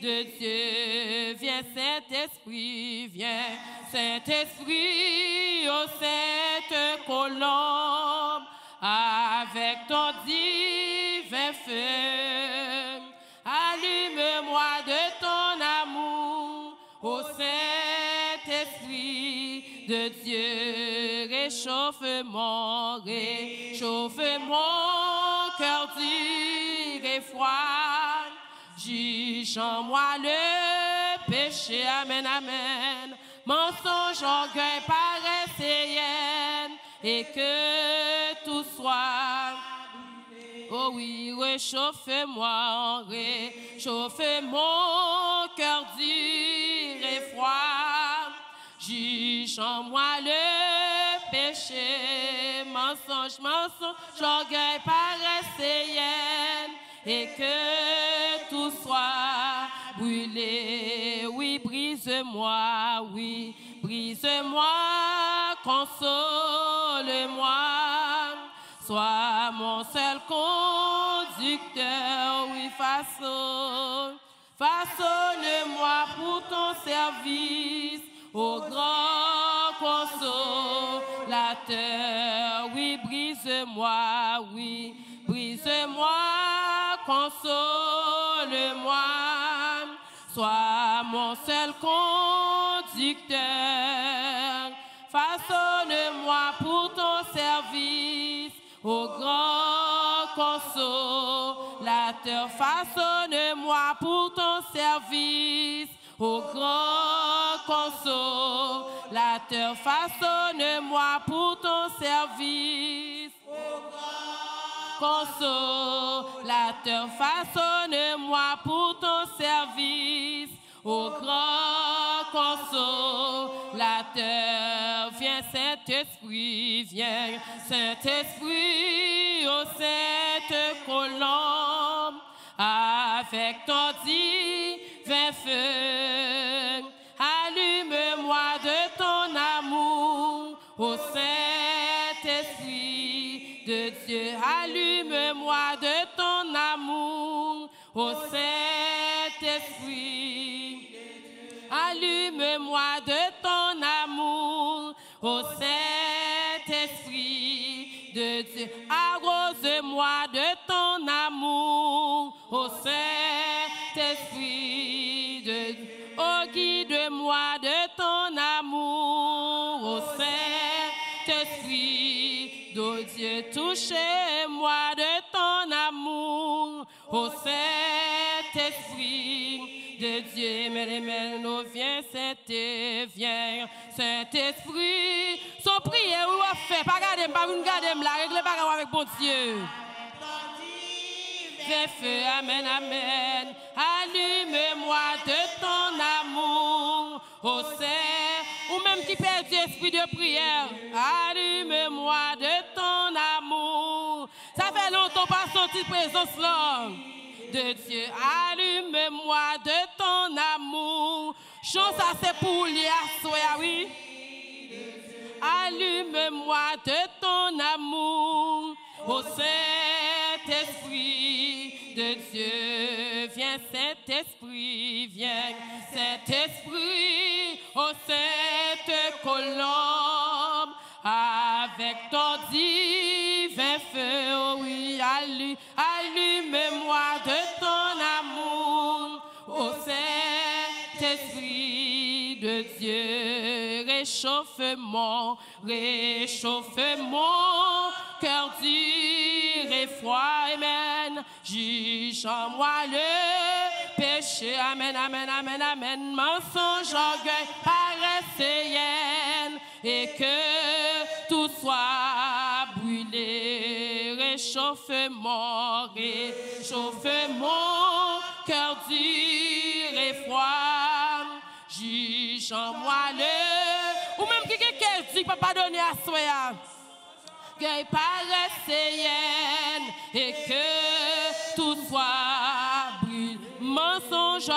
de Dieu. Viens, Saint-Esprit, viens, Saint-Esprit, au cette colombe, avec ton divin feu. Allume-moi de ton amour, au Saint-Esprit de Dieu. Réchauffe mon, Juge en moi le péché, Amen, Amen. Mensonge, orgueil, paresse et et que tout soit. Oh oui, réchauffe-moi, réchauffe mon cœur dur et froid. Juge en moi le péché, mensonge, mensonge, orgueil, paresse et et que tout soit brûlé. Oui, brise-moi, oui, brise-moi, console-moi. Sois mon seul conducteur, oui, façonne, façonne-moi pour ton service, au grand consolateur, oui, brise-moi, oui, brise-moi, console-moi, sois mon seul conducteur, façonne-moi pour ton service, au grand consolateur, façonne-moi pour ton service, au grand consolateur, façonne-moi pour ton service, consolateur, façonne-moi pour ton service, au grand consolateur, viens Saint-Esprit, viens. Saint-Esprit, au cette colombe, avec ton divin feu, au Saint-Esprit. Allume-moi de ton amour, au Saint-Esprit Dieu, mais nous viens, Saint-Esprit, son prière ou a fait, pas garder, pas une garder, la règle pas avec bon Dieu. Fais feu, Amen, Amen. Allume-moi de ton amour, au Saint, ou même qui perd esprit de prière. Allume-moi de ton amour. Ça fait longtemps pas senti présence là de Dieu. Allume-moi de ton amour. Chant ça c'est pour lui à oui. Allume-moi de ton amour. Au Saint-Esprit de Dieu, viens Saint-Esprit, viens Saint-Esprit, au cette colombe, avec ton divin feu, oh oui, allume, allume-moi de ton amour, au Saint-Esprit de Dieu, réchauffe mon, réchauffe mon cœur dur et froid, Amen. Juge en moi le péché, Amen, Amen, Amen, Amen. Mensonge, orgueil, paresse et que tout soit. Réchauffe mon, cœur dur et froid. Juge en moi le, ou même qui quelqu'un dit, pas donner à soi orgueil haine et que tout soit brûle. Mensonge,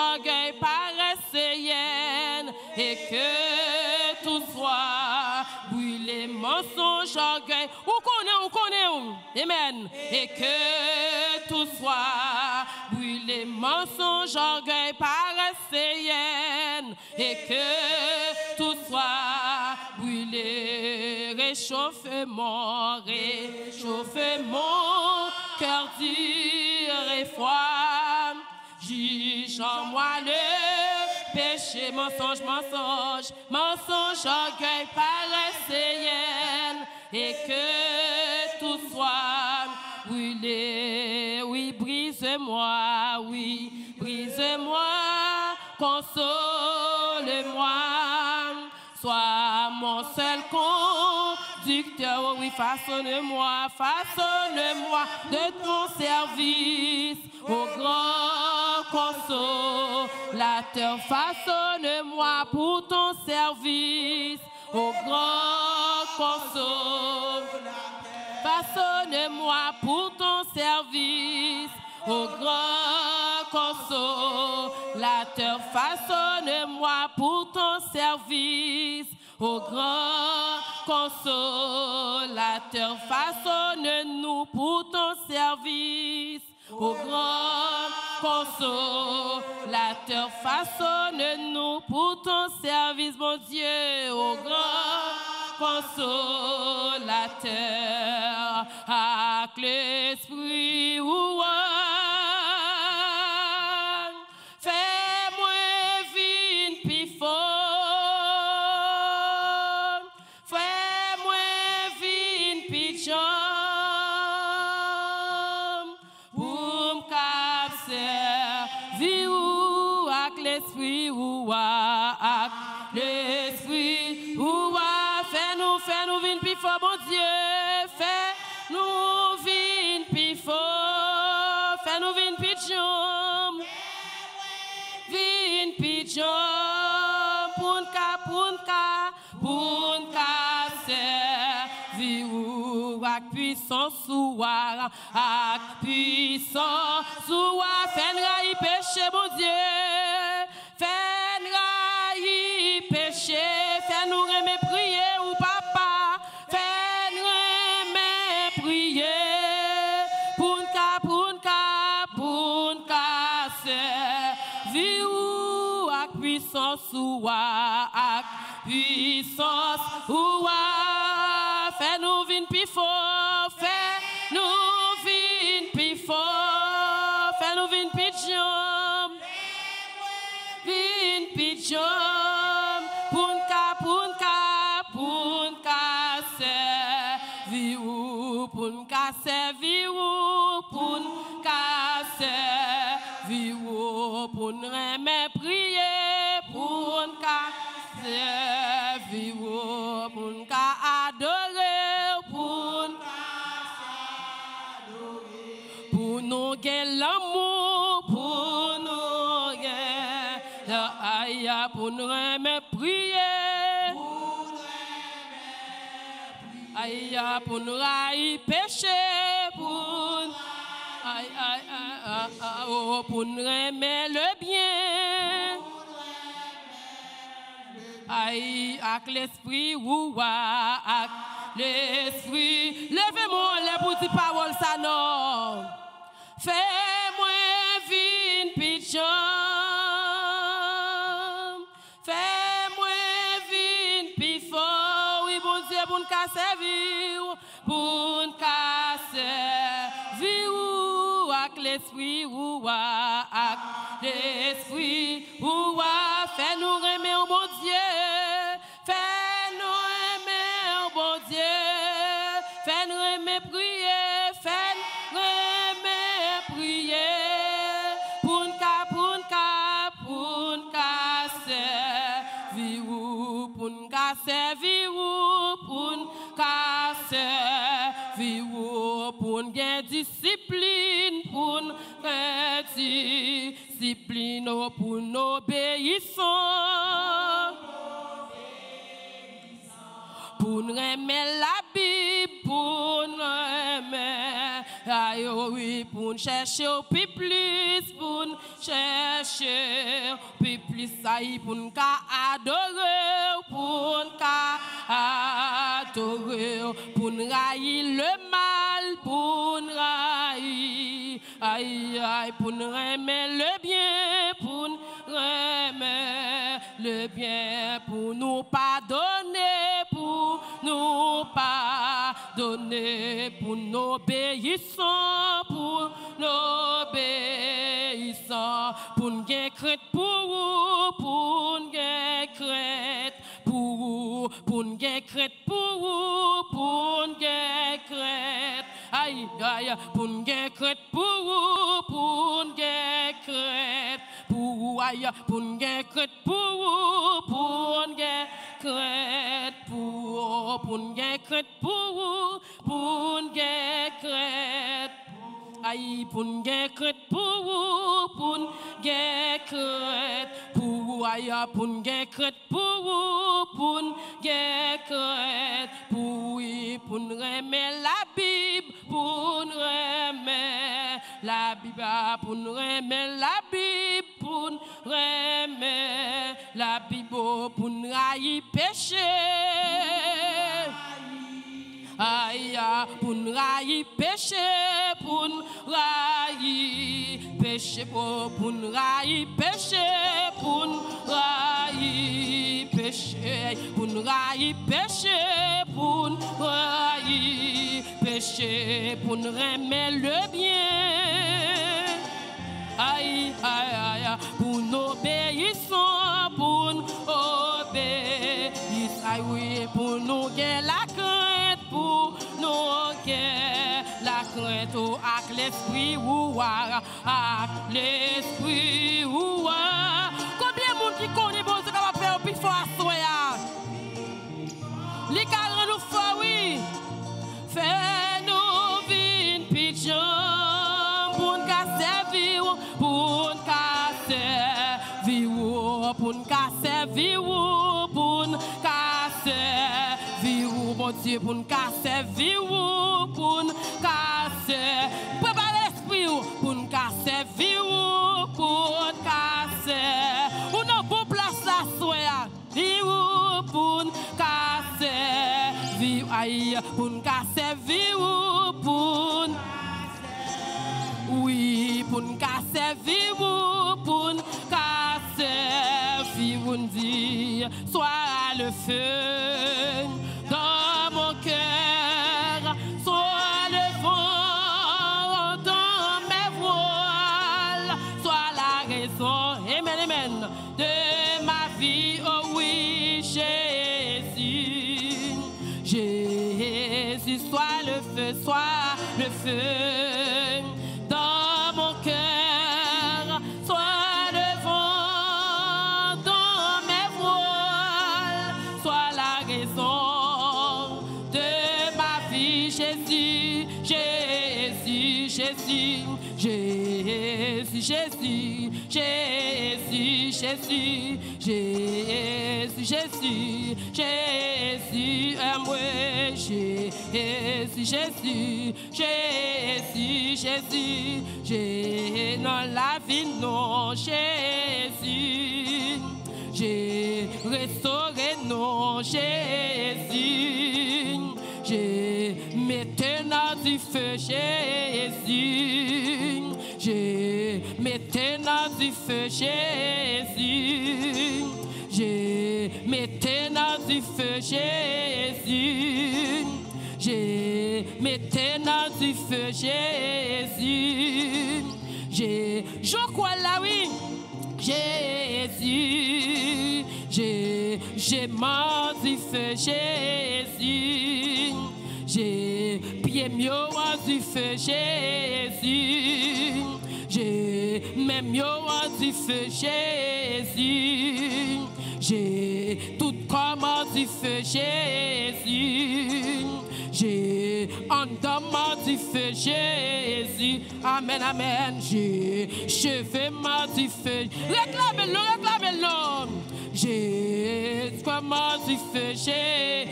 où connaît, où connaît, où? Amen. Et que tout soit brûlé. Mensonge, orgueil et que tout soit brûlé. Réchauffe mon, réchauffe mon cœur dur et froid. Juge en moi le péché, mensonge, mensonge, mensonge, orgueil, paresse et que tout soit brûlé. Oui, brise-moi, oui, brise-moi, console-moi. Sois mon seul conducteur, oui, façonne-moi, façonne-moi de ton service, au grand consolateur, façonne-moi pour ton service, au grand consolateur. Façonne-moi pour ton service, au grand consolateur. Façonne-moi pour ton service, au grand consolateur. Façonne-nous pour ton service, au grand consolateur. Façonne-nous pour ton service, mon Dieu, au grand consolateur, avec l'esprit ou puissance ou avec puissance ou fais-nous y péché, mon Dieu. Fais-nous y péché. Fais-nous remettre prier. puissance ou ak vin gagner pour nous remettre prier, aïe, pour nous railler péché, pour aïe, aïe, aïe, aïe, oh, pour nous remettre le bien. Aïe, avec l'esprit, ou avec l'esprit. Levez-moi les petites paroles, ça non. ou a ak, l'esprit ou a, fè nou remè ou moudi, discipline. Pour nous obéissons pour nous aimer la Bible, pour nous aimer, oui, pour nous chercher plus pour nous chercher au plus, aïe, pour nous adorer, pour nous adorer, pour nous railler le mal, pour nous railler, aïe, aïe, pour nous aimer le bien, pour nous aimer le bien pour nous pardonner, pour nous pardonner, pour nous obéissons, pour nous obéissons, pour nous crainte pour vous, pour nous crainte pour vous, pour nous crainte pour vous, pour nous crainte ay ay pun ge ket pu pun ge ket pu ay pun ge ket pun ge pun ge pun ge ay pun gekret pou pun gekret pou aya pun gekret pou pun gekret pou pun reme la bib pun reme la bib Aïe, pour nous haïr péché, pour nous haïr péché, pour nous haïr péché, pour nous haïr péché, pour nous haïr péché, pour nous haïr péché, pour nous remettre le bien. Aïe, aïe, aïe, pour nous obéissons, pour nous oui, pour nous guérir gen la krent ou ak l'esprit ou war, ak l'esprit ou war. Konbyen moun ki koni bon se kama pe ou pi fwa aswe ya? Li ka ren nou fwa wii, fe nou vin pi chan, pou nka sevi ou, pou nka sevi ou, pou nka sevi ou, Dieu, pour nous casser vivre, pour nous casser. Pour nous casser vivre, pour nous casser. On a place à soi, vivre pour nous casser aïe, pour nous casser nous oui, pour nous casser vivre, pour nous casser vivre, on dit, soit le feu Jésus, Jésus, Jésus, Jésus, Jésus, aime-moi, Jésus, Jésus, Jésus, Jésus, j'ai dans la vie, non, Jésus. J'ai restauré, non, Jésus. J'ai maintenant du feu, Jésus. J'ai maintenant du feu, Jésus. J'ai maintenant du feu, Jésus. J'ai maintenant du feu, Jésus. J'ai, je crois là, oui. Jésus, j'ai, j'ai du feu, Jésus. J'ai pied mieux du feu, Jésus. J'ai même mieux du feu, Jésus. J'ai tout comme du feu, Jésus. J'ai en demande du feu, Jésus. Amen, amen. J'ai cheveux mort du feu. Réclamez-le, réclamez-le. J'ai comment du feu, Jésus.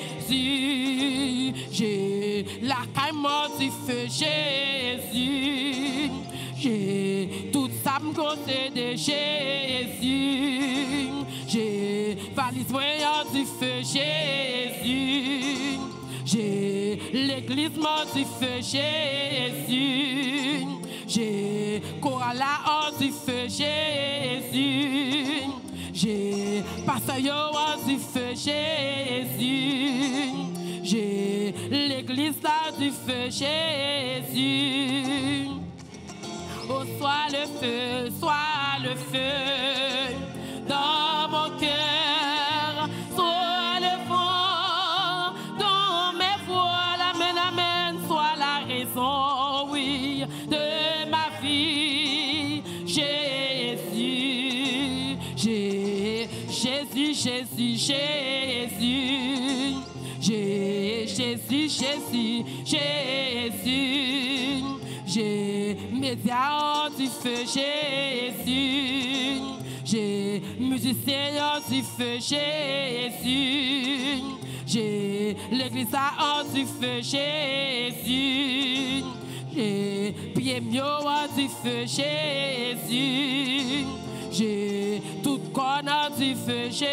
J'ai la mort du feu, Jésus. J'ai tout ça me de Jésus. J'ai valise moyen du feu, Jésus. J'ai l'église mort du feu, Jésus. J'ai chorale en du feu, Jésus. J'ai que yo du feu Jésus. J'ai l'église là du feu Jésus. Oh, soit le feu, soit le feu dans mon cœur, Jésus, Jésus. Jésus, Jésus, Jésus. J'ai médias du feu, Jésus. J'ai musicien du feu, Jésus. J'ai l'église du feu, Jésus. J'ai pied du feu, Jésus. J'ai tout corps du feu, Jésus.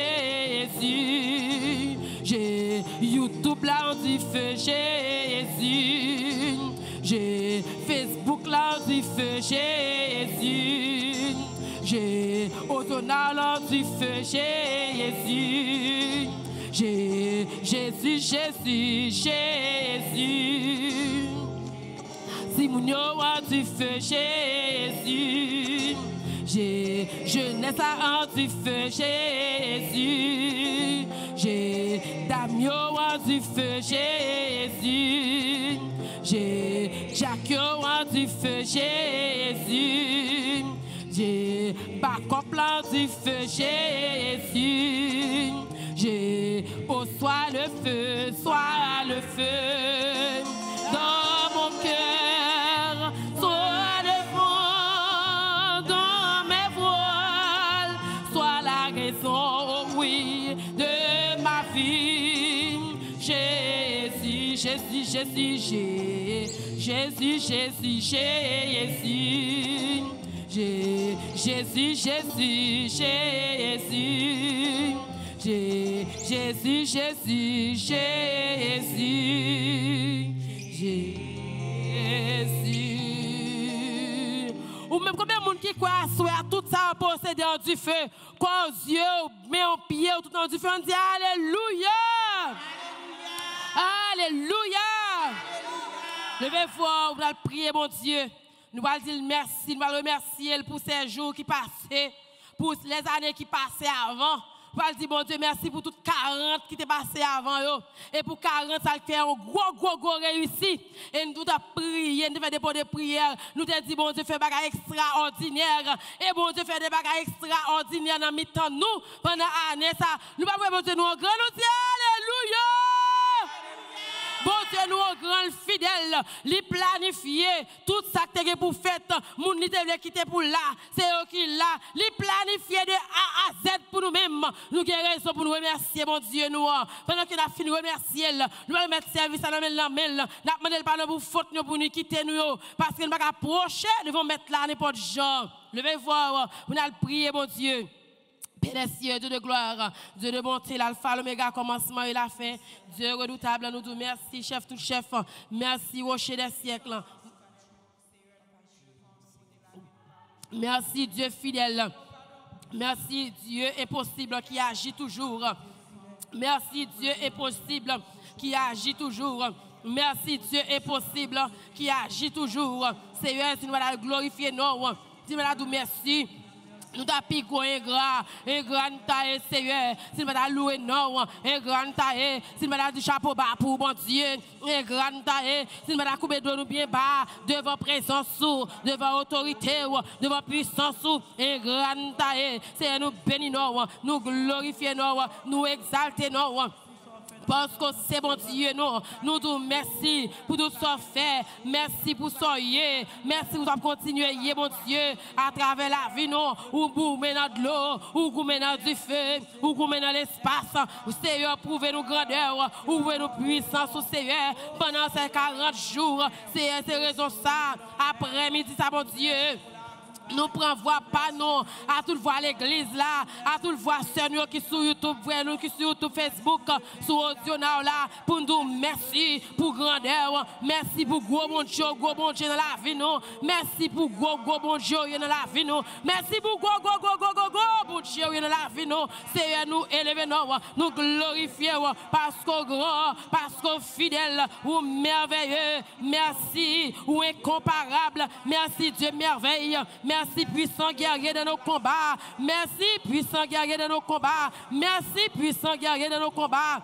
J'ai YouTube là du feu, Jésus. J'ai Facebook là du feu, Jésus. J'ai Autonal du feu, Jésus. J'ai Jésus, Jésus, Jésus. Simonio du feu, Jésus. J'ai jeunesse à du feu, Jésus. J'ai Damio du feu, Jésus. J'ai Jacques du feu, Jésus. J'ai Bacop du feu, Jésus. J'ai au soit le feu, soit le feu dans mon cœur, raison, oui, de ma vie. Jésus, Jésus, Jésus, Jésus, Jésus, Jésus. Jésus, Jésus, Jésus, Jésus. Jésus, Jésus, Jésus. Ou même combien de monde qui croit à tout ça en du feu, quoi aux yeux, en pied, tout en du feu, on dit Alléluia. Alléluia. Levez-vous, vous allez prier, mon Dieu. Nous allons dire merci, nous allons remercier pour ces jours qui passaient, pour les années qui passaient avant. Allons dire, bon Dieu, merci pour toutes 40 qui étaient passées avant. Et pour 40, ça fait un gros, gros, gros réussite. Et nous avons prié, nous avons fait des de prière. Nous avons dit, bon Dieu, fait des bagages extraordinaires. Et bon Dieu, fait des bagages extraordinaires dans mi-temps. Nous, pendant l'année, ça, nous ne pouvons pas, bon Dieu, nous en grand, nous Alléluia. Bon Dieu, nous, grand fidèle, li planifié tout ça que tu pour faire, moun ni te quitter pour là, c'est eux qui là, li planifié de A à Z pour nous-mêmes. Nous avons raison pour nous remercier, mon Dieu, nous. Pendant que nous fini remercier, nous allons mettre service à la main, nous avons demandé pardon pour faute pour nous quitter nous, parce que nous pas approcher, nous devons mettre là n'importe genre. Levez voir, nous allons prier, mon Dieu. Père Dieu de gloire, Dieu de bonté, l'alpha, l'oméga, commencement et la fin. Dieu redoutable, nous disons merci, chef tout chef. Merci, rocher des siècles. Merci, Dieu fidèle. Merci, Dieu est possible qui agit toujours. Merci, Dieu est possible qui agit toujours. Merci, Dieu est possible qui agit toujours. Seigneur, si nous allons glorifier nous, si nous allons merci. Nous piqué un grand, un grand taille, Seigneur. Si nous avons loué non, un grand taille. Si nous avons du chapeau bas pour bon Dieu, un grand taille. Si nous avons coupé de nous bien bas, devant présence, devant autorité, devant puissance, un grand taille. Seigneur, nous bénissons, nous glorifions, nous exaltons parce que c'est bon Dieu, nous, nous disons merci pour tout ce fait. Merci pour ce. Merci pour continuer, mon Dieu, à travers la vie, nous, ou vous dans de l'eau, ou vous dans du feu, ou vous dans l'espace. Seigneur, prouvez nous grandeur, ouvrez nous puissance, Seigneur, pendant ces 40 jours. C'est raison ça, après-midi, ça, mon Dieu. Nous prenons voix pas nous, à tout voir l'église là, à tout voir Seigneur qui sur YouTube, nous qui sur YouTube, Facebook, sur audio là, pour nous merci pour grandeur, merci pour gros bon Dieu, gros bon Dieu dans la vie merci pour gros gros bon Dieu dans la vie merci pour gros gros gros gros gros bon Dieu dans la vie, nous, Seigneur, nous élevons, nous glorifions, parce qu'on grand, parce qu'on fidèle, ou merveilleux, merci, ou incomparable, merci Dieu merveille, merci puissant guerrier de nos combats, merci puissant guerrier de nos combats, merci puissant guerrier de nos combats.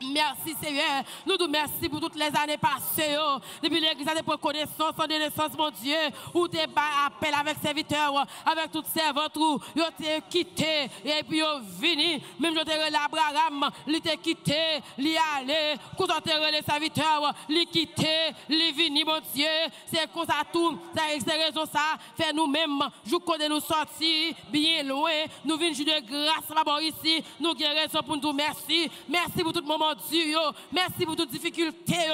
Merci Seigneur. Nous nous merci pour toutes les années passées. Oh. Depuis l'église a des connaissance, en naissance, mon Dieu. Où tu appel avec serviteurs, avec toutes servantes, où tu es quitté. Et puis tu venu. Même je t'ai l'Abraham, il t'a quitté, il allé. Quand tu les serviteurs, il quitté, il venu, mon Dieu. C'est comme ça tout. C'est raison ça. Fait nous-mêmes. Je connais nous sortir bien loin. Nous venons de grâce là-bas ici. Nous raison pour nous merci. Merci pour tout le Dieu. Merci pour toutes difficultés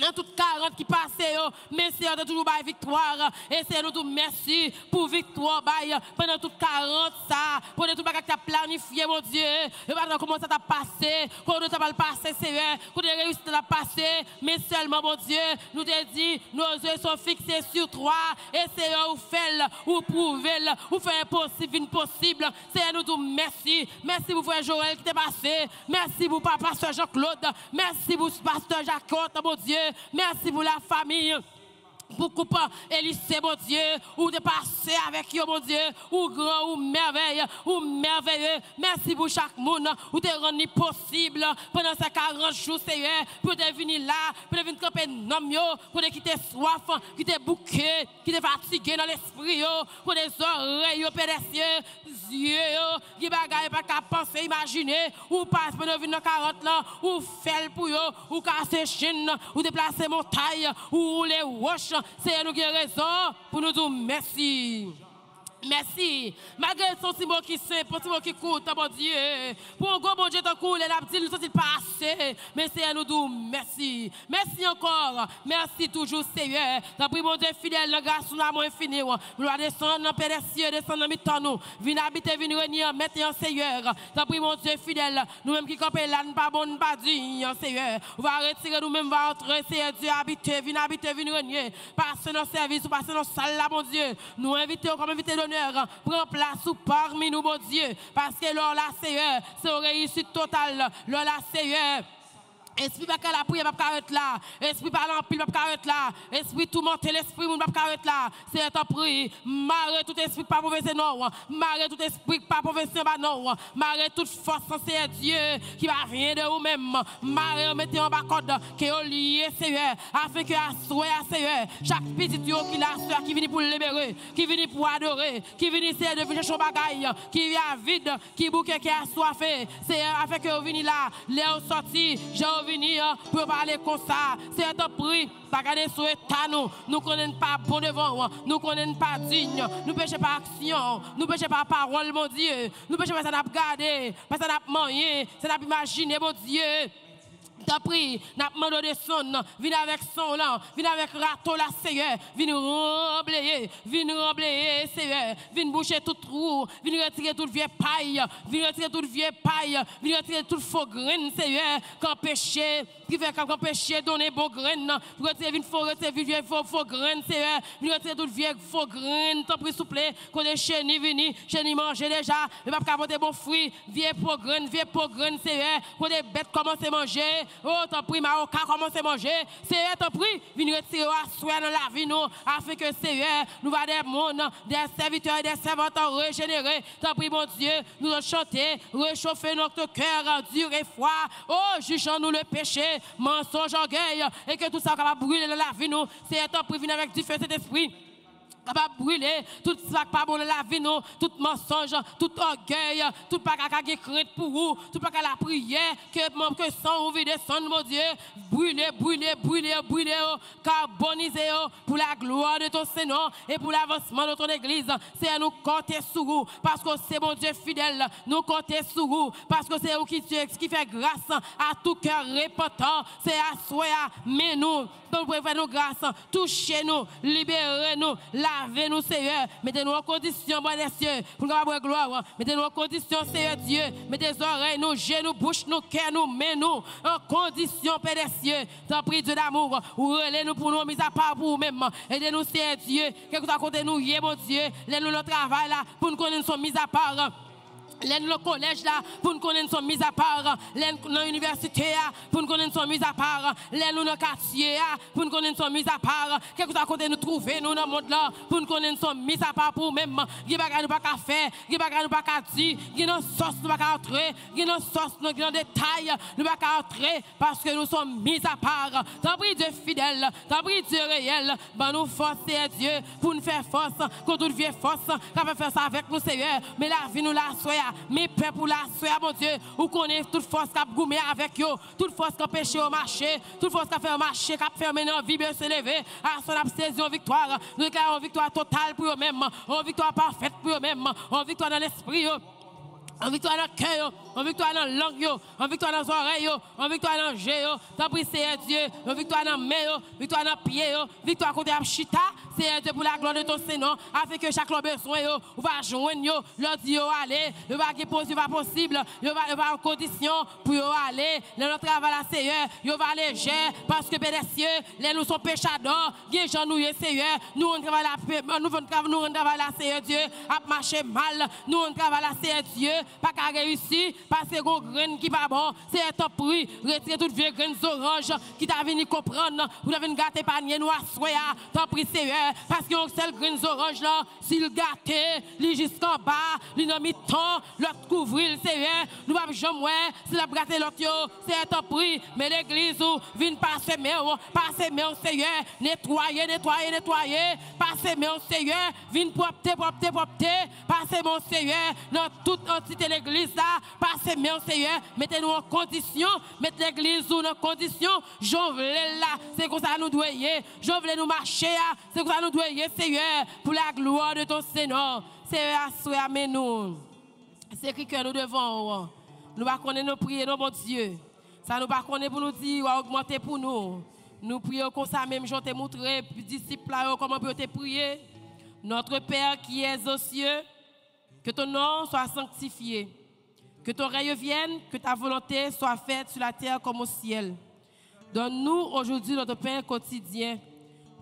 dans toutes 40 qui passaient, mais c'est de toujours bail victoire. Et c'est nous tout merci pour victoire bail pendant toutes 40 ça, pour tout bagage que tu planifié, mon Dieu. Et maintenant, comment ça t'a passé, comment ça va passer, Seigneur, comment tu réussi à passer, mais seulement, mon Dieu, nous te dit, nos yeux sont fixés sur toi, et c'est où fait, ou prouver, ou faire impossible, impossible. C'est nous tout merci. Merci pour frère Joël qui t'est passé. Merci pour pasteur Jean-Claude. Merci pour pasteur Jacques, mon Dieu. Merci pour la famille beaucoup pas Élysée, mon Dieu, ou de passer avec eux, mon Dieu, ou grand, ou merveille, ou merveilleux. Merci pour chaque monde, ou te rendu possible pendant ces 40 jours, Seigneur, pour te venir là, pour te venir camper nom, pour te quitter soif, qui te bouqué, qui te fatigué dans l'esprit, pour des oreilles, Père des cieux, yeux, qui bagaille pas qu'à penser, imaginer, ou passe pour venir dans 40 là, ou faire pour eux, ou casser chine, ou déplacer montagne, ou les roches, c'est nous qui raison pour nous dire merci. Merci. Malgré son petit mot qui sait, petit mot qui coûte, mon Dieu. Pour un gros bon Dieu, tant cool, elle a dit, nous sommes pas assez? Mais c'est à nous dire merci. Merci encore. Merci toujours, Seigneur. T'as pris mon Dieu fidèle, la grâce, nous avons infini. Nous allons descendre dans des cieux, descendre dans mi-temps, nous. Viens habiter, viens réunir, maintenant, Seigneur. T'as pris mon Dieu fidèle, nous-mêmes qui campons là, nous pas bon, nous pas digne, Seigneur. On va retirer nous-mêmes, va entrer, Seigneur Dieu, habiter, viens habiter, viens régner. Passer nos services, passer nos salles là, mon Dieu. Nous inviter comme inviter d'honneur. Prends place ou parmi nous, mon Dieu. Parce que l'or là, Seigneur, c'est une réussite totale. L'or là, Seigneur. Esprit pas la prière pas être là. Esprit pas l'empile pas être là. Esprit tout monter l'esprit moun pas être là. C'est un prie. Marre tout esprit pas mauvais non. Marre tout esprit pas mauvais bah non. Marre toute force c'est Dieu qui va venir de vous-même. Marre mettez en bas code que au lié Seigneur afin que à à Seigneur chaque petit qui l'a qui vient pour libérer, qui vient pour adorer, qui vient essayer de chercher son bagaille, qui vient vide, qui bouquet qui a soifé. C'est afin que vous venez là, les sorti, j'ai pour parler comme ça. C'est un prix. Pas garder sur l'état nous. Nous connaissons pas bon devant. Nous connaissons pas digne. Nous péchons pas action. Nous péchons pas parole, mon Dieu. Nous péchons pas ça n'a gardé. Pas ça n'a moyen. Ça n'a imaginé, mon Dieu t'a pris, n'a demandé de son, viens avec son là, viens avec râteau là, Seigneur, viens remblayer, viens remblayer, Seigneur, viens boucher tout trou, viens retirer toute vieille paille, viens retirer toute vieille paille, viens retirer toute faux graine, Seigneur, quand péché, qui fait quand péché donner bon graine, retirer viens faux, retirer vieille faux, faux graine, Seigneur, viens retirer toute vieille faux graine, t'as pris souple, qu'on est chenille vini, chenille manger déjà, mais pas capable bon fruit, vieille faux graine, vieille faux graine, Seigneur, qu'on est bête commence à manger, Oh, t'en prie, Marocain, comment c'est manger. Seigneur, t'en prie, viens retirer à soi dans la vie, nous, afin que Seigneur, nous va des mondes, des serviteurs et des servantes régénérés. T'en prie, mon Dieu, nous allons chanter, réchauffer notre cœur, dur et froid. Oh, jugeons-nous le péché, mensonge, orgueil, et que tout ça va brûler dans la vie, nous. Seigneur, t'en prie, viens avec du feu cet esprit capable brûler tout ça pas bon la vie nous tout mensonge tout orgueil tout pas qu'à crainte pour vous tout pas la prière que même que sang ou descendre mon Dieu. Brûler brûler brûler brûler oh, carboniser oh, pour la gloire de ton Seigneur et pour l'avancement de ton église. C'est à nous compter sur vous parce que c'est mon Dieu fidèle. Nous compter sur vous parce que c'est vous qui, qui fait grâce à tout cœur repentant. C'est à soi mais nous faire nous grâce touchez-nous libérez-nous lavez-nous Seigneur. Mettez-nous en condition bon des cieux pour nous avoir gloire. Mettez-nous en condition Seigneur Dieu. Mettez nos oreilles nos genoux bouche nos cœurs nous mais nous en condition Père des cieux. Tant prie Dieu d'amour ou relais-nous pour nous mis à part pour nous-mêmes aidez-nous Seigneur Dieu que vous côté nous mon Dieu. Laissez-nous notre travail là pour nous connaître nous sommes mis à part L'un le collège là, pour nous connaître son mise à part. L'un dans l'université pour nous connaître son mise à part. L'un dans le quartier pour nous connaître son mise à part. Quelque chose à côté nous trouver, nous dans le monde là, pour nous connaître son mise à part pour nous-mêmes. Il n'y a pas faire, il n'y a pas dire, a une sauce, nous pas entrer, a une sauce, nous dans détail, nous pas entrer parce que nous sommes mis à part. T'as pris Dieu fidèle, t'as pris Dieu réel. Ben nous force Dieu pour nous faire force, contre toute vieille force, qu'on peut faire ça avec nous, Seigneur. Mais la vie nous la soya mes peuples là, soyez mon Dieu, ou connaît toute force qui a goumé avec eux, toute force qui a péché au marché, toute force qui a fait au marché, qui a fermé nos vies, bien se lever, à son abstention victoire. Nous déclarons une victoire totale pour eux-mêmes, une victoire parfaite pour eux-mêmes, une victoire dans l'esprit, une victoire dans le cœur, une victoire dans la langue, une victoire dans les oreilles, une victoire dans le jeu. Pris Dieu, une victoire dans la main, victoire dans le pied, victoire contre Abchita, c'est pour la gloire de ton Seigneur, afin que chaque besoin, ou va joindre, leur aller, le va qui pas possible, il va, en condition pour aller, le travail à Seigneur, il va léger, parce que, bien cieux, les nous sommes péchadors, qui gens nous, Seigneur, nous on travaille à, nous on travaille à Seigneur Dieu, à marcher mal, nous on travaille à Seigneur Dieu, pas qu'à réussir, parce que graines qui pas bon, c'est un prix, retirer toutes les graines oranges qui t'a venu comprendre, vous avez gâté panier nous soya, pris Seigneur, parce que seul graines oranges là, s'il gâté, li jusqu'en bas, li n'a mis temps, l'autre couvrir Seigneur, nous pas jamais si la gâté l'autre c'est un prix, mais l'église vient passer mais passer mais Seigneur, nettoyer, nettoyer, nettoyer, passer mais Seigneur, vient propter, propter, propter, passer mon Seigneur. Dans toute entité l'église là, passez mon Seigneur, mettez-nous en condition, mettez l'église en condition, j'en là, c'est comme ça nous doyons, j'en nous marcher, c'est comme ça nous doyons, Seigneur, pour la gloire de ton Seigneur. Seigneur, à nous. C'est écrit que nous devons, nous ne connaître nos prières, nos bon Dieu. Ça nous pas connaître pour nous dire, augmenter pour nous. Nous prions comme ça, même j'en t'ai montré, disciples comment peut te prier. Notre Père qui est aux cieux, que ton nom soit sanctifié. Que ton règne vienne, que ta volonté soit faite sur la terre comme au ciel. Donne-nous aujourd'hui notre pain quotidien.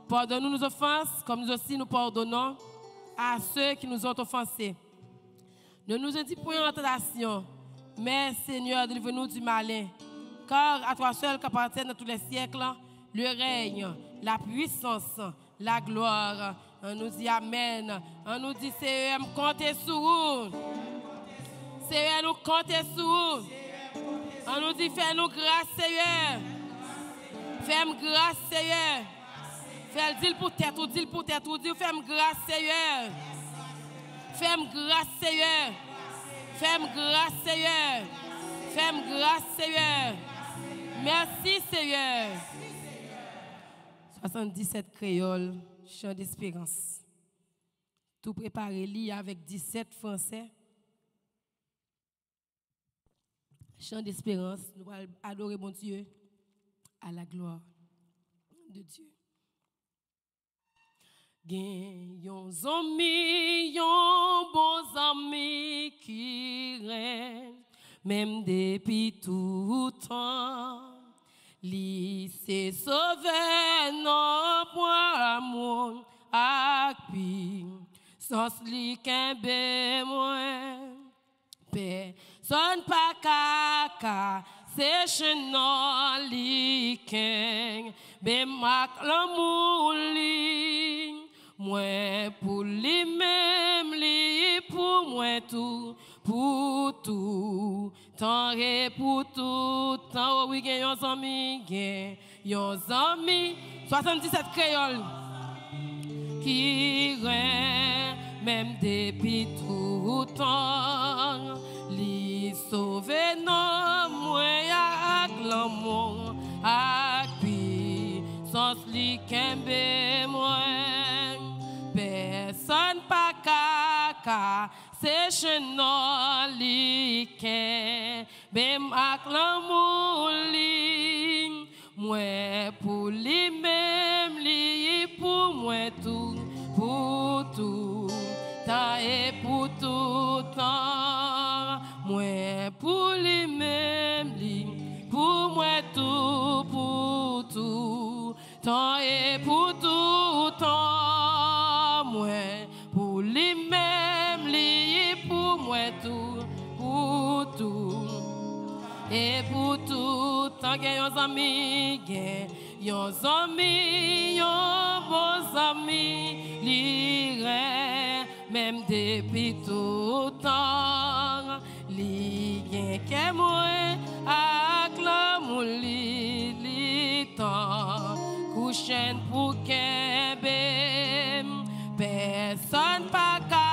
Pardonne-nous nos offenses, comme nous aussi nous pardonnons à ceux qui nous ont offensés. Ne nous indique point en tentation, mais Seigneur, délivre-nous du malin. Car à toi seul qu'appartiennent dans tous les siècles le règne, la puissance, la gloire on nous dit Amen. On nous dit Seigneur, comptez sur vous. Seigneur, nous comptez sur vous. On nous dit fais-nous grâce, Seigneur. Fais-moi grâce, Seigneur. Fais-le dire pour tête, ou dire pour tête, ou dire fais-moi grâce, Seigneur. Fais-moi grâce, Seigneur. Fais-moi grâce, Seigneur. Fais-moi grâce, Seigneur. Merci, Seigneur. 77 créoles chant d'espérance. Tout préparé lit avec 17 Français. Chant d'espérance, nous allons adorer mon Dieu à la gloire de Dieu. Gen yon zami, yon bon amis qui règne, même depuis tout temps. Li se point amour ak pi sans li kembe mwen personne pa kaka se chenon li ken mwen pou li même li pou mwen tout pour tout temps et pour tout temps. Oh oui, il y a un ami, il y a un ami, 77 créoles qui règne même depuis tout temps. Li sauve non, moi, ak l'amour, ak puis, sans li kembe moi. Personne pas kaka, se chenon li ken, bem ak l'amour li, mwen pou li mem li, pou mwen tout, pou tout, ta e pou tout tan, mwen pou li mem li, pou tout, pou tout, ta e pou tout tan, mwen tout. pour, tout. Et pour tout, tant que yon amis, yon amis, yon beaux amis, lire, même depuis tout temps, li gen que moi, ak l'amour li, li couchen pour kembe, personne pas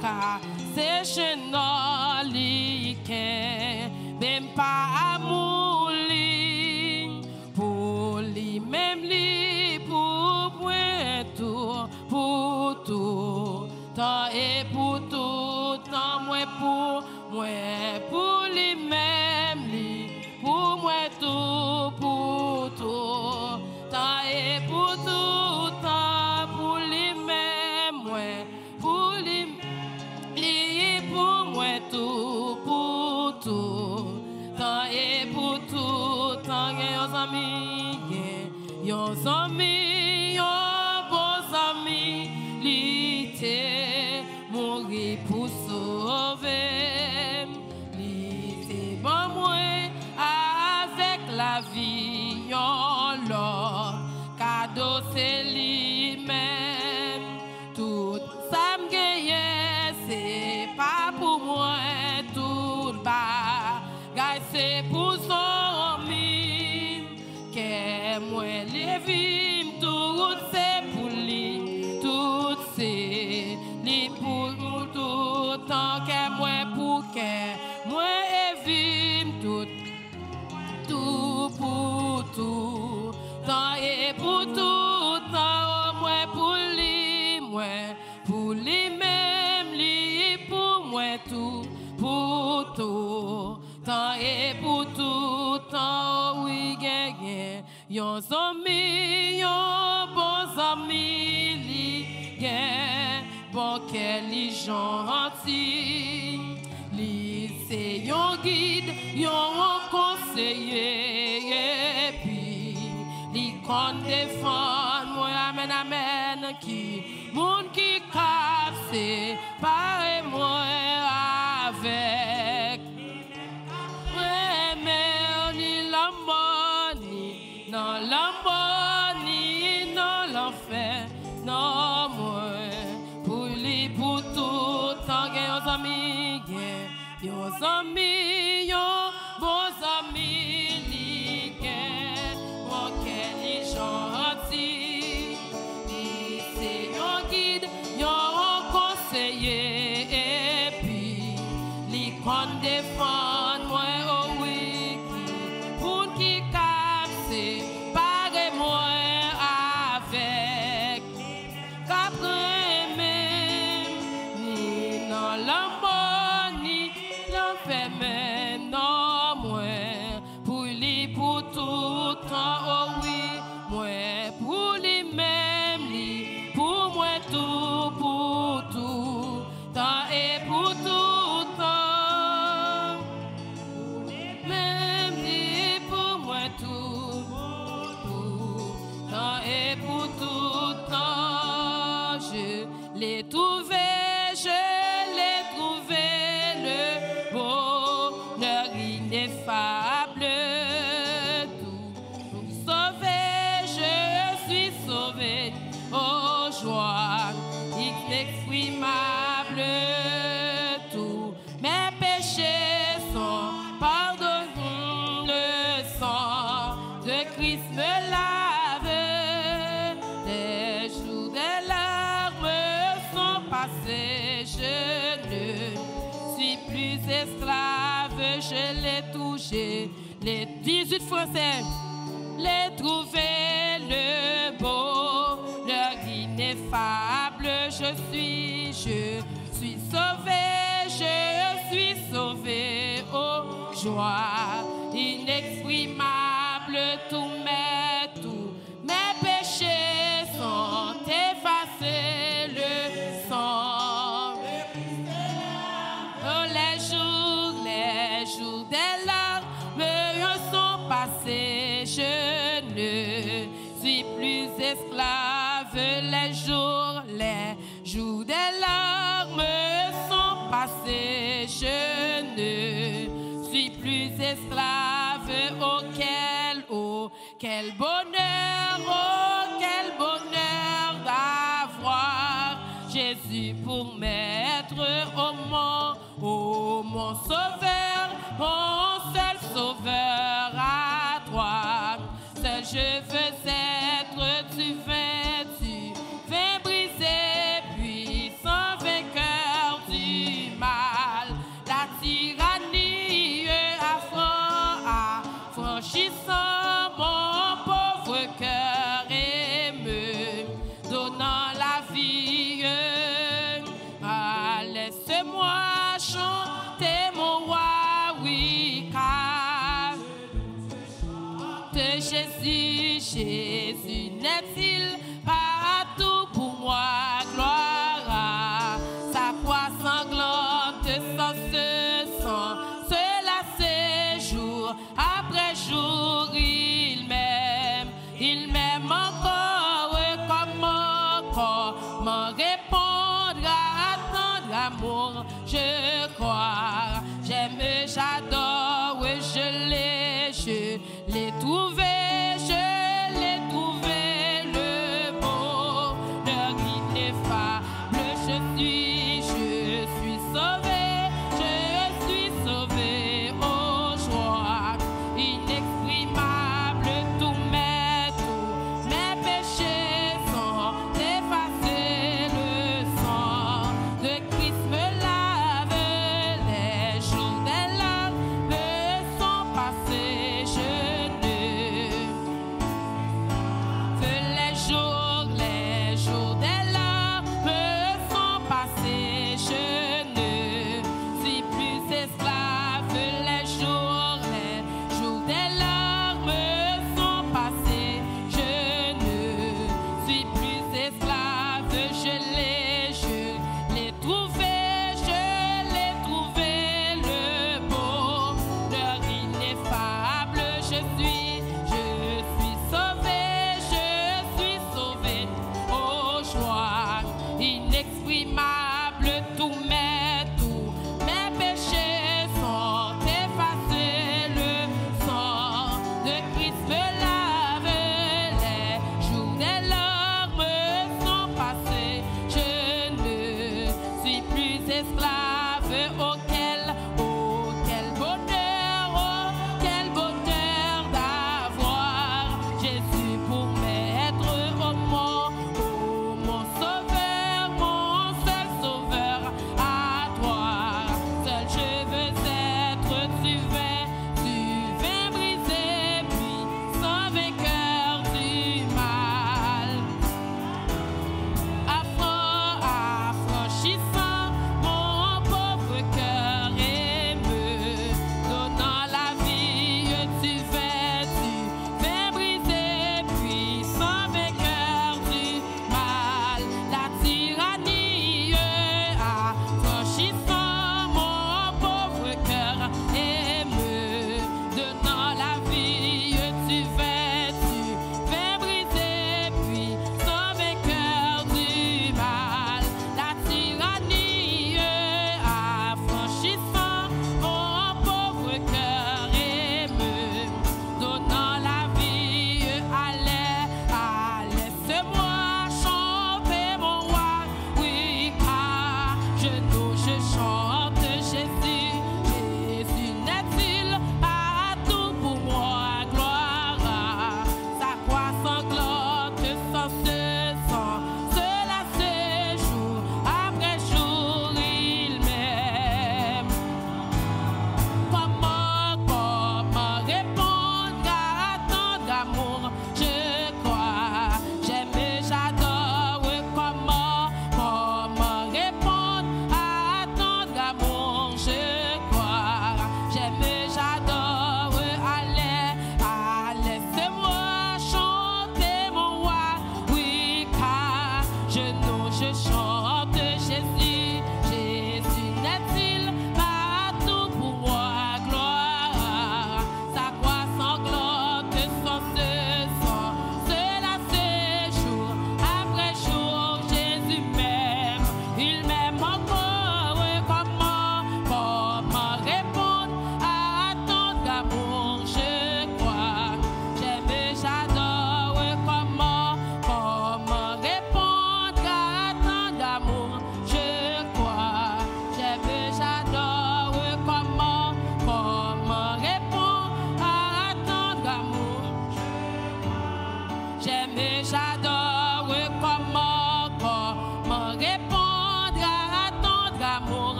cap, ka, se chenan li ken, même pas amour li, pour li même li, pour moi tout, pour tout, tant et pour tout, tout, tant que tant et pour tout, tant au moins pour lui, moi, pour lui même, lui pour moi tout, pour tout, tant et pour tout, tant oui, gagne, yon amis, yon bons amis, li bon est gentil. Li c'est yon guide, yon conseiller, et puis li kon défend, moi amen amen, qui moun qui casse, pare moi yon l'ai touché, les 18 Français les trouver le beau, leur ineffable. Je suis, je suis sauvé, je suis sauvé, oh joie esclave. Oh, quel, oh, quel bonheur, oh, quel bonheur d'avoir Jésus pour maître, oh mon, oh mon sauveur.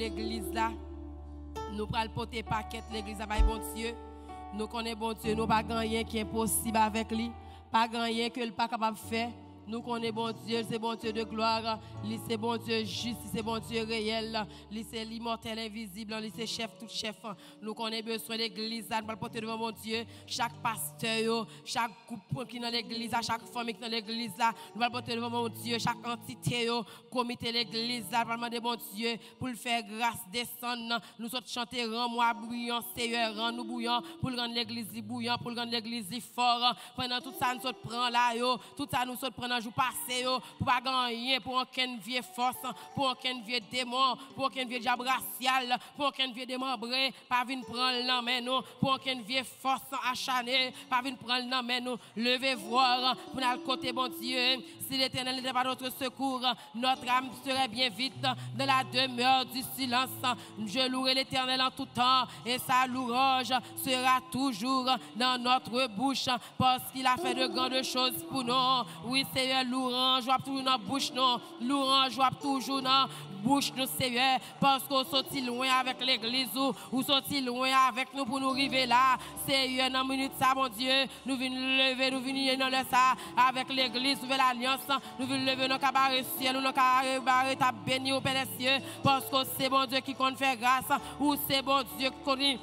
L'église là. Nous pral porter paquet l'église à bon Dieu. Nous connaissons bon Dieu, nous pas rien qui est impossible avec lui. Pas rien que le pas capable de faire. Nous connaissons bon Dieu, c'est bon Dieu de gloire, c'est bon Dieu juste, c'est bon Dieu réel, c'est l'immortel invisible, c'est chef tout chef. Nous connaissons besoin de l'église, nous porter devant mon Dieu, chaque pasteur, chaque groupe qui est dans l'église, chaque famille qui est dans l'église, nous allons porter devant mon Dieu, chaque entité, comité de l'église, nous allons demander mon Dieu pour le faire grâce, descendre. Nous sommes chanter, rends-moi bouillant, Seigneur, rends-nous bouillant, pour rendre l'église bouillant, pour rendre l'église fort. Pendant tout ça, nous sommes prend là, tout ça, nous sommes prenons jour passé pour pas gagner pour aucun vieux force, pour aucun vieux démon, pour aucun vieux diable racial, pour aucun vieux démembré, pas venir prendre la main nous, pour aucun vieux force acharnée, pas venir prendre la main nous, levez voir pour le côté bon Dieu. Si l'éternel n'était pas notre secours, notre âme serait bien vite dans la demeure du silence. Je louerai l'éternel en tout temps et sa louange sera toujours dans notre bouche parce qu'il a fait de grandes choses pour nous. Oui, c'est Seigneur, louange, toujours dans la bouche, non. Louange, toujours dans bouche, nous, Seigneur, parce qu'on sorti loin avec l'église, ou sorti loin avec nous pour nous arriver là. Seigneur, dans une minute, ça, mon Dieu, nous venons lever, nous venons dans le ça, avec l'église, nouvelle alliance, nous venons lever nos cabarets ciel, nos cabarets, ta béni au Père des cieux, parce que c'est bon Dieu qui compte faire grâce, ou c'est bon Dieu qui connaît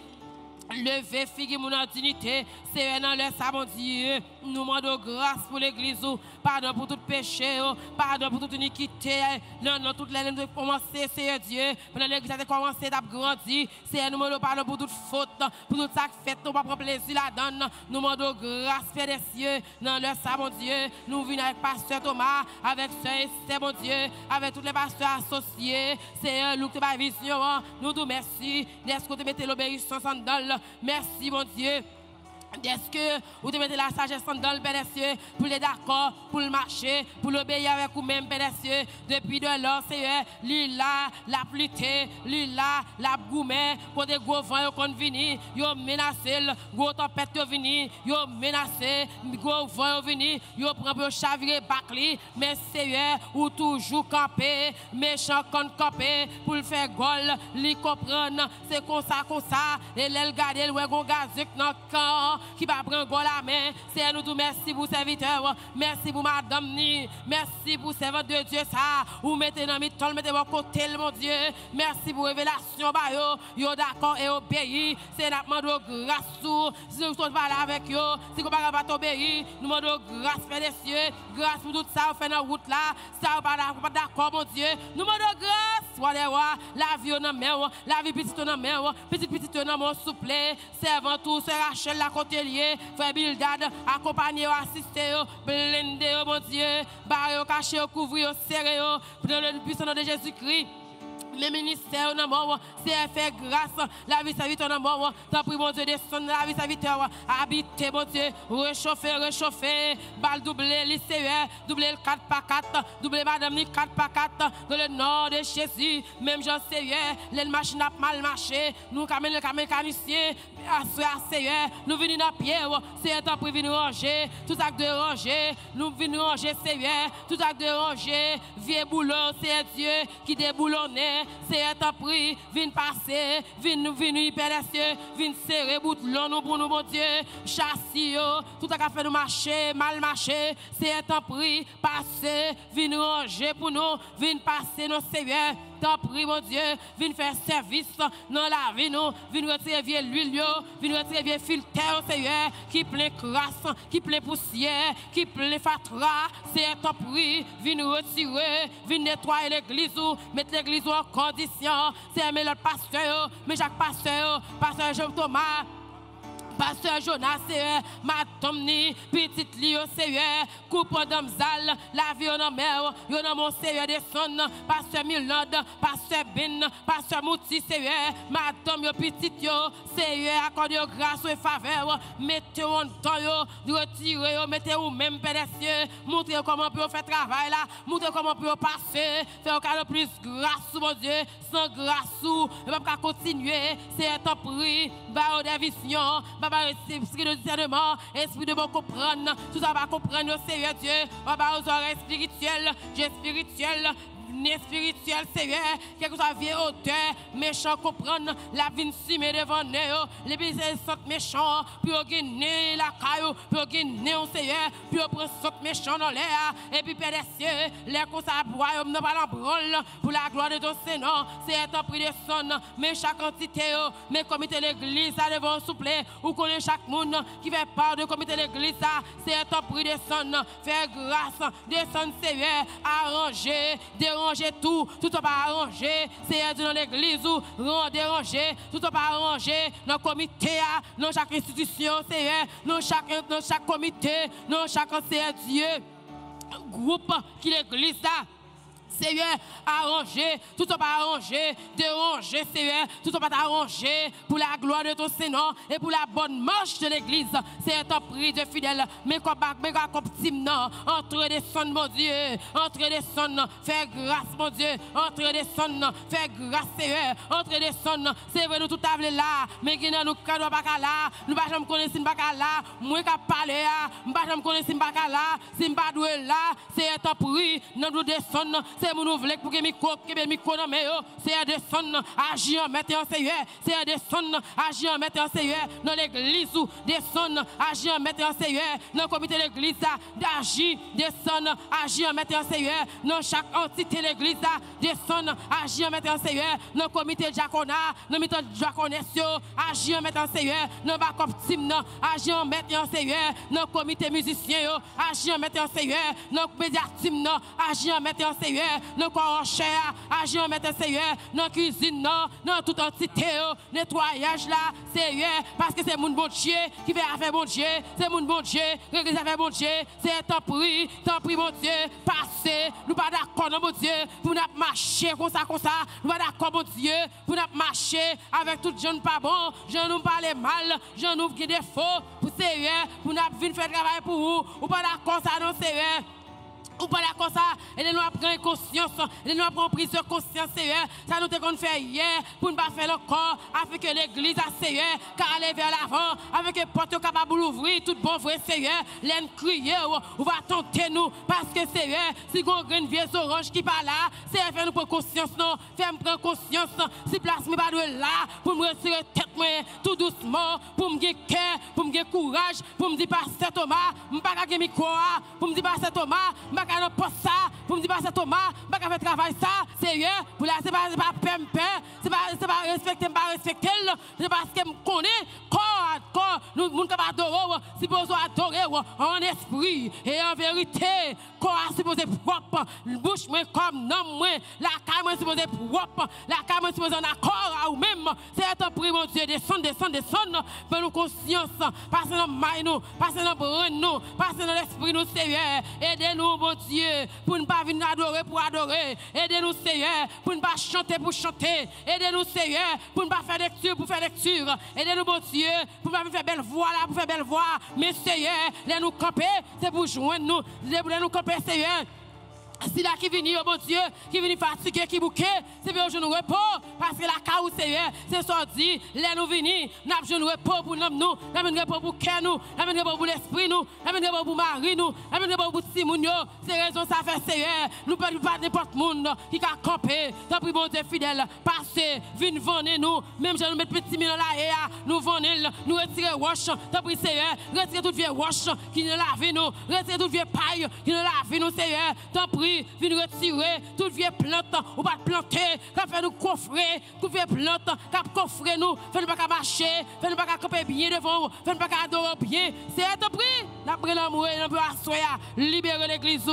Levez, figue mon dignité, c'est dans le sabon Dieu. Nous demandons grâce pour l'église, pardon pour tout péché, pardon pour toute iniquité. Non, non, toutes les lignes de commencer, c'est Dieu. Pendant l'église a commencé à grandir, c'est nous demandons pardon pour toute faute, pour tout ça fait, nous prendre plaisir là-dedans. Nous demandons grâce, Père des cieux, dans le sabon Dieu. Nous venons avec Pasteur Thomas, avec c'est bon Dieu, avec tous les pasteurs associés. C'est nous qui vision. Nous nous merci. Est-ce que tu mettez l'obéissance en dans Merci, mon Dieu. Est-ce que vous devez mettre la sagesse dans le Père pour les d'accord, pour le marcher, pour l'obéir avec vous-même, Père. Depuis de l'or, Seigneur, l'île-là, la pluie, l'île-là, la gourmet, pour des gros vents qui viennent, yo menacé, gros tempête qui viennent, yo menacé, gros vents qui viennent, yo prend pour chavirer bacli, mais Seigneur, ou toujours camper, méchant contre camper, pour le faire gol, li comprendre, c'est comme ça, comme ça, et l'elle garde, le gazuk dans le camp, qui va prendre la main. C'est nous tout merci pour serviteur. Merci pour madame ni. Merci pour servant de Dieu ça. Ou mettez dans mi temps, mettez mon côté mon Dieu. Merci pour révélation ba yo. Yo d'accord et obéi. C'est n'a demandons grâce Si nous sommes pas là avec yo, si vous pas obéir, nous demandons grâce Père des cieux. Grâce pour tout ça fait dans route là. Ça pas d'accord mon Dieu. Nous demandons grâce rois, la vie dans main, la vie petite dans main, petite petite dans mon souple, servant tout, c'est Rachel la côté lié, frère Bildad, accompagné, assisté, blindé, oh mon Dieu, barré, caché, couvrir, serré, dans le puissant nom de Jésus-Christ. Les ministères en amour, c'est faire grâce, la vie serviteur en amour, tant pis mon Dieu, descendre la vie serviteur, habiter mon Dieu, réchauffer, réchauffer, balle doublé, lycée, doublé le 4 par 4, doublé madame 4 par 4, dans le nom de Jésus, même Jean Seigneur, les machines a mal marché, nous camène le mécanicien, Seigneur, nous venons dans pied, c'est un temps pour venir ranger, tout acte de ranger, nous venons ranger, Seigneur, tout acte de ranger, vieux boulot, c'est Dieu qui déboulonne, c'est un prix, viens passer, viens venir Père des cieux, viens serrer bout nous pour nous, mon Dieu, chassis, tout à fait nous marcher, mal marcher, c'est un prix, passer, viens ranger pour nous, viens passer nos Seigneur, t'en prie, mon Dieu, viens faire service dans la vie, nous, viens retirer vieux l'huile, viens retirer vieux filtre, Seigneur, qui plein crasse, qui plein poussière, qui plein fatra, c'est ton prix, viens retirer, viens nettoyer l'église, mettre l'église en condition, c'est mes pasteur, mais chaque pasteur, pasteur Jean Thomas, Pasteur Jonas, Seigneur, madame ni, petite Lio, Seigneur, coupe d'amzal, la vie en mer, yon a mon Seigneur des sons, Pasteur Milad, Pasteur Ben, Pasteur Mouti, Seigneur, madame yo petite yo, Seigneur, accorde grâce et faveur, mettez en temps yo, retirez yo, mettez vous même, Père des cieux, montrez comment peut faire travail là, montrez comment peut passer, faire encore plus grâce, mon Dieu, sans grâce, ou, pas continuer, c'est un prix, bah, des visions, Esprit de discernement, esprit de bon comprendre. Tout ça va comprendre, Seigneur Dieu. Papa, aux oreilles spirituelles, Dieu spirituel, l'avenir spirituel, Seigneur, quel que soit vieille hauteur, méchant comprendre la vie mais devant nous, les business sont méchants, puis gagner la caillou, puis gagner au Seigneur, puis prendre sont méchants dans l'air, et puis Père des cieux, les qu'on s'aboie, nous pas branle, pour la gloire de ton Seigneur, c'est un prix de son, mais chaque entité, mais comité l'église, ça devant souple, ou connaît chaque monde qui fait part de comité l'église, c'est un prix de son, faire grâce, descendre Seigneur, arranger, déranger tout, tout n'est pas arrangé, c'est dans l'église ou déranger, tout n'est pas arrangé, dans le comité, dans chaque institution, Seigneur, dans chaque, dans chaque comité, dans chaque Seigneur Dieu, groupe qui l'église Seigneur, arranger, tout n'est pas arrangé, déranger, Seigneur, tout n'est pas pour la gloire de ton Seigneur et pour la bonne marche de l'église. C'est un prix de fidèle, mais entre les sons, mon Dieu, entre les sons, fais grâce, mon Dieu, entre les sons, fais grâce, Seigneur, entre les sons, c'est vrai, nous tout table là, mais qui nous cadeau pas là, nous pas jamais pas là, parler, nous pas jamais connaître si pas là, pas là, c'est un prix, nous descendons, c'est mon ouvre pour que micro, que micro dans c'est un descendre, agir en mettre en Seigneur, c'est un descendre, agir en mettre en Seigneur, dans l'église ou descendre, agir en mettre en Seigneur, dans le comité de l'église, d'agir, descendre, agir en mettre en Seigneur, dans chaque entité de l'église, descendre, agir en mettre en Seigneur, dans le comité diaconat, dans le comité diaconat, agir en mettre en Seigneur, dans le backup team, agir en mettre en Seigneur, dans le comité musicien, agir en mettre en Seigneur, dans le média team, agir en mettre en Seigneur, dans corps en chair, agir mettre Seigneur, dans la cuisine, dans toute entité, nettoyage là, Seigneur, parce que c'est mon bon Dieu qui fait affaire bon Dieu, c'est mon bon Dieu, l'église affaire bon Dieu, c'est tant pris, tant pris mon Dieu, passez, nous pas d'accord, mon Dieu, pour nous marcher comme ça, comme ça, nous pas d'accord, mon Dieu, pour nous marcher avec tout jeune pas bon, je nous parle mal, je nous qui défaut, pour Seigneur, pour nous venir faire travail pour vous, ou pas d'accord ça, non, Seigneur. Ou pas comme ça, et nous prendre conscience, et nous prendre prise de conscience, Seigneur. Ça nous qu'on fait hier pour ne pas faire corps, afin que l'église, Seigneur, car aller vers l'avant, avec que porte capable d'ouvrir, tout bon vrai, Seigneur. L'aine crier, ou va tenter nous, parce que, Seigneur, si on a une vieille orange qui parle là, c'est faire nous prendre conscience, non, faire me prendre conscience, si place me pas là, pour me retirer tête, tout doucement, pour me cœur, pour me courage, pour me dire, Pasteur Thomas, je ne pas micro, pour me dire, Pasteur Thomas, pas un poste ça, pour me dire, c'est Thomas, pas faire travail ça, sérieux, pour là, c'est pas, c'est pas peur, c'est pas, c'est pas respecter, pas respecter, c'est parce que je connais, corps à corps, nous, nous, pas adorer, si besoin adorer, en esprit et en vérité, corps à supposé propre, bouche, moi, comme non, moi, la caille, moi, supposé propre, la caille, moi, supposé en accord à vous-même, c'est un prix, mon Dieu, descend, descend, descend, pour nous conscience, passez dans le nous, passez dans le nous, passez dans l'esprit, nous, Seigneur, aidez-nous, mon Dieu, pour ne pas venir adorer pour adorer. Aidez-nous, Seigneur, pour ne pas chanter pour chanter. Aidez-nous, Seigneur, pour ne pas faire lecture pour faire lecture. Aidez-nous, mon Dieu, pour ne pas faire belle voix là, pour faire belle voix. Mais, Seigneur, les nous camper, c'est pour joindre nous. Les nous camper, Seigneur. Si là qui vient, oh mon Dieu, qui vient fatigué, qui bouquet, c'est pour nous repos. Parce que la caou Seigneur, c'est sorti, là nous venons, nous avons repos pour nous, nous avons repos pour cœur nous, nous avons repos pour l'esprit nous, nous avons repos pour mari nous, nous avons repos pour Simon C'est raison ça fait Seigneur. Nous ne pouvons pas n'importe monde qui a campé. Tant pis mon Dieu fidèle, passez, venez vendre nous, même si nous mettons petit million là, nous vendons, nous retirons wash. Tant pis Seigneur, retirez toute vieille wash qui nous lave nous, retirez toute vieille paille qui nous lave nous Seigneur. Tant pis viens retirer toute vieille plante, ou pas planter, qui fait nous coffrer, toute vieille plante, qui coffrer nous, fait nous pas marcher, fait nous pas camper bien devant, fait nous pas adorer bien. C'est un prix, la pris l'amour, nous peut assoyer, libérer l'église,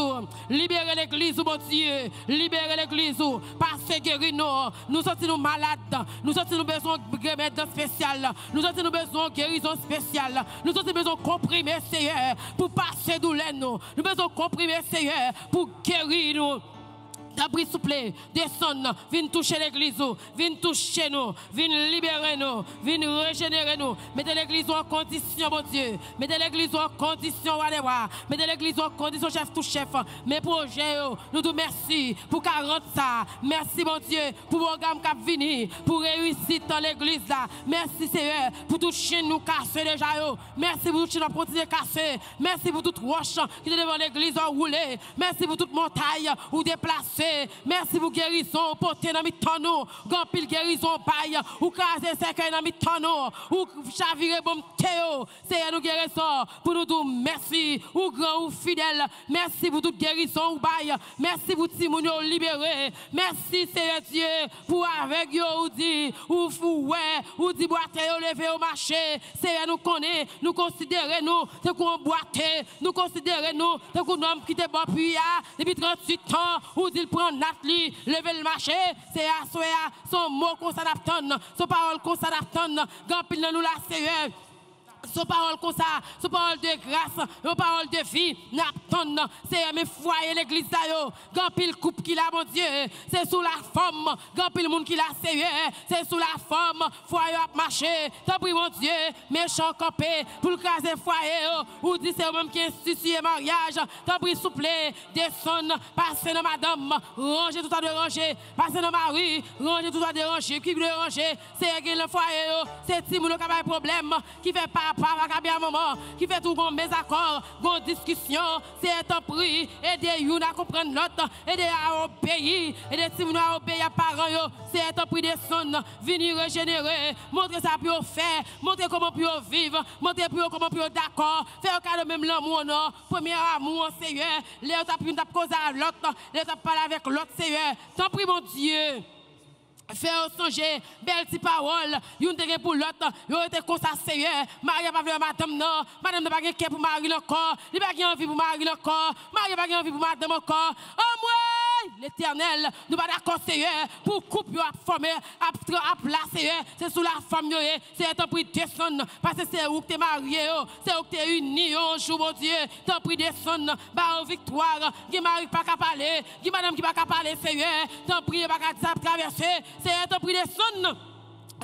libérer l'église, mon Dieu, libérer l'église, parce que guérir nous, nous sommes nous malades, nous sommes nous besoin de remède spécial, nous sommes nous besoin de guérison spéciale, nous sommes besoin de comprimer, Seigneur, pour passer douleur nous, nous besoin de comprimer, Seigneur, pour guérir nous. D'abri souple, descend, viens toucher l'église, viens toucher nous, viens libérer nous, viens régénérer nous. Mettez l'église en condition, mon Dieu. Mettez l'église en condition, voir. Mettez l'église en condition, chef tout chef. Mes projets, nous te merci pour 40 ça. Merci, mon Dieu, pour vos gammes qui venir, pour réussir dans l'église. Merci, Seigneur, pour tout chien nous casser déjà. Merci pour tout chien nous continuer casser. Merci pour toute roche qui est devant l'église en roulé. Merci pour toute montagne ou déplacée. Merci pour guérison, porter dans mes tonneaux. Grand pile guérison, paille. Ou craser cercueil dans mes tonneaux. Ou chavirer bon théo. C'est nous guérison. Pour nous dire merci. Ou grand ou fidèle. Merci pour toute guérison ou. Merci pour Timounio libéré. Merci, Seigneur Dieu, pour avec yo ou dit, ou fou, ouais, ou dit boîte, lever au marché. Seigneur, nous connaît, nous considérons nous, c'est qu'on boite, nous considérons nous, c'est qu'on homme qui te bon puis depuis 38 ans, ou dit prend Nathalie, lever le marché, c'est à son mot qu'on s'adapte, son parole qu'on s'adapte, grand pile nous la Seigneur son parole comme ça, son parole de grâce, son parole de vie, n'attend, c'est mes foyers l'église d'ailleurs, grand pile coupe qu'il a, mon Dieu, c'est sous la forme, grand pile monde qui l'a Seigneur, c'est sous la forme, foyer à marcher, t'as pris mon Dieu, méchant campé, pour le caser foyer, oh, ou dit c'est même qui institue mariage, t'as pris souple, descendre, passer dans madame, ranger tout à déranger, passer dans ma rue, ranger tout à déranger, qui déranger, c'est le foyer, oh. c'est Timoun qui a un problème, qui fait pas papa, qui un moment, qui fait tout bon accords, bon discussion, c'est un prix, aider you à comprendre l'autre, aider à obéir, aider si vous à obéir à parents, c'est un prix de son, venir régénérer, montrer ça pour faire, montrer comment pour vivre, montrer pour comment pour d'accord, faire cas de même l'amour, non, premier amour, Seigneur, les autres pu causer à l'autre, les autres parler avec l'autre, Seigneur, t'en prie mon Dieu. Faire songer, belle petite parole, yon te pour l'autre, yon était comme ça. Marie pas vouloir madame non, madame n'a pas gagné pour Marie encore, il pas gagné envie pour Marie encore, Marie pas envie pour madame encore. Oh moi l'éternel, nous pas d'accord, Seigneur, pour couper, à former, à placer, c'est sous la femme, c'est un prix descendre, parce que c'est où tu es marié, c'est où tu es uni, un jour, mon Dieu, t'en prix descendre, bah, victoire, qui mari pas qu'à parler, qui madame qui pas qu'à parler, Seigneur, prie pas qu'à traverser, c'est un prix descendre.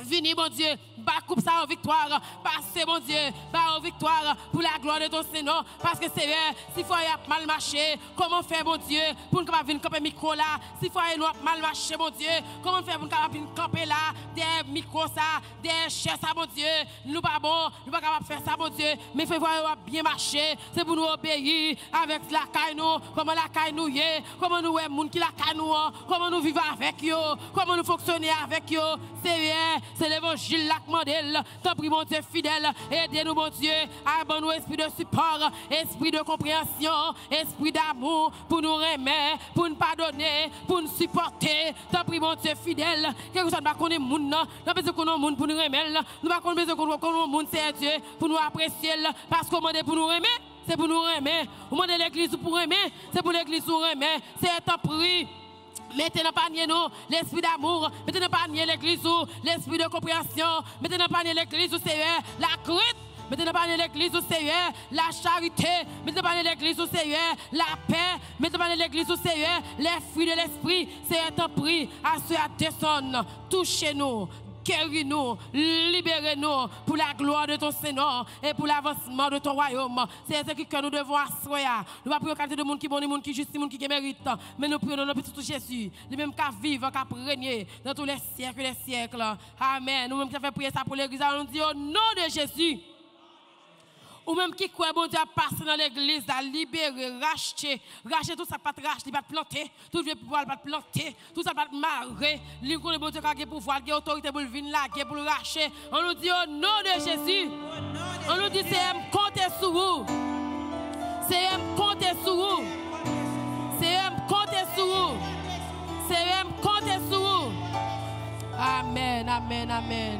Vini, mon Dieu, bah coupe ça en victoire. Passez, mon Dieu, bah en victoire pour la gloire de ton Seigneur. Parce que vrai, si faut y mal marché, comment faire, mon Dieu, pour pas venir camper micro là? Si faut y mal marché, mon Dieu, comment faire pour ne venir camper là, des micros ça, des chaises ça, mon Dieu. Nous pas bon, nous pas capable faire ça, mon Dieu. Mais faut voir bien marcher. C'est pour nous obéir avec la caille nous, comment la caille nous est, comment nous monde qui la caille nous, comment nous vivons avec eux, comment nous fonctionner avec eux. Vrai, c'est l'évangile là Tant pis, mon Dieu fidèle, aidez-nous, mon Dieu, à nous esprit de support, esprit de compréhension, esprit d'amour pour nous remettre, pour nous pardonner, pour nous supporter. Tant pis, mon Dieu fidèle, quelque chose pas connaître moun, nous besoin qu'on monde pour nous remettre, nous pas besoin qu'on monde, c'est Dieu, pour nous apprécier, parce qu'on demande pour nous remettre c'est pour nous remettre. Au monde de l'église pour remettre, c'est pour l'église pour remettre. C'est un prix. Mettez dans panier nous l'esprit d'amour. Mettez dans panier l'église l'esprit de compréhension. Mettez dans panier l'église Seigneur la crainte. Mettez dans panier l'église au Seigneur la charité. Mettez dans panier l'église au Seigneur la paix. Mettez dans panier l'église au Seigneur les fruits de l'esprit. C'est un prix à ceux à descendre. Touchez-nous guéris-nous, libérez-nous pour la gloire de ton Seigneur et pour l'avancement de ton royaume. C'est ce que nous devons assoyer. Nous ne prions pas de monde qui bon, de qui juste, de qui mérite, mais nous prions dans le petit Jésus, lui même qui vivre, qui régner dans tous les siècles et les siècles. Amen. Nous même qui fait prier ça pour l'église, nous disons au nom de Jésus. Ou même qui croit, bon Dieu, à passer dans l'église, à libérer, racheter, racheter tout ça, pas de racheter, pas de planter, tout le pouvoir, pas de planter, tout ça, pas. Lui, qu'on bon Dieu, qui a pouvoir, qui a autorité pour le venir là, pour le racheter. On nous dit au nom de Jésus. On nous dit, c'est compter sur vous. C'est compter sur vous. C'est compter sur vous. C'est compter sur vous. Amen, amen, amen.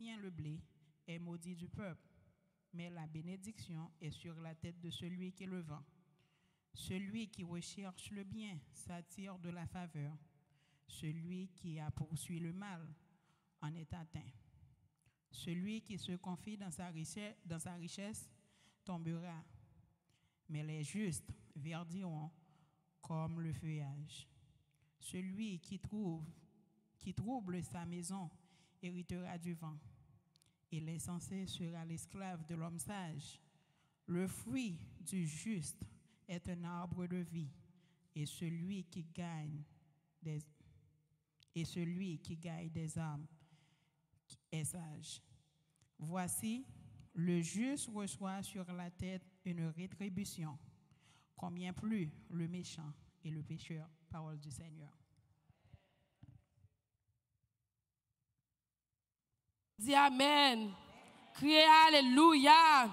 Le blé est maudit du peuple, mais la bénédiction est sur la tête de celui qui le vend. Celui qui recherche le bien s'attire de la faveur. Celui qui a poursuivi le mal en est atteint. Celui qui se confie dans sa richesse, tombera, mais les justes verdiront comme le feuillage. Celui qui qui trouble sa maison héritera du vent, et l'insensé sera l'esclave de l'homme sage. Le fruit du juste est un arbre de vie, et celui qui gagne des, et celui qui gagne des âmes est sage. Voici, le juste reçoit sur la tête une rétribution, combien plus le méchant et le pécheur? Parole du Seigneur. Dis Amen. Criez Alléluia.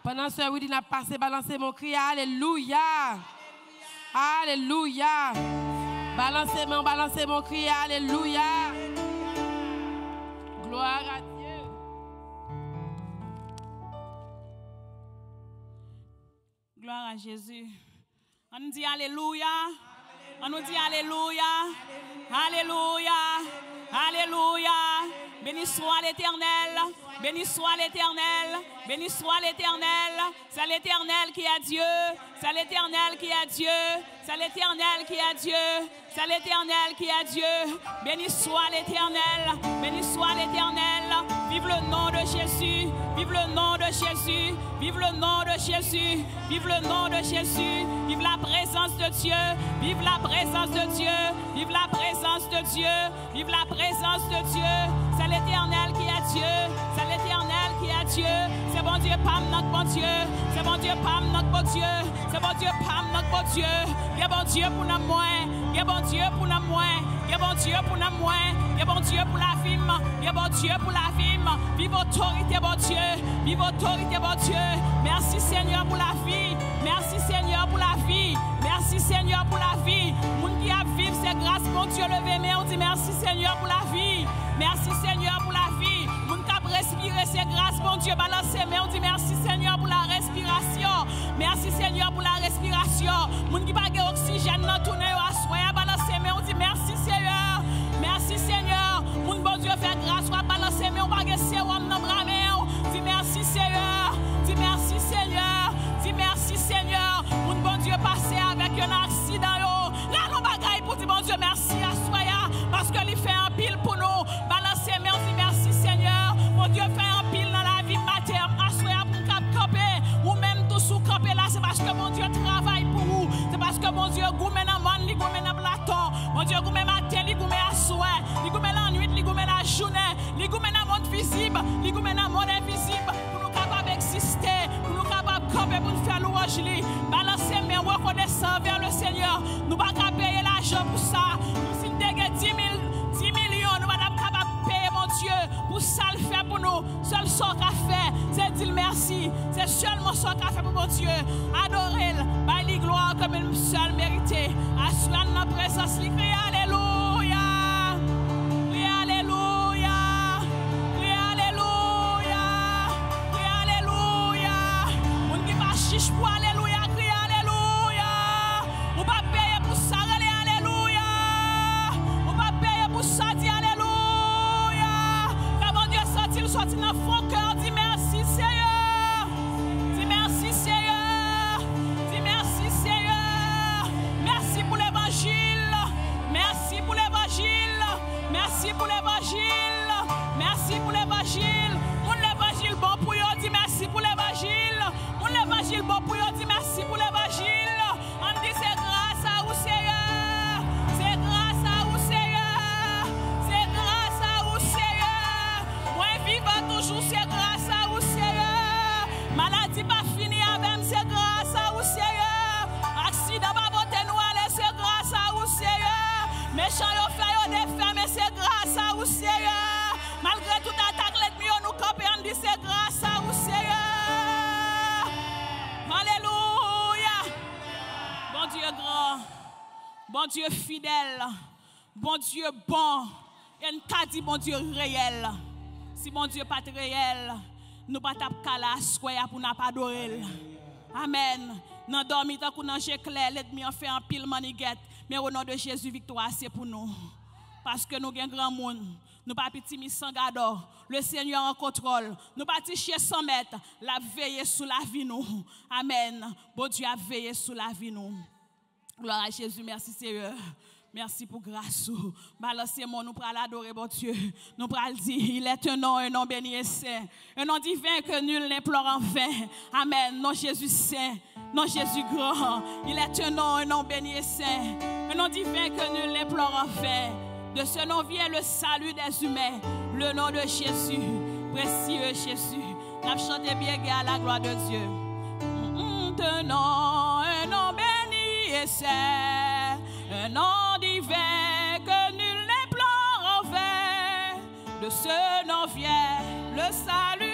Pendant ce oui, il a passé, balancez mon cri Alléluia. Alléluia. Balancez mon, balancez mon cri Alléluia. Gloire à Dieu. Gloire à Jésus. On nous dit Alléluia. On nous dit Alléluia. Alléluia. Alléluia. Béni soit l'Éternel. Béni soit l'Éternel. Béni soit l'Éternel. C'est l'Éternel qui a Dieu. C'est l'Éternel qui a Dieu. C'est l'Éternel qui a Dieu. C'est l'Éternel qui a Dieu. Béni soit l'Éternel. Béni soit l'Éternel. Vive le nom de Jésus. Vive le nom de Jésus. Vive le nom de Jésus. Vive le nom de Jésus. Vive la présence de Dieu. Vive la présence de Dieu. Vive la présence de Dieu. Vive la présence de Dieu. C'est l'Éternel qui a Dieu. Dieu. C'est bon Dieu, pam notre bon Dieu. C'est bon Dieu, pam notre bon Dieu. C'est bon Dieu, pam notre bon Dieu. Il bon Dieu pour nous moins. Il bon Dieu pour nous moins. Il bon Dieu pour nous moins. Il bon Dieu pour la vie. Il bon Dieu pour la vie. Vive autorité, bon Dieu. Vive autorité, bon Dieu. Merci Seigneur pour la vie. Merci Seigneur pour la vie. Merci Seigneur pour la vie. Moun qui a vivre, c'est grâce, mon Dieu, levé, mais on dit merci Seigneur pour la vie. Merci Seigneur pour la vie. Moun qui a respiré, c'est grâce, mon Dieu, balancé, mais on dit merci Seigneur pour la respiration. Merci Seigneur pour la respiration. Moun qui pas oxygène dans tout à soya balancé, mais on dit merci Seigneur. Merci Seigneur. Moun bon Dieu fait grâce, soit balancé, mais on pas sérum dans bras, Dis merci Seigneur. Dis merci Seigneur. Dis merci Seigneur. Moun bon Dieu passé avec un accident. Là, nous bagaille pour dire bon Dieu merci à soya parce que il fait Dieu fait un pile dans la vie. À soya pour cap camper ou même tout sous camper là, c'est parce que mon Dieu travaille pour vous. C'est parce que mon Dieu goumé dans man, li goumé dans platon. Mon Dieu goumé matin, li goumé à soir, li goumé la nuit, li goumé la journée, li goumé dans monde visible, li goumé dans monde invisible pour nous capables d'exister, pour nous capables de camper pour nous faire louange. Balancer mais reconnaissant vers le Seigneur. Nous pas payer l'argent pour ça. Nous si nous 10 000 Pour ça le fait pour nous. Seul ce qu'a fait, c'est dire merci. C'est seulement ce qu'a fait pour mon Dieu. Adorez-le, baille gloire comme il seul mérité. Assurez notre présence, lui Alléluia. Alléluia. Alléluia. Alléluia. On qui pas Malgré toute attaque l'ennemi nous camper on c'est grâce à vous Seigneur. Alléluia. Bon Dieu grand. Bon Dieu fidèle. Bon Dieu bon. Et on t'a dit bon Dieu réel. Si mon Dieu pas réel, nous pas tap calas pour n'a pas adorer. Amen. Dans dormi tant qu'on ange clair, l'ennemi en fait un pile maniguette, mais au nom de Jésus victoire c'est pour nous. Parce que nous avons grand monde. Nous pas petit mis sans gado. Le Seigneur en contrôle. Nous pas chier sans mettre. La veille sous la vie nous. Amen. Bon Dieu a veillé sous la vie nous. Gloire à Jésus. Merci Seigneur. Merci pour grâce. Balancez moi, nous prenons l'adorer, bon Dieu. Nous prenons dire, il est un nom, un nom béni et saint. Un nom divin que nul n'implore en vain. Amen. Non Jésus saint, non Jésus grand. Il est un nom, un nom béni et saint. Un nom divin que nul n'implore en vain. De ce nom vient le salut des humains. Le nom de Jésus, précieux Jésus. N'a chanté bien à la gloire de Dieu. Un nom, un nom béni et saint. Un nom divin que nul n'implore en vain. De ce nom vient le salut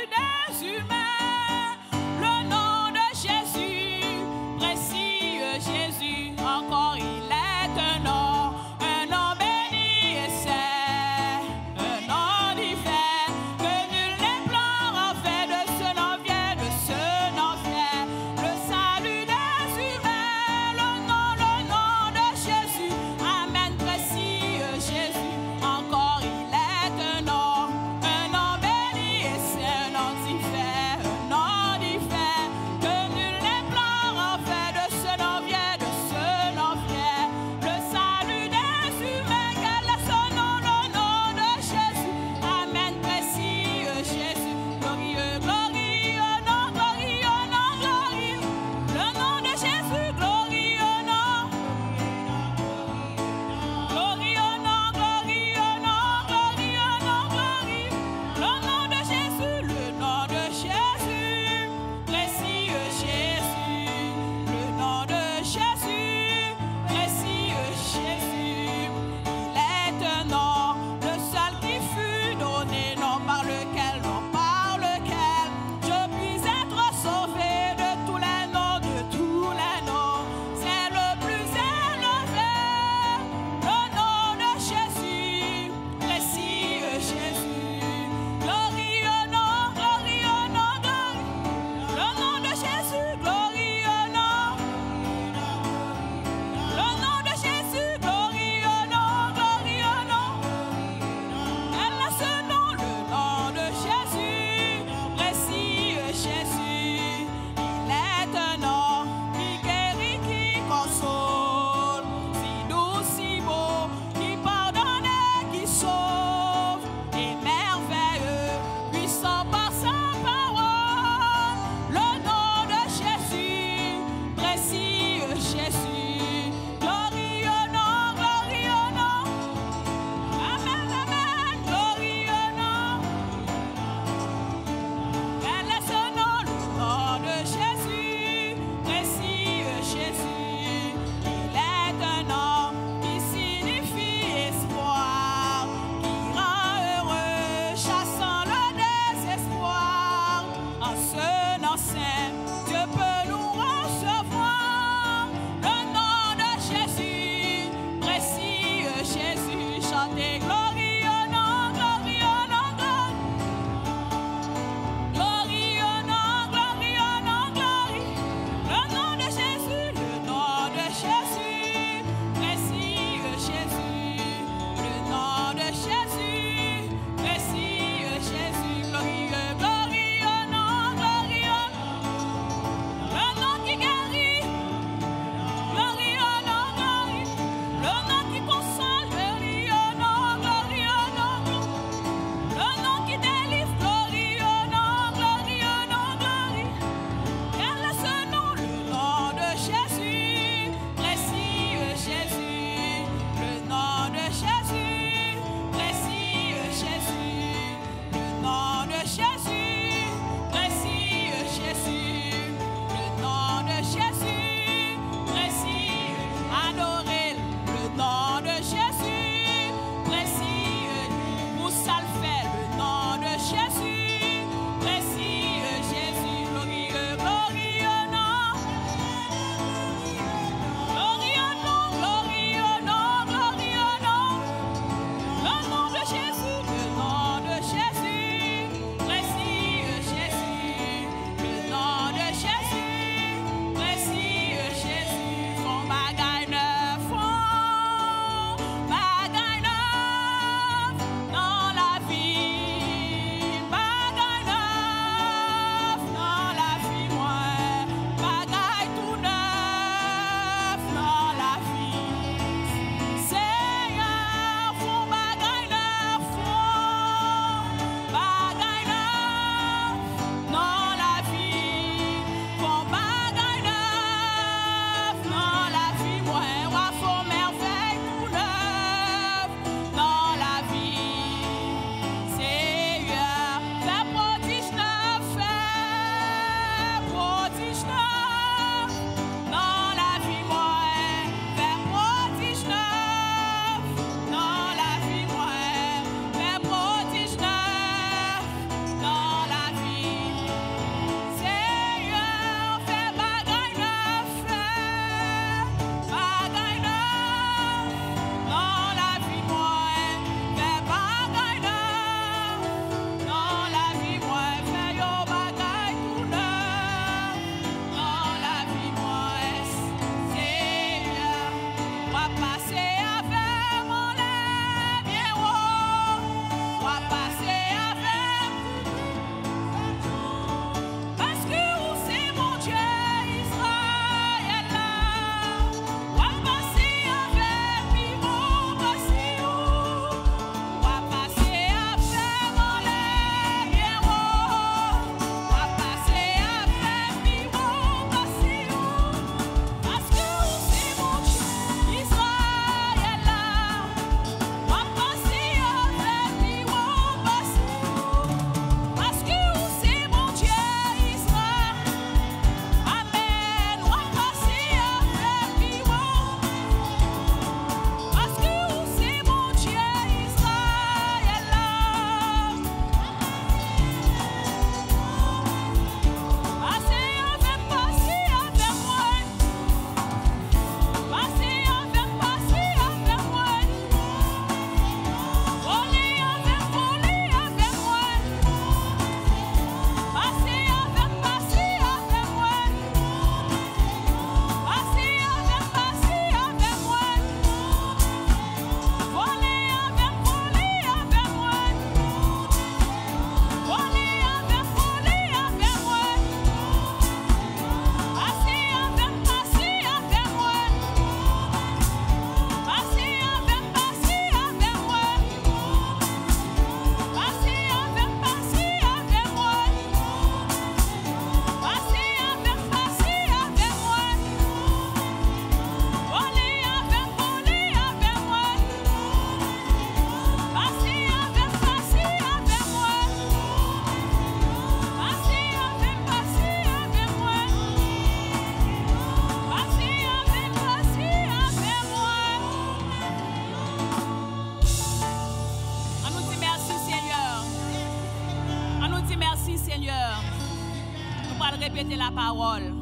parole.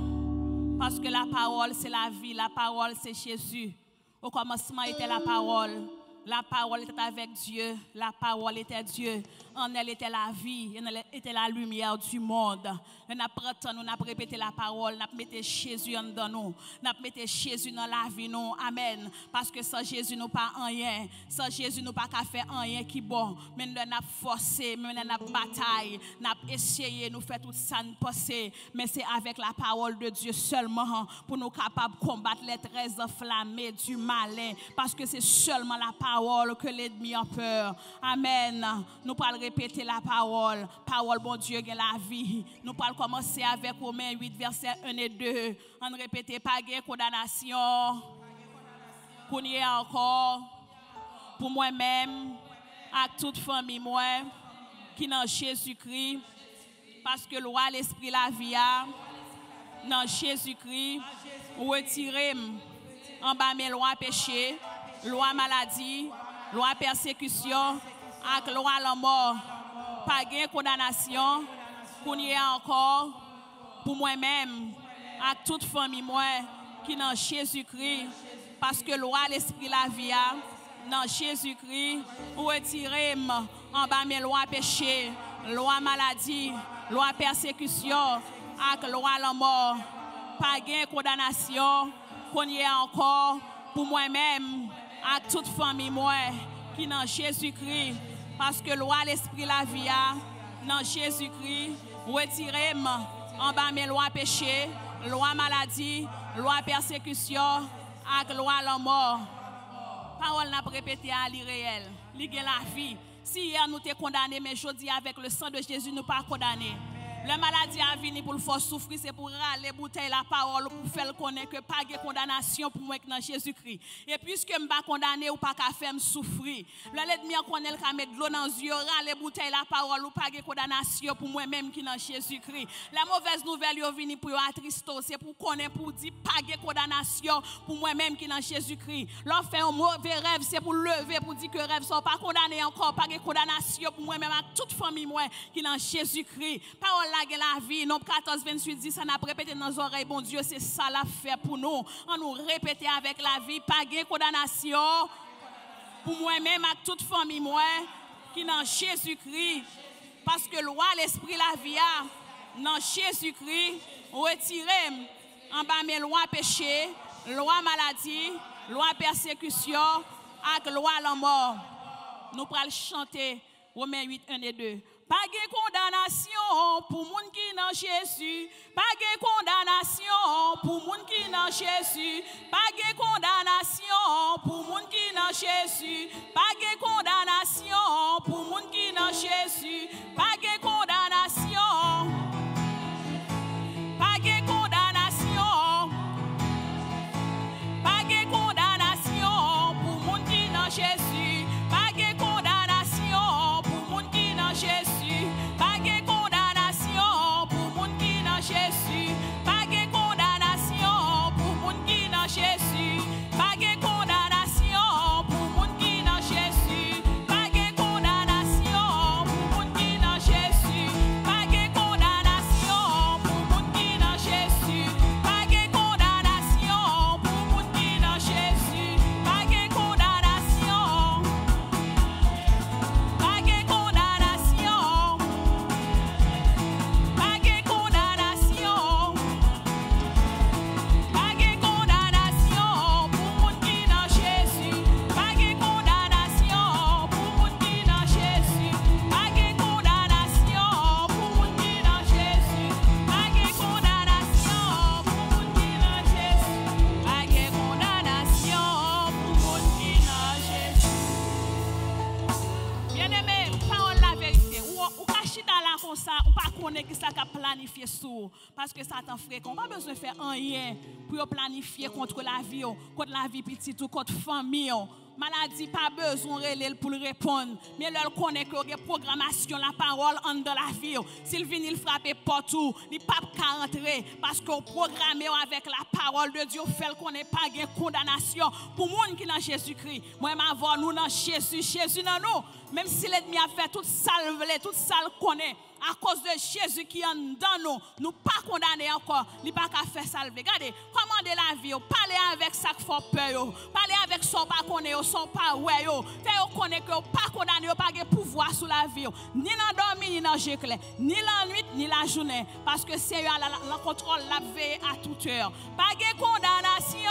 Parce que la parole, c'est la vie. La parole, c'est Jésus. Au commencement était la parole. La parole était avec Dieu. La parole était Dieu. En elle était la vie. En elle était la lumière du monde. Nous avons nous avons répété la parole. Nous mis Jésus en nous. Nous avons mis Jésus dans la vie. Nous. Amen. Parce que sans Jésus, nous pas rien. Sans Jésus, nous pas qu'à faire rien qui bon. Mais nous avons forcé, nous avons bataille. Nous essayé, nous faire tout ça nous passer. Mais c'est avec la parole de Dieu seulement pour nous capables de combattre les traits enflammés du malin. Parce que c'est seulement la parole que l'ennemi a peur. Amen. Nous parlons répéter la parole. Parole, bon Dieu, qui la vie. Nous parlons commencer avec Romains 8, versets 1 et 2. On répète pas de condamnation. Pour y encore. Pour moi-même. À toute famille, moi. Qui dans Jésus-Christ. Parce que loi, l'esprit, la vie, dans Jésus-Christ, retirez en bas mes lois péché, loi maladie, loi persécution, avec loi la mort. Pas de condamnation, qu'on y est encore pour moi-même, à toute famille, moi, qui dans Jésus-Christ, parce que loi, l'esprit, la vie, dans Jésus-Christ, retirez en bas mes lois péché, loi maladie, loi persécution, avec loi la mort. Pas de condamnation, qu'on encore pour moi-même, à toute famille, moi, qui dans Jésus-Christ, parce que loi, l'esprit, la vie, dans Jésus-Christ, retirez en bas mes lois péché, loi maladie, loi persécution, avec loi la mort. Parole n'a répété à l'irréel, la vie. Si hier nous t'es condamné, mais dis avec le sang de Jésus, nous pas condamné. La maladie a venu pour le faire souffrir, c'est pour râler, bouteille la parole, pour faire connaître que pas de condamnation pour moi dans Jésus-Christ. Et puisque je ne pas condamné ou pas faire souffrir, l'ennemi connaît le mettre de l'eau dans les yeux, râler, bouteille la parole, ou pas de condamnation pour moi-même qui dans Jésus-Christ. La mauvaise nouvelle est venue pour attrister, c'est pour connaître, pour dire pas de condamnation pour moi-même qui dans Jésus-Christ. Fait un mauvais rêve, c'est pour lever, pour dire que rêve sont pas condamnés encore, pas de condamnation pour moi-même, à toute famille moi qui dans Jésus-Christ. Parole la vie. Nombre 14, 28 dit, ça n'a répété dans nos oreilles. Bon Dieu, c'est ça la fait pour nous. On nous répéter avec la vie, pas de condamnation. Pour moi-même, à toute famille, moi, qui dans Jésus-Christ. Parce que loi, l'esprit, la vie, dans Jésus-Christ, retirez en bas mes lois péché, loi maladie, loi persécution, avec loi la mort. Nous pourrons chanter Romains 8, 1 et 2. Pa gen kondanasyon pou moun ki nan Chesu, pa gen kondanasyon pou moun ki nan Chesu, pa gen kondanasyon pou moun ki nan Chesu, pa gen kondanasyon pou moun ki nan Chesu, pa gen kondanasyon Parce que ça t'en fréquent. Pas besoin de faire rien pour planifier contre la vie, contre la vie petite ou contre famille. ou. Maladie, pas besoin de pour le répondre. Mais elle connaît que la programmation, la parole en de la vie. S'il vient, il frappe partout. Il pas qu'à rentrer. Parce qu'on programme avec la parole de Dieu, fait qu'on n'est pas de condamnation pour monde qui dans Jésus-Christ. Moi, ma voix, nous dans Jésus, Jésus dans nous. Même si l'ennemi a fait toute ça, le toute ça, le connaît. À cause de Jésus qui est dans nous, nous pas condamnés encore, il pas qu'à faire salver. Regardez, commandez la vie, parlez avec ça qui fait peur, parlez avec son pas connaît, son pas ouais, fait connaître que pas condamné, pas de pouvoir sur la vie, ni dans dormir, ni dans jeter, ni la nuit, ni la journée, parce que c'est le contrôle, la veille à toute heure. Pas de condamnation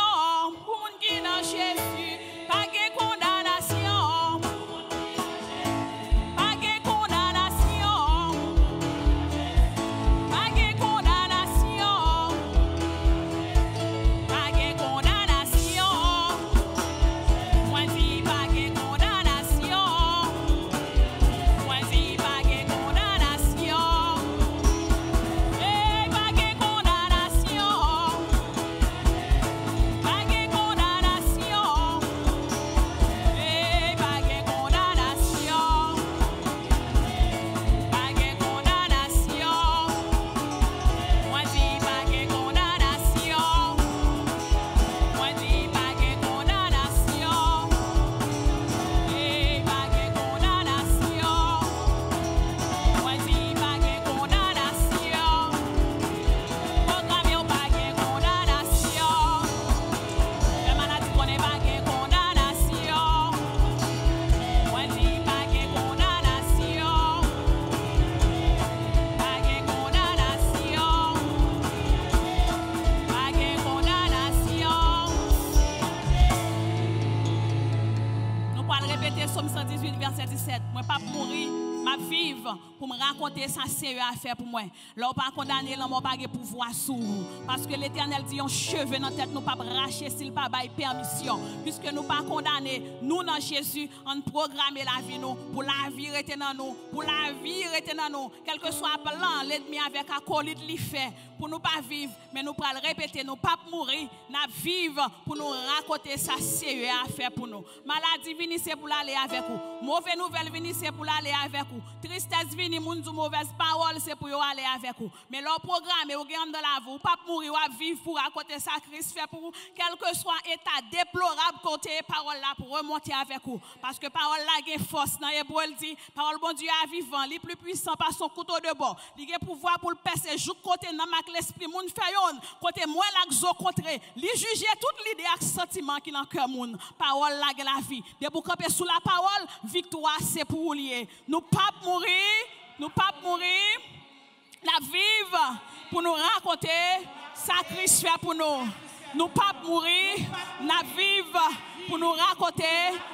pour qui dans Jésus, pas de condamnation. Raconter ça sérieux à faire pour moi. Là, on pas condamner l'homme, on pas de pouvoir sur vous. Parce que l'éternel dit, on cheveux dans la tête, nous pas racher s'il pas bail permission. Puisque nous pas condamner, nous dans Jésus, on programme la vie nous, pour la vie rester dans nous, pour la vie rester dans nous. Quel que soit plan, l'ennemi avec acolyte li fait, pour nous pas vivre, mais nous pas le répéter, nous pas mourir, nous vivre pour nous raconter ça sérieux à faire pour nous. Maladie vini c'est pour aller avec vous. Mauvaise nouvelle vini c'est pour aller avec vous. Tristesse vini moun mauvaise parole c'est pour aller avec vous. Mais leur programme ou gagne dans la vie, pas mourir ou vivre pour raconter ça Christ fait pour vous, quel que soit état déplorable côté parole là pour remonter avec vous parce que parole là gagne force dans elle dit parole bon Dieu est vivant, li plus puissant par son couteau de bord. Il a pouvoir pour le percer jour côté dans l'esprit moun fait yon, côté moi zo contre, li juger toute l'idée et sentiment qui dans cœur moun. Parole là la vie. De pour camper sous la parole, victoire c'est pour vous lier. Nous pas mourir, nous pas mourir, la vivre pour nous raconter ça Christ fait pour nous. Nous pas mourir, la vivre pour nous raconter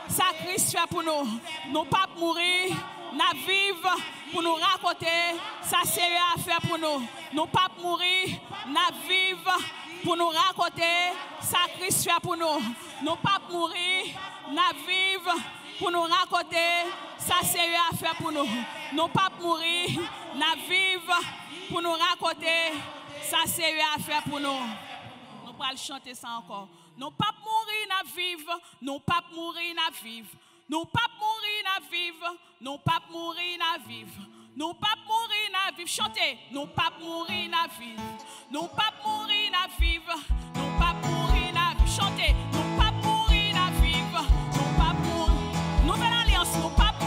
ça Christ fait pour nous. Nous pas mourir, la vivre pour nous raconter ça sérieux à faire pour nous. Nous pas mourir, la vivre pour nous raconter ça Christ fait pour nous. Nous pas mourir, la vivre pour nous raconter ça sérieux à faire pour nous. Nous pas mourir, la vivre pour nous raconter ça sérieux à faire pour nous. Nous pas chanter ça encore. Nous pas mourir, na vivre. Nous pas mourir, na vivre. Nous pas mourir, na vivre. Nous pas mourir, na vivre. Nous pas mourir, na vivre. Chantez. Nous pas mourir, na vivre. Nous pas mourir, na vivre. Nous pas mourir, na vivre. Chantez. Nouvelle alliance.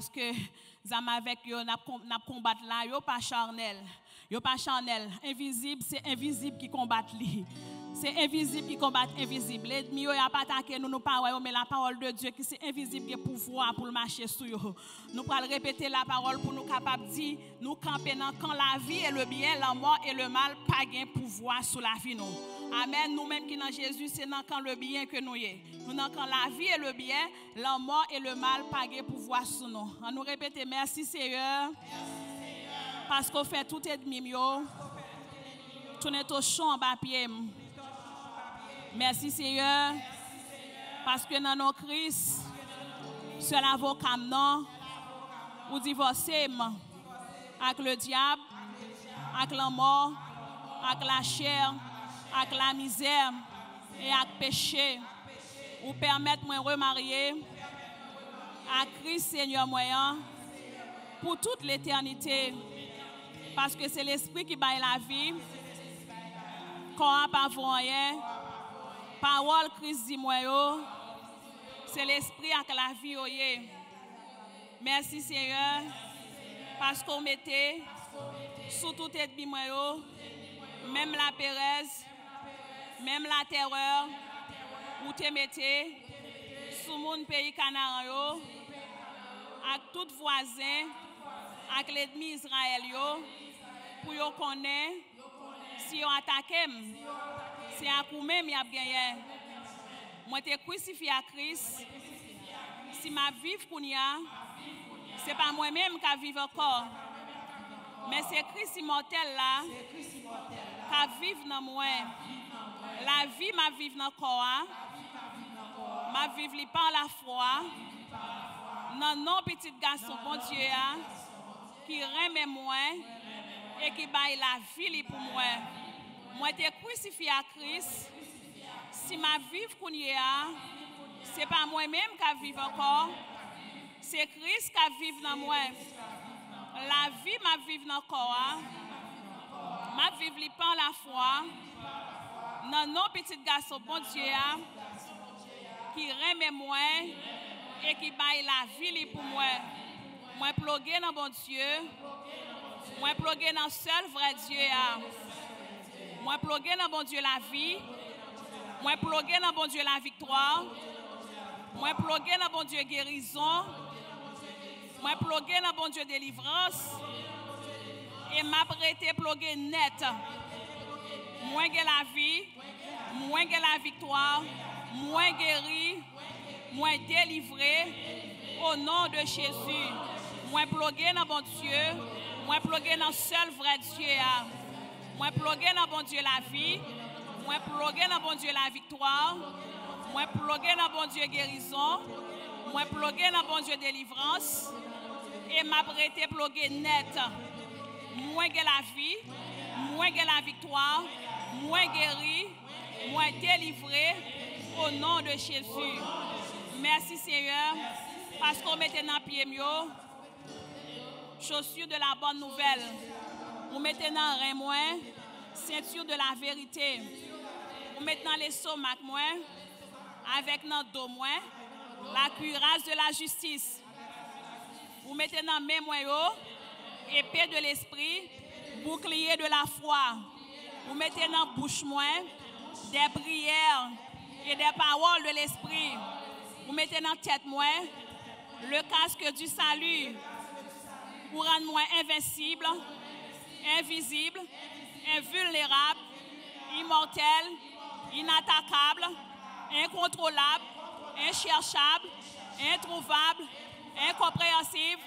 Parce que zam avec yo n'a combattre là yo pas charnel. Yo pas charnel, invisible, c'est invisible qui combat lui. C'est invisible qui combat invisible. L'ennemi n'a pas attaqué nous, nous pas mais la parole de Dieu qui c'est invisible qui pouvoir pour marcher sur eux. Nous allons répéter la parole pour nous capables de dire, nous camper quand la vie et le bien, la mort et le mal, pas gain pouvoir sur la vie nous. Amen. Nous-mêmes qui dans Jésus, c'est dans quand le bien que nous y Nous dans quand la vie et le bien, la mort et le mal, pas gain pouvoir sur nous. On nous répéter merci Seigneur. Parce qu'on fait tout ennemi. Tout est au champ en pied. Merci Seigneur. Parce que dans nos Christ, seul avocat non, ou divorcer avec le diable, avec la mort, avec la chair, avec la misère et avec le péché, ou permettre moi remarier à Christ Seigneur moyen pour toute l'éternité. Parce que c'est l'esprit qui baille la vie. Quand pas rien, parole Christ dit moi c'est l'esprit avec la vie. Merci Seigneur. Parce qu'on mettait sous tout ennemi moi même la pérèse, même la terreur où te mettez sous mon pays Canaan yo. Avec tout voisin avec l'ennemi Israël pour yo connaître si yo attaqué Se akou men mi ap genye. Mwen te kousifi a kris. Si ma viv koun ya, se pa mwen men ka viv akor. Men se kris imotel la, ka viv nan mwen. La vi ma viv nan koa. Ma viv li pan la fwa. Nan non petit gason bon die ya, ki reme mwen, e ki bay la vi li pou mwen. Moi, t'ai crucifié à Christ. Si ma vie ce n'est pas moi-même qui vive encore. C'est Christ qui vit dans moi. La vie m'a vivre dans le corps. Ma vivre par la foi. Non, non, petit garçon, bon Dieu, qui remet moi et qui baille la vie pour moi. Moi, plogué dans bon Dieu. Moi, plogué dans seul vrai Dieu. Moi, plogué dans bon Dieu la vie. Moi, plogué dans bon Dieu la victoire. Moi, plogué dans bon Dieu guérison. Moi, plogué dans bon Dieu délivrance. Et m'a prêté plogué net. Moi, que la vie. Moi, que la victoire. Moi, guéri. Moi, délivré. Au nom de Jésus. Moi, plogué dans bon Dieu. Moi, plogué dans seul vrai Dieu. Moi, plogué dans bon Dieu la vie. Moi, plogué dans bon Dieu la victoire. Moi, plogué dans bon Dieu guérison. Moi, plogué dans bon Dieu délivrance. Et m'a prêté plogué net. Moi, que la vie. Moi, que la victoire. Moi, guéri. Moi, délivré. Au nom de Jésus. Merci Seigneur. Parce qu'on mettait dans pied mieux chaussures de la bonne nouvelle. Vous mettez dans rein moins, ceinture de la vérité. Vous mettez dans les somacs moins, avec notre dos moins, la cuirasse de la justice. Vous mettez dans main moins épée de l'esprit, bouclier de la foi. Vous mettez dans bouche moins, des prières et des paroles de l'esprit. Vous mettez dans tête moins, le casque du salut pour rendre moi invincible, invisible, invulnérable, immortel, inattaquable, incontrôlable, incherchable, introuvable, incompréhensible,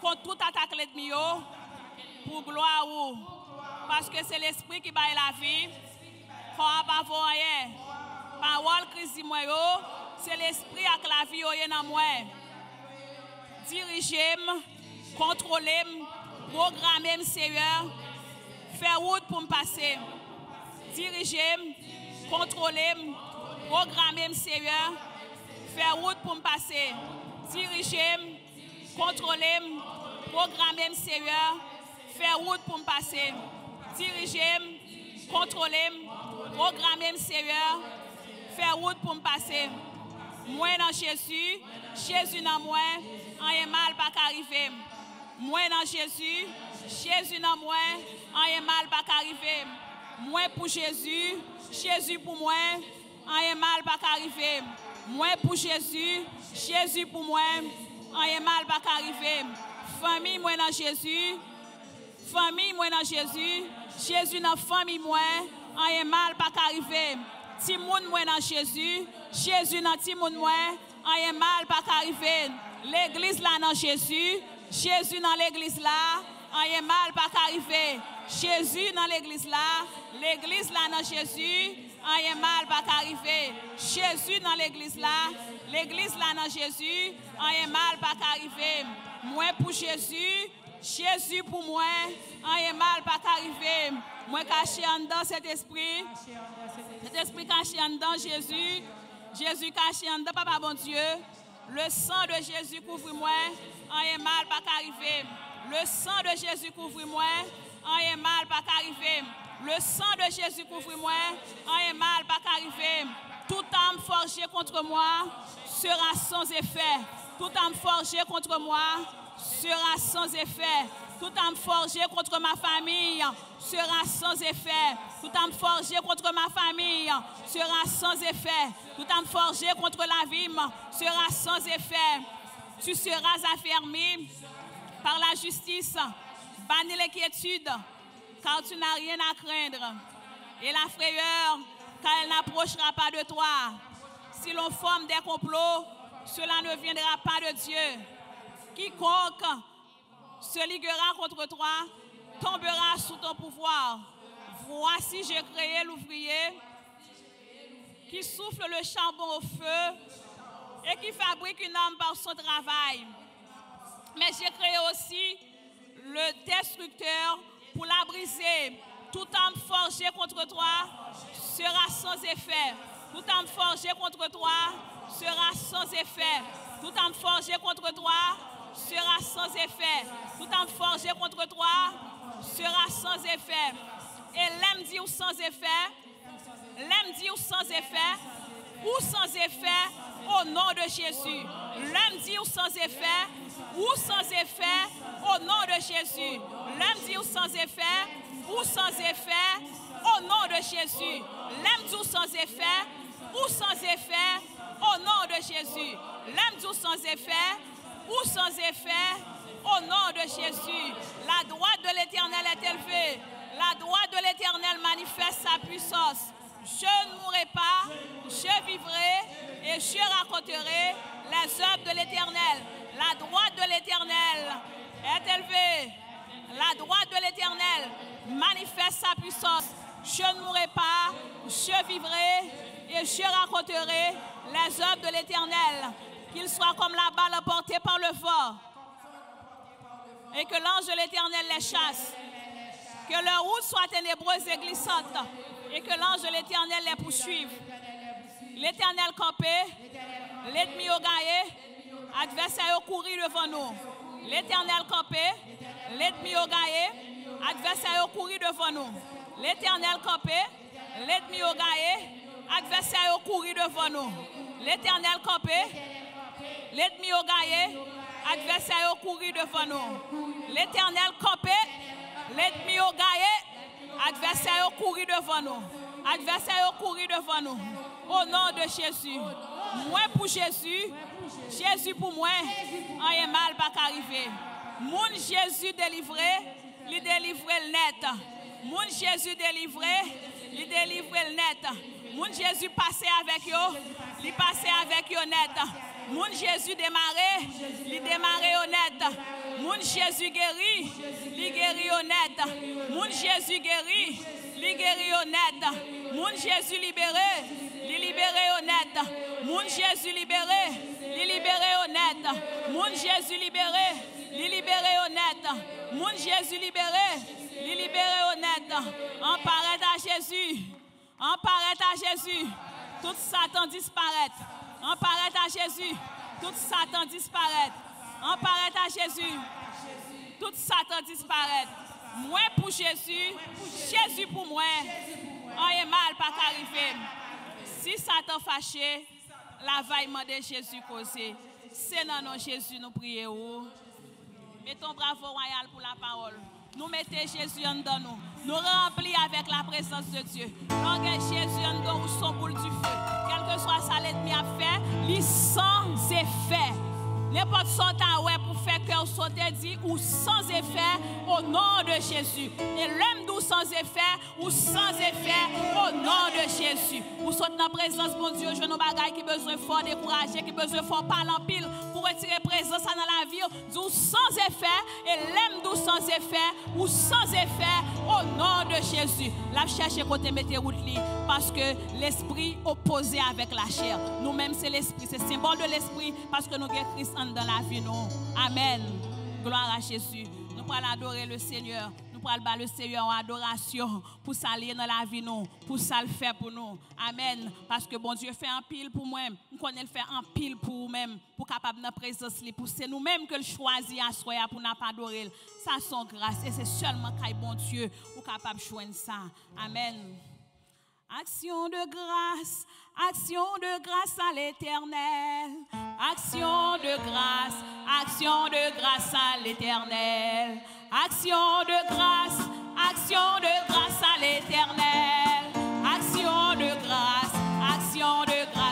contre toute attaque l'ennemi, oh, pour gloire ou. Parce que c'est l'esprit qui baille la vie, qu'on pas voyer. Parole Christ moi oh, c'est l'esprit avec la vie oh, dans moi. Dirigez-moi, contrôlez-moi, programmer, Seigneur, faire route pour me passer, diriger, contrôler, programmer, Seigneur, faire route pour me passer, diriger, contrôler, programmer, Seigneur, faire route pour me passer, diriger, contrôler, programmer, Seigneur, faire route pour me passer, Moi dans Jésus, Jésus dans moi, rien mal pas arriver. Moi dans Jésus, Jésus dans moi, rien mal pas arriver. Moi pour Jésus, Jésus pour moi, rien mal pas arriver. Moi pour Jésus, Jésus pour moi, rien mal pas arriver. Famille moi dans Jésus, famille moi dans Jésus, Jésus dans famille moi, rien mal pas arriver. Timoun moi dans Jésus, Jésus dans Timoun moi, rien mal pas arriver. L'église là dans Jésus, Jésus dans l'église là, rien mal pas arriver. Jésus dans l'église là, l'église là dans Jésus, rien mal pas arriver. Jésus dans l'église là, l'église là dans Jésus, rien mal pas arriver. Moi pour Jésus, Jésus pour moi, rien mal pas arriver. Moi caché en dedans cet esprit, cet esprit caché en dedans Jésus, Jésus caché en dedans Papa bon Dieu. Le sang de Jésus couvre-moi, rien mal pas. Le sang de Jésus couvre-moi, rien mal pas arriver. Le sang de Jésus couvre-moi, rien mal pas arriver. Toute âme forgée contre moi sera sans effet. Toute âme forgée contre moi sera sans effet. Toute âme forgée contre ma famille sera sans effet. Toute âme forgée contre ma famille sera sans effet. Toute âme forgée contre la vie sera sans effet. Tu seras affermi par la justice. Bannis l'inquiétude, car tu n'as rien à craindre. Et la frayeur, car elle n'approchera pas de toi. Si l'on forme des complots, cela ne viendra pas de Dieu. Quiconque se liguera contre toi tombera sous ton pouvoir. Voici, j'ai créé l'ouvrier qui souffle le charbon au feu et qui fabrique une âme par son travail. Mais j'ai créé aussi le destructeur pour la briser. Toute âme forgée contre toi sera sans effet. Toute âme forgée contre toi sera sans effet. Toute âme forgée contre toi sera sans effet. Tout âme forgée contre toi sera sans effet. Et l'aime dire sans effet, l'aime dire sans effet, ou sans effet au nom de Jésus. L'aime dire sans effet, ou sans effet au nom de Jésus. L'aime dire sans effet, ou sans effet au nom de Jésus. L'aime dire sans effet, ou sans effet au nom de Jésus. L'aime dire sans effet, ou sans effet au nom de Jésus. La droite de l'Éternel est élevée. La droite de l'Éternel manifeste sa puissance. Je ne mourrai pas, je vivrai et je raconterai les œuvres de l'Éternel. La droite de l'Éternel est élevée. La droite de l'Éternel manifeste sa puissance. Je ne mourrai pas, je vivrai et je raconterai les œuvres de l'Éternel. Qu'il soit comme la balle emportée par le vent. Et que l'ange de l'Éternel les chasse. Que leur route soit ténébreuse et glissante. Et que l'ange de l'Éternel les poursuive. L'Éternel campé, l'ennemi au gaillé, adversaire au courir devant nous. L'Éternel campé, l'ennemi au gaillé, adversaire au courir devant nous. L'Éternel campé, l'ennemi au gaillé, adversaire au courir devant nous. L'Éternel campé, l'ennemi au gaillé, adversaire au courir devant nous. L'Éternel campé, l'ennemi au gaillé, adversaire courir devant nous. Adversaire courir devant nous. Au nom de Jésus. Moi pour Jésus, Jésus pour moi, rien mal pas arriver. Mon Jésus délivré, délivre le net. Mon Jésus délivré, délivre le net. Mon Jésus passé avec eux, il passé avec eux net. Mon Jésus démarré, il démarré honnête. Mon Jésus guéri, il guéri honnête. Jésus guéri, il guéri honnête. Jésus libéré, il libéré honnête. Mon Jésus libéré, il libéré honnête. Mon Jésus libéré, il libéré honnête. Mon Jésus libéré, il libéré honnête. Emparez à Jésus. Emparez à Jésus. Tout Satan disparaît. Emparez à Jésus. Tout Satan disparaît. Emparez à Jésus. Tout Satan disparaît. Moi pour Jésus. Jésus pour moi. Rien mal pas arriver. Si Satan fâché, La vaillement de Jésus causé. C'est dans nom Jésus nous prions. Mettons bravo royal pour la parole. Nous mettons Jésus en dedans nous. Nous remplis avec la présence de Dieu. Nous Jésus en dedans ou son boule du feu. Quel que soit ça l'ennemi a fait, il sans effet. N'importe sorte ouais pour faire cœur sauter dit ou sans effet au nom de Jésus. Et l'homme d'où sans effet ou sans effet au nom de Jésus. Ou saute dans la présence mon Dieu, je nous bagaille qui besoin fort décourager, qui besoin fort parler en pile pour retirer présence dans la vie, d'où sans effet et l'homme d'où sans effet ou sans effet au nom de Jésus. La cherche côté mettez route parce que l'esprit opposé avec la chair. Nous-mêmes c'est l'esprit, c'est symbole de l'esprit parce que nous avons Christ dans la vie. Nous. Amen. Gloire à Jésus. Nous allons adorer le Seigneur. Nous allons le Seigneur en adoration pour s'allier dans la vie, nous, pour ça le faire pour nous. Amen. Parce que bon Dieu fait un pile pour moi. Nous connaissons le faire un pile pour nous-mêmes, pour capable de présence, pour c'est nous-mêmes que le choisit à soi pour nous adorer. Ça, son grâce. Et c'est seulement quand bon Dieu pour capable de joindre ça. Amen. Action de grâce, action de grâce à l'éternel. Action de grâce, action de grâce à l'éternel. Action de grâce, action de grâce à l'éternel. Action de grâce, action de grâce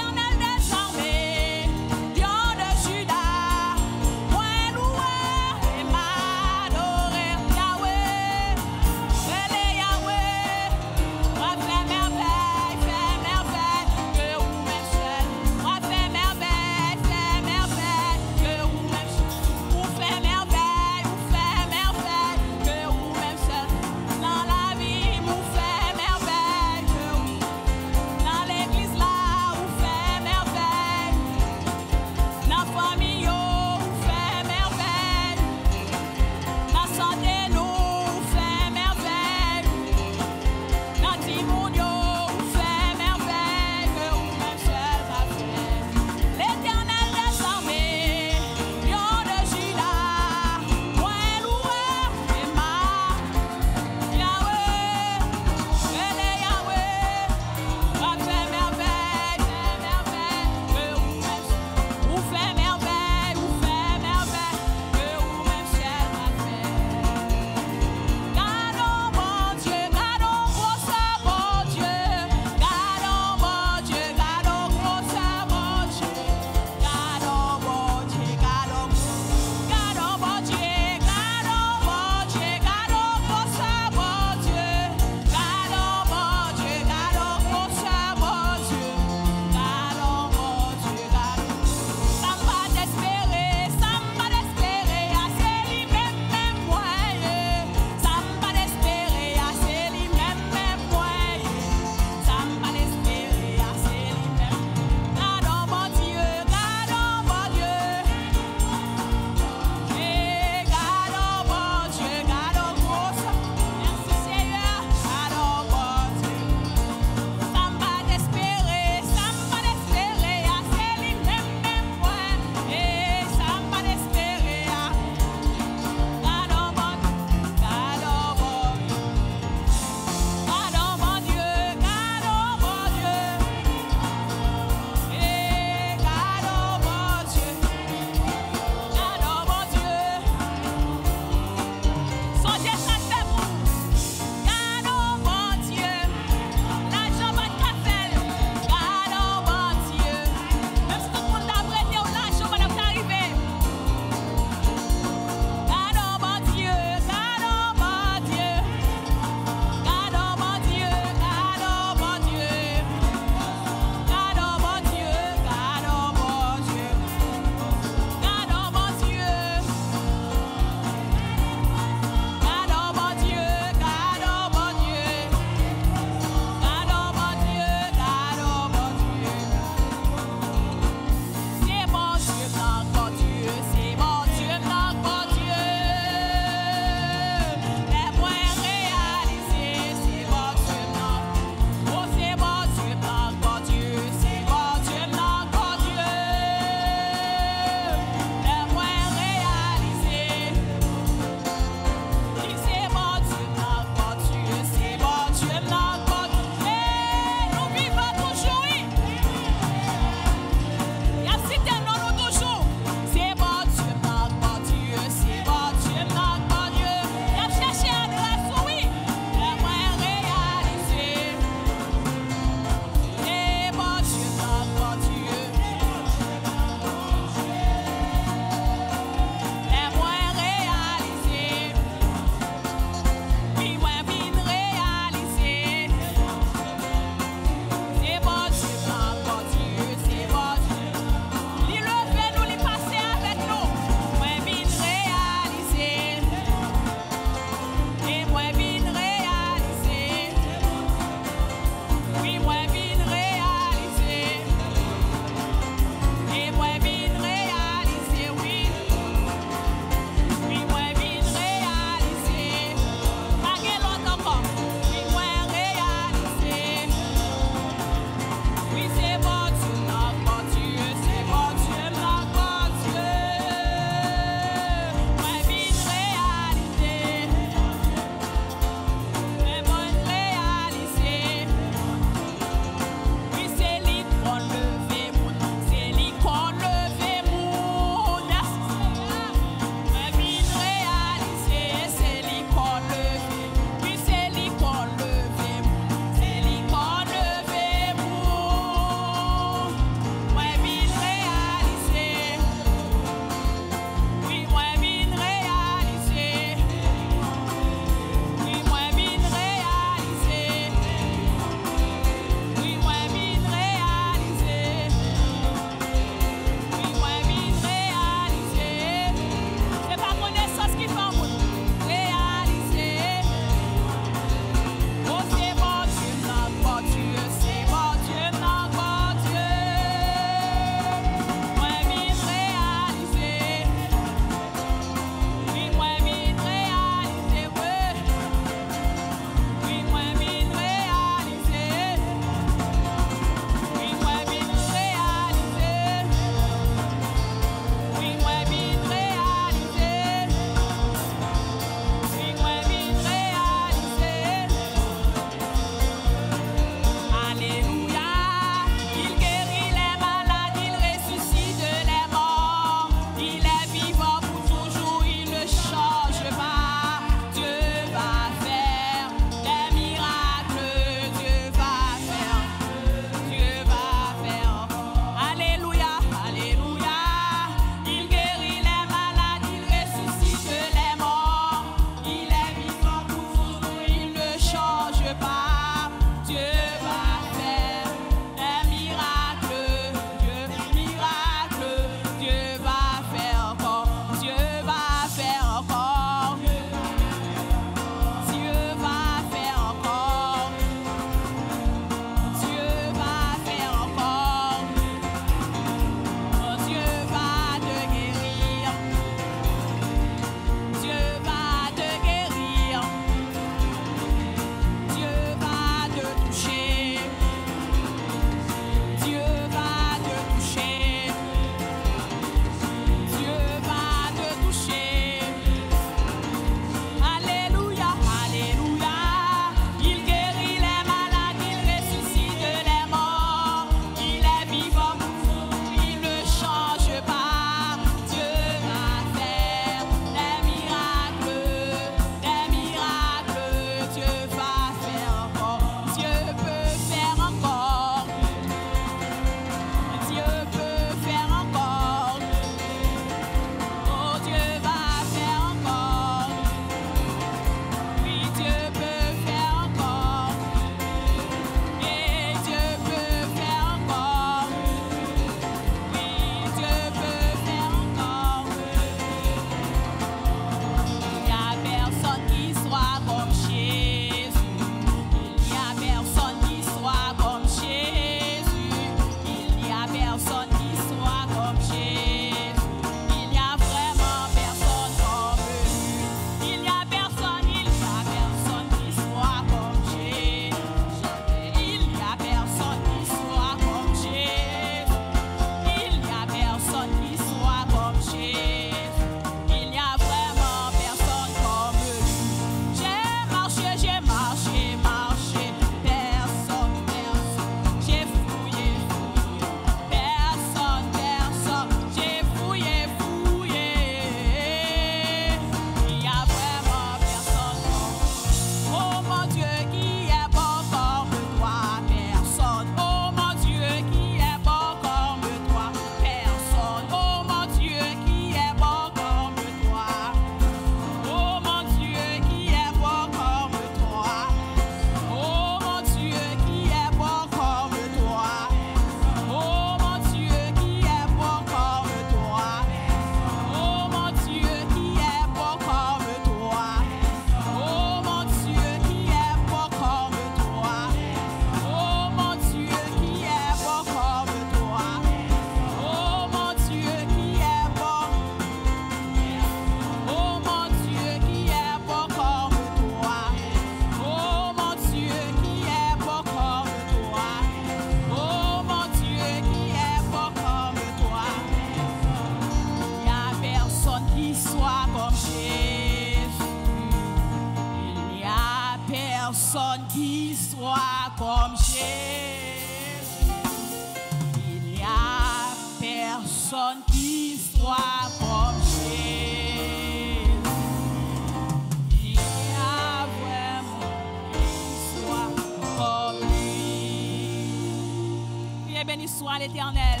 soit l'éternel.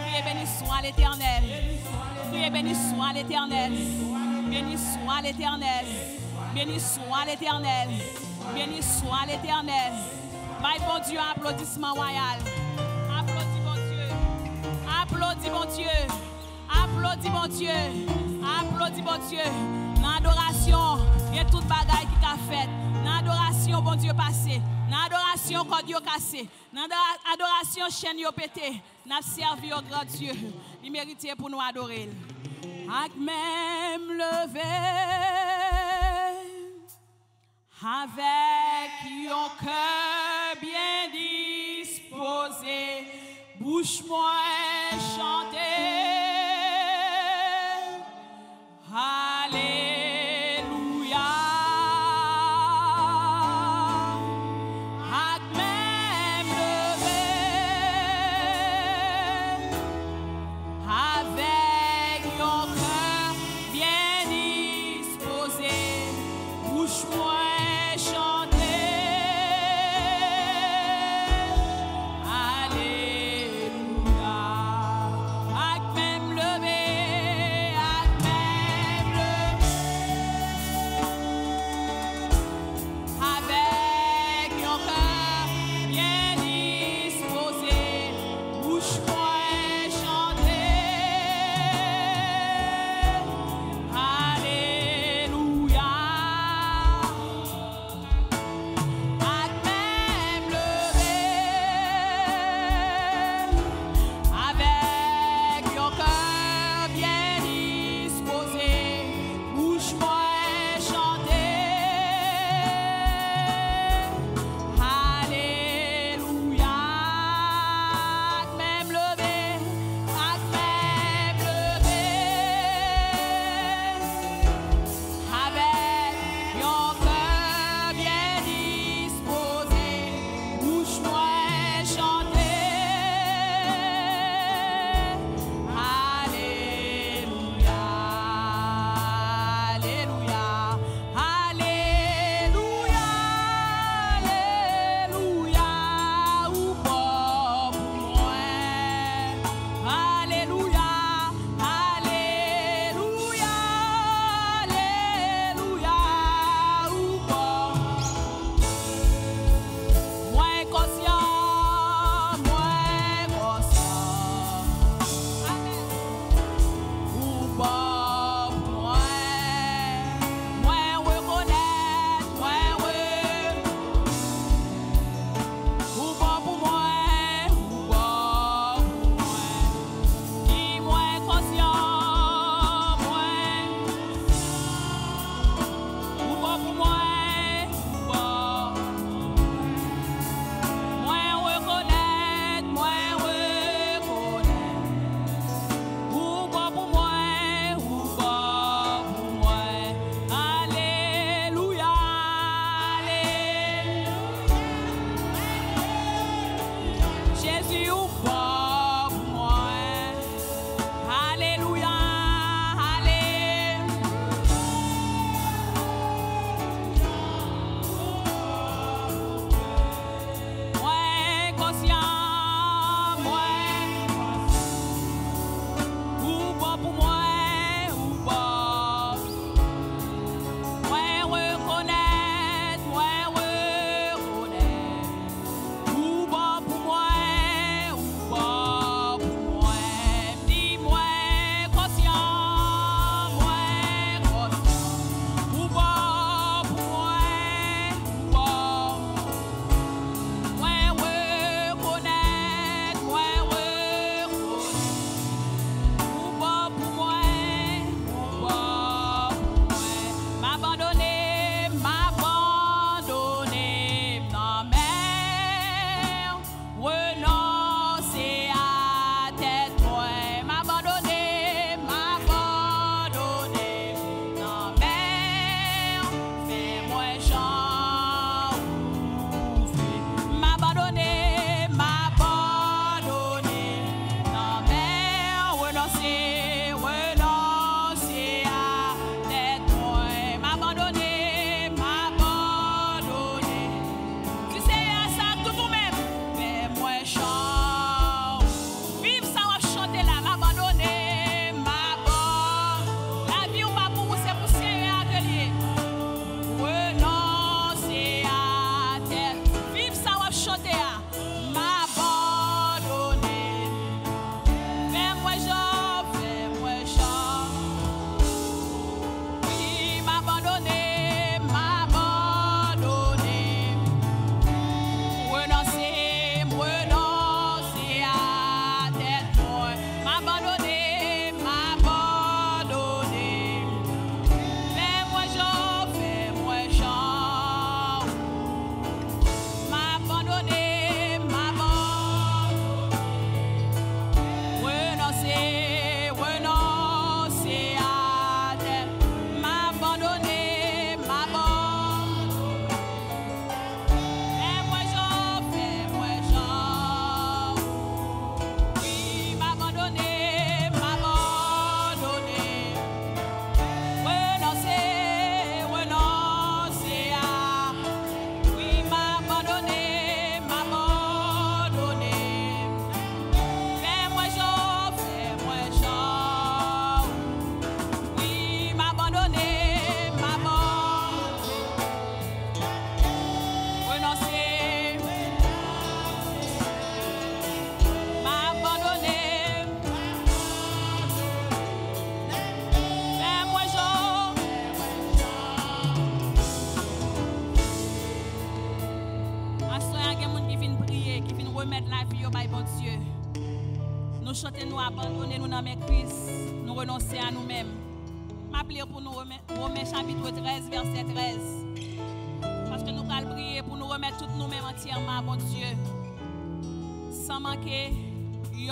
Priez, béni soit l'éternel. Priez, béni soit l'éternel. Béni soit l'éternel. Béni soit l'éternel. Béni soit l'éternel. Maï bon Dieu, applaudissement royal. Applaudis bon Dieu. Applaudis bon Dieu. Applaudis bon Dieu. Applaudis bon Dieu. L'adoration, et y a toute bagaille qui t'a faite. L'adoration, bon Dieu passé. L'adoration, quand Dieu cassé chaîne yo pété, n'a servi au grand Dieu. Il méritait pour nous adorer. Avec même levé, avec un cœur bien disposé, bouche-moi et chante.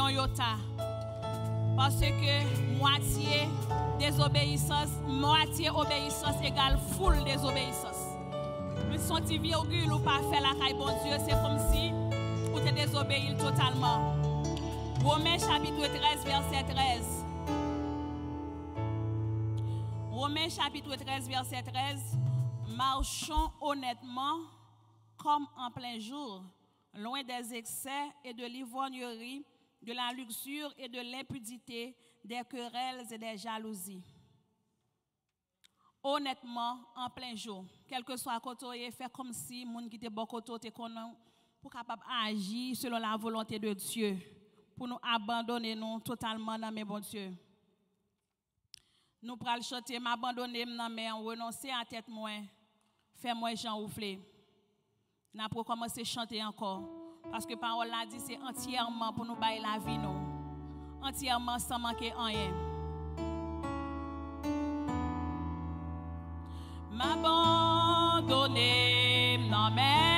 Yota. Parce que moitié désobéissance, moitié obéissance égale full désobéissance. Son petit virgule ou pas faire la caille, bon Dieu, c'est comme si vous te désobéir totalement. Romains chapitre 13, verset 13. Romains chapitre 13, verset 13. Marchons honnêtement comme en plein jour, loin des excès et de l'ivrognerie, de la luxure et de l'impudité, des querelles et des jalousies. Honnêtement, en plein jour, quel que soit côté, fait comme si moun qui était bon côté pour capable agir selon la volonté de Dieu, pour nous abandonner totalement dans mes bons Dieu. Nous pral chanter m'abandonner dans renoncer à tête moins, faire moi Jean ouflé. N'a pour commencer chanter encore parce que parole là dit c'est entièrement pour nous bailler la vie nous. Entièrement sans manquer rien. M'abandonner dans mes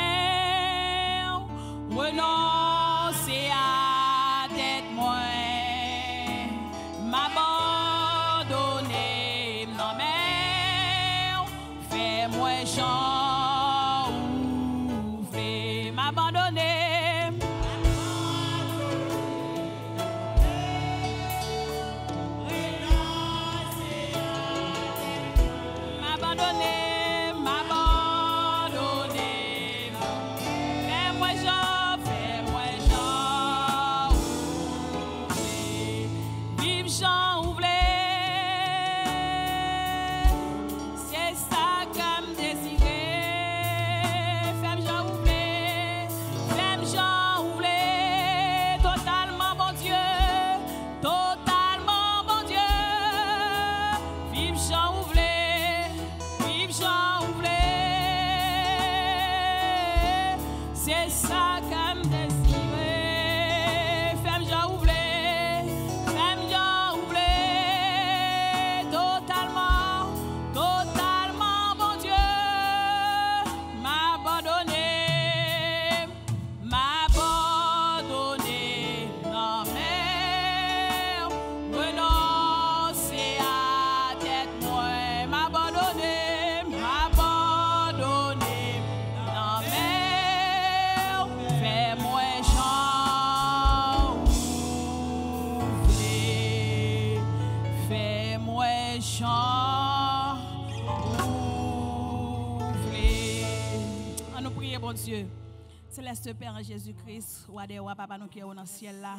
Céleste Père Jésus-Christ, roi des rois, papa nous qui est dans le ciel là.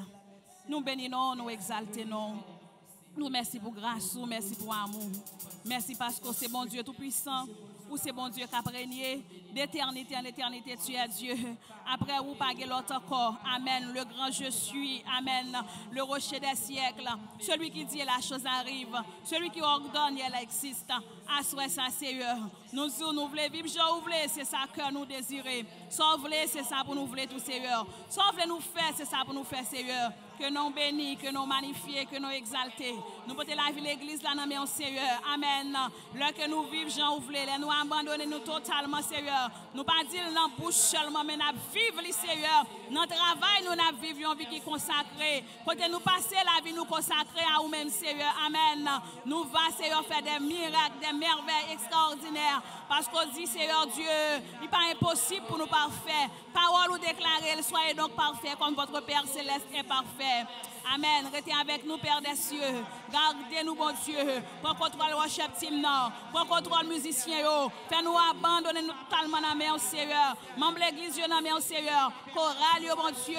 Nous bénissons, nous exaltons. Nous merci pour grâce, nous merci pour amour. Merci parce que c'est bon Dieu tout-puissant. Ou c'est bon Dieu qui a régné d'éternité en éternité, tu es Dieu. Après, vous pas l'autre encore. Amen. Le grand je suis. Amen. Le rocher des siècles. Celui qui dit la chose arrive. Celui qui ordonne, elle existe. Assois ça, Seigneur. Nous, nous voulons vivre, je voulons, c'est ça que nous désirons. Sauve c'est ça pour nous voulons tout, Seigneur. Sauve nous faire, c'est ça pour nous faire, Seigneur. Que nous bénis, que nous magnifions, que nous exaltés. Nous portons la vie l'église là, dans le Seigneur. Amen. Là que nous vivons, Jean voulons, nous abandonner nous totalement, Seigneur. Nous pas dire dans bouche seulement, mais nous vivons, Seigneur. Le travail, nous vivons une vie qui est consacrée. Côté nous passer la vie, nous consacrer à nous-mêmes, Seigneur. Amen. Nous va, Seigneur, faire des miracles, des merveilles extraordinaires. Parce qu'on dit, Seigneur Dieu, il n'est pas impossible pour nous parfaire. Parole ou déclarer, soyez donc parfaits comme votre Père céleste est parfait. Amen. Restez avec nous, Père des cieux. Gardez-nous, bon Dieu. Prends contrôle worship team, non. Prends contrôle musicien, yo. Fais-nous abandonner totalement dans la main, Seigneur. Membre l'église, dans la main, Seigneur. Chorale, yo, bon Dieu.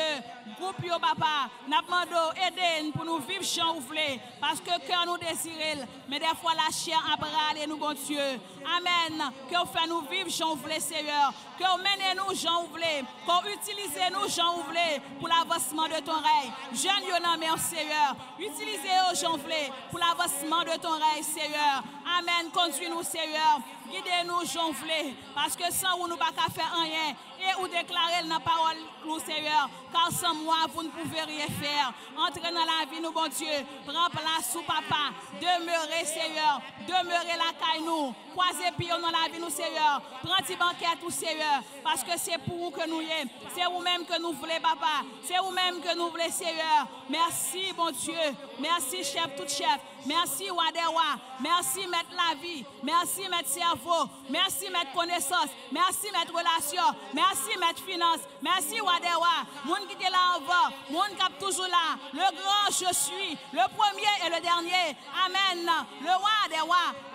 Groupe, yo, papa. N'a demandé, aidez pour nous vivre chant ouvlé. Parce que cœur nous désire. Mais des fois, la chair a nous, bon Dieu. Amen. Que vous faites nous vivre chant ouvlé, Seigneur. Que vous menez nous, Jean ouvlé. Que vous utilisez nous, Jean ouvlé, pour l'avancement de ton règne. Jeune, yo, Seigneur. Utilisez, Jean ouvlé, pour l'avancement de ton règne, Seigneur. Amen. Conduis-nous, Seigneur. Guidez-nous, jonfler, parce que sans vous, nous ne pas faire rien. Et vous déclarer dans la parole, nous, Seigneur, car sans moi, vous ne pouvez rien faire. Entrez dans la vie, nous, bon Dieu. Prends place sous papa. Demeurez, Seigneur. Demeurez la caille, nous. Croisez pieds dans la vie, nous, Seigneur. Prends tes banquet, tout, Seigneur. Parce que c'est pour vous que nous y sommes. C'est vous-même que nous voulons, papa. C'est vous-même que nous voulons, Seigneur. Merci, bon Dieu. Merci, chef, tout chef. Merci, Wadewa. Merci, mettre la vie. Merci, mettre cerveau. Merci, mettre connaissance. Merci, mettre relation. Merci, mettre finance. Merci, Wadewa. Moun qui est là avant. Moun qui toujours là. Le grand, je suis. Le premier et le dernier. Amen. Le roi.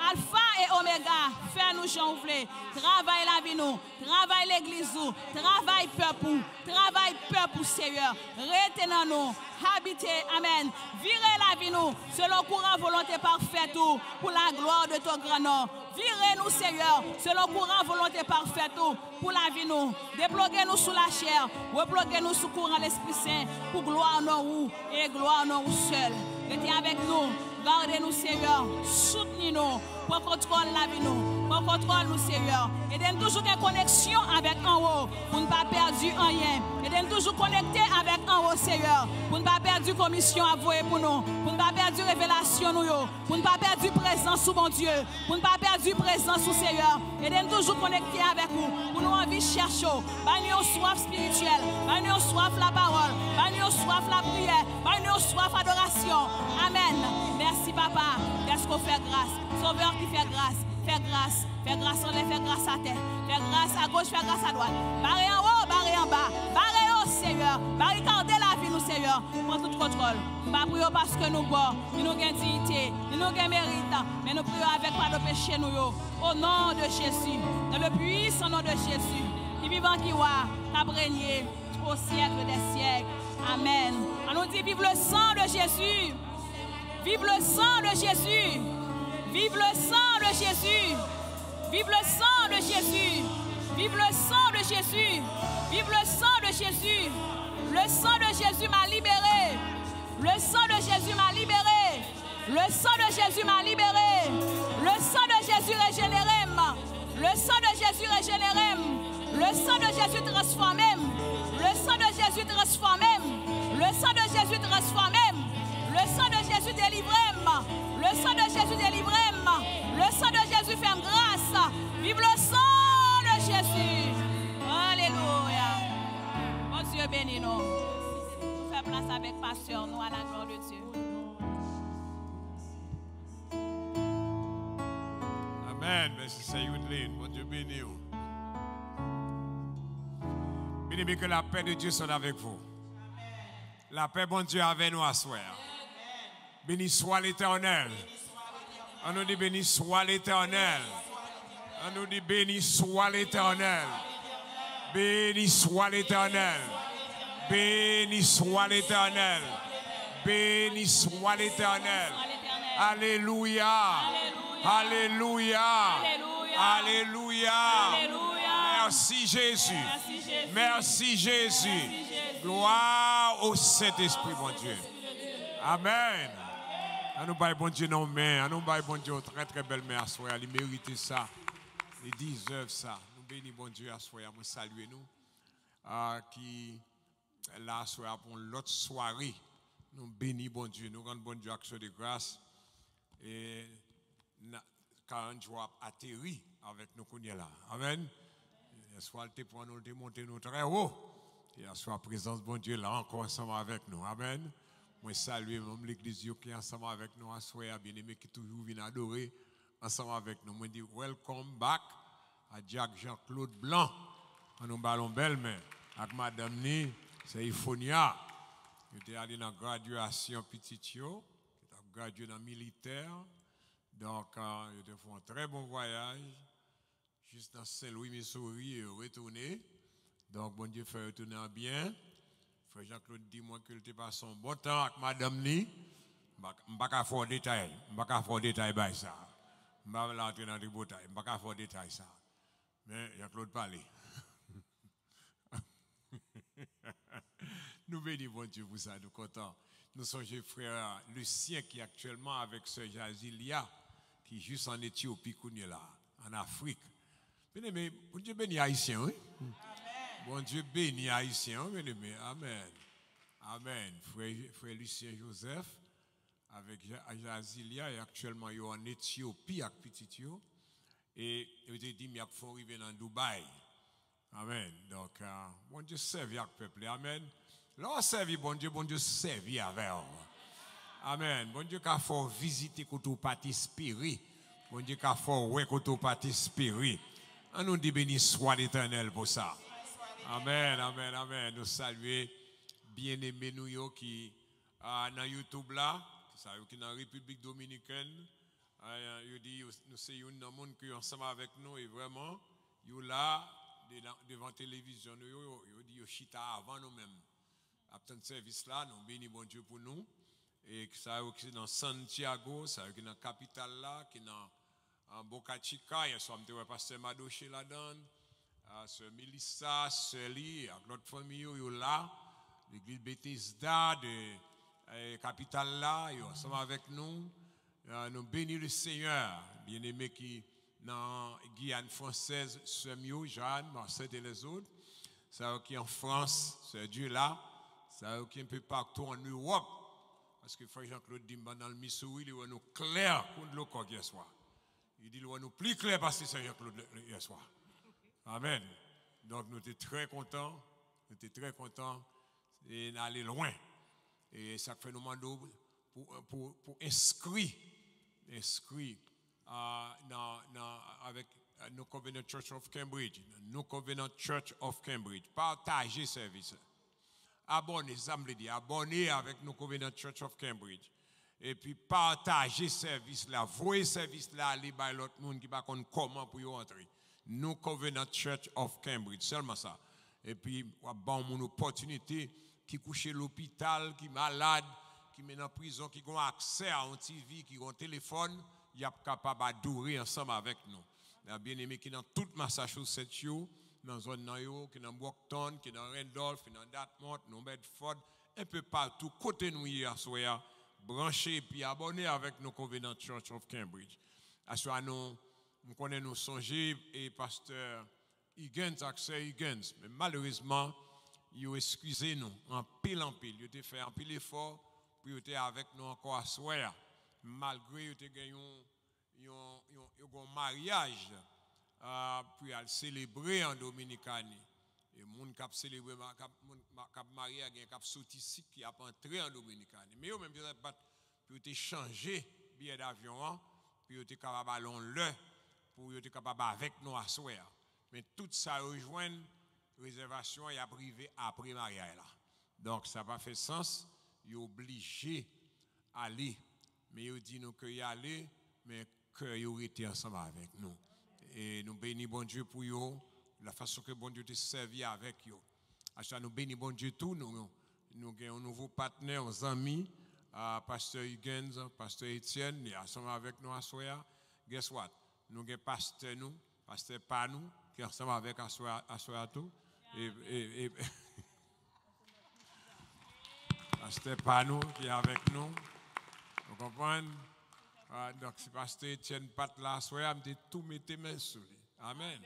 Alpha et Oméga. Fais-nous chanfler. Travaille la vie nous. Travaille l'église nous. Travaille peuple. Travaille peuple, Seigneur. Retenez nous. Habitez. Amen. Virez la vie nous. Selon volonté parfaite ou pour la gloire de ton grand nom. Virez-nous, Seigneur, selon courant volonté parfaite ou pour la vie nous. Débloquez-nous sous la chair. Reploquez-nous sous courant l'Esprit Saint pour gloire non et gloire non seul. Restez avec nous. Gardez-nous, Seigneur. Soutenez-nous. Pour contrôle la vie nous. Pour contrôle nous, Seigneur. Et donne toujours une connexion avec en haut. Pour ne pas perdre rien. Et donne toujours connecter avec en haut, Seigneur. Pour ne pas perdre commission avouée pour nous. Pour ne pas perdre révélation nous. Pour ne pas perdre présence sous mon Dieu. Pour ne pas perdre présence sous Seigneur. Et donne toujours connecter avec vous. Pour nous envie chercher. Nous soif spirituelle. Nous soif la parole. Nous soif la prière. Nous soif adoration. Amen. Merci, papa. Qu'est-ce qu'on fait grâce? Sauveur qui fait grâce. Fais grâce. Fais grâce en l'air, fais grâce à terre. Fais grâce à gauche, fais grâce à droite. Barrez en haut, barrez en bas. Barrez haut, Seigneur. Barricadez la vie, nous, Seigneur. Prends tout contrôle. Pas prions parce que nous bois. Nous avons dignité. Nous avons mérite. Mais nous prions avec pas de péché, nous. Au nom de Jésus. Dans le puissant nom de Jésus. Qui vivant qui voit, qui régné au siècle des siècles. Amen. On nous vive le sang de Jésus. Vive le sang de Jésus. Vive le sang de Jésus. Vive le sang de Jésus. Vive le sang de Jésus. Vive le sang de Jésus. Le sang de Jésus m'a libéré. Le sang de Jésus m'a libéré. Le sang de Jésus m'a libéré. Le sang de Jésus régénéré. Le sang de Jésus régénéré. Le sang de Jésus transformé. Le sang de Jésus transformé. Le sang de Jésus transformé. Le sang de Jésus délivré. Le sang de Jésus délivré. Le sang de Jésus fait grâce. Vive le sang de Jésus. Alléluia. Mon Dieu bénis nous. Fais place avec passion, nous à la gloire de Dieu. Amen. Merci Seigneur Mon Dieu béni. Béni que la paix de Dieu soit avec vous. La paix, bon Dieu, avec nous à soir. Béni soit l'éternel. On nous dit béni soit l'éternel. On nous dit béni soit l'éternel. Béni soit l'éternel. Béni soit l'éternel. Béni soit l'éternel. Alléluia. Alléluia. Alléluia. Merci Jésus. Merci Jésus. Gloire au Saint-Esprit, mon Dieu. Amen. À nous bail bon Dieu non mais, à nous bail bon Dieu très très belle mère à il mérite ça. Il deserve ça. Nous bénissons bon Dieu à soi, nous saluer nous. Ah, qui là soir pour l'autre soirée. Nous bénissons bon Dieu, nous rendons bon Dieu action de grâce. Et quand jours atterri avec nous qu'on là. Amen. Soit le pour nous monter nous très haut. Et à soit présence bon Dieu là encore ensemble avec nous. Amen. Moi, saluer même l'église qui est ensemble avec nous à soir, bien aimé qui toujours vient adorer ensemble avec nous. Moi, dis welcome back à Jacques Jean-Claude Blanc. On nous ballon belle main avec madame Ni, c'est Ifonia. qui était allé dans la graduation petit yo, qui a gradué dans le militaire. Donc, euh, il a fait un très bon voyage. Juste dans Saint-Louis, Missouri, et retourné. Donc, bon Dieu fait retourner bien. Frère Jean-Claude dit moi que tu passé un bon temps avec madame ni. Je ne vais pas faire détail. Je ne pas faire détail ça. Je ne vais pas entrer dans les détails. Je ne pas faire détail. Mais Jean-Claude parle. nous bénissons bon Dieu pour ça, nous contents. Nous sommes frère Lucien qui est actuellement avec sœur Jazilia, qui est juste en Éthiopie, là. en Afrique. Bien aimé, Dieu Haïtien, oui. Bon Dieu bénit Haïtien, bien aimé. Amen. Amen. Frère, Lucien Joseph, avec Jazilia, et actuellement, il est en Éthiopie avec petit. Et il a dit, il faut arriver dans Dubaï. Amen. Donc, euh, bon Dieu servi avec le peuple. Amen. Là, on servi bon Dieu, bon Dieu servi avec vous. Amen. Bon Dieu, qu'il faut visiter quand parti spirit. Bon Dieu, qu'il faut ouais quand parti spirit. On nous dit béni soit l'éternel pour ça. Amen, amen, amen. Nous saluons bien-aimés nous qui sont dans YouTube là, qui sont dans la République dominicaine. Yo dit, nous sommes un monde qui est ensemble avec nous et vraiment, yo là, devant la télévision, yo dit, yo chita avant nous-mêmes. Après ce service là, nous bénissons bon Dieu pour nous. Et ça qui dans Santiago, ça qui dans la capitale là, qui dans Boca Chica, il y a un pasteur Madoché là-dedans, sœur Melissa, sœur Lee, avec notre famille, yo là, l'église Bethesda de la capitale là, sont ensemble avec nous. Nous bénissons le Seigneur, bien-aimé qui dans Guyane française, sœur Mio, Jeanne, Marcel et les autres. Ça qui en France, c'est Dieu là. Ça qui un peu partout en Europe. Parce que frère Jean-Claude Dimba dans le Missouri, il est nous clair contre le corps hier soir. Il dit, il nous plus clair parce que c'est Jean-Claude hier soir. Amen. Donc nous étions très contents. Nous étions très contents d'aller loin. Et ça fait nous demander pour, pour, inscrire, inscrire avec No Covenant Church of Cambridge, No Covenant Church of Cambridge. Partagez service. Abonnez, ça me dit, abonnez avec No Covenant Church of Cambridge. Et puis partagez service là, voyez service là, aller par l'autre monde qui va comment pour y entrer. No Covenant Church of Cambridge, seulement ça. Et puis, bon, mon opportunité qui couche à l'hôpital, qui est malade, qui est en prison, qui a accès à un TV, qui a un téléphone, il est capable d'adorer ensemble avec nous. Il a bien aimé qui dans toute Massachusetts, dans la zone de qui dans Brockton, qui dans Randolph, qui dans Dartmouth, dans Bedford, un peu partout, côté nous hier soir, branché puis abonné avec nos Covenant Church of Cambridge. À ce nous, nous connaissons nous songer et pasteur Higgins, accès Higgins, mais malheureusement, il a excusé nous en pile en pile. Il a fait un pile effort pour être avec nous encore à soir malgré que eu un mariage euh, pour célébrer en Dominicanie. Et les gens qui ont célébré, qui ont marié, qui ont sorti ici, qui ont entré en Dominicanie. Mais eux même, ils pas pour changer billet d'avion, hein, pour être capable d'aller le, pour être capable avec nous à soir. Mais tout ça rejoint réservation et à privé après mariage. Donc ça pas fait sens. Il est obligé d'aller mais il dit nous qu'il y aller, mais qu'il été ensemble avec nous. Et nous bénissons bon Dieu pour eux, la façon que bon Dieu te servi avec eux. À nous bénissons bon Dieu tout, nous, nous avons un nouveau partenaire, nos amis, uh, Pasteur Higgins, Pasteur Etienne, ensemble avec nous à soir. Guess what? Nous avons pasteur nous, pasteur Panou, qui est ensemble avec tout. Et, et, et pasteur Panou qui est avec nous. Vous comprenez? Ah, donc, si pasteur Etienne Pat là, soyez me tout mettre mains sur lui. Amen.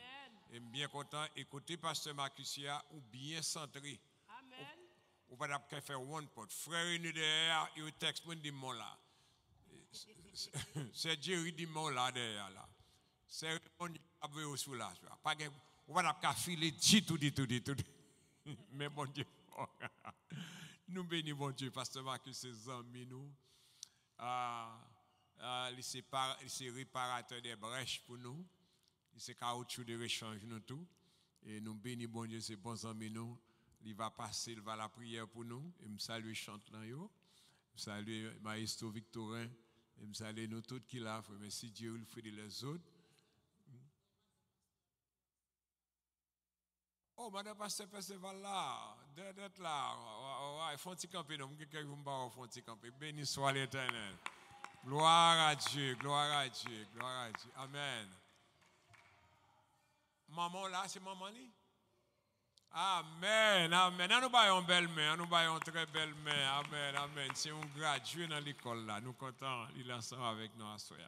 Et bien content, écoutez pasteur Marcusia ou bien centré. Amen. Ou pas d'après faire one pot. Frère, il derrière, il texte moi dit mon là. C'est Jerry dit mon là derrière là. C'est on a au sous là. Pas que, ou pas d'après filer dit tout dit tout dit tout. Mais bon Dieu. nous bénissons bon Dieu, pasteur Marcus, ses amis nous euh, les, réparateurs des brèches pour nous. C'est caoutchouc de rechange nous tout. Et nous bénissons bon Dieu, c'est bons amis nous. Il va passer, il va la prière pour nous. Et me salue chante là yo. Je salue Maestro Victorin. Et me salue nous tous qui l'a fait. Merci Dieu, il fait les autres. Oh, madame pasteur Perceval là, d'être là, il faut un camper, non, quelqu'un va faire un camper. Béni soit l'éternel. Gloire à Dieu, gloire à Dieu, gloire à Dieu. Amen. Maman là, c'est maman là? Amen, amen. Nous avons une belle main, nous avons une très belle main. Amen, amen. C'est un gradué dans l'école là. Nous comptons, il ensemble avec nous à soir.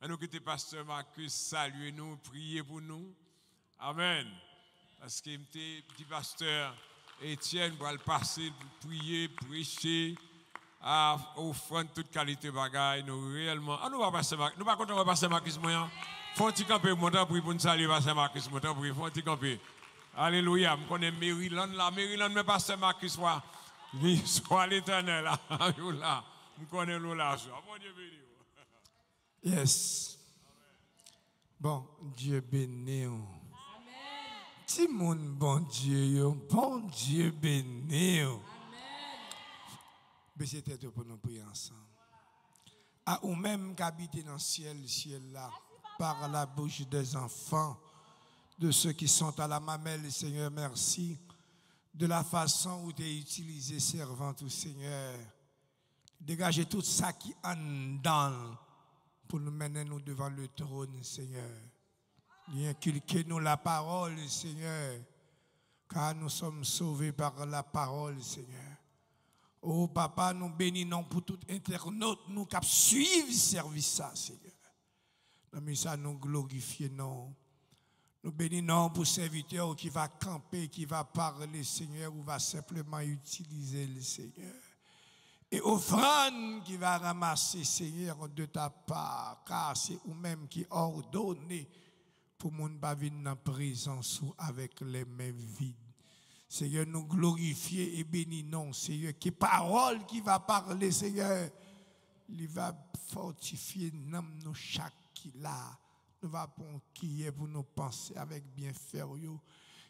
Nous quitter, pasteur Marcus, saluez nous, priez pour nous. Amen. Parce que petit pasteur Étienne va le passer pour prier, prêcher, à offrir toute qualité de bagaille. Nous réellement. Ah, nous va passer. Nous pas content de passer Marcus moyen. Faut un camper, montant pour nous saluer passer Marcus, montant pour faut un camper. Alléluia. Je connais Maryland là. Maryland, mais pasteur Marcus, soit. Soit l'éternel là. Je connais nous là. Bon Dieu béni. Yes. Bon, Dieu béni. Ti bon Dieu, yo. bon Dieu béni. Baissez tête pour nous prier ensemble. À ou même qu'habiter dans le ciel, ciel là, par la bouche des enfants, de ceux qui sont à la mamelle, Seigneur, merci de la façon où tu as utilisé servante au Seigneur. Dégagez tout ça qui en dans pour nous mener nous devant le trône, Seigneur. Inculquez-nous la parole, Seigneur, car nous sommes sauvés par la parole, Seigneur. Oh, papa, nous bénissons pour tout internaute, nous qui suivre service ça, Seigneur. Nous ça, nous glorifions. Nous bénissons pour serviteur qui va camper, qui va parler, Seigneur, ou va simplement utiliser le Seigneur et offrande qui va ramasser, Seigneur, de ta part, car c'est vous-même qui ordonnez pour mon pas venir dans présence avec les mains vides. Seigneur, nous glorifier et bénir, non, Seigneur, qui parole qui va parler, Seigneur, il va fortifier nous chaque qui là. Nous va est pour nous penser avec bien faire,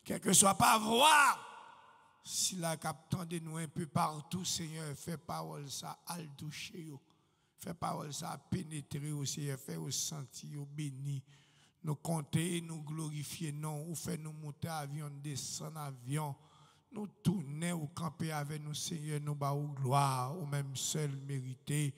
quel que soit pas voir si la captant de nous un peu partout, Seigneur, fais parole ça le toucher. Fais parole ça pénétrer au Seigneur, fais au sentir, au. Nous compter, nous glorifier, non, ou fait nous monter avion, descendre avion. Nous tourner ou camper avec nous, Seigneur, nous bas gloire, ou même seul mérité.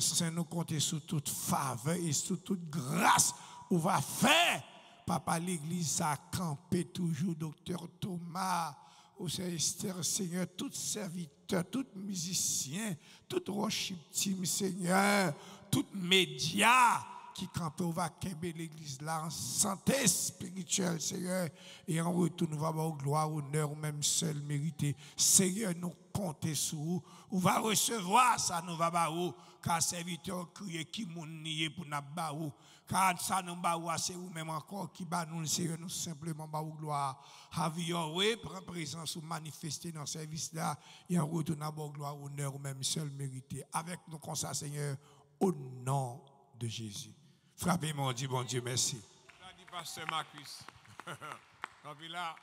Saint, nous compter sur toute faveur et sur toute grâce, ou va faire. Papa, l'église a campé toujours, docteur Thomas au Seigneur, Seigneur, tout serviteur, tout musicien, tout worship team, Seigneur, tout média qui campe au va l'église là en santé spirituelle, Seigneur, et en retour, nous va avoir gloire, honneur, ou même seul mérité. Seigneur, nous comptons sur vous, on va recevoir ça, nous va où car serviteur crier qui moun nié pour nous baou, car ça nous baou, c'est vous-même encore qui bat nous, Seigneur, nous simplement baou gloire. Have your way, prends présence ou manifester dans ce service là, et en retour, nous avons gloire, honneur, même seul mérité. Avec nous comme ça, Seigneur, au nom de Jésus. Frappez mon Dieu, bon Dieu, merci. Là, dit pasteur Marcus. Donc là,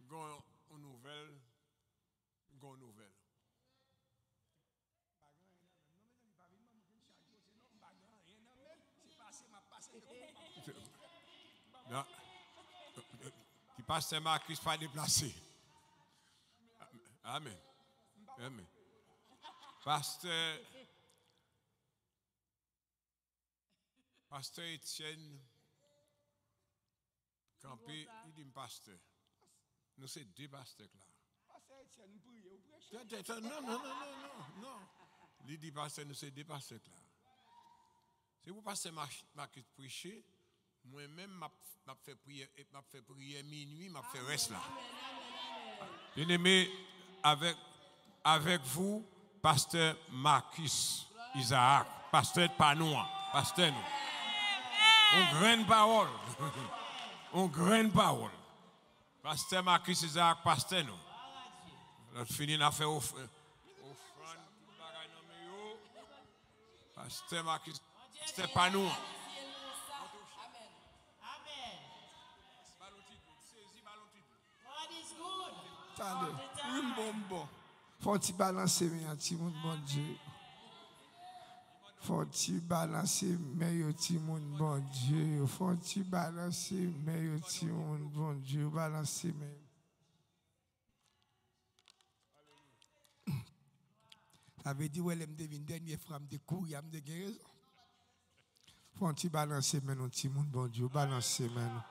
une nouvelle, une nouvelle. Non. Qui pasteur Marcus pas déplacé. Amen. Amen. Pasteur Pasteur Etienne, campé, il dit pasteur. Nous sommes deux pasteurs là. Pasteur Etienne, vous Non, non, non, non, non. Il dit pasteur, nous sommes deux pasteurs là. C'est pour pasteur Marcus prêcher, moi-même, m'a fait prier, m'a fait prier minuit, m'a fait reste là. Bien aimé, avec, avec vous, pasteur Marcus Isaac, pasteur de Panois, pasteur nous. On grande parole. On grande parole. Pasteur Marcus Isaac, pasteur nous. On fini à faire offrande. Pasteur Marcus, c'est pas nous. Attendez, un bon bon. Faut-il balancer, un petit monde, bon Dieu. Faut-il balancer meilleur timon bon Dieu. Faut-il balancer meilleur timon bon Dieu. Balancer meilleur. Veut dire, ouais, je devine dernière fois, je courir, me raison. Faut-il balancer maintenant, timon bon Dieu. Balancer maintenant.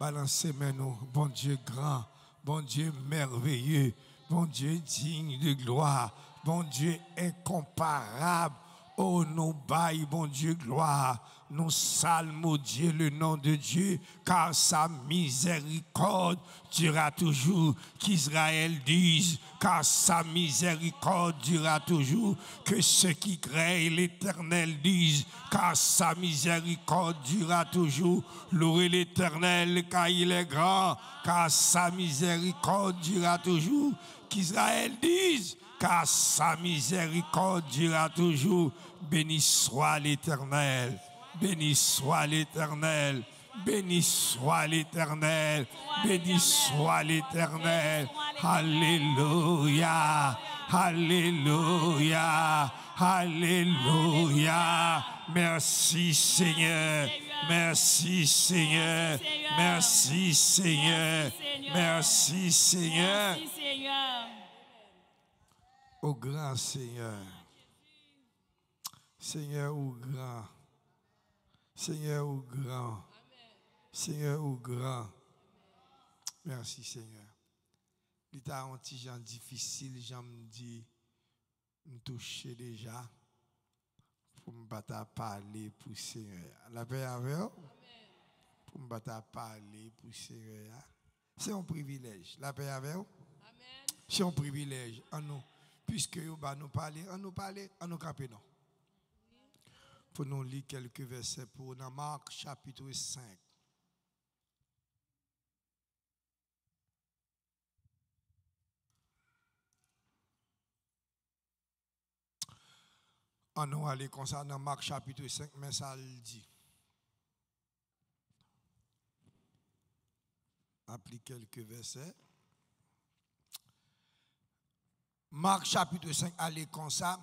Balancer maintenant, bon Dieu grand, bon Dieu merveilleux, bon Dieu digne de gloire, bon Dieu incomparable Oh, nous bail, bon Dieu, gloire. Nous salmons, Dieu, le nom de Dieu, car sa miséricorde durera toujours. Qu'Israël dise, car sa miséricorde durera toujours. Que ceux qui créent l'éternel disent, car sa miséricorde durera toujours. Louez l'éternel, car il est grand, car sa miséricorde durera toujours. Qu'Israël dise, car sa miséricorde durera toujours. Béni soit l'Éternel, béni soit l'Éternel, béni soit l'Éternel, béni soit l'Éternel. Alléluia, Alléluia, Alléluia. Merci Seigneur, merci Seigneur, merci Seigneur. Merci Seigneur. Au grand Seigneur. Seigneur au grand. Seigneur au grand. Seigneur au grand. Merci Seigneur. L'état un petit gens difficile, j'en me dis, me toucher déjà pour me battre à parler pour Seigneur. La paix avec vous? Pour me battre à parler pour Seigneur. C'est un privilège. La paix avec vous? C'est un privilège en nous. Puisque nous va nous parler, en nous parler, en nous camper non. Pour nous lire quelques versets pour dans Marc chapitre 5. On nous aller comme ça dans Marc chapitre 5, mais ça le dit. Applique quelques versets. Marc chapitre 5, allez comme ça.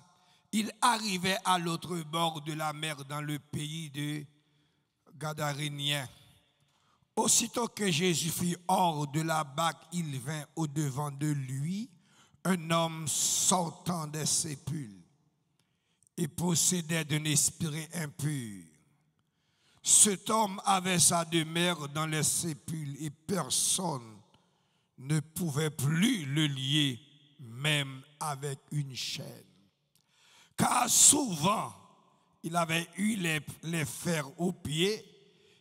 Il arrivait à l'autre bord de la mer dans le pays de Gadaréniens. Aussitôt que Jésus fut hors de la barque, il vint au-devant de lui un homme sortant des sépulcres et possédait d'un esprit impur. Cet homme avait sa demeure dans les sépulcres et personne ne pouvait plus le lier, même avec une chaîne. Car souvent, il avait eu les, fers aux pieds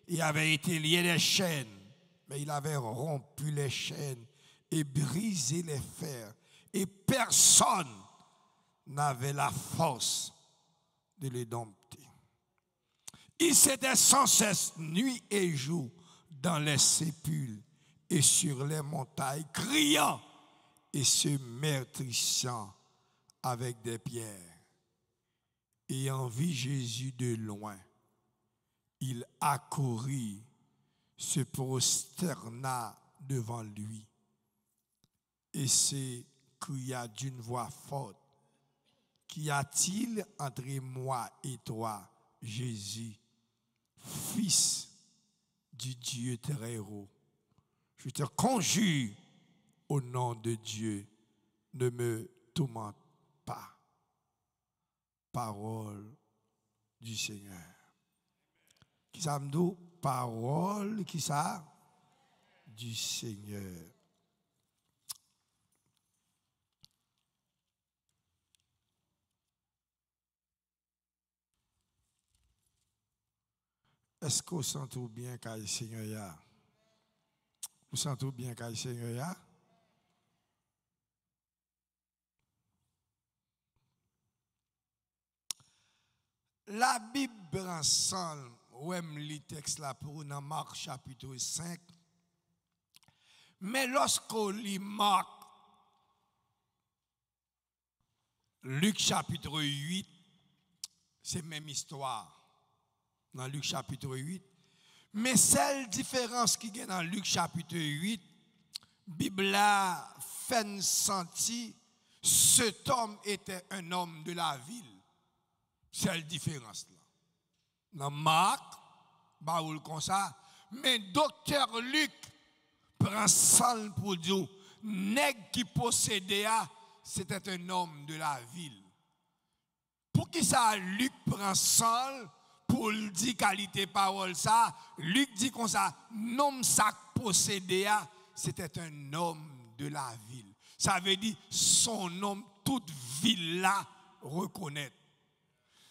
et avait été lié les chaînes, mais il avait rompu les chaînes et brisé les fers. Et personne n'avait la force de les dompter. Il s'était sans cesse nuit et jour dans les sépulcres et sur les montagnes, criant et se meurtrissant avec des pierres. Ayant vu Jésus de loin, il accourut, se prosterna devant lui et s'écria d'une voix forte, Qu'y a-t-il entre moi et toi, Jésus, Fils du Dieu très Je te conjure au nom de Dieu, ne me tourmente pas. Parole du Seigneur. Qui ça me? Parole qui ça? Du Seigneur. Est-ce qu'on sent tout bien quand le Seigneur? Vous sentez bien quand le Seigneur La Bible ensemble, ouais, le texte là pour dans Marc chapitre 5. Mais lorsqu'on lit Marc, Luc chapitre 8, c'est même histoire. Dans Luc chapitre 8. Mais celle différence qui est dans Luc chapitre 8, Bible a fait sentir cet homme était un homme de la ville. C'est la différence là. Dans Marc, baoul comme ça, mais docteur Luc prend ça pour dire nèg qui possédait c'était un homme de la ville. Pour qui ça Luc prend ça pour dire qualité parole ça, Luc dit comme ça, nom ça possédait c'était un homme de la ville. Ça veut dire son nom toute ville là reconnaît.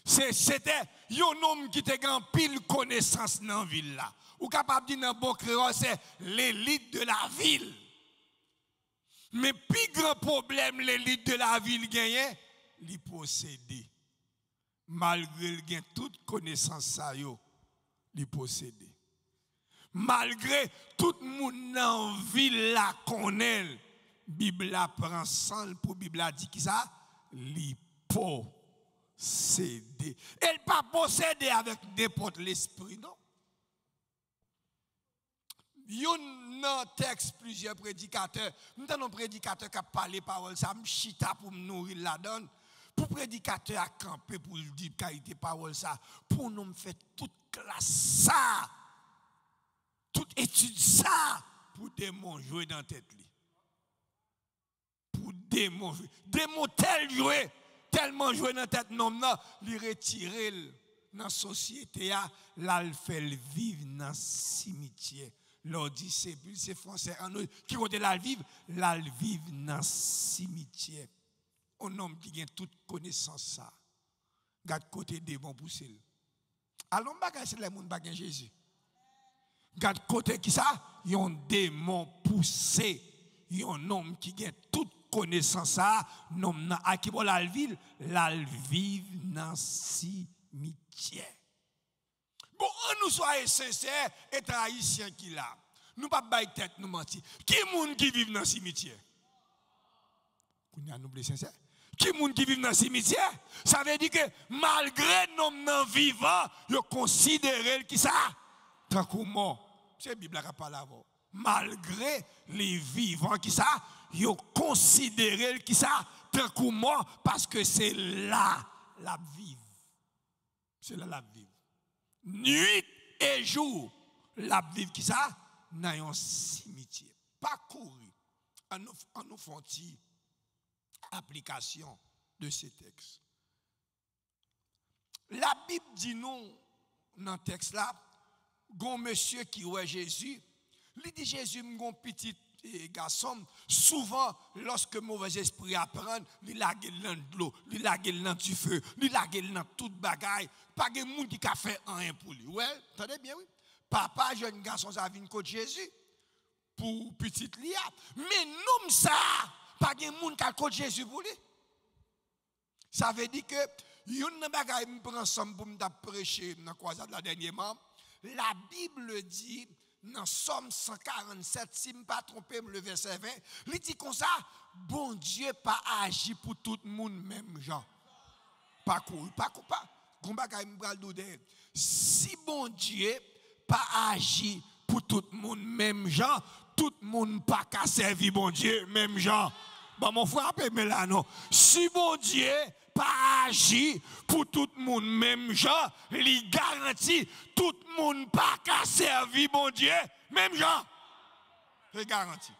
C'était un homme qui était en pile connaissance dans la ville là. Ou capable de dire dans créole, c'est l'élite de la ville. Mais plus grand problème l'élite de la ville gagne, li posséder. Malgré le gain toute connaissance ça yo, posséder. Malgré tout le monde dans la ville la connaît, Bible la prend sang pour Bible dit qui ça posséder. Elle pas posséder avec n'importe l'esprit non? Yon nan texte plusieurs prédicateurs. Nous avons un prédicateur qui a parlé parole ça, chita pour me nourrir la donne. Pour prédicateur à camper pour dire qualité parole ça, pour nous faire toute classe ça, toute étude ça, pour démon jouer dans tête. Pour démon jouer. Démon tel jouer, tellement jouer dans la tête non, non, lui retirer dans la société, là, là, le fait vivre dans le cimetière. Leur dit, c'est plus, c'est français, en qui compte la vivre, là, le vivre dans le cimetière. Un homme qui a toute connaissance ça. Garde côté des bons pousser. Allons, bagay, c'est les gens qui Jésus. Garde côté qui ça, a un démon poussé. Y a un homme qui a toute connaissance ça, nom à qui la ville, la dans cimetière. Bon, on nous soyons sincères et haïtiens qui là. Nous pas bailler tête nous mentir. Qui moun qui vit dans cimetière? Qu'on a nous sincère. Qui moun qui vit dans cimetière? Ça veut dire que malgré nos non vivants, yo considéré qui ça? Tant. C'est Bible qui a parlé avant. Malgré les vivants qui ça, yo considéré qui ça? Tant mort parce que c'est là la vive. C'est là la vive nuit et jour, la vivre qui ça, dans un cimetière. Pas courir. En nous, font application de ces textes. La Bible dit nous, dans le texte là, gon monsieur qui voit Jésus, lui dit Jésus, mon petit eh, garçon, souvent, lorsque mauvais esprit apprend, il lague dans de l'eau, il lague dans du feu, il lague dans toute bagaille. Pas de monde qui a fait un pour lui. Ouais, attendez bien, oui. Papa, jeune garçon, ça vient contre Jésus pour petite Lia. Mais nous, ça, pas de monde qui a contre Jésus pour lui. Ça veut dire que, yon nan bagay me prend ensemble pour me prêcher dans la croisade la dernièrement. La Bible dit, dans Somme 147, si je ne pas trompé, le verset 20, il dit comme ça, bon Dieu pas agi pour tout le monde, même gens. Pas couru, pas couru, pas. Si bon Dieu pas agi pour tout le monde, même gens, tout le monde pas qu'à servir bon Dieu, même gens. Bon, mon frère, mais là, non. Si bon Dieu pas agi pour tout le monde, même gens, il garantit tout le monde pas qu'à servir bon Dieu, même gens. C'est garanti.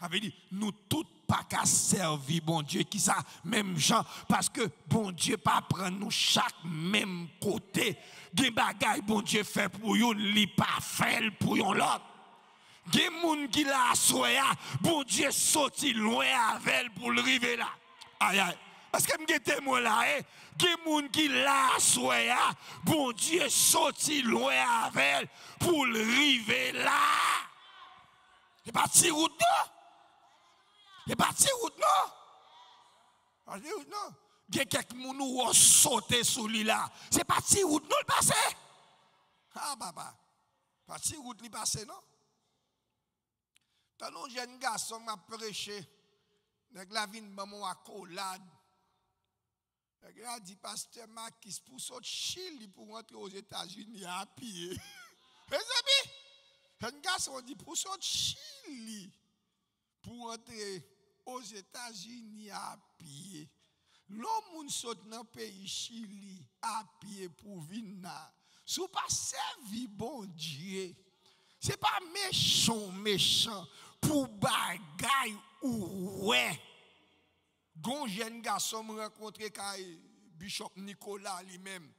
Ça veut dire, nous tous pas qu'à servir bon Dieu, qui ça, même gens, parce que bon Dieu pas prendre nous chaque même côté. Des bagailles bon Dieu fait pour yon, li pas fait pour yon l'autre. Gen moun qui la soya, bon Dieu sorti loin avec pour le river là. Aïe aïe. Parce que m'gè témoin là, eh, gen moun qui la soya, bon Dieu sorti loin avec pour le river là. C'est pas ti route non? C'est pas ti route non? Ti route non? Gen quelques moun ou ont sauté sous lui là. C'est pas route non le passé? Ah papa. Pas ti route li passé non? T'as un jeune garçon m'a prêché. Nèg la vin ban mon accolade. Nèg a dit pasteur Marquis pour sortir Chili pour rentrer aux États-Unis à pied. Mes amis, un garçon dit pour sortir Chili pour rentrer aux États-Unis à pied. L'homme saute dans le pays Chili à pied pour venir. Si vous pas servi bon Dieu, c'est pas méchant, méchant pour bagaille ou ouais. Gon jeune garçon me rencontré Bishop Nicolas lui-même.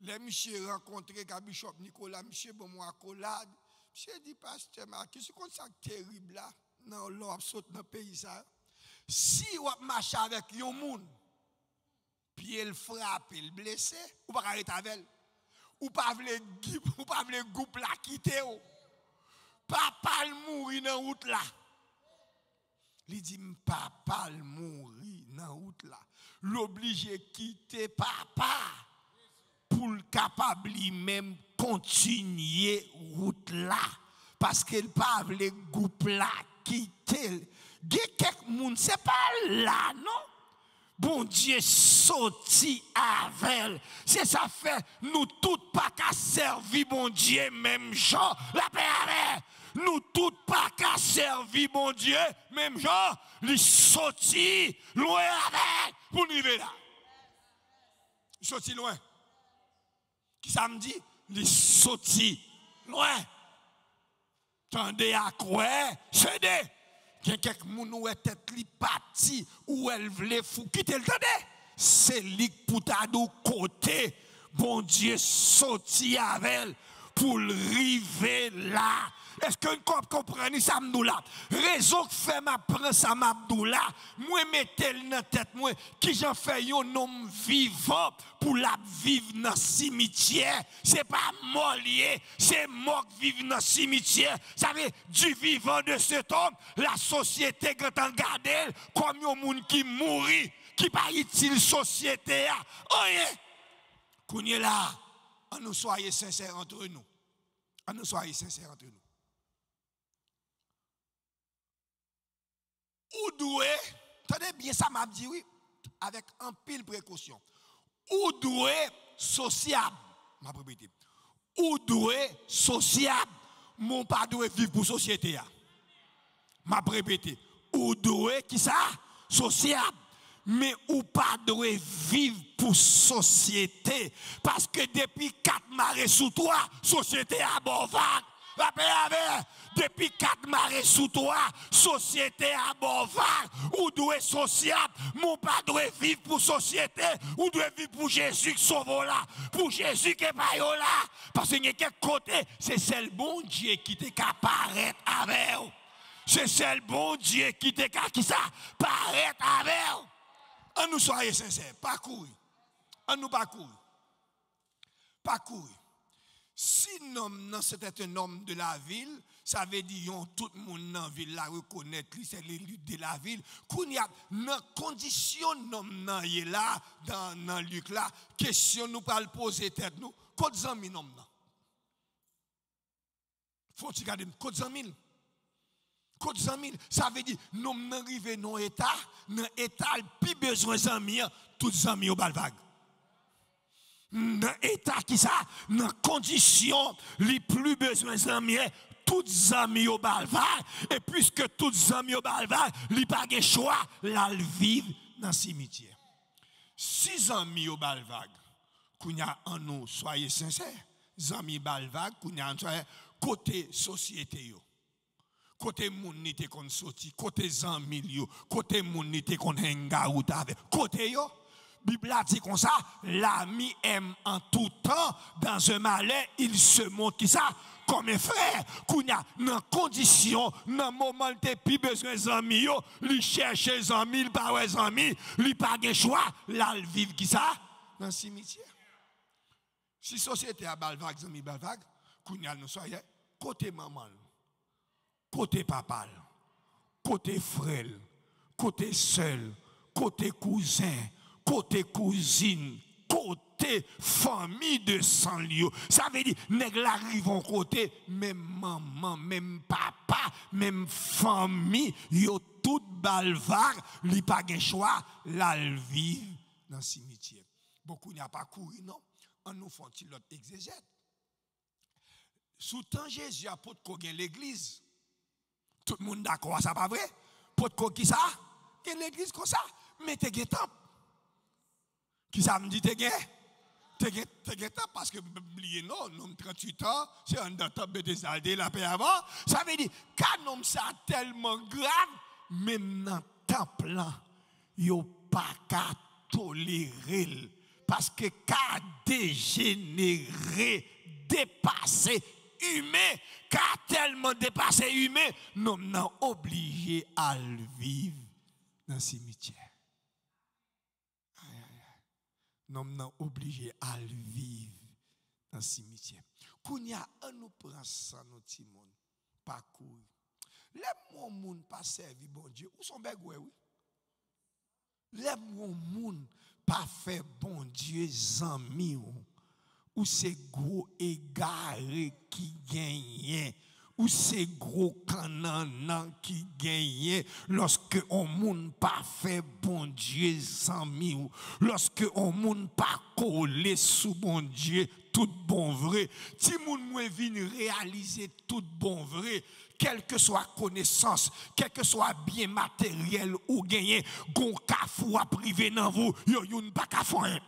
Les monsieur rencontré kay Bishop Nicolas, monsieur bon moi accolade. Monsieur dit pasteur Marquis, c'est comme ça terrible là? Non, l'homme saute dans le pays ça. Si on marche avec un monde, puis pied le frapper, le blesser, ou pas arrêter avec elle? Ou pas vle ou pas vle groupe la quitter. Papa le mourir dans route là. Il dit papa le mourir dans route là. L'obligé quitter papa pour le capable lui-même continuer route là parce qu'il pas vle groupe là quitter. Gè quelques moun c'est pas là non? Bon Dieu sorti avec. C'est ça fait nous toutes pas qu'à servir bon Dieu même gens la paix avec nous toutes pas qu'à servir bon Dieu. Même gens les sorti loin avec pour arriver là. Sorti loin. Qui ça me dit? Les sorti loin. Tendez à quoi cédez. Il y a quelques moun ou tête parti ou elle voulait fou. Quitter le tendez c'est lui pour côté. Bon Dieu sorti avec elle pour arriver là est-ce que vous comprenez ça, là? Raison que fait ma prend ça, là, moi mettez dans la tête, moi, qui j'en fais un homme vivant pour la vivre dans le cimetière. C'est pas mort c'est mort vivre dans le cimetière. Ça veut du vivant de cet homme, la société quand on regarde comme un monde qui mourit, qui pas utile société. Qu'on est là, on nous soyez sincères entre nous. On nous soyez sincères entre nous. Doué, tenez bien ça m'a dit oui, avec un pile précaution. Ou doué sociable, m'a répété. Ou doué sociable, mon pas doué vivre pour société. M'a répété. Ou doué qui ça? Sociable. Mais ou pas doué vivre pour société. Parce que depuis quatre marées sous toi, société a bon vague. La avec depuis quatre marées sous toi, société à bovard, ou doit sociable, mon pas doit vivre pour société, ou doit vivre pour Jésus qui sauve là, pour Jésus qui est pas là. Parce qu'il y a quelque côté, c'est celle bon Dieu qui te paraître avec. C'est celle bon Dieu qui te qui ça, paraître avec. En nous soyez sincères, pas courir. En nous pas courir. Pas courir. Si homme, c'était un homme de la ville, ça veut dire que tout le monde dans la ville la reconnaître, c'est l'élu de la ville. Qu'on y a, dans condition homme là, dans, dans Luc là, question nous pas le poser tête nous, combien amis homme là? Faut-il garder, combien amis? Combien? Ça veut dire, nous arrivons dans l'état, dans l'état, plus besoin d'amis, tous les amis au balvague dans l'état qui ça, dans condition les plus besoin d'amis, tous amis au balva, et puisque tous amis au balva, li pas de choix, là vivre dans le cimetière. Si amis au balvag, qu'on a en nous, soyez sincères, amis balvag, qu'on a en côté société yo. Côté moun nite kon sorti, côté amis yo, côté moun kon hangout avec, côté yo. Bible a dit comme ça, l'ami aime en tout temps, dans un malheur, il se montre ça? Comme un frère. Kounya, dans condition, dans moment où plus besoin d'amis, il cherche les amis, il pas les amis, il pas de choix, là il vit qui ça? Dans le cimetière. Si société a balvague, amis balvague, kounya nous soyons côté maman, côté papa, côté frère, côté seul, côté cousin, côté cousine, côté famille de sang Ça veut dire, nèg arrive en côté, même maman, même papa, même famille, yo tout balvar, li pas de choix, la vivre dans le cimetière. Beaucoup n'y a pas couru, non? On nous font l'autre exégète. Sous temps Jésus l'église. Tout le monde d'accord, ça pas vrai? Pour qui ça? L'église comme ça. Mettez temple. Qui ça me dit, t'es gay? T'es gay, parce que, oubliez non, nom 38 ans, c'est un des aldées la paix avant. Ça veut dire, quand homme ça tellement grave, même dans le temple là, yo pas qu'à tolérer. Parce que qu'a dégénéré, dépassé, humain, qu'a tellement dépassé humain, nous sommes obligés à le vivre dans le cimetière. Nous sommes obligés à vivre dans le cimetière. Kounya, on nous prend ça, nos petits monde, parcours. Les mon monde pas servi bon Dieu, où sont begoué, oui? Les mon monde pas fait bon Dieu, zami, ou, ou c'est gros égaré qui gagne ou c'est gros canan qui gagne lorsque on moun pas fait bon Dieu sans ou lorsque on moun pas collé sous bon Dieu tout bon vrai. Si moun mwen vin réaliser tout bon vrai quelle que soit connaissance, quel que soit bien matériel ou gagné, gon kafou a privé dans vous, yo youn pas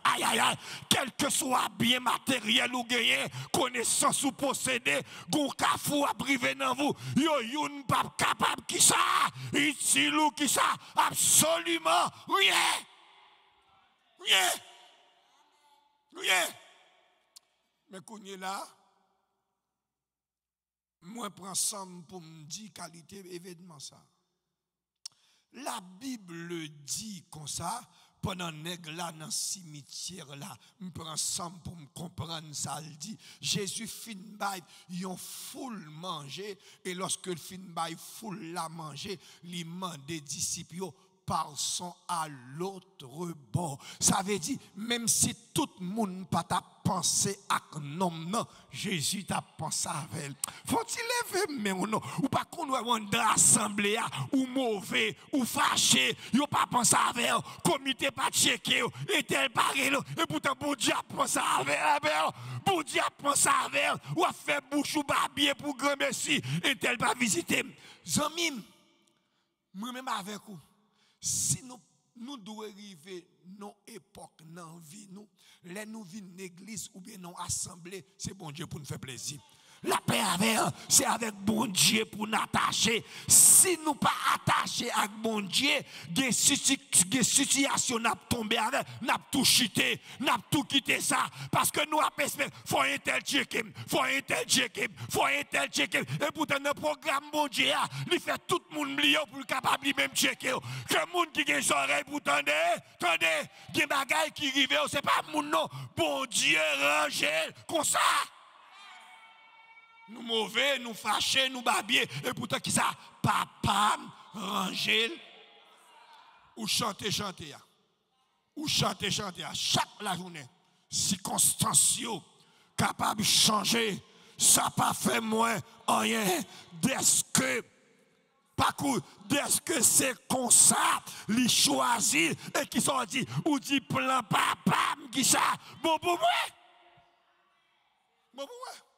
Aïe aïe aïe, quel que soit bien matériel ou gagné, connaissance ou possédé, gon kafou a privé dans vous, yo youn pas capable qui ça, ici ou qui ça, absolument rien. Rien. Rien. Mais qu'on est là, moi, prends somme pour me dire qualité événement ça. La Bible dit comme ça, pendant que là dans le cimetière là, je prends somme pour me comprendre ça. Il dit, Jésus fin bail, ont foule manger, et lorsque le fin bail foule la manger, il des disciples, son à l'autre bord. Ça veut dire, même si tout le monde pas t'a pensé à non, non, Jésus t'a pensé avec Faut-il lever mais ou non? Ou pas qu'on doit dans l'assemblée, ou mauvais, ou fâché, ou pas pensé avec comité pas checké, et tel paré, et pourtant bon Dieu pensé avec bon Dieu pensé avec ou a fait bouche ou barbier pour grand merci, et tel pas visiter. Zamim, moi-même avec vous si nous, nous devons arriver nos époques dans la vie, nous, les nous vivons l'église ou bien non assemblée, c'est bon Dieu pour nous faire plaisir. La paix avec, c'est avec bon Dieu pour nous attacher. Si nous pas attachés avec bon Dieu, des situations n'a tombé avec, n'a tout chuté, n'a tout quitté ça. Parce que nous avons faut un tel check faut un tel check faut un tel check Et pourtant, le programme bon Dieu, il fait tout le monde oublier pour capable de même checker. Que le monde qui a des oreilles pour tendre, tendez, des bagailles qui arrivent, c'est pas mon nom. Bon Dieu, rangez comme ça nous mauvais, nous fâchés, nous babiers. Et pourtant, qui ça? Papa, ranger, ou chanter, chanter. Ou chanter, chanter. Chaque la journée, circonstance capable de changer. Ça pas fait moins rien. Dès que, dès que c'est comme ça, les choisir et qui sont dit, ou dit plan papa, qui ça, bon pour moi. Bon pour moi.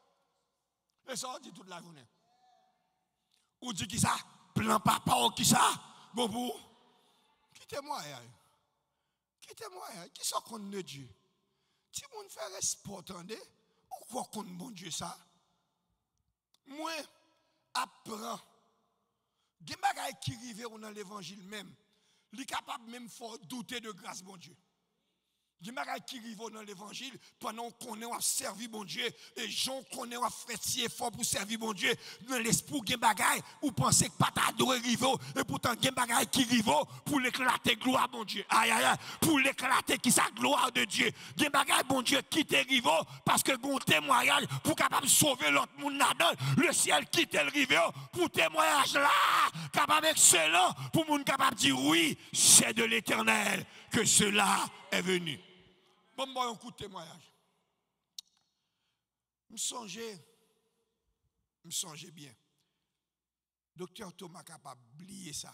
Et ça, on dit toute la journée. Ou dit qui ça? Plan papa ou qui ça? Bon pour Quittez-moi. Quittez-moi. Qui sont contre Dieu Si vous fait respect, attendez, ou quoi contre bon Dieu ça? Moi, apprends. Des bagailles qui arrivent dans l'évangile même, il est capable même de douter de grâce, bon Dieu. Y a qui arrivent dans l'évangile pendant qu'on est à servir bon Dieu et gens qu'on est à si fort pour servir bon Dieu dans l'esprit il a ou pensez que pas t'adorer arriver et pourtant il qui arrivent pour l'éclater gloire bon Dieu. Aïe aïe aïe. Pour l'éclater qui sa gloire de Dieu. Bon Dieu qui t'arrive parce que bon témoignage pour capable sauver l'autre monde le ciel qui t'arrive pour témoignage là capable excellent pour monde capable dire oui c'est de l'éternel que cela est venu Bon, moi, un coup de témoignage. Je me songeais, me songeais bien. Docteur Thomas capable d'oublier ça.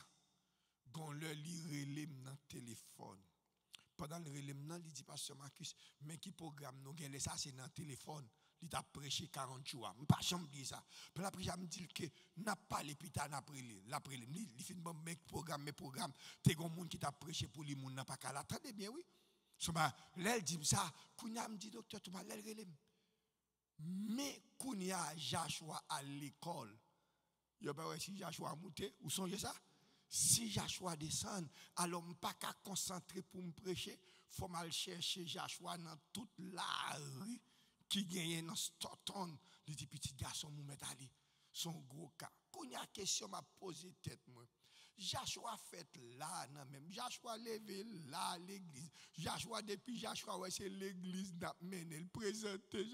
Quand le lit relève le téléphone. Pendant le relève, il dit Pasteur Marcus, mais qui programme nous ça, c'est dans le téléphone? Il a prêché 40 jours. Je ne pas oublier ça. Puis après, je me dis que n'a pas l'hôpital après l'après il fait un programme mes programmes. Tu as un monde qui t'a prêché pour les gens n'a pas qu'à l'attendre bien oui. Soma, l'elle dit ça, Kounia me dit, docteur l'elle relève. Mais Kounia, Joshua à l'école, il y a pas si Joshua monté, ou songez ça? Si Joshua descend, alors pas qu'à concentrer pour me prêcher, faut mal chercher Joshua dans toute la rue qui gagne dans Stockton. Il dit, petit garçon, mon mettre son gros cas. Question m'a posé tête, moi. Joshua fait là, non même. Joshua levé là, l'église. Joshua, depuis Joshua, ouais, c'est l'église n'a mené. Le présenter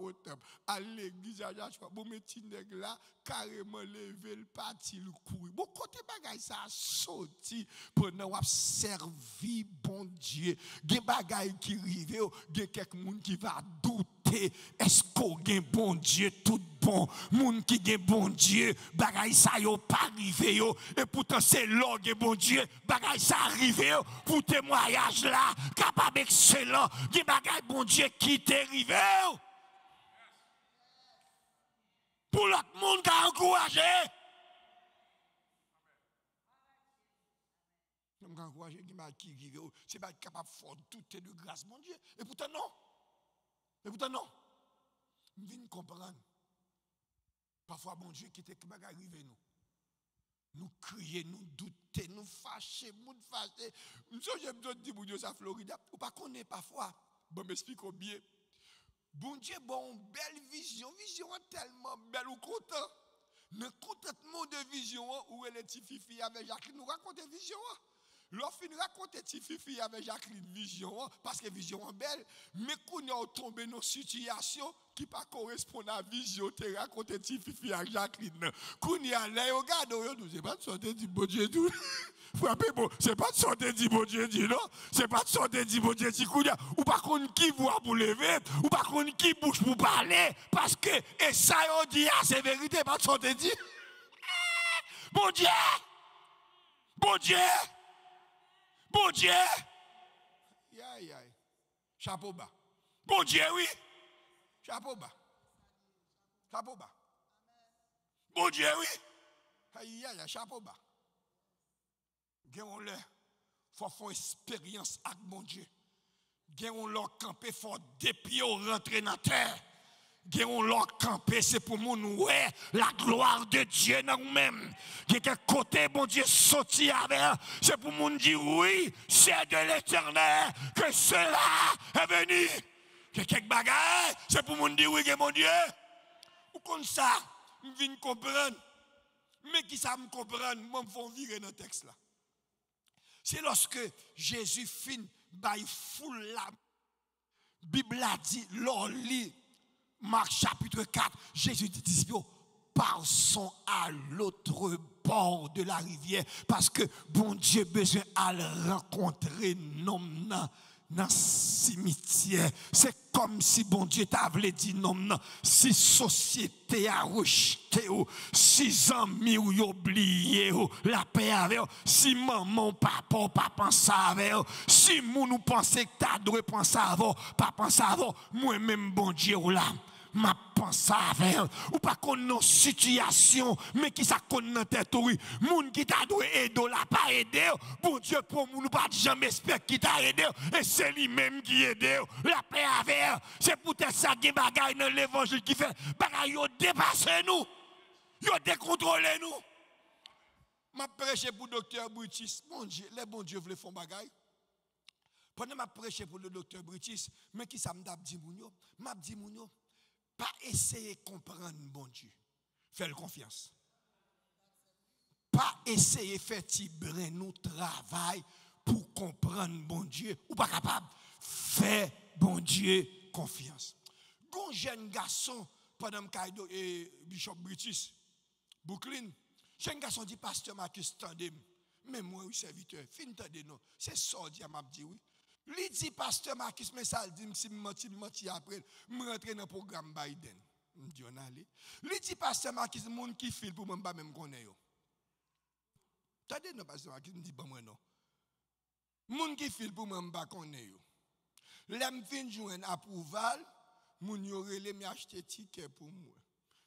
au temple. À l'église, à Joshua. Bon, petit nègre là, carrément levé le parti, le courir. Bon, côté bagay, ça a sorti pendant qu'on servi, bon Dieu. Gen bagay qui rive, gen quelqu'un qui va douter. Est-ce qu'on gen bon Dieu tout bon? Moun qui gen bon Dieu, bagay ça yo pas arrivé yo. Et pourtant c'est l'or gen bon Dieu, bagay ça arrivé yo. Pour témoignage là, capable excellent, gen bagay bon Dieu qui t'est arrivé. Pour l'autre monde qui a encouragé. Je vais encourager qui m'a qui c'est pas capable de faire tout de grâce mon Dieu. Et pourtant non. Et pourtant non. Je viens comprendre. Parfois, bon Dieu, qui était qui arrivé nous. Nous crier, nous douter, nous fâcher, nous fâcher. Nous j'aime bien dire, bon Dieu, ça Florida. Ou pas connaître parfois. Bon, m'explique bien. Bon Dieu, bon, belle vision. Vision tellement belle ou content. Mais contentement de vision, où elle est Fifi avec Jacqueline, nous raconter vision. L'offre nous raconter Fifi avec Jacqueline vision, parce que vision est belle, mais qu'on a tombé dans une situation qui pas correspond à vision, tu raconté Fifi avec Jacqueline. Qu'on y a là, regarde, nous c'est pas de sortir du bon Dieu tout. Frappez bon, c'est pas de sortir du bon Dieu dit non, c'est pas de sortir du bon Dieu dit ou pas qu'on qui voit pour lever, ou pas qu'on qui bouge pour parler, parce que, et ça, on dit, ah, c'est vérité, pas de sortir dit. Bon Dieu! Bon Dieu! Bon Dieu. Aïe, aïe. Chapeau bas. Bon Dieu, oui. Chapeau bas. Chapeau bas. Bon Dieu, oui. Aïe, aïe, chapeau bas. Gagnons-le. Faut faire expérience avec mon Dieu. Gagnons-le camper, faut depuis rentrer dans la terre. C'est pour nous, la gloire de Dieu dans nous-mêmes. Côté, Dieu, sorti avec, c'est pour nous dire, oui, c'est de l'éternel que cela est venu. C'est pour nous dire, oui, mon Dieu. Ou comme ça, je viens comprendre. Mais qui ça me comprendre, moi, vais virer dans le texte. C'est lorsque Jésus finit, by full la Bible a dit, l'or lit Marc chapitre 4, Jésus dit passons à l'autre bord de la rivière parce que bon Dieu besoin à rencontrer non dans le cimetière. C'est comme si bon Dieu t'avait dit non, non, si société a rejeté, si amis ou oublié, la paix avec, si maman, papa, pas pensé si moun nous pensait que t'as dû penser avant, pas penser avant, moi-même bon Dieu ou là m'a pensé avec ou pas qu'on nos situation mais qui ça qu'on dans tête oui. Moun qui t'a dû aider la pas aider bon Dieu pour nous pas jamais espérer qui t'a aidé. Et c'est lui même qui aide. La paix avec c'est peut-être ça qui bagaille dans l'évangile qui fait bagaille yo dépasser nous. Yo décontrôler nous. M'a prêché pour docteur Brutis mon Dieu les bons Dieu veulent faire bagaille. Pendant m'a prêché pour le docteur Brutis mais qui ça m'a dit moun moun pas essayer de comprendre bon Dieu. Fais confiance. Pas essayer de faire tibrer nous travail pour comprendre bon Dieu. Ou pas capable. Fais bon Dieu confiance. Gon jeune garçon, pendant que et Bishop British, Brooklyn, jeune garçon dit pasteur Marcus Tandem. Mais moi, oui, serviteur, fin de non. C'est ça, m'a dit oui. Lui dit, pasteur Marcus, dit, si après, je rentre dans le programme Biden. Je dis, dit, pasteur Marcus, qui file pour pasteur Marcus, me dit, pas qui pour connaître. L'aime fin un approuval, moun yo m'acheter ticket pour moi.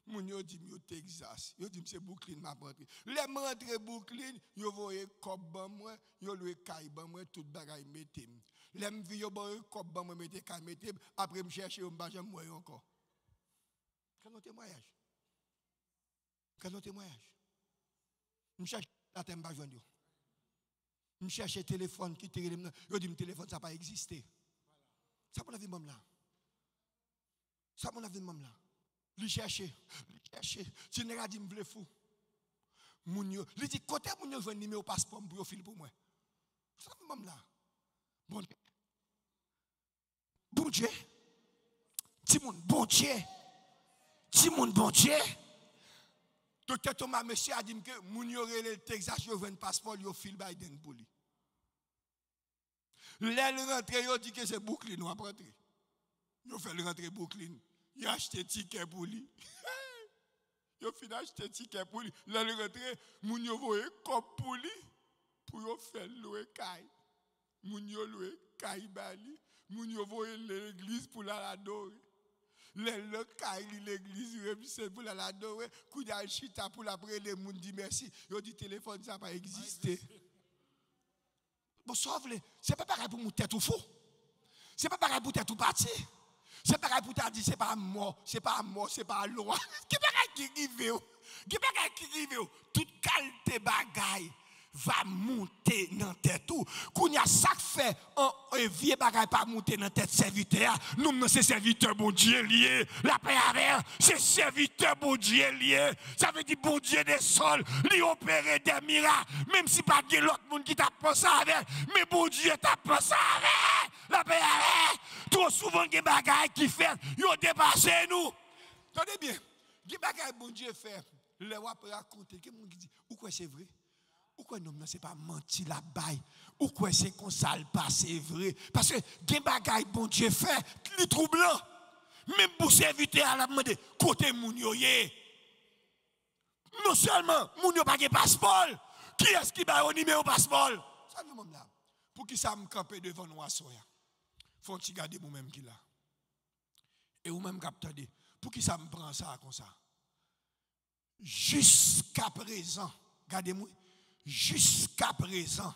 Moun yo dit Texas, yo c'est Brooklyn m'a rentré. Les rentré Brooklyn, yo voye kob ban moi, yo loué ban moi tout bagay metem. Kob ban moi mette kay metem, après me chercher moi encore. Quel est témoignage? Quel est témoignage? Me cherche la thème. Me cherche téléphone qui te yo dit téléphone ça pas existé. Ça pour la vie là. Ça pour la vie là. Lui chercher, lui chercher. Tu n'as dit me fou. moun yo, li dit côté numéro passeport pour moi. Ça même là. Bon Bon Dieu. Ti moun bon Dieu. Ti bon Dieu. Thomas monsieur a dit que moun yo le Texas yo joine passeport yo fil Biden pour lui. L'aile rentré yo dit que c'est Brooklyn ou après rentrer. Yo fait le rentrer Brooklyn. A acheté ticket pour lui. Yo fin acheté ticket pour lui. Là le rentré, moun yo voye comme pour lui pour yo faire louer kay. Moun yo louer kay bali. Moun yo voye l'église pour la adorer. Le kay l'église remise pour la adorer. Kou ya chita pour la prier les moun dit merci. Yo dit téléphone ça pas existé. Bon sauve le, c'est pas pareil pour mon tête ou fou. C'est pas pareil pour tête ou parti. C'est pareil pour ta c'est pas mort, c'est pas mort, c'est pas loi. Qui pareil qui rive Qui pareil qui rive Toute qualité bagaille va monter dans tête tout. Qu'on y a ça fait un vieux bagaille pas monter dans tête serviteur. Nous non c'est serviteur bon Dieu lié. La paix avec c'est serviteur bon Dieu lié. Ça veut dire bon Dieu des sols, lui opérer des miracles même si pas de l'autre monde qui t'a pensé avec, mais bon Dieu t'a pensé avec. La paix avec trop souvent des bagailles qui fait yo dépassé nous. Tenez bien. Des bagailles bon Dieu fait. Le peut raconter mon dit ou quoi c'est vrai? Ou quoi non, c'est pas menti la baille? Ou quoi c'est qu'on ça le passe, c'est vrai? Parce que des bagailles bon Dieu fait, les troublant. Même pour serviteur à la demande, côté moun Non seulement moun yo pas de passeport, qui est-ce qui va au numéro passeport? Ça là. Pour qui ça me camper devant nous à soya? Faut tu garder vous-même qui là. Et vous-même capteur pour qui ça me prend ça comme ça? Jusqu'à présent, regardez-moi Jusqu'à présent,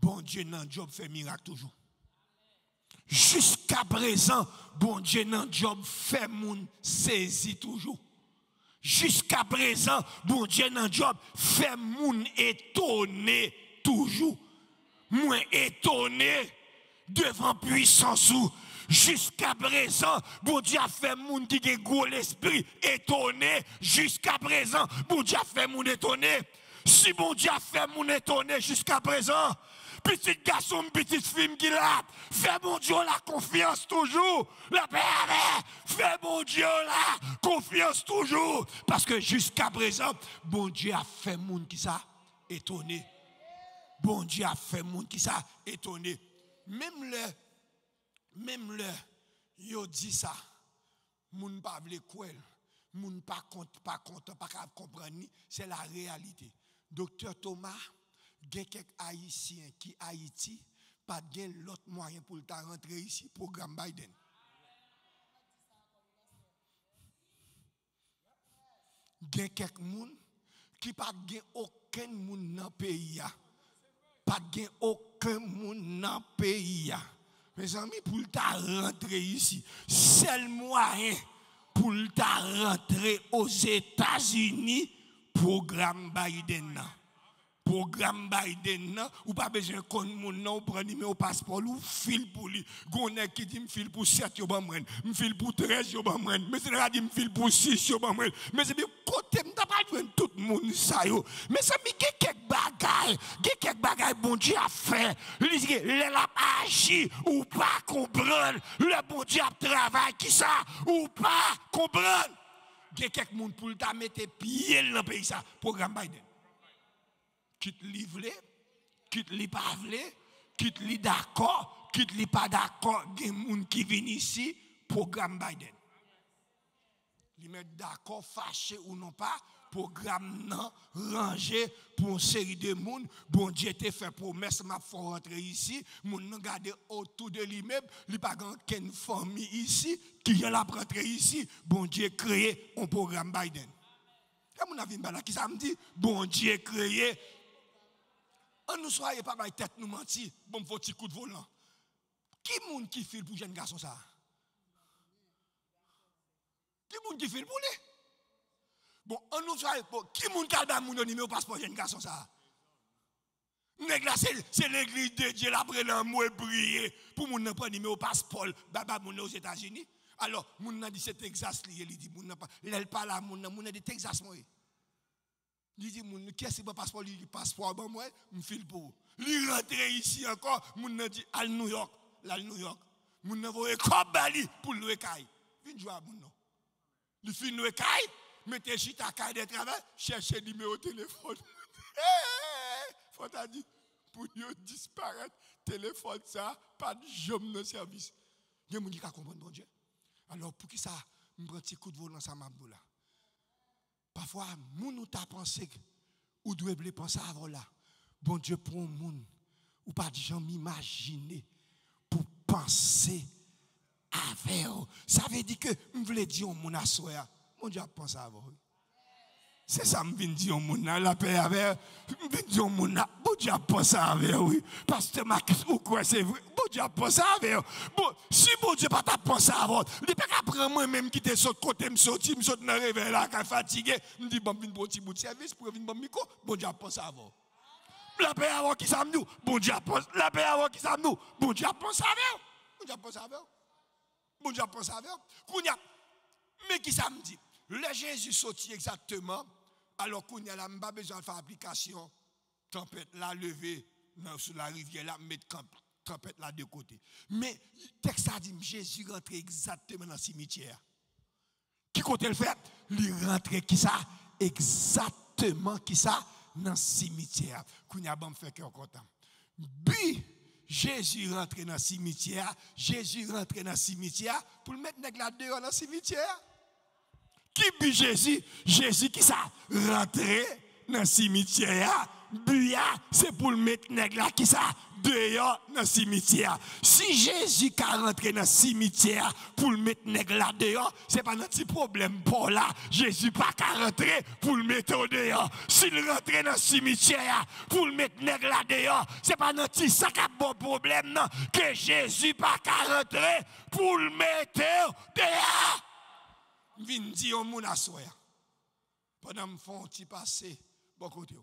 bon Dieu dans job fait miracle toujours. Jusqu'à présent, bon Dieu dans job fait moun saisi toujours. Jusqu'à présent, bon Dieu dans job fait moun étonné toujours. Moins étonné devant puissance ou jusqu'à présent, bon Dieu a fait moun qui gros l'esprit étonné. Jusqu'à présent, bon Dieu a fait moun étonné. Si mon Dieu a fait mon étonné jusqu'à présent, petit garçon, petite fille qui l'a, fais mon Dieu la confiance toujours. La paix fais mon Dieu la confiance toujours. Parce que jusqu'à présent, bon Dieu a fait mon qui ça étonné. Bon Dieu a fait mon qui ça étonné. Même le, même le, yo dit ça, moun pas vle quoi, moun pas compte, pas content, pas comprendre, c'est la réalité. Docteur Thomas, il y a quelques Haïtiens qui Haïti, pas de l'autre moyen pour le rentrer ici, programme Biden. Il y a quelques gens qui pas aucun monde dans le pays. Pas de aucun monde dans le pays. Mes amis, pour le rentrer ici, seul moyen pour le rentrer aux États-Unis, programme Biden. Programme Biden. Ou pas besoin qu'on mon nom prend numéro passeport. Ou fil pour lui. Gonne qui dit me fil pour 7 yo ban me fil pour 13 yo mais c'est dit me fil pour 6 yo ban mais c'est bien côté m'ta pas tout monde ça yo. Mais ça me quelques bagaille? Quelques bagaille bon Dieu a fait? Le la agi ou pas comprendre. Le bon Dieu a travaillé qui ça? Ou pas comprendre quelques gens pour ta mettre pied dans le pays, programme Biden. Quitte livre, quitte li pas quitte li d'accord, quitte li pas d'accord, des gens qui viennent ici, programme Biden. Ils mettent d'accord, fâché ou non pas, programme non rangé pour une série de monde. Bon Dieu t'a fait promesse, m'a faut rentrer ici. Moun nan garder autour de l'immeuble, il pas qu'une famille ici qui vient la rentrer ici. Bon Dieu créé un programme Biden. Et mon avis qui ça me dit? Bon Dieu créé on ne soyez pas ma tête nous mentir. Bon faut petit coup de volant. Qui moun qui file pour jeune garçon ça? Qui moun qui file pour lui? Bon, on nous soit qui moun kalba moun numéro passeport jeune garçon ça? C'est l'église de Dieu après l'amour briller pour moun prendre numéro passeport baba moun aux États-Unis. Alors moun nan dit c'est Texas lié, il dit moun nan pas, il parle à moun nan moun de Texas moi. Il dit, moun, qu'est-ce que passeport, il passeport, bon, moi, me file pour. Il rentre ici encore, moun nan dit, à New York, là, New York. Moun nan voye comme bali pour le caille. Vin jouer moun non? Il fin le caille, mettez chita caille de travail, cherchez numéro téléphone. Faut t'a dit, pour disparaître, téléphone ça, pas de jambes dans service. A des gens qui comprennent bon Dieu. Alors, pour qui ça, je prends un petit coup de vol dans sa mabou là. Parfois, moun ou t'a pensé ou doit penser avant là. Bon Dieu pour un monde ou pas de gens m'imaginer pour penser avec eux. Ça veut dire que je voulais dire au monde à soi. Mon Dieu a pensé avant. C'est ça que je dire au monde, la paix avec Je dire au monde, bon Dieu a pensé avec oui. Marcus, ou quoi c'est vrai? Bon Dieu a si bon Dieu t'a pensé avant, il qu'après moi-même qui te saute côté, me sorti, me le réveil là, quand fatigué, me dit, bon, de service, pour venir micro, bon Dieu pensé avant. La paix avant qui nous, bon la paix avant qui nous, bon Dieu avec Bon Dieu avec Bon Dieu Mais qui me? Le Jésus sorti exactement alors qu'on y a là, pas besoin de faire application. Tempête là, levé sur la rivière là, mettre tempête là de côté. Mais le texte a dit Jésus rentre exactement dans le cimetière. Qui côté le fait Il rentre qui ça? Exactement qui ça? Dans le cimetière. Qu'on a fait cœur content. Puis, Jésus rentre dans le cimetière. Jésus rentre dans le cimetière pour le mettre là dehors dans le cimetière. Qui but Jésus? Jésus qui ça rentré dans le cimetière. Buya, c'est pour le mettre là qui ça dehors dans le cimetière. Si Jésus qui rentré dans le cimetière pour le mettre là dehors, c'est pas notre problème pour là. Jésus pas qu'à rentrer pour le mettre dehors. S'il rentre dans le cimetière pour le mettre là dehors, c'est pas notre ça bon problème que Jésus pas qu'à rentrer pour le mettre dehors vin di yon moun assoya. Pendant me font petit passé, bon côté.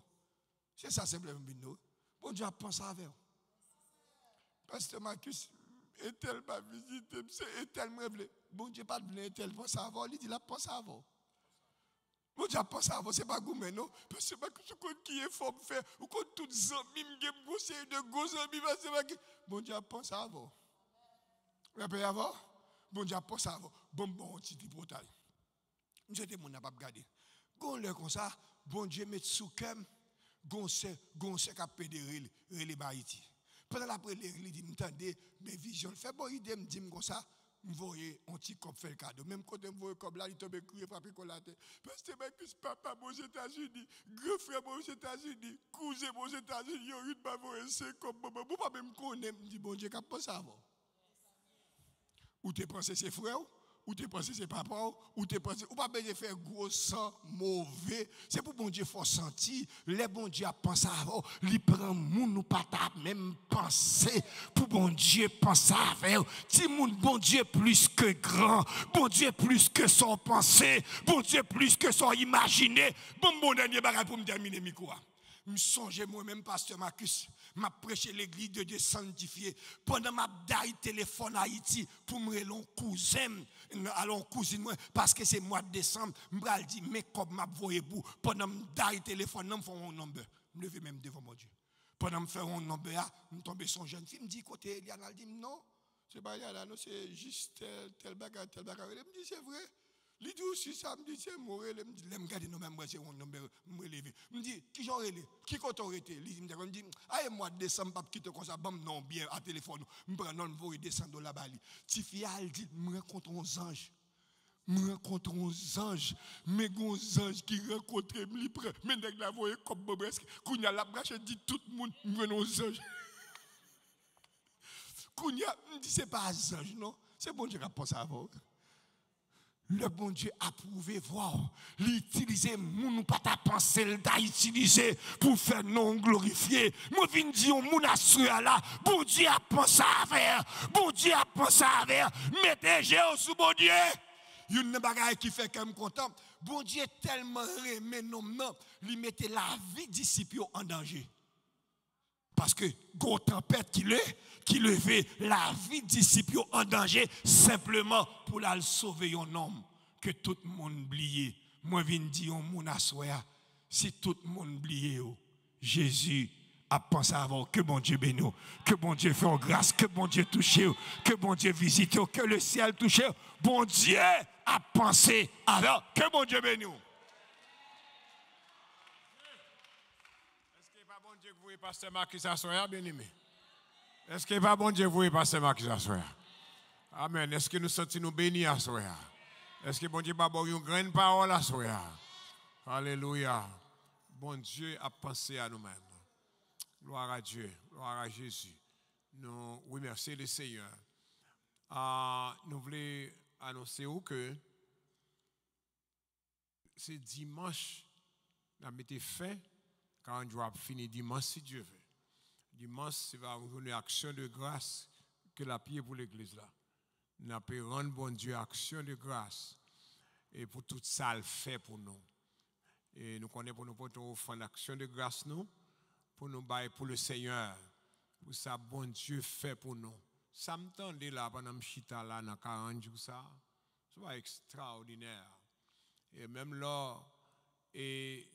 C'est ça simplement nous. Bon Dieu a pensé avec. Pasteur Marcus, et tel m'a visité, et tel m'a voulu. Bon Dieu pas de tel pense avant, il dit la pense avant. Bon Dieu a pensé avant, c'est pas gourmet non. Parce que connais qui est fort ou quand toutes amis me conseillent de gros amis, parce que bon Dieu a pensé avant. Vous avez avant? Bon Dieu a pensé avant. Bon, bon, petit portail. Je dis, mon n'a pas regardé. Gon le comme ça, bon Dieu met sous cœur, gon c'est, gon c'est qu'a pédéré les Haïti. Pendant la prière, il dit, m'entendez, mes visions, fait bon idée, me dit comme ça, me voyez un petit cop fait le cadeau. Même quand me voyez comme là, il tombe crier, frappé tête. Parce que que papa aux États-Unis, grand frère aux États-Unis, cousin aux États-Unis, il y a une c'est comme, vous pas même me dit, bon Dieu, qu'a pensé avant. Ou t'es pensé ses frères? Ou tu pensé c'est papa, ou tu pensé, ou pas besoin faire gros sang mauvais. C'est pour bon Dieu faut sentir, les bon Dieu a pensé avant, il prend moun ou pas même penser pour bon Dieu penser avec. Si moun bon Dieu plus que grand, bon Dieu plus que son pensée, bon Dieu plus que son imaginer. Bon bon dernier bagage pour me terminer micro. Je songe moi-même, pasteur Marcus, m'a prêché l'église de Dieu sanctifié. Pendant ma daille téléphone à Haïti pour me relon cousin, allons cousine parce que c'est mois de décembre, je dit, mais comme m'a voyé pour, pendant ma daille téléphone, je fais un nombre. Me même devant mon Dieu. Pendant me faire un nombre, je tombe son jeune fille, me dit, côté Eliana, elle dit, non, c'est pas Eliana, non, c'est juste tel, tel bagage, tel bagage. Elle me dit, c'est vrai. Il dit aussi ça, me dit, c'est moi, il me dit, je me garde, non, même moi, c'est un nombre, me me dit, qui j'en relé, qui quand on été, il me dit, ah, moi, descends, pas quitter comme ça, bam, non, bien, à téléphone, me prends, non, vous descendre là-bas. Tifi, elle dit, me rencontre un ange. Me rencontre un ange, mais un ange qui rencontre, me prend, mais nèg la voye comme bobesque, kounya la brache dit tout le monde, me un ange. Kounya, me non, c'est bon a avant le bon Dieu a prouvé voir, l'utiliser, moun pas ta pensée d'utiliser pour faire non glorifier. Moi, viens dire, moun a là, bon Dieu a pensé à faire, bon Dieu a pensé à faire, mettez Jésus sous bon Dieu. Il y a une bagaille qui fait qu'elle me content. Bon Dieu tellement aimé non, non, lui mettait la vie disciple en danger. Parce que, gros tempête qui le, qui levait la vie disciple en danger simplement pour la sauver un homme que tout le monde oublié. Moi, je dire, Si tout le monde oublie, oh, Jésus a pensé avant que bon Dieu bénisse, que bon Dieu fait grâce, que bon Dieu touche, que bon Dieu visite, que le ciel touche. Bon Dieu a pensé avant que bon Dieu bénisse. Est-ce n'est pas bon Dieu que vous voyez Pasteur Marcus Assoya, bien aimé? Est-ce n'est pas bon Dieu que vous voyez Pasteur Marcus Assoya? Amen. Est-ce que nous sentons nous bénis à Soya? Est-ce que bon Dieu va avoir une grande parole à Soya? Alléluia. Bon Dieu a pensé à nous-mêmes. Gloire à Dieu, gloire à Jésus. Nous remercions le Seigneur. Ah, nous voulons annoncer que c'est dimanche, nous avons été fait, quand on doit finir dimanche si Dieu veut. Dimanche, c'est une action de grâce que la prière pour l'église là. Nous pouvons rendre bon Dieu action de grâce et pour tout ça, le fait pour nous. Et nous connaissons pour nous pour offrir action de grâce nous, pour nous bailler pour le Seigneur, pour ça, bon Dieu fait pour nous. Ça me là pendant chita là dans 40 jours ça. C'est extraordinaire. Et même là, et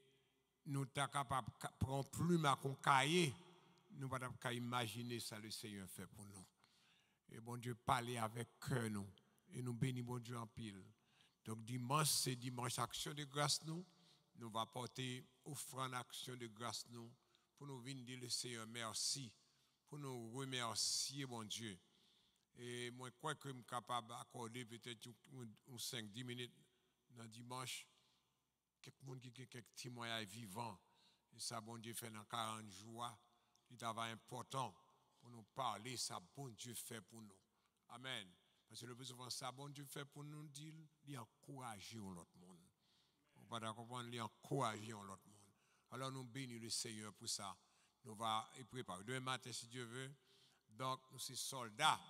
nous sommes capables de prendre plus ma cahier, nous ne pouvons pas imaginer ça le Seigneur fait pour nous. Et bon Dieu parler avec cœur nous. Et nous bénissons bon Dieu en pile. Donc dimanche, c'est dimanche action de grâce nous. Nous va porter offrande action de grâce nous. Pour nous venir dire le Seigneur merci. Pour nous remercier bon Dieu. Et moi, je crois que je suis capable d'accorder peut-être 5-10 minutes dans dimanche. Quelqu'un qui a quelques témoignages vivants. Et ça, bon Dieu fait dans 40 jours. C'est important pour nous parler, ça bon Dieu fait pour nous. Amen. Parce que le plus souvent, ça bon Dieu fait pour nous dire, il encourager l'autre monde. On va comprendre, il encourager l'autre monde. Alors nous bénissons le Seigneur pour ça. Nous allons y préparer. Demain matin, si Dieu veut. Donc, nous sommes soldats.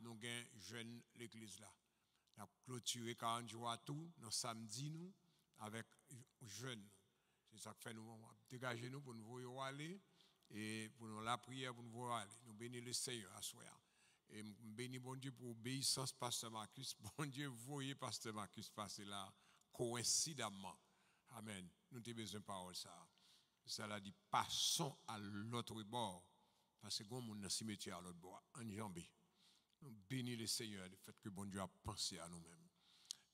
Nous avons jeune l'église là. Nous avons clôturé 40 jours à tout, nous samedi, nous, avec jeunes. C'est ça que fait nous dégager nous pour nous voir aller et la prière pour nous voir aller. Nous bénissons le Seigneur à soi. Et bénissons bon Dieu pour obéissance, Pasteur Marcus. Bon Dieu, voyez Pasteur Marcus passer là, coïncidemment. Amen. Nous avons besoin de parole ça. Ça l'a dit, passons à l'autre bord. Parce que nous dans le cimetière à l'autre bord, en jambé. Nous bénissons le Seigneur du fait que bon Dieu a pensé à nous-mêmes.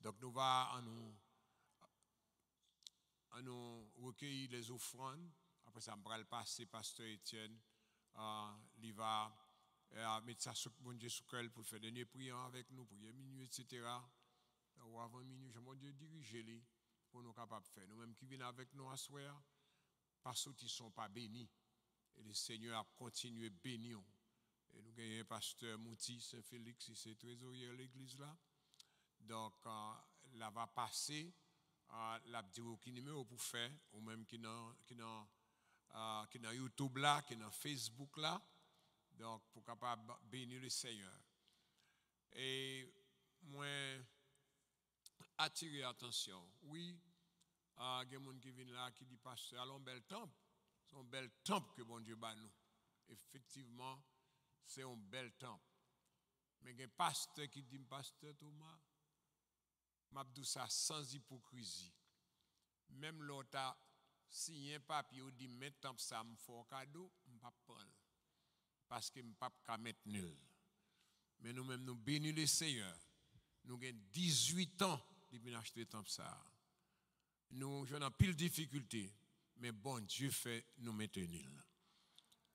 Donc nous allons nous, à nous recueillir les offrandes. Après ça, on va le passer, pasteur Étienne. Euh, il va euh, mettre ça sur bon Dieu pour faire des prières avec nous, pour minuit, etc. Ou avant minuit, je mon Dieu diriger pour nous capables de faire. Nous-mêmes qui viennent avec nous à soir, parce qu'ils ne sont pas bénis. Et le Seigneur a continué bénir. Et nous avons un pasteur Mouti Saint-Félix, c'est trésorier de l'église là. Donc, euh, là va passer, euh, la dit qui numéro pour faire, ou même qui qui dans euh, qui dans YouTube là, qui dans Facebook là. Donc, pour capable bénir le Seigneur. Et moi, attirer attention. Oui, il y a des gens qui viennent là qui disent Pasteur, allons bel temple. C'est un bel temple que bon Dieu bat nous. Effectivement, c'est un bel temple. Mais il y a un pasteur qui dit Pasteur Thomas, m'a dit ça sans hypocrisie. Même l'autre, si un papier dit maintenant ça me fait un cadeau, je ne pas prendre. Parce que je ne peux pas mettre nul. Mais nous-mêmes, nous bénissons le Seigneur. Nous avons 18 ans depuis acheter le temple ça. Nous avons pile difficulté, mais bon Dieu fait nous maintenir.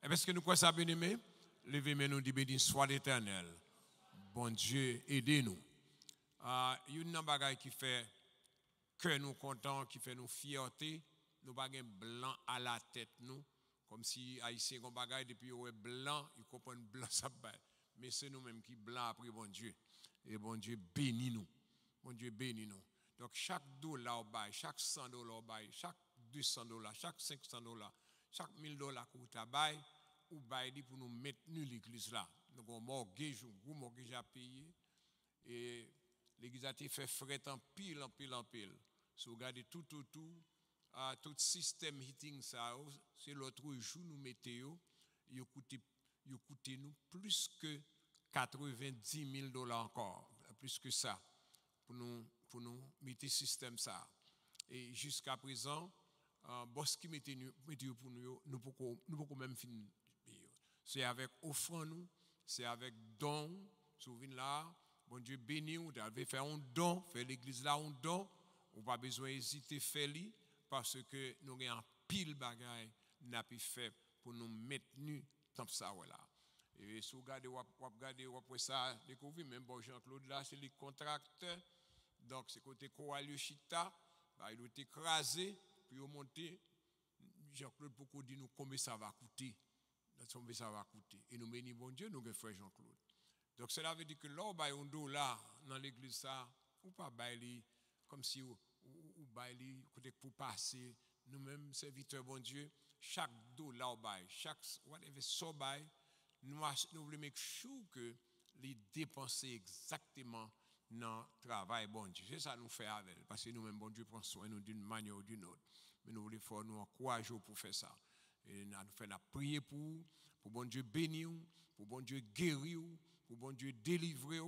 Est-ce que nous croyons ça, bien aimé? Levez-moi nous dit béni soit l'éternel. Bon Dieu, aidez-nous. Il y a une bagaille qui fait que nous contents, qui fait nous fierté. Nous pas blanc à la tête nous, comme si haïtien ont bagaille depuis est blanc, ils comprennent blanc ça Mais c'est nous-mêmes qui blanc après bon Dieu. Et bon Dieu bénit nous. Bon Dieu bénit nous. Donc chaque dollar bail, chaque 100 dollars bail, chaque 200 dollars, chaque 500 dollars, chaque 1000 dollars qu'on t'a bail, ou bail pour nous maintenir l'église là. Nous avons mortgage, un gros mortgage à payer. Et l'église a fait fret en pile, en pile, en pile. Si vous regardez tout autour, tout système heating ça, c'est l'autre jour nous mettons, il coûte, il coûte nous plus que 90 000 dollars encore, plus que ça, pour nous, pour nous mettre système ça. Et jusqu'à présent, un boss qui mettait pour nous, nous pouvons pouvons même finir. C'est avec offrande nous, c'est avec don, souvenez là, bon Dieu béni, vous devez faire un don, faire l'église là un don, ou pas besoin d'hésiter faire li parce que nous avons un pile bagaille n'a pu faire pour nous maintenir comme ça voilà. Et si vous regardez, vous regardez, vous ça, découvrir même bon Jean-Claude là, c'est les contracteurs. Donc c'est côté Koalio Chita, bah, il été écrasé, puis il monté. Jean-Claude pour dire nous combien ça va coûter? Combien ça va coûter. Et nous bénissons bon Dieu, nous frère Jean-Claude. Donc cela veut dire que là, on a un dollar dans l'église ça, ou pas bailler comme si ou, ou, bailler pour passer nous-mêmes serviteurs bon Dieu, chaque dollar chaque whatever so bail, nous nous voulons make sure que les dépenser exactement dans le travail bon Dieu. C'est ça nous fait avec parce que nous-mêmes bon Dieu prend soin nous d'une manière ou d'une autre. Mais nous voulons faire nous encourager pour faire ça. Et nous prier pour pour bon Dieu bénir, pour bon Dieu guérir, pour bon Dieu délivrer,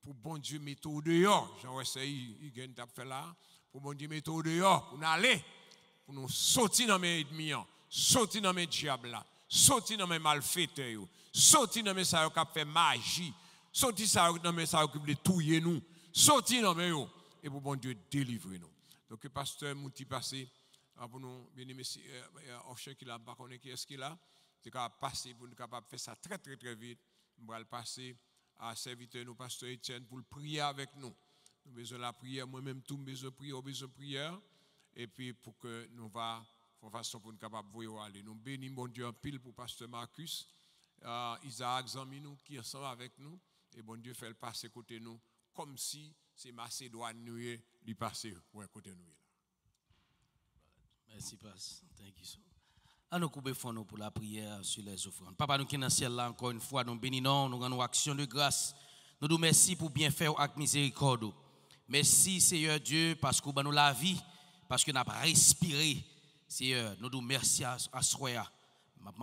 pour bon Dieu mettre au dehors. J'en essaye, il gagne fait là, pour bon Dieu mettre au dehors, pour nous aller, pour nous sortir dans mes ennemis, sortir dans mes diables, sortir dans mes malfaiteurs, sortir dans mes ça qui fait magie, sortir dans mes ça qui veut tuer nous, sortir dans mes et pour bon Dieu délivrer nous. Donc, pasteur Mouti passé, ah, pour nous, bien aimé, offshore qui l'a pas qui est-ce qu'il a, c'est capable passer pour nous capable faire ça très très très vite. On va le passer à serviteur nous pasteur Etienne pour le prier avec nous. Nous besoin de la prière, moi-même tout besoin de prière, besoin de prière et puis pour que nous va de façon pour nous capable voir aller. Nous bénissons bon Dieu en pile pour pasteur Marcus, euh, Isaac Zaminou qui est ensemble avec nous et bon Dieu fait le passer côté nous comme si c'est Macédoine nous lui passer côté nous. Merci, Pasteur. Thank you so à nous couper fond pour la prière sur les offrandes. Papa, nous qui dans le ciel là, encore une fois, nous bénissons, nous rendons action de grâce. Nous nous merci pour bien faire avec miséricorde. Merci, Seigneur Dieu, parce que nous la vie, parce que nous avons respiré. Seigneur, nous nous merci à, à soi.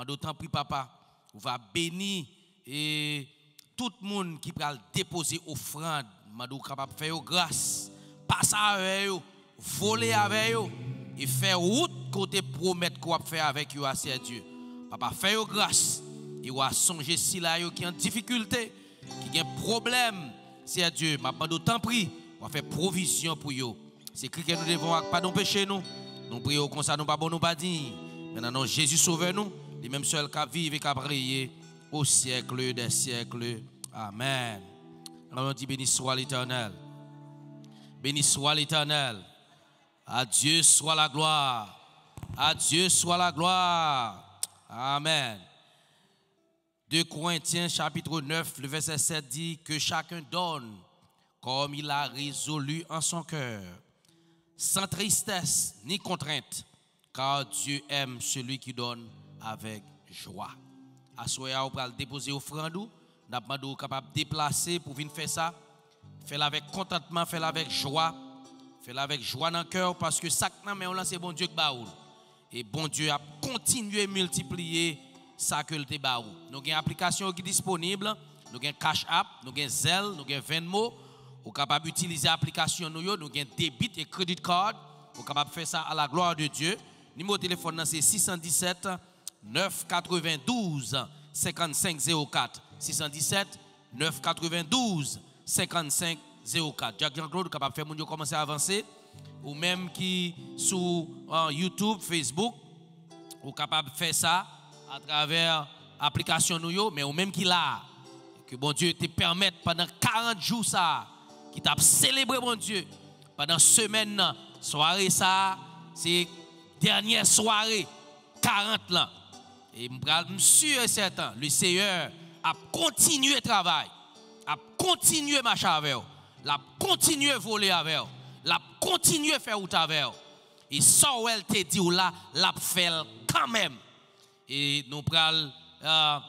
d'autant pris, Papa, vous va bénir et tout le monde qui va déposer offrande, nous capable faire grâce, passer avec eux, voler avec eux et faire route côté promettre qu'on va faire avec vous, c'est Dieu. Papa, fais grâce. Il va songer si là qui en difficulté, qui a un problème, c'est Dieu. Maintenant, d'autant prie, on va faire provision pour eux. C'est écrit que nous devons pas nous pécher nous. Nous prions comme ça, nous pas nous pas dire. Maintenant, Jésus sauve nous, les mêmes seuls qui vivent et qui prié au siècle des siècles. Amen. Alors on dit béni soit l'éternel. Béni soit l'éternel. À Dieu soit la gloire. À Dieu soit la gloire. Amen. 2 Corinthiens chapitre 9, le verset 7 dit que chacun donne comme il a résolu en son cœur, sans tristesse ni contrainte, car Dieu aime celui qui donne avec joie. À soya, on va déposer offrande, nous capable de déplacer pour venir faire ça. Faire avec contentement, faire avec joie. Fais-le avec joie dans le cœur parce que ça on c'est bon Dieu qui. Et bon Dieu a continué à multiplier ça que le. Nous avons une application qui est disponible, nous avons Cash App, nous avons Zelle, nous avons Venmo. Vous capable d'utiliser l'application, nous avons débit et crédit card. Vous capable de faire ça à la gloire de Dieu. Numéro de téléphone, c'est 617 992 5504. 617 992 5504. 04. Jacques Jean-Claude capable de faire commencer à avancer ou même qui sur YouTube, Facebook ou capable de faire ça à travers l'application nous mais ou même qui là que bon Dieu te permette pendant 40 jours ça qui t'a célébré mon Dieu. Pendant semaine soirée ça c'est dernière soirée 40 là. Et je suis sûr et certain le Seigneur a continué le travail a continué marcher avec vous la continuer à voler avec la continuer à faire route avec et ça elle te dit là la fait quand même. Et nous pral euh,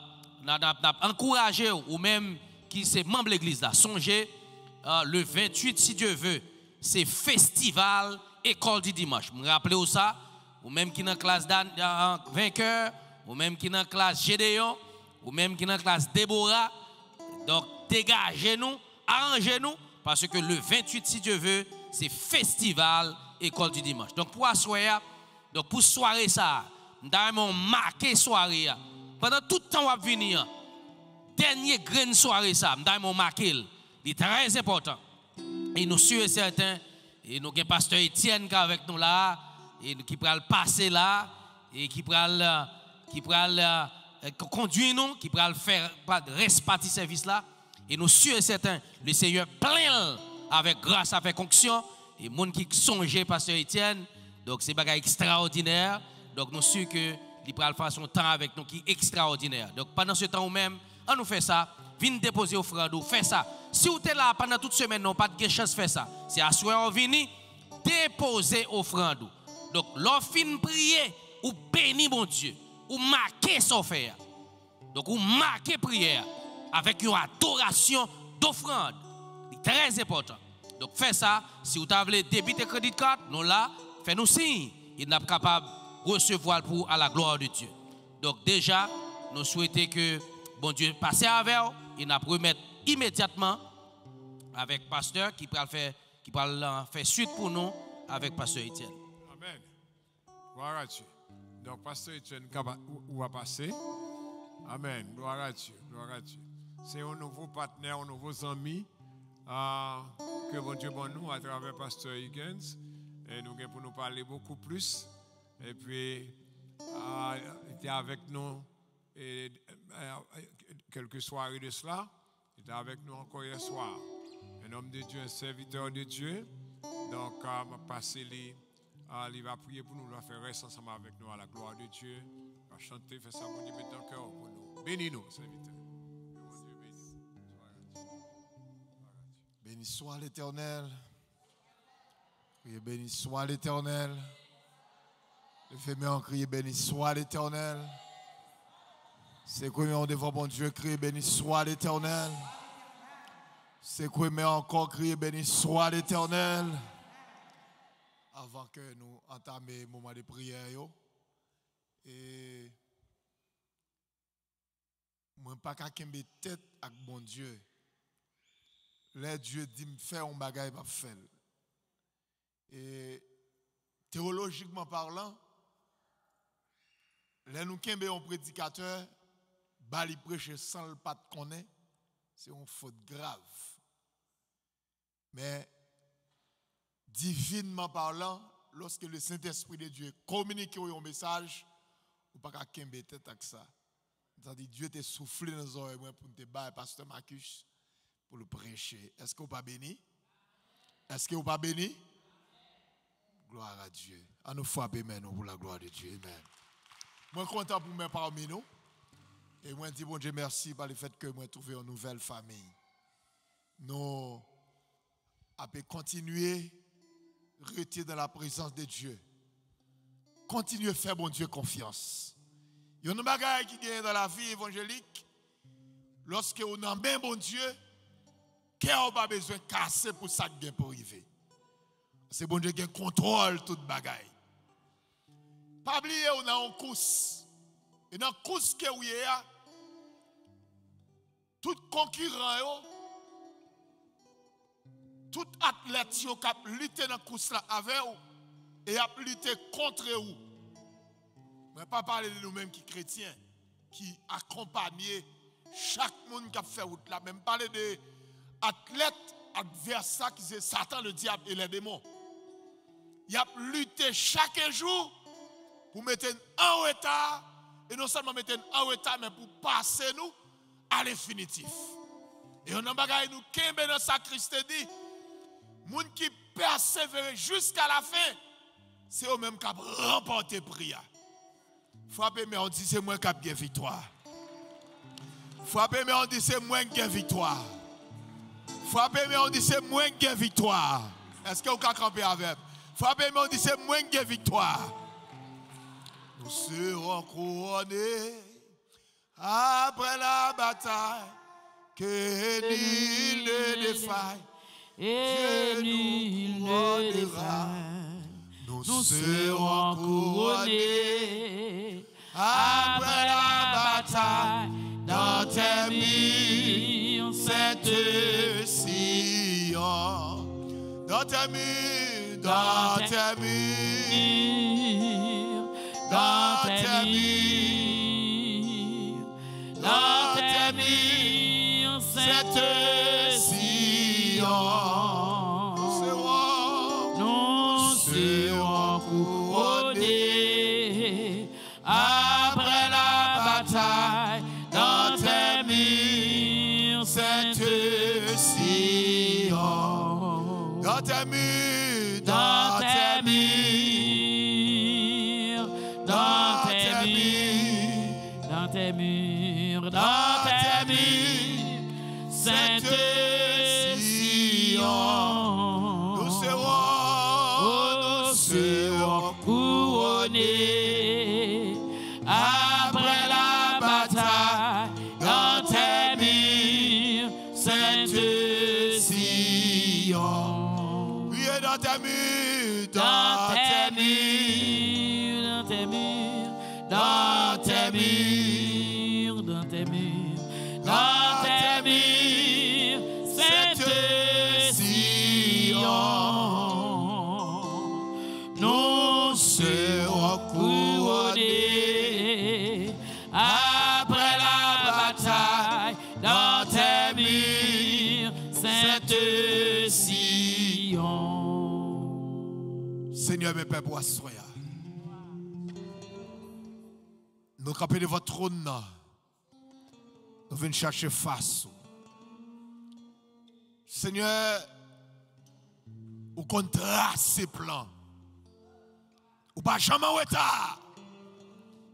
encourager ou même qui c'est membre l'église là songez euh, le 28 si Dieu veut c'est festival école du dimanche me rappelez ça? Ou même qui dans classe euh, vainqueur ou même qui dans classe Gédéon ou même qui dans classe Déborah donc dégagez-nous arrangez-nous parce que le 28, si Dieu veut, c'est festival école du dimanche. Donc pour asseoir, Donc pour soirée ça, nous avons marqué soirée. Pendant tout le temps va venir. Dernier grain soirée ça, nous avons marqué. C'est très important. Et nous sommes certains, et nous avons pasteur Étienne qui est avec nous là, et qui pourra le passer là, et qui pourra qui euh, conduire nous, qui pourra le faire, reste partie service là. Et nous sommes certains, le Seigneur plein avec grâce, avec onction, et les gens qui songeait pasteur Étienne, donc c'est bagage extraordinaire. Donc nous sommes que il pourra faire son temps avec nous qui est extraordinaire. Donc pendant ce temps même, on nous fait ça, viens déposer offrande, ou fais ça. Si vous êtes là pendant toute semaine, non, pas de chance faire ça. C'est soir on vini, déposer offrande. Donc, fin prier, ou bénir mon Dieu, ou marquer son faire. Donc, ou marquer prière avec une adoration d'offrande. Très important. Donc, fais ça. Si vous avez débiter crédit card, nous là, fais-nous signe. Il n'est pas capable de recevoir pour à la gloire de Dieu. Donc, déjà, nous souhaitons que bon Dieu passe avec vous. Il n'a remettre immédiatement avec pasteur qui va faire faire suite pour nous avec pasteur Étienne. Amen. Gloire à Dieu. Donc, pasteur où va passer? Amen. Gloire à Dieu. Gloire à Dieu. C'est un nouveau partenaire, un nouveau ami euh, que bon Dieu bon nous à travers pasteur Higgins. Et nous pour nous parler beaucoup plus. Et puis, euh, il était avec nous et, euh, quelques soirées de cela. Il était avec nous encore hier soir. Un homme de Dieu, un serviteur de Dieu. Donc, euh, passé les, euh, il va prier pour nous, il va faire rester ensemble avec nous à la gloire de Dieu. Il va chanter, faire ça pour Dieu, mettre cœur pour nous. Bénis-nous, serviteur. Que. Béni soit l'Éternel. Criez béni soit l'Éternel. Le fait en crier béni soit l'Éternel. C'est quoi on devant bon Dieu crier béni soit l'Éternel. C'est quoi mais encore crier béni soit l'Éternel. Avant que nous entamions le moment de prière, et moi pas qu'à kembe tête avec bon Dieu. Là, Dieu dit me faire un bagage, pas faire. Et théologiquement parlant, là nous kembe un prédicateur, bali prêcher sans le pas de connaître, c'est une faute grave. Mais divinement parlant, lorsque le Saint-Esprit de Dieu communique un message, ou pas qu'à kembe tête avec ça. C'est-à-dire Dieu t'a soufflé dans les oreilles pour te battre, pasteur Marcus, pour le prêcher. Est-ce que vous pas béni? Est-ce que vous pas béni? Gloire à Dieu. À nous frapper maintenant pour la gloire de Dieu. Amen. Moi, content pour moi parmi nous. Et moi, dis bon Dieu merci par le fait que moi trouvé une nouvelle famille. Nous avons continuer rester dans la présence de Dieu. Continuez à faire bon Dieu confiance. Il y a une bagaille qui gagne dans la vie évangélique. Lorsque on a bien bon Dieu, n'a pas besoin de casser pour ça qui pour arriver. C'est bon Dieu qui contrôle toute bagaille. Pas oublier, on a une course. Et dans la course que vous avez, tout concurrent, tout athlète qui a lutté dans la course avec vous et a lutté contre vous. Ne pas parler de nous-mêmes qui chrétiens, qui accompagnent chaque monde qui a fait route là. Même parler de athlètes adversaires qui c'est Satan, le diable et les démons. Il a lutté chaque jour pour mettre en retard, et non seulement mettre en retard, mais pour passer nous à l'infinitif. Et on a bagaille nous kembe dans sa Christ dit, moun qui persévère jusqu'à la fin, c'est eux-mêmes qui ont remporté prière. Frappez, mais on dit c'est moi qui ai bien victoire. Frappez, mais on dit c'est moi qui ai victoire. Frappez, mais on dit c'est moi qui ai victoire. Est-ce que vous pouvez camper avec? Frappez, mais on dit c'est moi qui ai victoire. Nous serons couronnés après la bataille que nul ne défaille. Et nul ne défaille. Nous, Nous serons couronnés après la bataille dans tes murs, cette Sion. Dans tes murs, dans tes murs. dans tes tes murs, tes tes murs, cette Seigneur, mes pères, pour asseoir. Nous camper de votre trône. Nous venons chercher face. Seigneur, ou contrat ces plans. Ou pas jamais en retard.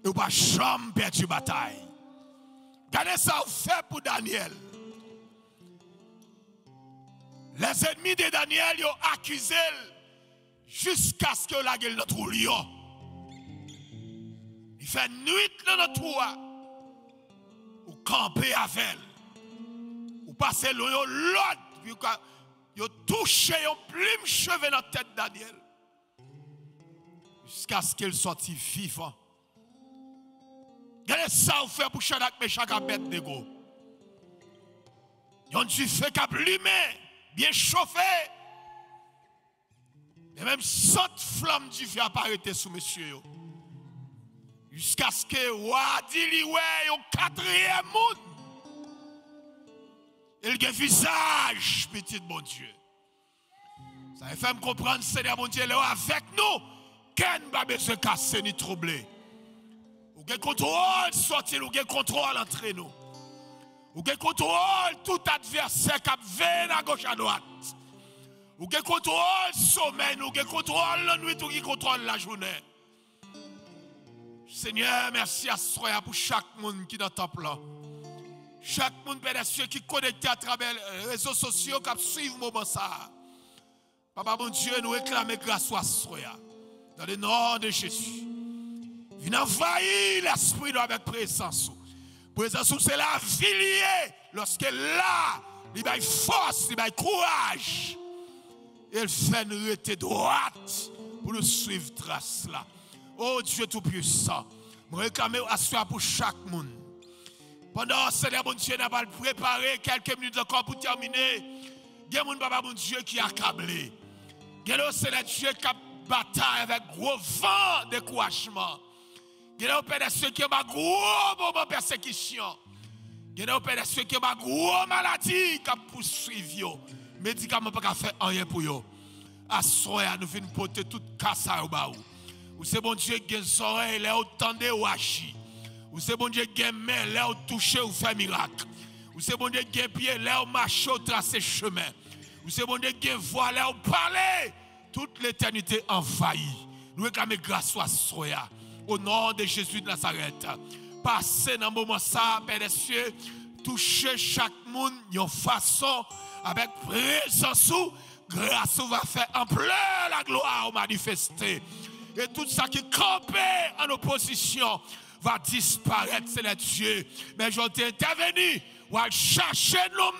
Et ou pas jamais perdu bataille. Regardez ça vous fait pour Daniel. Les ennemis de Daniel ont accusé jusqu'à ce que la gueule lion. Il fait nuit dans notre toit. Ou camper avec elle. Ou passer l'autre, puis il a touché plume cheveux dans la tête de Daniel. Jusqu'à ce qu'elle sorte vivant. Regardez ça, vous fait pour Shadak, Meshach, Abednego. Ils ont dû faire qu'à plumer, bien chauffé. Et même cent flammes du feu apparaître sous monsieur. Jusqu'à ce que ouais, un quatrième monde. Il a un visage, petit bon Dieu. Ça fait me comprendre, Seigneur mon Dieu, là, avec nous, qu'un va se casser ni troubler. Ou gen contrôle sortir, ou gen contrôle entre nous. Ou gen contrôle tout adversaire qui vient à gauche à droite. Ou gen contrôle sommeil, ou gen contrôle la nuit, ou gen contrôle la journée. Seigneur, merci à ce pour chaque monde qui est dans ton plan. Chaque monde, Dieu, qui est connecté à travers les réseaux sociaux, qui suivent le moment ça. Papa, mon Dieu, nous réclamons grâce à ce Dans le nom de Jésus. Viens envahir l'esprit nous avec présence. Présence, c'est la vie liée. Lorsque là, il a force, il a courage. Il fait nous rester droite pour nous suivre trace là. Oh Dieu Tout-Puissant, je réclame à soi pour chaque monde. Pendant ce Seigneur, mon Dieu, n'a pas préparé quelques minutes encore pour terminer. Il y a mon papa, mon Dieu, qui est accablé. Il y a le Seigneur Dieu qui a bataille avec gros vent de découragement. Il y a le ceux qui ont un gros moment de persécution. Il y a le Père ceux qui ont une gros maladie qui a poursuivi. Médicaments pas faire rien pour eux. À soir, nous venons porter toute casse à eux. Ou c'est bon Dieu qui a oreilles, là, tendez ou agit. Ou c'est bon Dieu qui a main, là, touché ou fait miracle. Ou c'est bon Dieu qui a pied, là, marché ou tracé chemin. Ou c'est bon Dieu qui a voix, là, parler. Toute l'éternité envahie. Nous réclamons grâce à soya. Au nom de Jésus de Nazareth. Passez dans le moment ça, Père des cieux. Touchez chaque monde d'une façon avec présence ou grâce va faire ampleur la gloire manifester. Et tout ça qui campait en opposition va disparaître, c'est le Dieu. Mais je t'ai intervenu, ou à chercher l'homme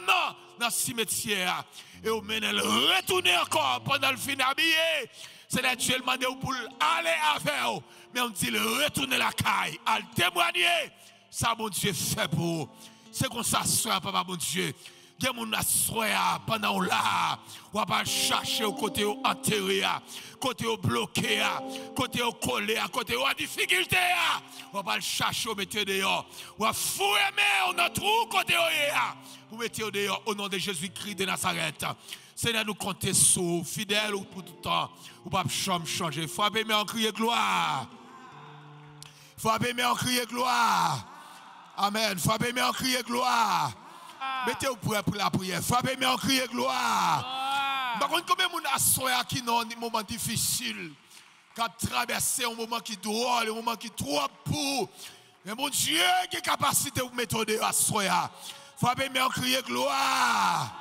dans le cimetière. Et au mener le retourner encore pendant le fin habillé. C'est le Dieu demandé pour aller avec eux. Mais on dit le retourner la caille, à témoigner. Ça, mon Dieu, fait pour vous. C'est qu'on s'assoit, papa, mon Dieu. Gen moun assoya pendant là, ou pas chercher au côté au enterré, côté au bloqué, côté au collé, côté au difficulté, ou pas chercher au mettre dehors, ou fouiller mais on a trou côté au vous mettez dehors au nom de Jésus-Christ de Nazareth. Seigneur, nous comptons sur fidèle ou pour tout temps, ou pas changer. Frappez mais en crier gloire. Frappez mais en crier gloire. Amen. Frappez mais en crier gloire. Mettez-vous pour la prière. Frappez mais en crier gloire. Par contre, combien de monde qui dans un moment difficile, qui a traversé un moment qui drôle, un moment qui trop pour. Mais mon Dieu, qui a capacité de mettre à soya. Frappez mais en crier gloire.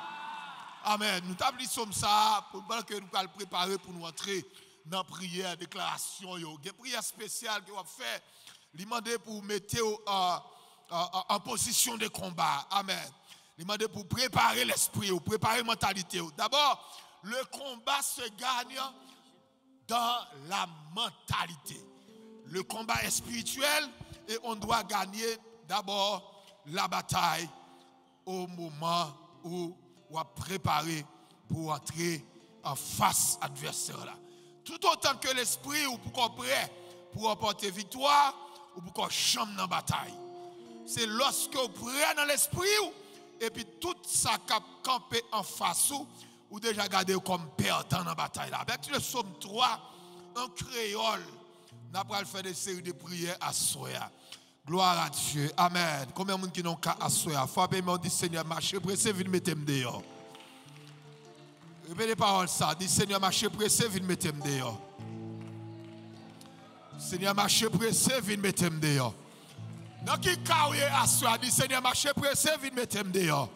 Amen. Nous tablissons ça pour que nous allons préparer pour nous entrer dans la prière, déclaration. Il y a une prière spéciale que vous faire. Demander pour mettre en position de combat. Amen. Demander pour préparer l'esprit, ou préparer la mentalité. D'abord, le combat se gagne dans la mentalité. Le combat est spirituel et on doit gagner d'abord la bataille au moment où on va préparer pour entrer en face adversaire là. Tout autant que l'esprit ou pour prêt pour remporter victoire ou pour qu'on chambre dans la bataille. C'est lorsque vous prêt dans l'esprit et puis tout ça cap campé en face ou déjà gardé comme perdant dans la bataille. Avec le psaume 3 en créole, n'a pas faire des séries de prières à soya. Gloire à Dieu. Amen. Combien de monde qui n'ont qu'à asseoir? Frappez-moi, dit Seigneur, marchez pressé, venez mettre dehors. Répétez les paroles ça. Dit Seigneur, marchez pressé, venez mettre dehors. Seigneur, marchez pressé, venez mettre dehors. Dans qui asseoir? Dit Seigneur, pressé, venez mettre dehors.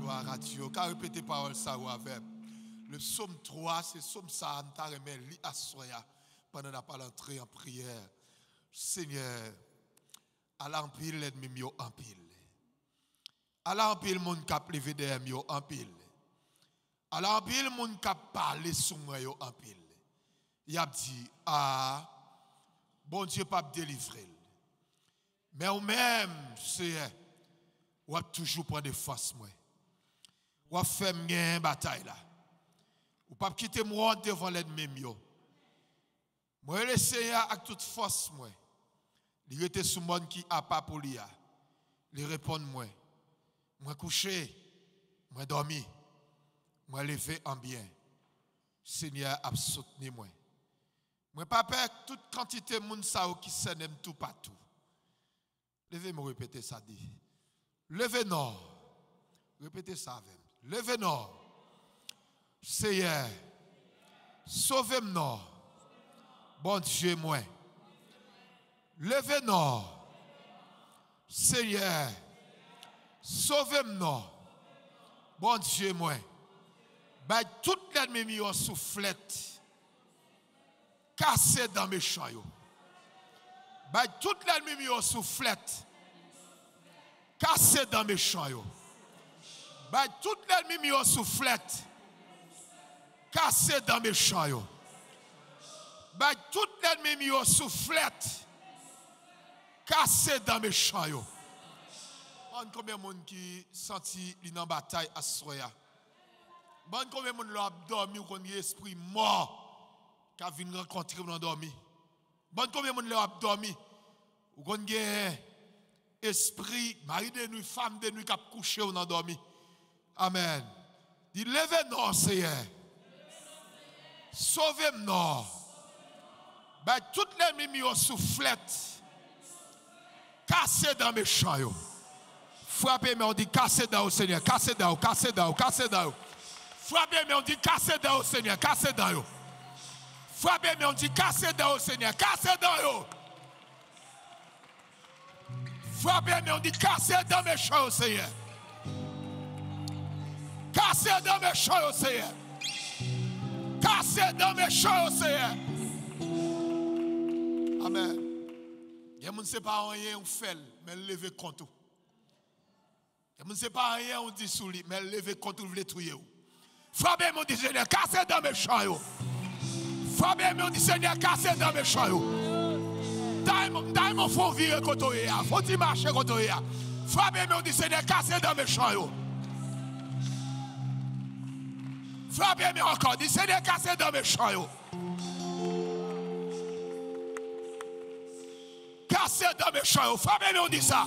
Gloire à Dieu. Car répétez avec. Le psaume 3, c'est psaume ça, on t'a remis asseoir pendant la pas l'entrée en prière. Seigneur, à l'empile l'ennemi en empile. À l'empile mon cap levé derrière yo en pile. À l'empile mon cap parler sur moi en pile. Il a dit ah bon Dieu pas délivrer. Mais ou même c'est ou toujours prendre de force moi. Ou faire une bataille là. Ou pas quitter moi devant l'ennemi yo. Moi le Seigneur avec toute force moi. Il était sous monde qui a pas pour lui. Il répond moi. Moi couché, moi dormi, moi levé en bien. Seigneur a soutenu moi. Moi pas toute quantité de monde qui s'aime tout partout. Levez-moi répéter ça dit. Levez nous Répétez ça avec Levez nous Seigneur, sauvez-moi. Bon Dieu, moi. Levez-nous. Seigneur, sauvez-nous. Bon Dieu, moi. Bah, toute l'ennemi en soufflette. Cassé dans mes champs. Bah, toute l'ennemi en soufflette. Cassé dans mes champs. Bah, toute l'ennemi en soufflette. Cassé dans mes champs. Bah, toute l'ennemi en soufflette cassé dans mes champs. On combien de monde qui senti une bataille à soya. Bon combien de monde l'a dormi ou qu'on esprit mort qui a venu rencontrer dans dormi. Bon combien de monde l'a dormi? Ou qu'on esprit mari de nuit femme de nuit qui a couché ou dans dormi. Amen. Dit levez-nous Seigneur. Sauvez-nous. Ben, toutes les mimi soufflette Cassez dans mes champs. Frappez, mais on dit cassez dans au Seigneur. Cassez dans, cassez dans, cassez dans. Frappez, mais on dit cassez dans au Seigneur. Cassez dans. Frappez, mais on dit cassez au Seigneur. Cassez dans. Frappez, mais on dit cassez dans mes champs Seigneur. Cassez dans mes champs Seigneur. Cassez dans mes champs Seigneur. Amen. Il y a ne pas rien on fait, mais lever contre. Il ne pas rien on dit sous lui, mais lever contre vous les tuer. Frappez mon Seigneur, cassez dans mes champs. Frappez mon dit Seigneur, cassez dans mes champs. D'ailleurs, mon faut virer contre eux, faut y marcher eux. Frappez, mais on dit Seigneur, cassez dans mes champs. Frappez, mais encore, dit Seigneur, cassez dans mes champs. Cassez dans mes champs. mais on dit ça.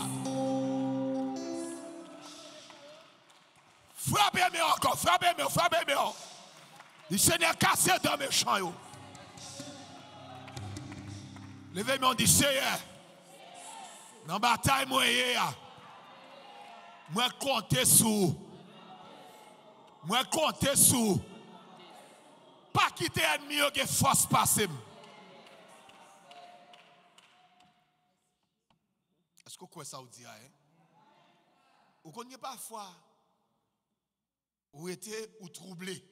Frappez, mais encore, frappez, mais frappez, mais encore. Dit Seigneur, cassez dans mes champs. Yo. Levez-moi, on dit Seigneur. Dans la bataille, moi, hier, moi, compter sur. Moi, compter sur. Pas quitter l'ennemi qui force passer. Est-ce que vous ça vous dit, hein? Vous connaissez parfois, vous êtes ou troublé.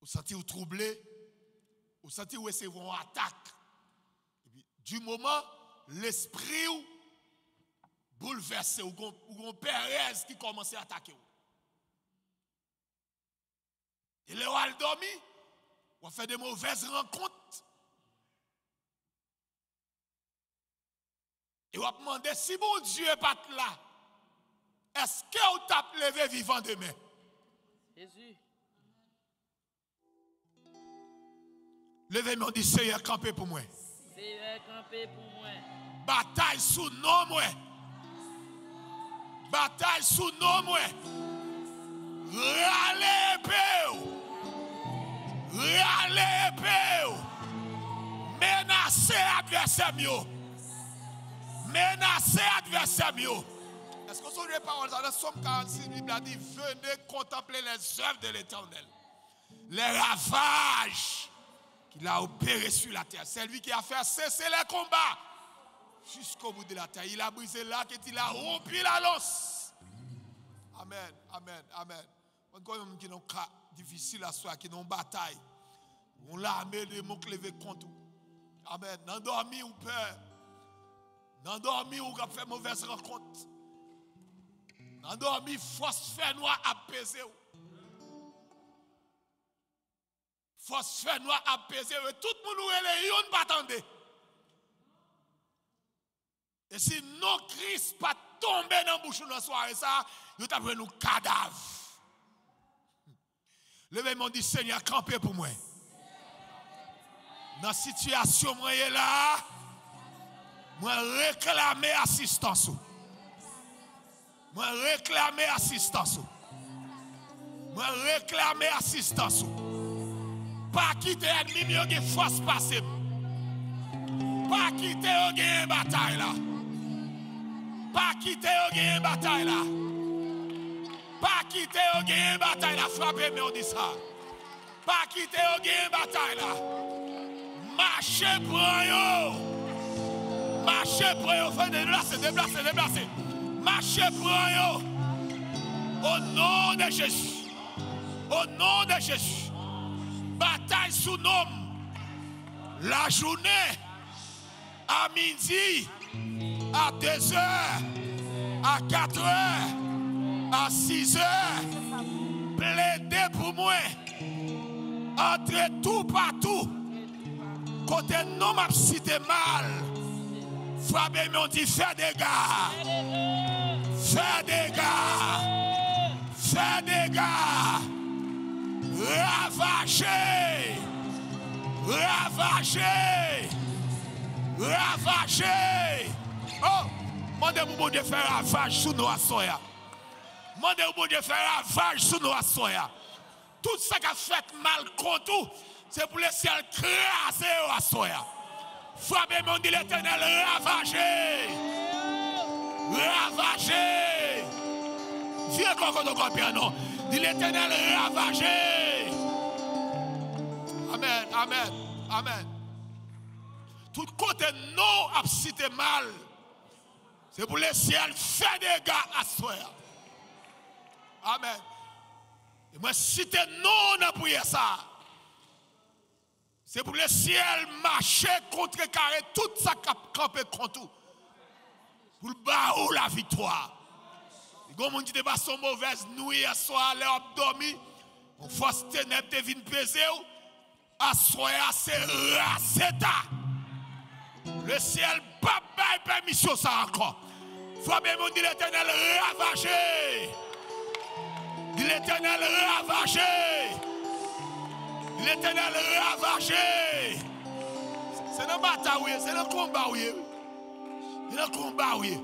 Vous sentez ou troublé. Vous sentez ou c'est une attaque. Du moment, l'esprit ou bouleversé, ou gon- Pérez qui commence à attaquer. ou. Et le al dormi, ou fait des mauvaises rencontres. Et on demandé si mon Dieu n'est pas là, est-ce que vous tape levé vivant demain? Jésus. Levez-moi, dit Seigneur, campé pour moi. Seigneur, campé pour moi. Bataille sous nom, moi. Bataille sous nom, moi. Râlez épée. ou. Râlez épée. ou. Menacez adversaire mieux. Menacez adversaire mieux. Est-ce que vous avez les paroles? Dans le Somme 46, la Bible a dit Venez contempler les œuvres de l'éternel. Les ravages qu'il a opérés sur la terre. C'est lui qui a fait cesser les combats jusqu'au bout de la terre. Il a brisé l'arc et il a rompu la lance. Amen, amen, amen. Quand même qui ont un cas difficile à soi, qui ont une bataille. On l'a armé de mots lever contre. Amen. Dans dormi ou peur. Dans dormi ou fait mauvaise rencontre. Dans dormi, force fait noir apaisé. Force fait noir apaisé. Tout le monde est là, pas attendre. Et si non Christ pas tombé dans la bouche dans la soirée, ça, nous avons nous cadavres. Levez-moi dit Seigneur, campez pour moi. Dans la situation, moi, est là, moi, réclamer assistance. Moi, réclamer assistance. Moi, réclamer assistance. Pas quitter l'ennemi, mais il force passer. Pas quitter une bataille là. Pas quitter une bataille là. Pas quitter une bataille là. Frappez, mais ça. Pas quitter une bataille là. Marchez pour yo. Marchez pour yo. Faites déplacer, déplacer, déplacer. Marchez pour yo. Au nom de Jésus. Au nom de Jésus. Bataille sous nom. La journée à midi, à 2 heures, à 4 heures, à 6 heures. Plaidez pour moi. Entrez tout partout. Côté non m'a cité mal. Frappez mais on dit fais des gars. Fais des gars. Fais des gars. Ravager. Ravager. Ravager. Oh, mandez-moi bon Dieu faire ravage sous nos assoya. Mandez-moi bon Dieu faire ravage sous nos assoya. Tout ça qui a fait mal contre nous, c'est pour laisser craser au assoya. Frappez mon dit l'éternel, ravager. Ravager. Viens encore encore piano. Dit l'éternel, ravager. Amen, amen, amen. Tout côté non a cité mal. C'est pour le ciel faire des gars à soi. Amen. Et moi, citer non dans prière ça. C'est pour le ciel marcher contre carré tout ça qui a campé contre tout. Pour le bas la victoire. Et Comme on dit, pas son nuit à soir, leur dormi. On force ténèbres de vin peser. À soir, c'est raceta. Le ciel pas bail permission ça encore. Fabien dit l'éternel ravagé. Dit l'éternel ravagé. Dit l'éternel ravagé. C'est le bataille, c'est le combat, oui. C'est le combat, oui.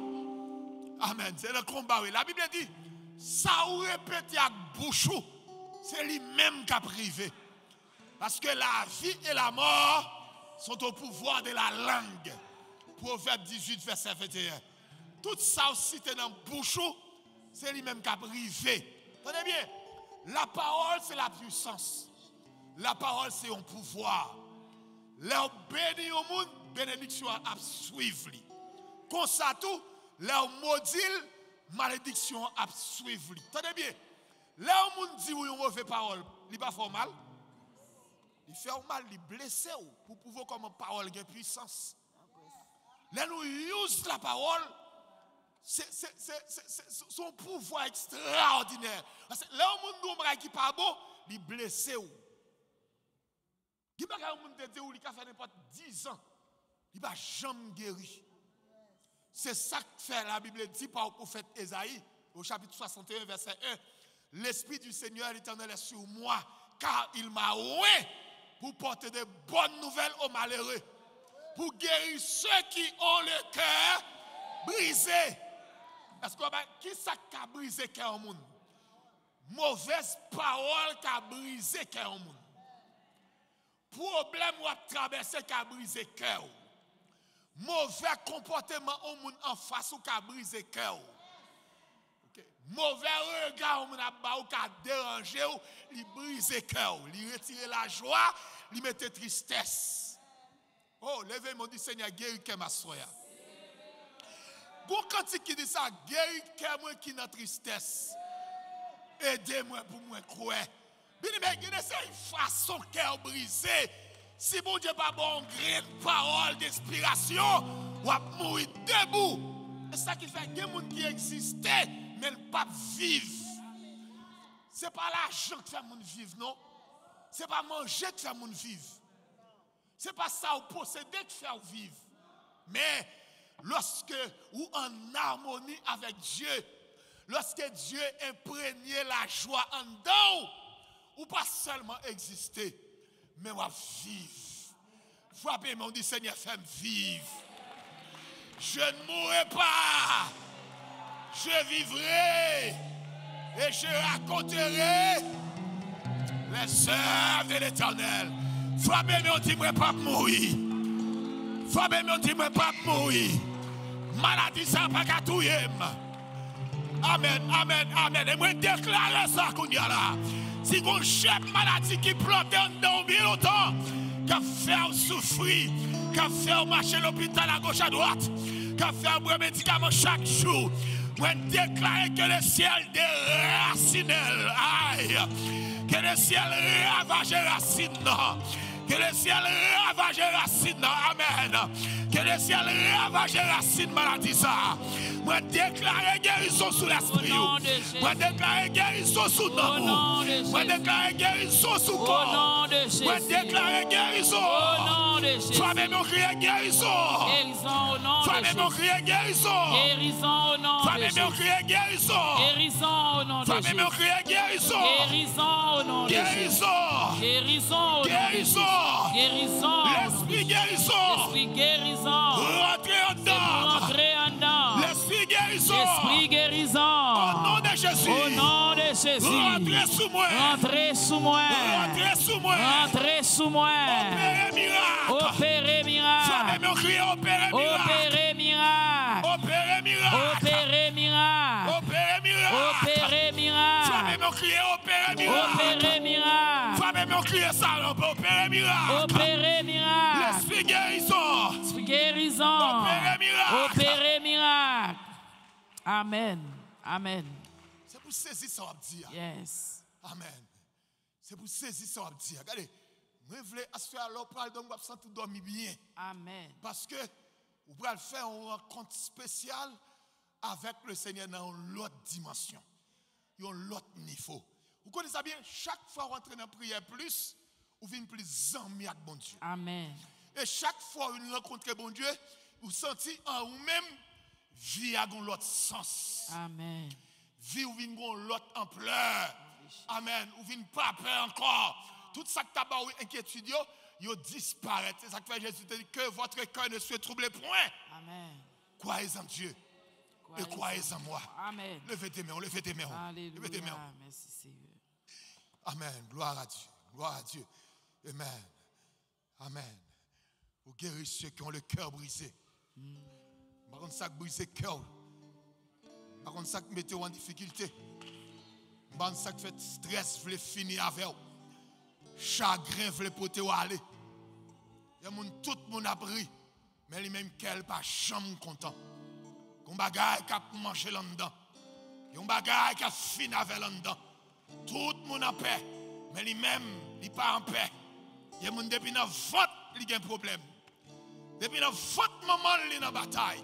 Amen. C'est le combat. La Bible dit, ça ou avec bouchou, c'est lui-même qui a privé. Parce que la vie et la mort sont au pouvoir de la langue. Proverbe 18, verset 21. Tout ça aussi est dans bouchou, c'est lui-même qui a privé. Tenez bien, la parole c'est la puissance. La parole c'est un pouvoir. Leur béni au monde, bénédiction à suivre. Comme ça tout, leur maudit, malédiction à suivre. Tenez bien, là où monde dit une mauvaise parole, il pas fait mal. Il fait mal, il blesse pour pouvoir comme une parole de puissance. Là nous use la parole, c'est son pouvoir extraordinaire. Parce que là où monde dit qui pas bon, il blesse qui va faire un te dit ou il a fait n'importe 10 ans, il va jamais guérir. C'est ça que fait la Bible dit par le prophète Esaïe au chapitre 61 verset 1. L'esprit du Seigneur éternel est sur moi car il m'a oué pour porter de bonnes nouvelles aux malheureux, pour guérir ceux qui ont le cœur brisé. Est-ce que qui ça qui a brisé cœur au monde? Mauvaise parole qui a brisé cœur au monde problème ou à traverser qui a brisé cœur. Mauvais comportement au monde en face ou qui a brisé cœur. Mauvais regard au monde ou qui a dérangé ou, il brise cœur. Il retire la joie, il met tristesse. Oh, levez-moi dit Seigneur, guéris que ma soya. Bon, quand qui dit ça, guéris que moi qui n'a tristesse. Aidez-moi pour moi croire. Bien, mais a une façon cœur brisé. Si bon Dieu pas bon grain parole d'inspiration, ou va mourir debout. C'est ça qui fait a des gens qui existent, mais ne pas vivre. Ce n'est pas l'argent qui fait les gens vivre, non? Ce n'est pas manger qui fait les gens vivre. Ce n'est pas ça ou posséder qui fait vivre. Mais lorsque ou en harmonie avec Dieu, lorsque Dieu imprègne la joie en dedans, ou pas seulement exister, mais on va vivre. Frappez mon dit Seigneur, fais-moi vivre. Je ne mourrai pas. Je vivrai et je raconterai les œuvres de l'éternel. Frappez mon dit, moi pas mourir. Frappez mon dit, moi pas mourir. Maladie, ça pas qu'à Amen, amen, amen. Et moi déclarer ça qu'on. si kon chep maladi ki plote an de ou bi loutan, ka fè ou soufri, ka fè ou mache l'opital a goch a dwat, ka fè ou mwen medikaman chak chou, mwen deklare ke le siel de rasinel, ay, ke le siel ravaje rasin nan, Que le ciel ravage racine, amen. Que le ciel ravage racine, maladie ça. Moi déclarer guérison sous l'esprit. Moi déclarer guérison sous nom. Moi déclarer guérison sous corps. Moi déclarer guérison. Toi-même on crie guérison. Toi-même on crie guérison. Guérison au nom de Toi-même on crie guérison. Guérison au nom de Toi-même on crie guérison. Guérison au nom de Guérison. Guérison Guérison. Guérison. L'esprit guérison. Esprit guérison. Rentrez en dedans. Guérison. Esprit guérison. Au nom de Jésus. Au nom de Jésus. Rentrez sous moi. Entrez sous moi. Rentrez sous moi. Entrez sous moi. Opérez miracle. Opérez miracle. Opérez miracle. Opérez miracle. Opérez miracle. Opérez miracle. Opérez miracle. Opérez miracle. Femme crier opérez miracle. Opérez miracle. Femme crier ça. Opérez miracle. Amen. Amen. C'est pour saisir ça, on. Yes. Amen. C'est pour saisir ça, on. Regardez. Moi, je voulais assurer à l'opéra, donc, je sentir dormir bien. Amen. Parce que vous pouvez faire une rencontre spéciale avec le Seigneur dans l'autre dimension, dans l'autre niveau. Vous connaissez ça bien, chaque fois vous rentrez dans la prière plus, vous venez plus amis avec bon Dieu. Amen. Et chaque fois que vous rencontrez bon Dieu, vous sentez en vous-même vie a gon l'autre sens. Amen. Vie ou vin gon l'autre ampleur. Amen. Ou vin pas peur encore. Tout ça que t'as inquiétude yo, yo disparaît. C'est ça que fait Jésus dit que votre cœur ne se trouble point. Amen. Croyez en Dieu et croyez en moi. Amen. Levez tes mains, levez tes mains. Levez tes mains. Merci Seigneur. Amen. Gloire à Dieu. Gloire à Dieu. Amen. Amen. Vous guérissez ceux qui ont le cœur brisé. Par contre, ça brise cœur. Par contre, ça qui mettez en difficulté. Par contre, ça fait stress, voulez finir avec. Chagrin, voulez porter où aller. Il y a moun- tout le monde a pris. Mais lui-même, qu'elle pas chambre content. Qu'on bagaille qui a mangé là-dedans. Yon bagay qui a fini avec là-dedans. Tout le monde en paix. Mais lui-même, il n'est pas en paix. Il y a gens depuis dans vote, il a un problème. Depuis dans vote, maman, il est en bataille.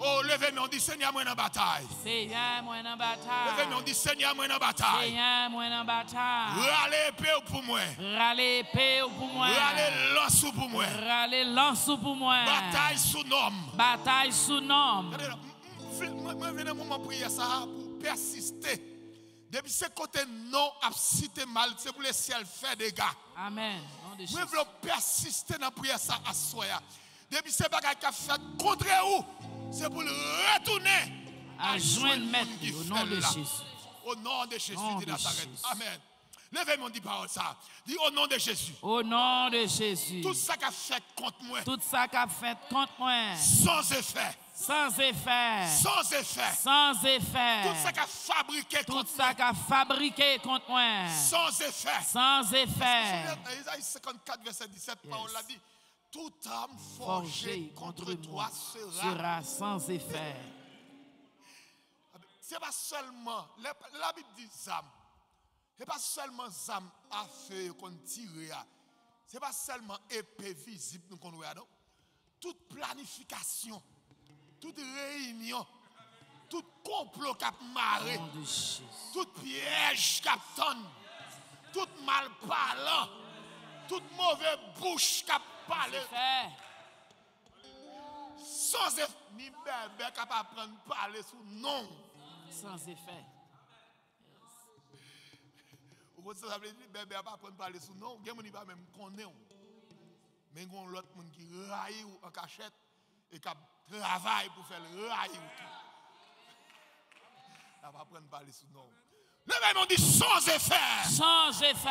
Oh, levez-moi, on dit Seigneur, moi en bataille. Seigneur, moi en Levez-moi, on bataille. dit Seigneur, moi en bataille. Seigneur, moi en bataille. Râlez épée pour moi. Râler épée pour moi. Râlez lance pour moi. Râler lance pour moi. Bataille sous nom. Bataille sous nom. Moi, venez un moment prier ça pour persister. Depuis ce côté non, a cité mal, c'est pour le ciel faire des gars. Amen. Moi, je veux persister dans la prière ça à soya. Depuis ce bagage qui a fait contre vous, c'est pour le retourner À joindre le maître au nom de. Jésus. Au nom de Jésus de Nazareth. Amen. Levez mon dit parole ça. Dis au nom de Jésus. Au nom de Jésus. Tout ça qui a fait contre moi, Tout ça qu'a fait contre moi. sans effet, Sans effet. sans effet. Sans effet. Tout ça qui a fabriqué Tout contre ça moi, qu'a fabriqué contre moi. sans effet. Sans effet. Isaïe 54, verset 17, parole l'a dit Toute âme Forgé forgée contre toi sera. sera sans effet. C'est pas seulement, la, Bible dit zam. C'est pas seulement zam à feu qu'on tire. C'est pas seulement épée visible qu'on voit? Toute planification, toute réunion, tout complot qui a marré, tout piège qui a tout mal parlant, toute mauvaise bouche qui a Fait. sans effet, ni bébé capable de prendre parler sous non. Sans effet. Ou sa veut dire? Bébé pas prendre parler sous non, gen moun pas même connaît. Mais gon l'autre moun qui raille ou en cachette et qui travaille pour faire le raille ou tout. Ça va prendre parler sous non. Le même on dit sans effet. Sans effet.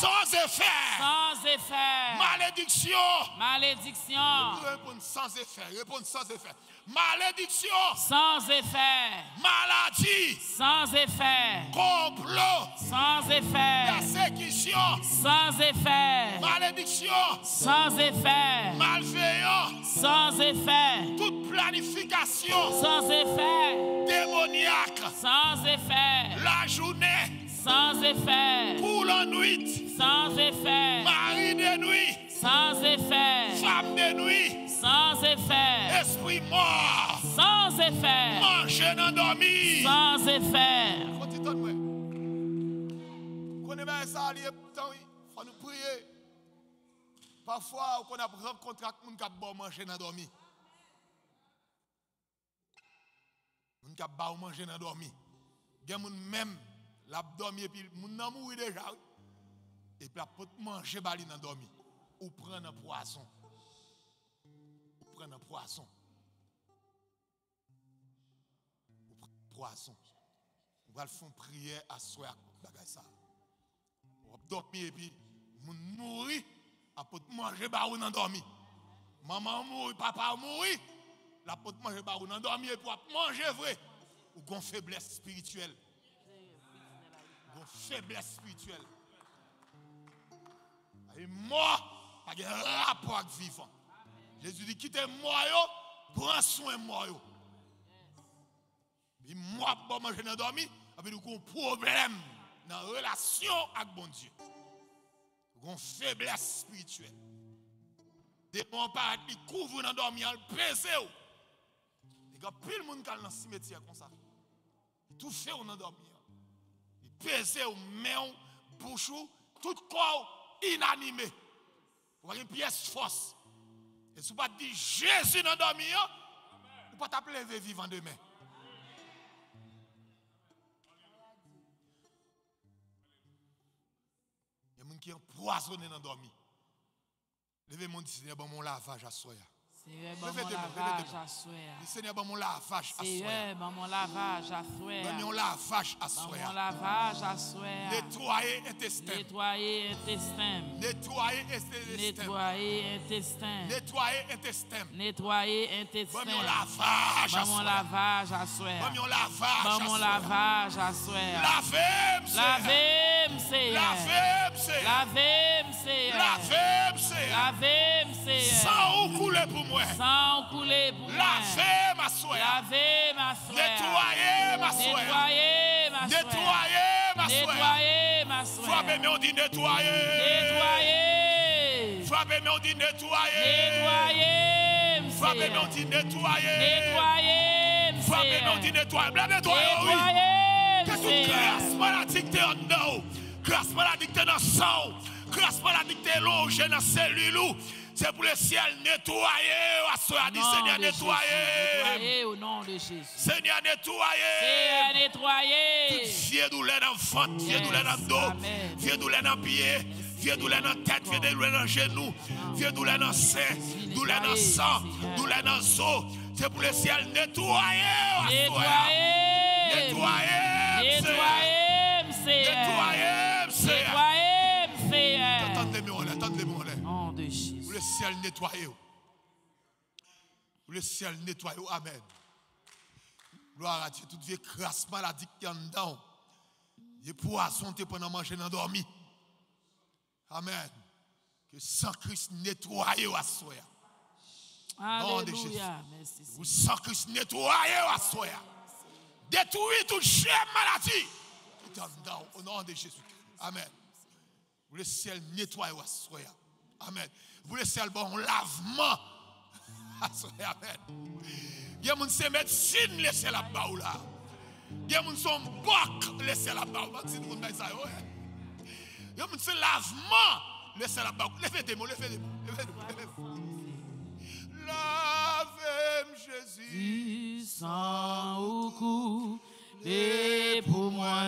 Sans effet. Sans effet. Malédiction. Malédiction. Répondre sans effet. Répondre sans effet. Malédiction. Sans effet. Maladie. Sans effet. Complot. Sans effet. Persécution. Sans effet. Malédiction. Sans effet. Malveillant. Sans effet. Toute planification Sans effet. démoniaque. Sans effet. La journée. Sans effet. Pour la nuit. Sans effet. Mari de nuit. Sans effet. Femme de nuit. Sans effet. Esprit mort. Sans effet. Manger dans dormi. Sans effet. Ça, il faut nous prier. Parfois, on a rencontré quelqu'un qui a bon manger dans dormi. Moun qui manger dans dormi. Gen moun même l'a dormi et puis moun nan mouri déjà. Et puis la pot manger bali dans dormi. Ou prendre un poisson. Prendre un poisson. Poisson. Va faire une prière à soi bagay ça. Ou dormi et puis moun mouri a pot manger ba ou nan dormi. Maman mouri, papa mouri, la pot manger ba ou nan dormi et ap manger vrai. Ou gon faiblesse spirituelle. Gon faiblesse spirituelle. Et mort, pas de rapport avec vivant. Jésus dit quittez moi prends soin de moi. Et moi, bon manger dans dormi, avec un problème dans la relation avec bon Dieu. Une faiblesse spirituelle. Des bons parents qui couvrent dans dormi, ils pèsent. Il y a pile de monde qui est dans le cimetière comme ça. Tout fait dans dormi. Il pèse, main, bouche, tout corps inanimé. Vous voyez une pièce force. Et si vous pas dit Jésus dans dormi, Ou pas t'appeler vivant demain. Il y a des gens qui sont empoisonnés dans dormi. Levez mon bon mon lavage à soya. Seigneur, bon mon lavage à soir. Seigneur, bon mon lavage à. Seigneur, bon mon lavage à Bon soir. mon lavage à Bon mon lavage à soir. Nettoyer intestin. Nettoyer intestin. Nettoyer intestin. Nettoyer intestin. Nettoyer intestin. Nettoyer Bon mon lavage à Bon mon lavage à Bon soir. mon lavage Bon à mon lavage à soir. Seigneur. Lavez-moi, Seigneur. Lavez-moi, Seigneur. Lavez-moi, Seigneur. Sans couler pour moi. Sans couler pour moi. Lavez ma soeur. Lavez ma soeur. Nettoyez ma soeur. Nettoyez ma soeur. Nettoyez ma soeur. Nettoyez ma soeur. Frappez-moi, on dit nettoyer. Nettoyez. Frappez-moi, on dit nettoyer. Nettoyez. Frappez-moi, on dit nettoyer. Nettoyez. Frappez-moi, on dit nettoyer. Bla nettoyer, que grâce maladie en nous? Grâce maladie t'es dans le sang. Grâce maladie t'es logé dans cellule. C'est pour le ciel nettoyer. À dit Seigneur nettoyer. Au nom de Jésus. Seigneur nettoyer. Seigneur, nettoyez. Vieux douleur dans le vieux douleur dans le dos, vieux douleur dans le pied, vieux douleur dans la tête, vieux douleur dans le genou, vieux douleur dans le sein, douleur dans le sang, douleur dans le os. C'est pour le ciel nettoyer. Nettoyer. Nettoyez, Seigneur. Nettoyer. Ciel nettoyer. Le ciel nettoyer. Amen. Gloire à Dieu. Toute vieille crasse maladie qui est en dedans. Les poissons te pendant manger dans dormi. Amen. Que sang Christ nettoyer à soi. De Jésus. Alléluia. Merci. Pour sang Christ nettoyer à soi. Détruire toute chaîne maladie. Qui est en dedans. Au nom de Jésus. Amen. Le ciel nettoyer à soi. Amen. Pour le ciel bon lavement. Amen. Il y a des gens qui médecine laisser la baou là. Il y a des gens qui sont boc laisser la baou. Dis, vous ça. Il y a des gens qui lavement laisser la baou. Levez des mots, levez des mots, levez des mots. Lavez-moi Jésus. Au cou moi.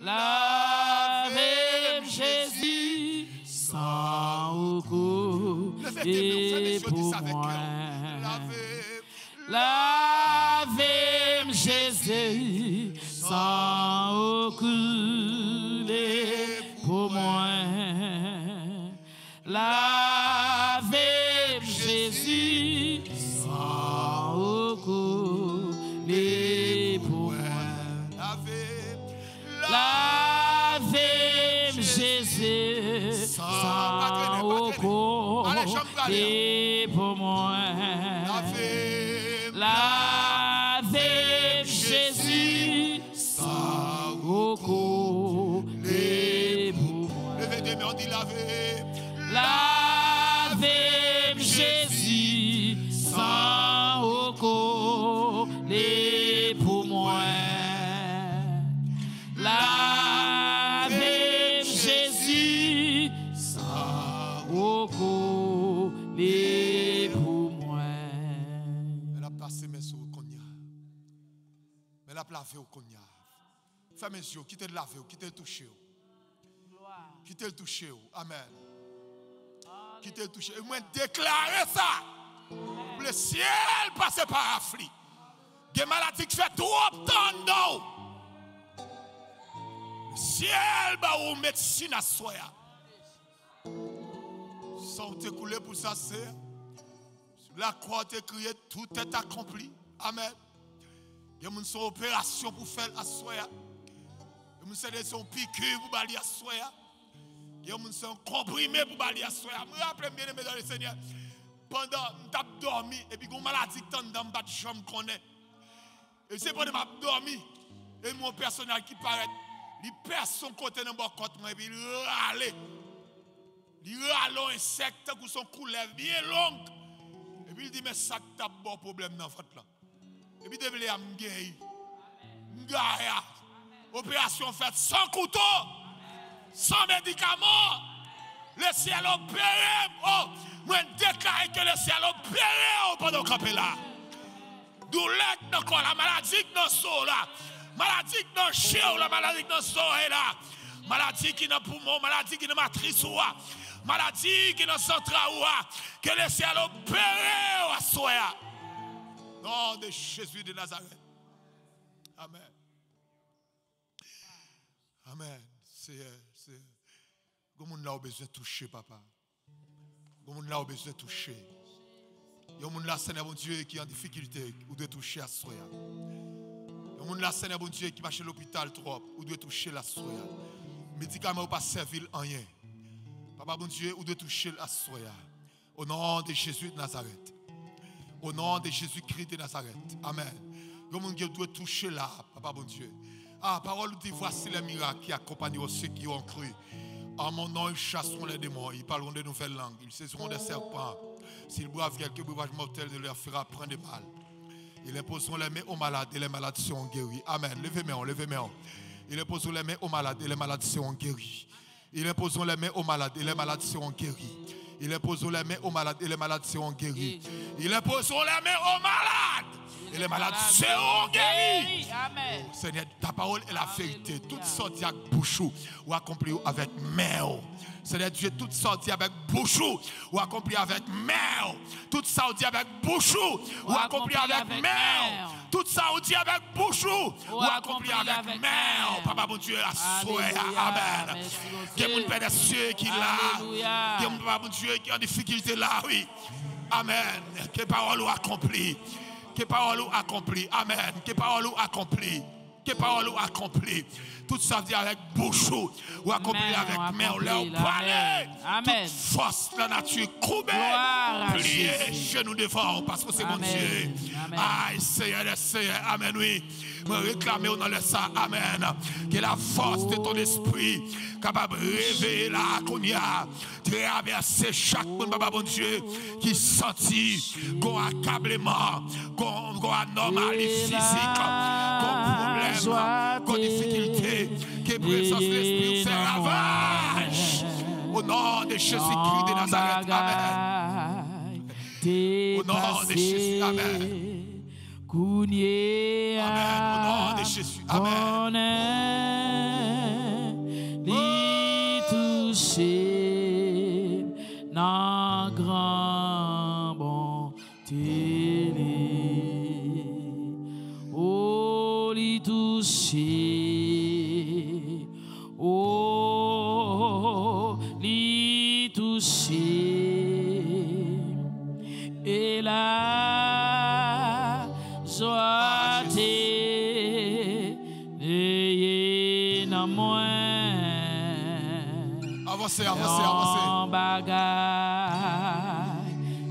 Lavez Jésus, sang au cou et pour moi. Lavez. Lavez Jésus, sang au cou et pour moi. Lavez pour moi. Lavez. Au cognac. Fermez les yeux, quittez le laver, quittez le toucher. Quittez le toucher. Amen. Quittez le toucher. Et moi, déclarer ça. Le ciel passe par affli. Des maladies qui fait trop temps. Le ciel va ou médecine à soi. Sans te couler pour ça, c'est. La croix, tu crié, tout est accompli. Amen. Il y a une opération pour faire à soi. Il y a une piqûre pour balayer à soi. Il y a une comprimé pour balayer à soi. Je me rappelle bien dans le Seigneur. Pendant que je dormi, et puis une maladie qui dans ma chambre connaît. Et c'est pendant que je dormi, et mon personnel qui paraît, il perd son côté dans mon côté, et puis il râle. Il râle un insecte qui son couleur bien longue. Et puis il dit, mais ça t'a bon problème dans votre là. Et puis il guérir. M'gaya. Opération faite sans couteau, sans médicaments. Le ciel opéré. Oh, moi déclare que le ciel opéré oh, pendant est là. Douleur dans le corps, la maladie dans le sol là. Maladie dans le chien, la maladie dans le sol là. Maladie qui dans le poumon, maladie qui dans la matrice là. Maladie qui dans le ou là. Que le ciel opéré à soi. Nom de Jésus de Nazareth. Amen. Amen. C'est, c'est. Comment on a besoin de toucher, papa? Comment on a besoin de toucher? Il y a là, Seigneur mon Dieu, qui est en difficulté, ou de toucher à soi. Il y a là, Seigneur mon Dieu, qui va chez l'hôpital trop, ou de toucher la soi. Médicaments pas servir en rien. Papa mon Dieu, ou de toucher la soi. Au nom de Jésus de Nazareth. Au nom de Jésus-Christ de Nazareth. Amen. Un monde doit toucher là, papa mon Dieu. Ah, parole dit, voici les miracles qui accompagnent ceux qui ont cru. En mon nom, ils chasseront les démons, ils parleront de nouvelles langues, ils saisiront des serpents. S'ils boivent quelques breuvages mortels, ne leur fera prendre de mal. Ils imposeront les mains aux malades et les malades seront guéris. Amen. Levez-moi, levez-moi. Ils imposeront les mains aux malades et les malades seront guéris. Ils imposeront les mains aux malades et les malades seront guéris. Ils imposeront les mains aux malades et les malades seront guéris. Ils imposeront les mains aux malades et les malades seront guéris. Amen. Seigneur, ta parole est la vérité. Toute sortie avec bouchou ou accompli avec mère. Seigneur Dieu, toute sortie avec bouchou ou accompli avec mère. Toute sortie avec bouchou ou accompli avec mère. Toute sortie avec bouchou ou accompli avec mère. Papa mon Dieu, assoya. Amen. Merci, mon Père des cieux qui là. A mon Papa mon Dieu qui est en difficulté là, oui. Amen. Que parole ou accompli. Que parole ou accompli. Amen. Que parole ou accompli. Que parole ou accompli. Tout ça dit avec bouche ou accompli avec ou main. Leur. Amen. Toute force la nature Plier Jésus. genoux devant parce que c'est mon. Dieu. Aïe, Seigneur, Seigneur. Amen, oui. Me réclamer au nom de ça. Amen. Que la force de ton esprit capable de réveiller là qu'on y a traverser chaque monde, papa bon Dieu, qui sentit qu'on accablement, qu'on qu'on anomalie physique, qu'on problème, qu'on difficulté, que présence de l'esprit fait ravage. Au nom de Jésus-Christ de Nazareth. Amen. Au nom de Jésus. Amen. Amen. Au nom de Jésus. Amen. Touché grand. Oh, li touché. Avancez, avancez, avancez. En bagaille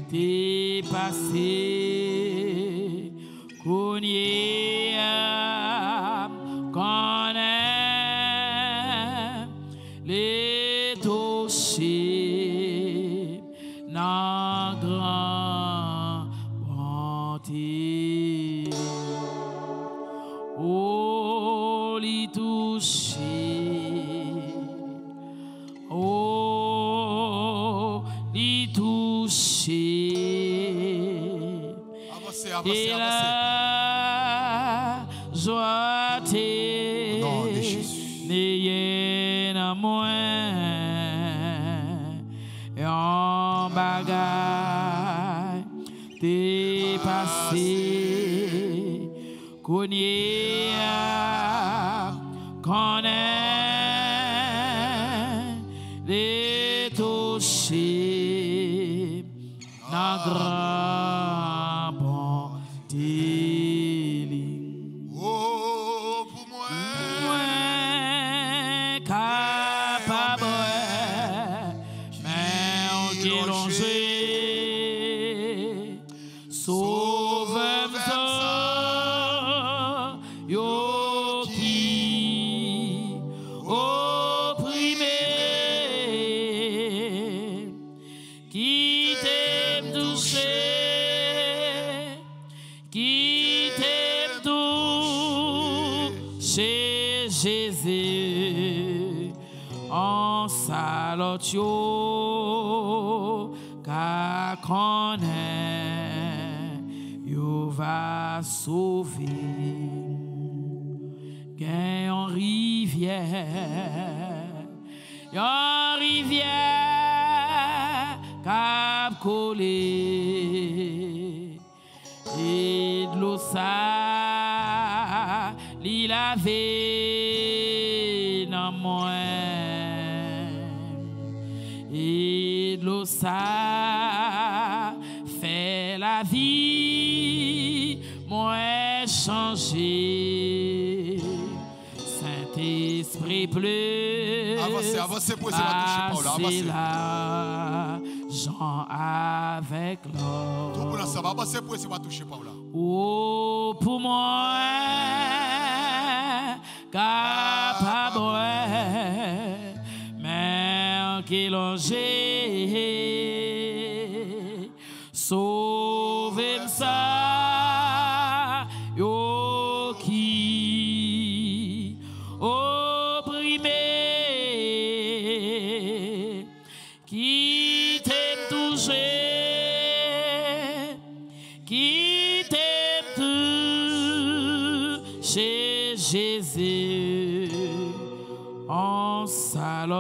t'es passé. Cogné cogné yon rivière kap collé et de l'eau ça li lavé dans moi et de l'eau ça fait la vie moi changer Saint-Esprit pleut Hein, avancez, avancez, pour ça va toucher Paul. Avancez. L'argent avec l'or. Tout pour l'ensemble, avancez pour ça va toucher Paul. Oh, pour moi, capable, ah. mais qui longeait.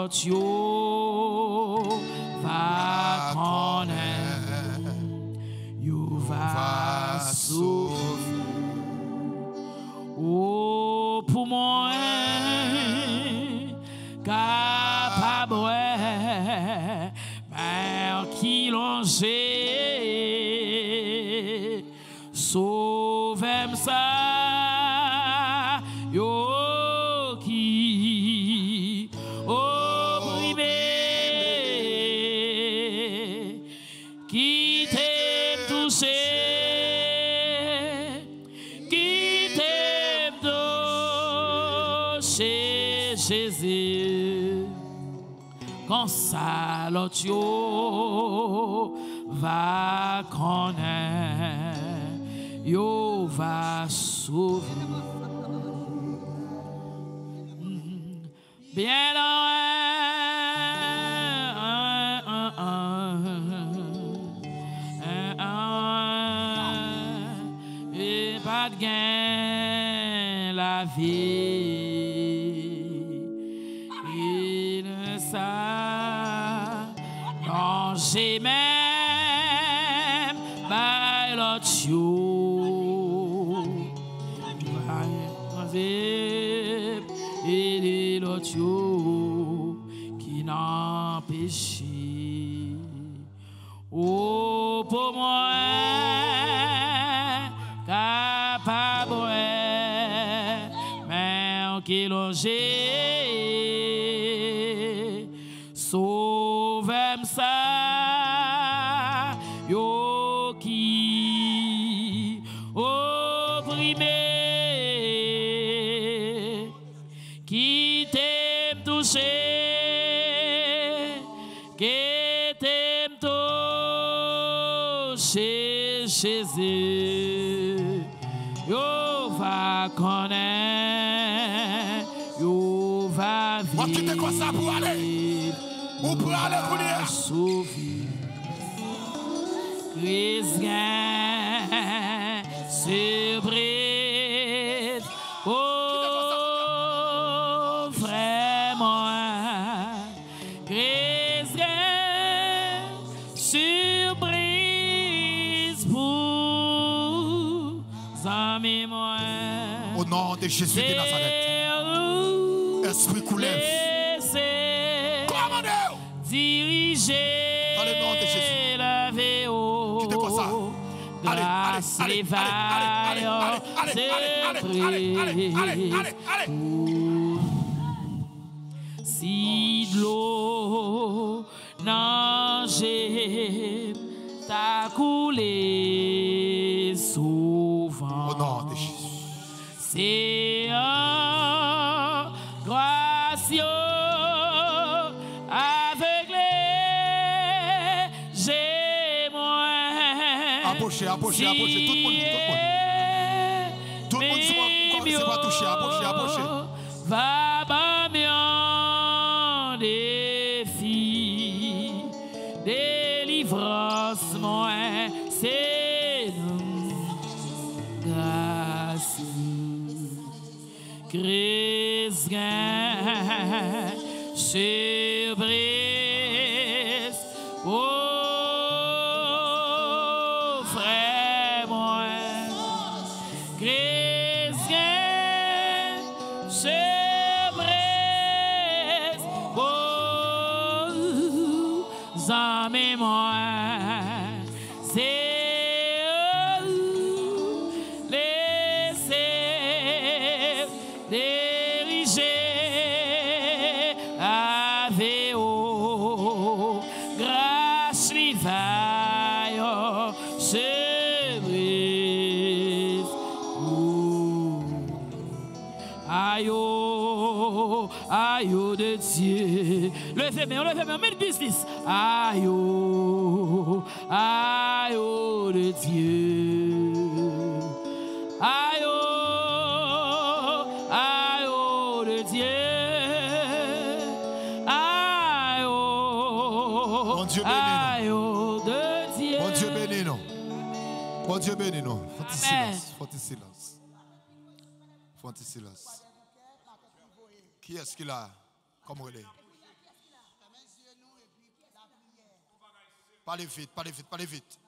Gott Jova konnen, Jova souffle. Oh, pour. L'autre yo va connaître, yo va sauver. Mm. Bien loin, même by l'autre yo. Et l'autre yo qui n'empêche. Oh, pour moi, capable, mais qui la vie. On quitte ça pour aller? Ou pour aller pour dire? Sauver. Christ, c'est brise. Oh, vraiment. Christ, sur brise pour amis moi. Au nom de Jésus de Nazareth. Esprit coulève. Laissez Commandez! Dans le nom de Jésus. la VO. Quittez quoi ça? Allez, allez, allez, allez, allez, allez, allez, allez, allez, allez, allez. Si de l'eau t'a coulé approcher, approcher, approcher. Tout le monde, tout le monde. Tout le monde, pas toucher, approcher, approcher. Va bâmer défi, délivrance, moi, c'est nous. Grâce, Christ, c'est Aïe, oh, aïe oh de Dieu. Aïe, oh, aïe oh de Dieu. Aïe, oh, Bon Dieu béni, non? aïe oh de Dieu. Bon Dieu béni nous. Bon Dieu béni nous. Faut un silence. Faut un silence. Faut un silence. Qui est-ce qu'il a comme relais? Parlez vite, parlez vite, parlez vite.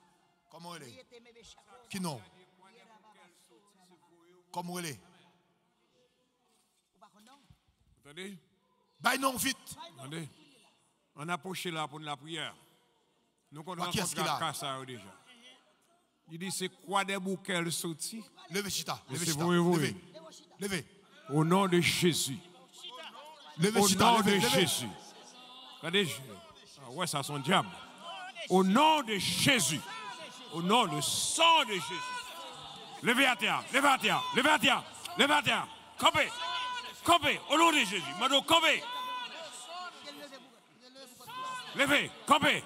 Comment relais? Qui non? Comme relais? Attendez, Bah non, vite. attendez. On a approché là pour la prière. Nous Bah, a? la casse à eux déjà. Il dit c'est quoi des bouquets le sorti Levez Chita. Levez Chita. Levez. Levez. au nom de Jésus. Levez Au nom de. Jésus. Regardez, ah ouais, ça son diable. Au nom de Jésus. Au nom du sang de Jésus. Levez à terre, levez à terre, levez à terre, levez à terre. Campez, campez, au nom de Jésus. Mado, campez. Levez, campez.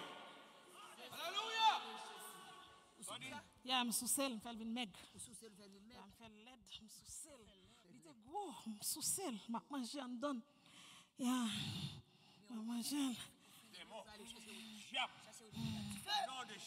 Ya, m sou sel, m fel vin meg. Ya, m fel led, m sou sel. Li te gwo, manje an don. Manje an. Nom de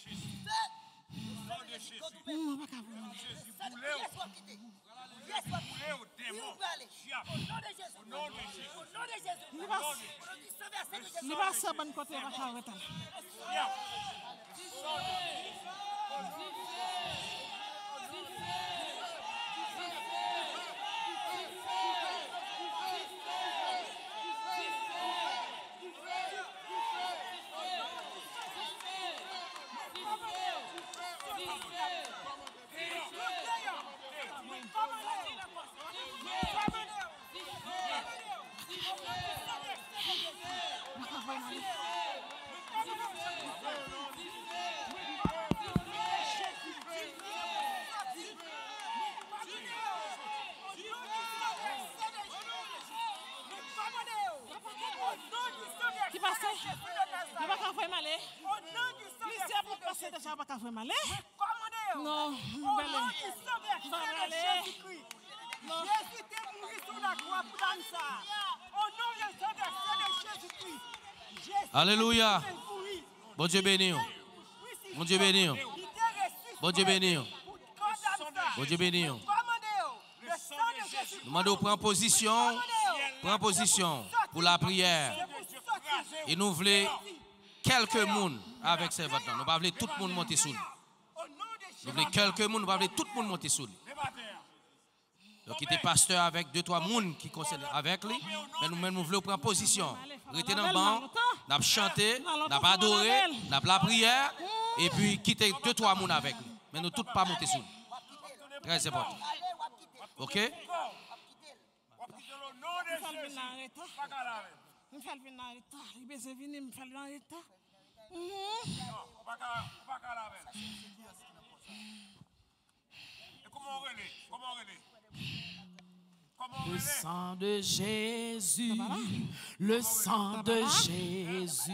Li baka fwe male? Plis ya pou pase deja baka fwe male? Non, mbele. Mbele. Non. Alléluia. Bon Dieu béni. oh. Bon Dieu béni. oh. Bon Dieu béni. oh. Bon Dieu béni. Nous demandons prendre position. Prendre position pour la prière. Et nous voulons quelques monde avec ces vêtements. Nous ne voulons pas tout le monde monter sous nous. Nous voulons quelques monde, nous ne voulons tout le monde monter sous nous. Donc, il était pasteur avec deux, trois personnes qui concernent avec lui. Mais nous-mêmes, nous voulons prendre position. Rester dans le banc, nous avons chanté, nous avons adoré, nous avons la prière, et puis quitter deux, trois personnes avec lui. Mais nous tous pas monter sous nous. Très important. OK? Le sang de Jésus, le sang de Jésus,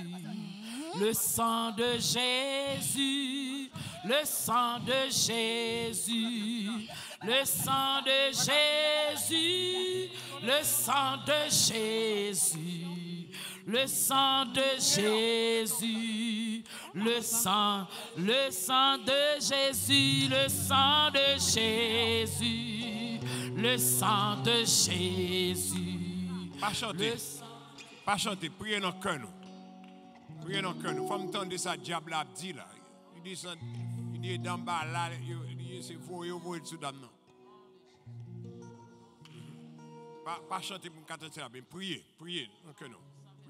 le sang de Jésus, le sang de Jésus, le sang de Jésus, le sang de Jésus, le sang de Jésus, le sang, le sang de Jésus, le sang de Jésus, le sang de Jésus. Pas chanter. Pas chanter, priez dans le cœur. nous. Priez dans le cœur. nous. Faut entendre ça, diable a dit là. Il dit ça, il dit d'en bas là, il dit c'est faux, il faut être non. Pas, pas chanter pour me mais priez, priez dans le cœur. nous.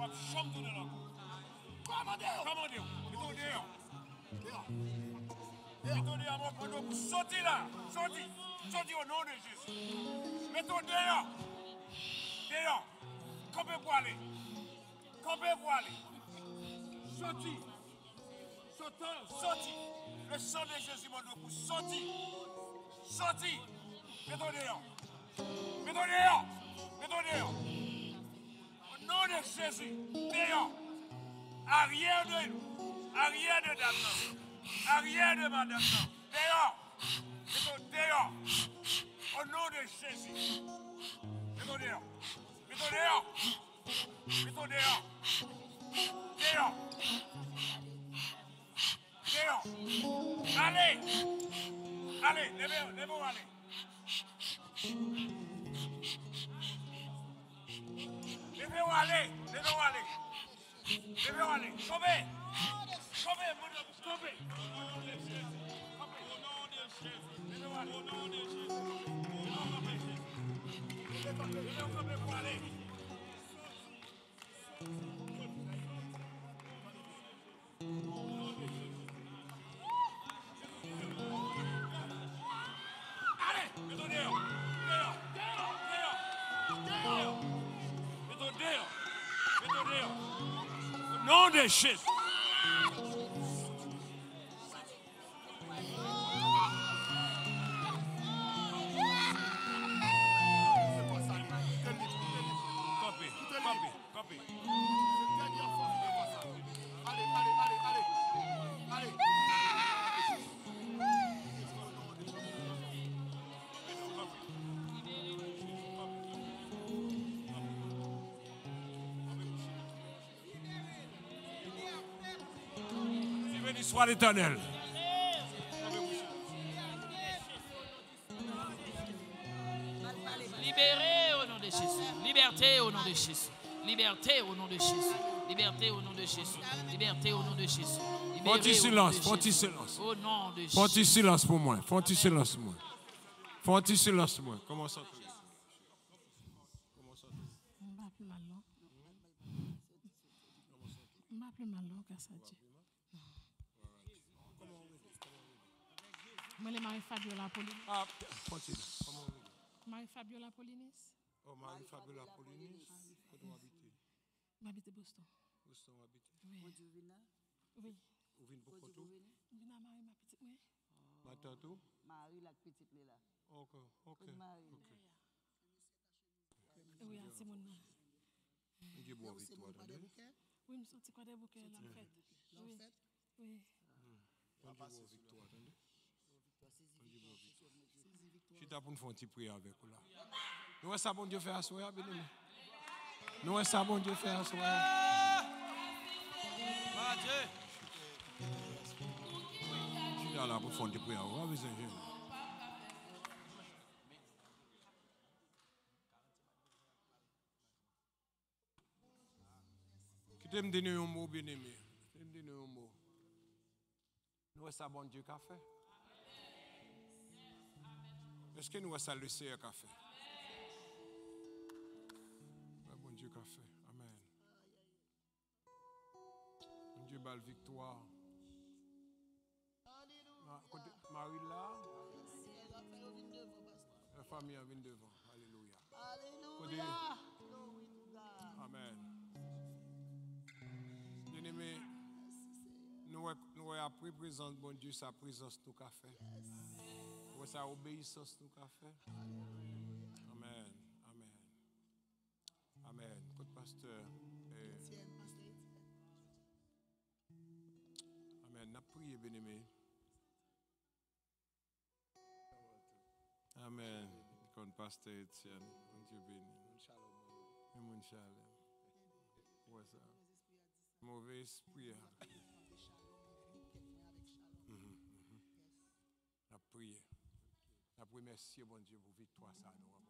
Pas de chambre de là. Commandez-vous. Commandez-vous. Mettons dehors. Mettons dehors. Mon prendre pour sortir là. Sortir. Sortir au nom de. Campez pour aller. Campez pour aller. Sortir. Sortons. Sortir. Le sang de pour sortir. Sortir. Mettons dehors. Mettons dehors. Mettons dehors. Nom de Jésus. Dehors. Arrière de nous. Arrière de dame. Arrière de madame. Dehors. Au nom de Jésus. Mettons dehors. Allez. Allez, levez-vous, allez. Bebe wale, bebe wale. Bebe wale, sobe. Sobe, moun yo, sobe. Bebe wale. Bebe wale, bebe wale. Dehors. Au nom l'éternel. Libéré au nom de Jésus. Liberté au nom de Jésus. Liberté au nom de Jésus. Liberté au nom de Jésus. Liberté au nom de Jésus. Silence, de font-il Jésus. silence. Au nom de Jésus. silence pour moi. Font-il silence pour moi. Font-il silence pour moi. Comment ça pli le Marie Fabiola Polinis. Ah, font-il. Comment Marie Fabiola Polinis. Oh, Marie Fabiola Polinis. Où habiter M'habite Boston. Où sont habiter Oui. Oui. Où vient pour Koto? Vina Marie ma petite oui. Matatou Marie la petite là. Ok, ok. Marie. Oui, à Simon. Je bois avec toi. Oui, me sorti quoi des bouquets la fête. Oui. Oui. Je bois avec toi, attendez. T'ai pour nous faire un petit prière avec vous là? Nous, ça bon Dieu fait à soi, bien aimé. Nous, ça bon Dieu fait à soi. Suis là pour faire un petit prière. Vous avez besoin de Quittez Laissez-moi donner un mot, bien aimé. Laissez-moi donner un mot? Nous, ça, bon Dieu, qu'a fait? Est-ce que nous, ça, le Seigneur, qu'a fait? Bon Dieu, qu'a fait. Amen. Bon Dieu, belle victoire. Marie là, la famille a venu devant. Alléluia. Côté- Amen. Bien-aimé, nous nous avons appris présence bon Dieu, sa présence nous qu'a fait. Nous sa obéissance nous qu'a fait. Amen. Amen. Amen. Côte pasteur. eh, Amen. N'a prié, bien-aimé. Amen. Comme pasteur Étienne. Mon Dieu béni. Mon shalom. Ouais, ça. Mauvais esprit. hein. Mhm, mhm. La prière. La prière, merci, bon Dieu, pour victoire, ça nous apporte.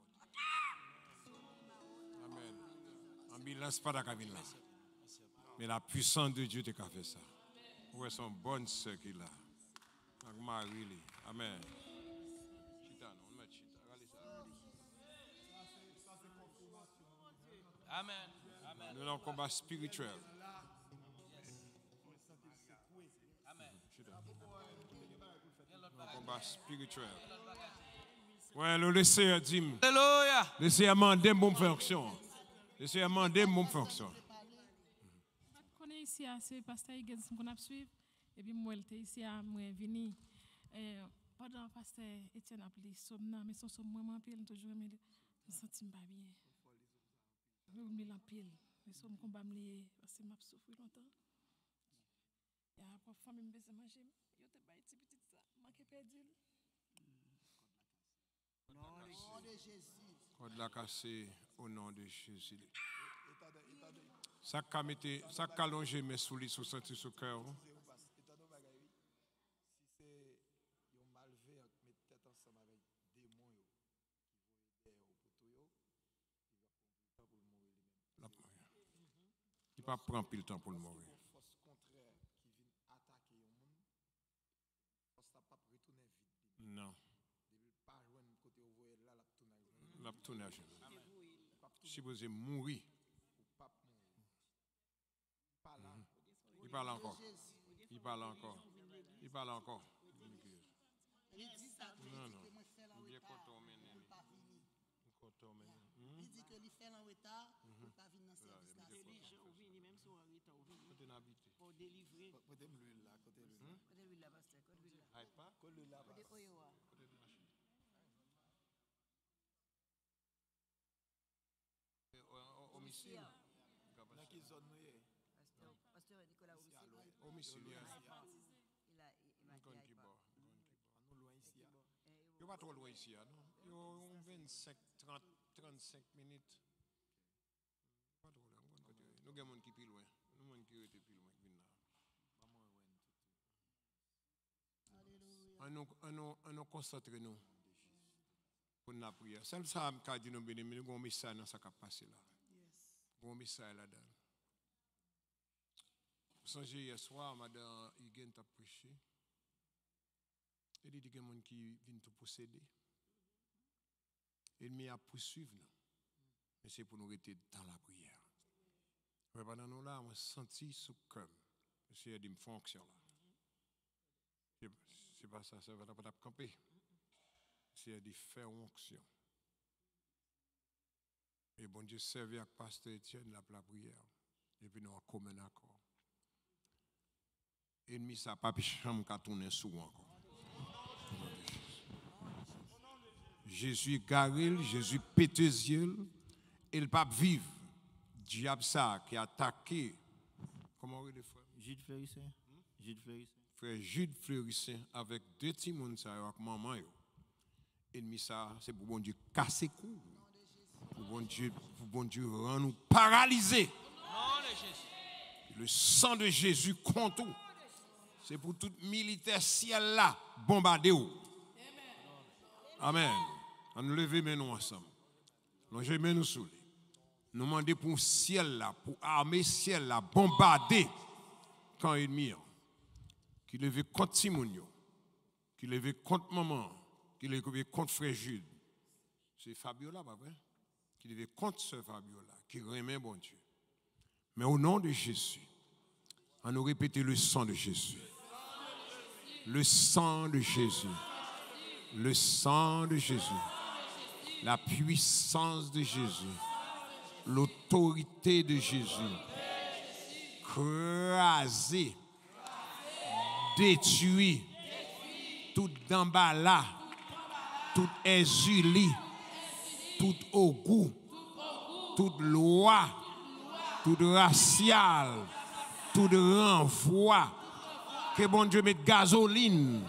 Amen. Ambulance, pas la cabine là. Mais la puissance de Dieu te qu'a fait ça. Ouais, son bonne sœur qui est là? Donc, Marie, li. Amen. Amen. Amen. Nous avons un combat spirituel. Chita. Un combat spirituel. Ouais, le laissez dit. Alléluia. Laissez amender mon fonction. Mon fonction. Qu'on est ici, ah, c'est pasteur Higgins qu'on a suivi. Et puis moi, j'étais ici, moi, venu. Euh, Pendant pasteur Etienne a appelé mais son somme, moi, je pile, toujours, mais je me sens pas bien. Je me la pile. Mais somme qu'on va me lier, parce que je souffert longtemps. Et après, famille me besoin manger. Yo te bail petit petit ça, manqué perdu. Code la cassé au nom de Jésus. Ça mis- ça qu'a allongé mes souliers sous senti cœur. La- Il pas prendre pile temps pour le mourir. La tourner à genoux. Si vous. Mhm. Il parle encore. Il parle encore. Il parle encore. Non, non. Content, mais. Il dit que lui fait en retard pour pas venir dans le service là. Côté n'habité. Aïe pas. Côté de machine. Et, au- au- Homicide. Pasteur Nicolas Homicide, Homicide. yes. il a il m'a qui pas. Yo trop loin ici, hein, non? Yo 25, 30, 35 minutes. Pas trop loin, côté. Nous avons des gens qui plus loin. Nous avons des gens qui étaient plus loin qui là. Nous, on nous, on nous concentre nous pour la prière. Celle ça qu'a dit nous béni, nous avons un message dans ce qui a passé là. Un message là-dedans. Vous songez hier soir, madame Higgin t'a prêché. Il dit qu'il y a des gens qui viennent tout posséder. L'ennemi a poursuivre. Mais c'est pour nous rester dans la prière. Mais pendant nous là, on senti sous cœur. Monsieur a dit, me fonction là. C'est- C'est pas ça, ça va pas camper. C'est a dit, faire onction. Et bon Dieu servi avec pasteur Étienne la, prière. Et puis nous en commun accord. Ennemi ça pas chambre qu'à tourner sous encore. Jésus garil, Jésus pétésiel, et le pape vive. Diable ça qui a attaqué. Comment on dit les frères? Jude Fleurissin. Jude Fleurissin. Frère Jude Fleurissin avec deux petits avec maman. Ennemi ça c'est pour bon Dieu casser cou. Pour bon Dieu, pour bon Dieu rendre nous paralysés. Le sang de Jésus compte. C'est pour tout militaire ciel là bombarder. ou. Amen. On nous lever maintenant ensemble. Nous sous lui. Nous demandons pour ciel là, pour armer ciel là, bombarder quand ennemi. Qui levait contre Simonio, qui levait contre maman, qui levait contre frère Jude. C'est Fabiola, pas vrai? Qui levait contre ce Fabiola, qui remet bon Dieu. Mais au nom de Jésus, on nous répéter le sang de Jésus. Le sang de Jésus. Le sang de Jésus. La puissance de Jésus. L'autorité de Jésus. Craser. Détruire. Tout d'emballa. Tout exuli. Tout au goût. Toute loi. Tout racial. Tout renvoi. Que bon Dieu mette gasoline.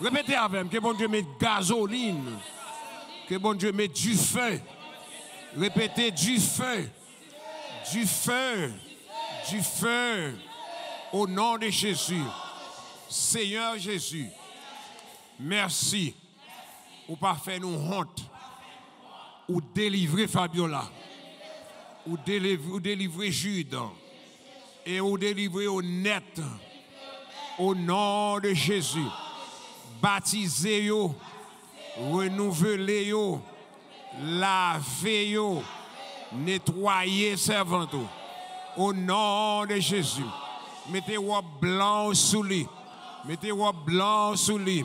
Répétez avec moi. Que bon Dieu mette gasoline. Que bon Dieu mette du feu. Répétez du feu. Du feu. Du feu. Au nom de Jésus. Seigneur Jésus. Merci. Ou pas faire nous honte. Ou délivrer Fabiola. Ou délivrer, ou délivrer Jude. Et ou délivrer net. Au nom de Jésus. Baptisez. Renouvelez. Lavez. Nettoyez servante. Au nom de Jésus. Mettez robe blanc sous lui. Mettez robe blanc sous lui.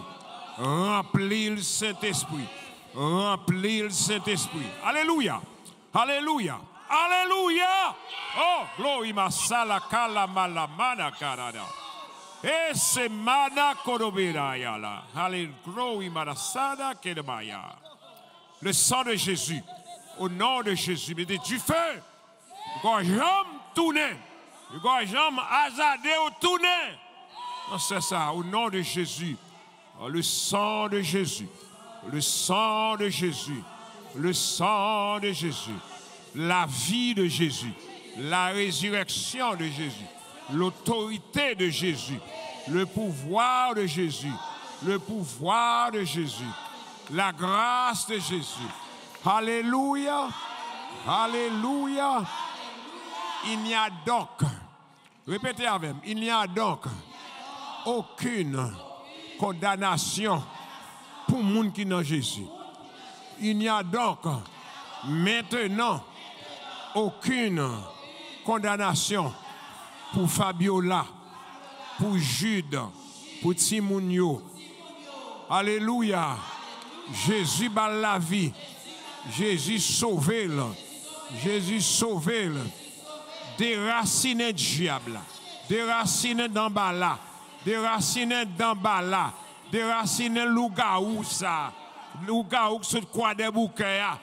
Remplis le Saint-Esprit. Remplis le Saint-Esprit. Alléluia. Alléluia. Alléluia. Oh, glory masala kala mana karada. Ese mana korobera yala. Alléluia. Glory marasada kedemaya. Le sang de Jésus. Au nom de Jésus. Mettez du feu. Quand j'aime tourner. Quand j'aime azader au tourner. C'est ça. Au nom de Jésus. Oh, Le sang de Jésus. Le sang de Jésus. Le sang de Jésus. La vie de Jésus. La résurrection de Jésus. L'autorité de Jésus. Le pouvoir de Jésus. Le pouvoir de Jésus. La grâce de Jésus. Alléluia. Alléluia. Il n'y a donc, répétez avec il n'y a donc aucune condamnation pour monde qui dans Jésus. Il n'y a donc maintenant aucune condamnation pour Fabiola, pour Jude, pour Timonio. Alléluia. Jésus bat la vie. Jésus sauvé. Jésus sauvé le diable. Déraciner d'en bas là. Déraciner d'en bas là. Déraciner lougaou ça. Lougaou le coin des bouquets. là.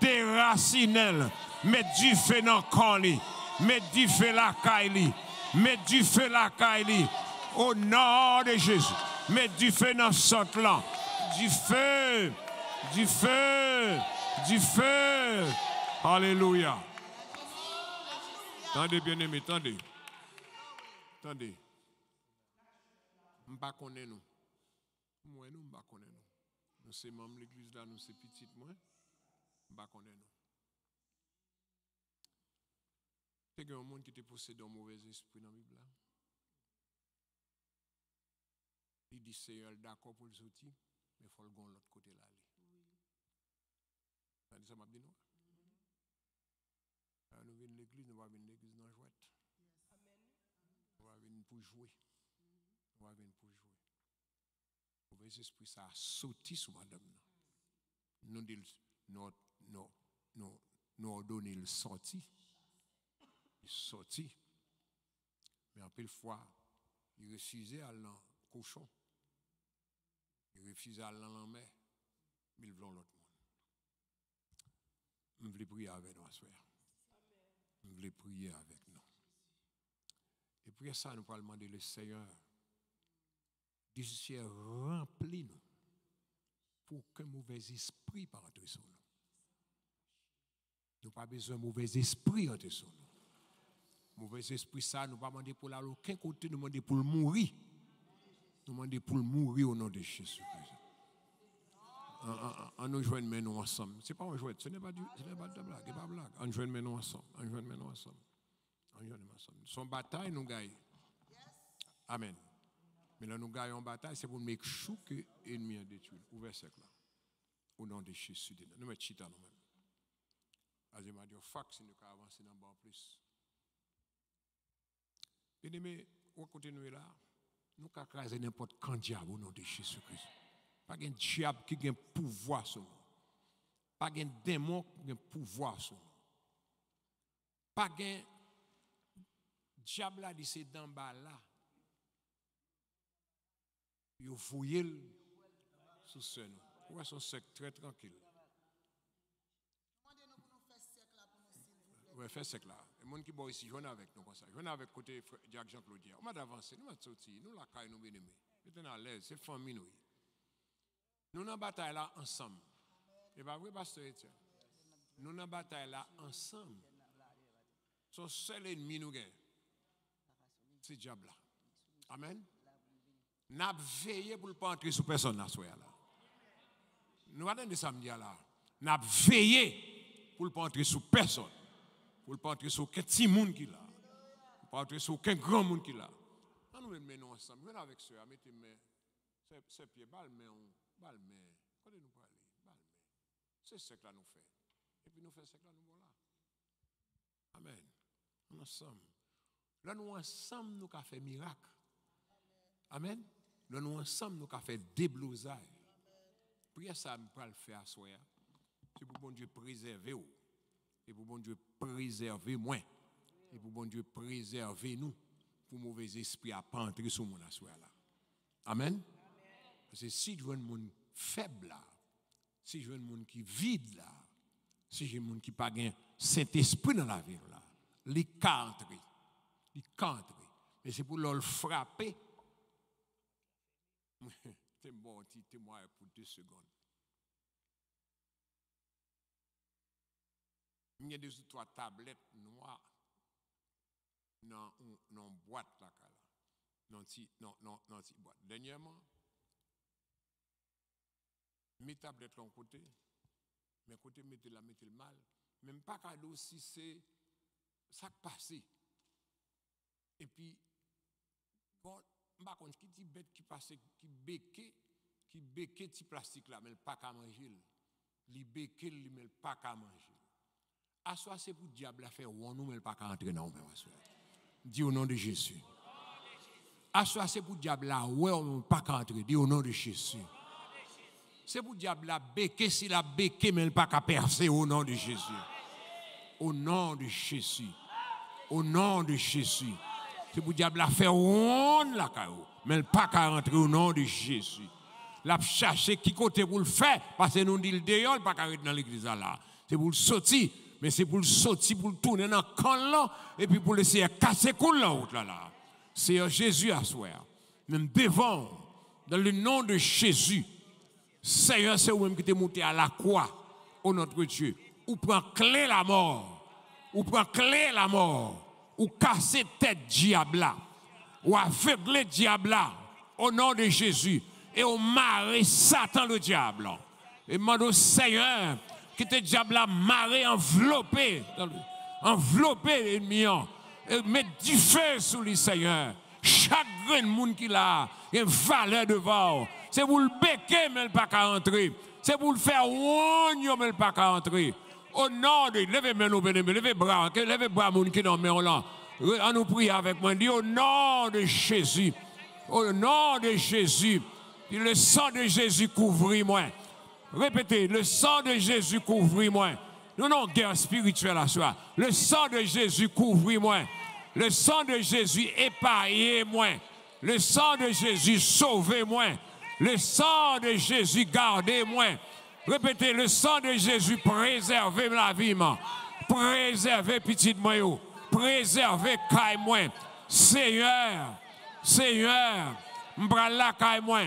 Déraciner. Mettre du feu dans le li. Mettre du feu la caille. Mettre du feu la caille. Au nom de Jésus. Mettre du feu dans ce là. Du feu. Du feu. Du feu. Alléluia. Tendez, bien-aimés, tendez. Tendez. M'pa connaît nous. Moi, nous, m'pa connaît nous. Nous, c'est de l'église là, nous, c'est petit, moi. M'pa connaît nous. C'est un monde qui te possède un mauvais esprit dans la Bible. là. Il dit, Seigneur, d'accord pour le sortir, mais il faut le de l'autre côté là. Ça dit ça, m'a dit non? Alors, nous venons l'église, nous allons venir l'église dans la jouette. On va venir pour jouer. Va venir mauvais esprit, ça a madame. Nous nous, nous, nous, le sorti. Il sorti. Mais en pile fois, il refusait à l'en cochon. Il refusait à l'en la mer. Mais il voulait l'autre monde. Je voulais prier avec nous, soeur. Je voulais prier avec nous. Et puis ça, nous allons demander le Seigneur du ciel remplit nous pour qu'un mauvais esprit par entre sur nous. Nous n'avons pas besoin de mauvais esprit entre sur nous. Mauvais esprit, ça, nous ne pas demander pour l'aller aucun côté, nous demander pour le mourir. Nous demander pour le mourir au nom de Jésus-Christ. On, nous joigne mais nous ensemble. C'est pas un jouet, ce n'est pas du, ce n'est pas de blague, blague. On mais nous ensemble, on joigne mais nous ensemble. On mais ensemble. Son bataille nous gagne. Amen. Mais là nous gagnons bataille, c'est pour nous mettre chou que ennemi a détruit. Ouvert sec là? Au nom de Jésus. Nous mettons chita nous-mêmes. As m'a dit, si nous pouvons avancer dans le plus. Bien aimé, on continue là. Nous pouvons craser n'importe quel diable au nom de Jésus-Christ. Pas un diable qui a un pouvoir sur nous. Pas un démon qui a un pouvoir sur nous. Pas un diable là, c'est d'en bas là. Il fouillé sous nous. Ouais, son sec très tranquille? Ouais, fais sec là. Les gens qui boit ici, je avec nous comme ça. Avec côté Jacques Jean-Claude. On m'a avancé, nous m'a sorti, nous la caille, nous bien aimés. Nous sommes à l'aise, c'est famille nous. Nous dans bataille là ensemble. Et pas vrai, pasteur Etienne? Nous dans bataille là ensemble. Son seul ennemi nous gagne. C'est le diable là. Amen. N'a veillé pour ne pas entrer sous personne là, soir là. Nous attendons samedi là. N'a veillé pour ne pas entrer sous personne. Pour ne pas entrer aucun petit monde qui là. Pour ne pas entrer sur aucun grand monde qui là. Nous nous ensemble. Venez avec ceux, mettez mes ses pieds, balle nous c'est ce que nous fait. Et puis nous faisons ce que nous voilà. Amen. On ensemble. Là nous ensemble nous avons fait miracle. Amen. Là nous ensemble nous avons fait déblousaille. Prière ça me pas le faire à soi. C'est pour bon Dieu préserver vous. Et pour bon Dieu préserver moi. Et pour bon Dieu préserver nous. Pour mauvais esprit à pas entrer sur mon assoir là. Amen? Parce que si je veux un monde faible là, si je veux un monde qui vide là, si j'ai un monde qui n'a pas Saint-Esprit dans la vie là, les entrer. Les entrer. Mais c'est pour leur frapper. Bon, petit témoin pour deux secondes. Il y a deux ou trois tablettes noires dans une boîte là. Dans une boîte. Dernièrement, mes tablettes l'ont côté, mes côtés mettez la mettez le mal, même pas cadeau si c'est ça qui passé. Et puis, bon, par contre, qui dit bête qui passe, qui béqué, qui béqué petit plastique là, mais le pas qu'à manger. Li béqué, li mais le pas qu'à manger. À soi, pour le diable à faire ou nous, mais le pas qu'à entrer dans nous, Dis au nom de Jésus. À soi, pour le diable là, ouais, on pas qu'à entrer. Dis au nom de Jésus. C'est pour le diable là, béqué, s'il a béqué, mais le pas qu'à percer au nom de Jésus. Au nom de Jésus. Au nom de Jésus. C'est pour le diable là, faire ronde la caillou, mais le pas qu'à rentrer au nom de Jésus. La chercher qui côté pour le faire, parce que nous dit le dehors, pas qu'à rentrer dans l'église là. C'est pour le sortir, mais c'est pour le sortir, pour le tourner dans le camp là, et puis pour laisser casser coule la route là. là. C'est Jésus à soi. Même devant, dans le nom de Jésus, Seigneur, c'est vous-même qui t'es monté à la croix, au notre Dieu. Ou prend clé la mort, ou prend clé la mort, ou casser tête diable ou aveugler diable au nom de Jésus, et au marrer Satan le diable. Et demande au Seigneur, qui te diable là, marrer, enveloppé, enveloppé l'ennemi, et mettre du feu sous lui, Seigneur. Chaque grain de monde qui a, il valeur devant. C'est pour le béquer, mais il pas qu'à entrer. C'est pour le faire ouagnon, mais il pas qu'à entrer. Au nom de, levez main nous, levez bras, que- levez bras, moun qui dans main là. On nous prie avec moi, dit au nom de Jésus. Au nom de Jésus. Le sang de Jésus couvre-moi. Répétez, le sang de Jésus couvre-moi. Nous n'avons guerre spirituelle à soi. Le sang de Jésus couvre-moi. Le sang de Jésus épargnez-moi. Le sang de Jésus sauvez-moi. Le sang de Jésus gardez-moi. Répétez, le sang de Jésus préservez la vie. moi. Préservez petite moi. Préservez caille moi. Seigneur, Seigneur, m'bral la caille moi.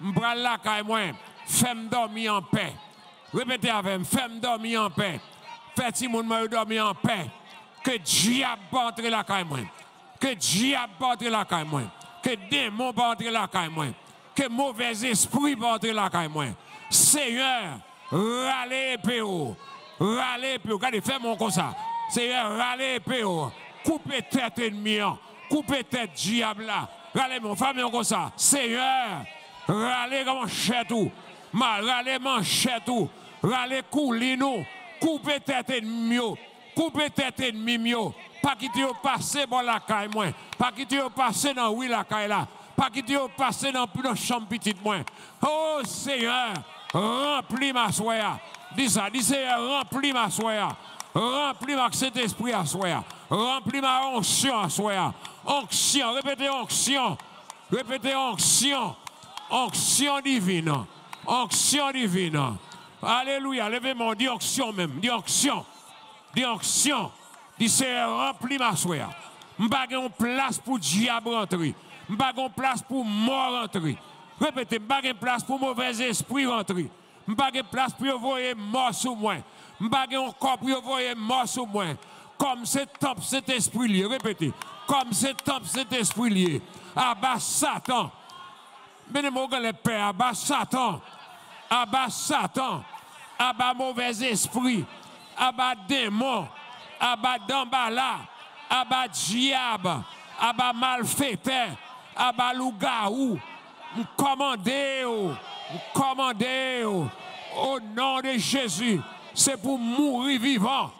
M'bral moi. Fais-moi en paix. Répétez avec moi, fais-moi dormir en paix. Faites si mon mari dormir en paix. Que diable pas entrer la caille. Que diable pas entrer la caille. Que démon pas entrer la caille. Que mauvais esprit pas entrer la caille. Seigneur, râlez épée. oh. Râlez épée. oh. Regardez, fais-moi comme ça. Seigneur, râlez épée. oh. Coupez tête ennemi. Coupez tête diable là. Râlez mon femme comme ça. Seigneur, râlez comme tout. Râlez manchette tout. Râlez coulino. Coupez tête ennemi. Coupez tête ennemi. Pas quitter au passer bon la caille moi. Pas quitter au passer dans la caille là. Pas quitter au passer dans plus de chambre petite moi. Oh Seigneur, remplis ma soya. Dis ça, dis Seigneur, remplis ma soya. Remplis ma cet esprit à soya. Remplis ma onction à soya. Onction, répétez onction. Répétez onction. Onction divine. Onction divine. Alléluia. Levez-moi, dis onction même. Dis onction. Dis onction. Dis Seigneur, remplis ma soya. M'pa gen place pour diable rentrer. M'pa gen place pour mort rentrer. Répétez, m'pa gen place pour mauvais esprit rentrer. M'pa gen place pour envoyer mort sur moi. M'pa gen corps pour envoyer mort sur moi. Comme c'est top cet esprit lié. Répétez. Comme c'est top cet esprit lié. Abat Satan. Benez-moi les pères. Abat Satan. Abat Satan. Abat mauvais esprit. Abat démon. Abat d'embala. Abat diable. Abat malfaiteur. Abat loup-garou. Commandez. Commandez. Au nom de Jésus. C'est pour mourir vivant.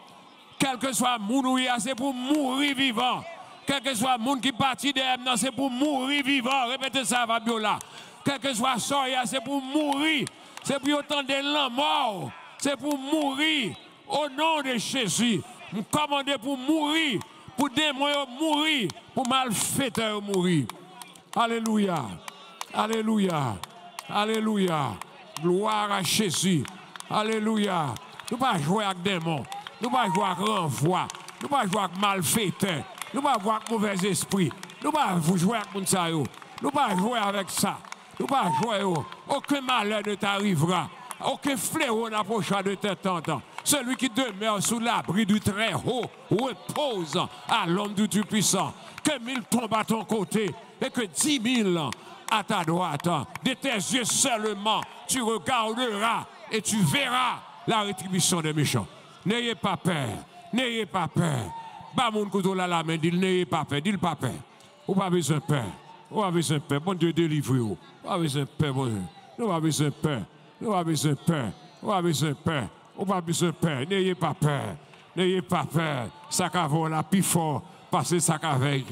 Quel que soit ya, c'est pour mourir vivant. Quel que soit monde qui partit de M, c'est pour mourir vivant. Répétez ça, Fabiola. Quel que soit Soya, c'est pour mourir. C'est pour autant de la mort. C'est pour mourir. Au nom de Jésus. Nous commandons pour mourir. Pour démons mourir. Pour malfaiteurs mourir. Alléluia. Alléluia. Alléluia. Gloire à Jésus. Alléluia. Nous ne pas jouer avec démons. Nous ne pas jouer avec renvoi. Nous ne pas jouer avec malfaiteurs. Nous ne pas jouer avec mauvais esprit. Nous ne pas jouer avec Mounsa. Nous ne pas jouer avec ça. Nous ne pas jouer. Aucun malheur ne t'arrivera. Aucun fléau n'approchera de tes tentes. Celui qui demeure sous l'abri du très haut repose à l'homme du Tout-Puissant. Que mille tombent à ton côté et que dix mille à ta droite. De tes yeux seulement, tu regarderas et tu verras la rétribution des méchants. N'ayez pas peur. N'ayez pas peur. Bah mon couteau là la main, dit n'ayez pas peur. Dis pas peur. Ou pas besoin de peur. Ou pas besoin de peur. Bon Dieu délivre vous. Ou pas besoin de peur, bon Dieu. Nous pas besoin de peur. Nous pas besoin de peur. Ou pas besoin de peur. Ou pas besoin de peur. N'ayez pas peur. N'ayez pas peur. Ça va la plus fort. Parce que ça va avec.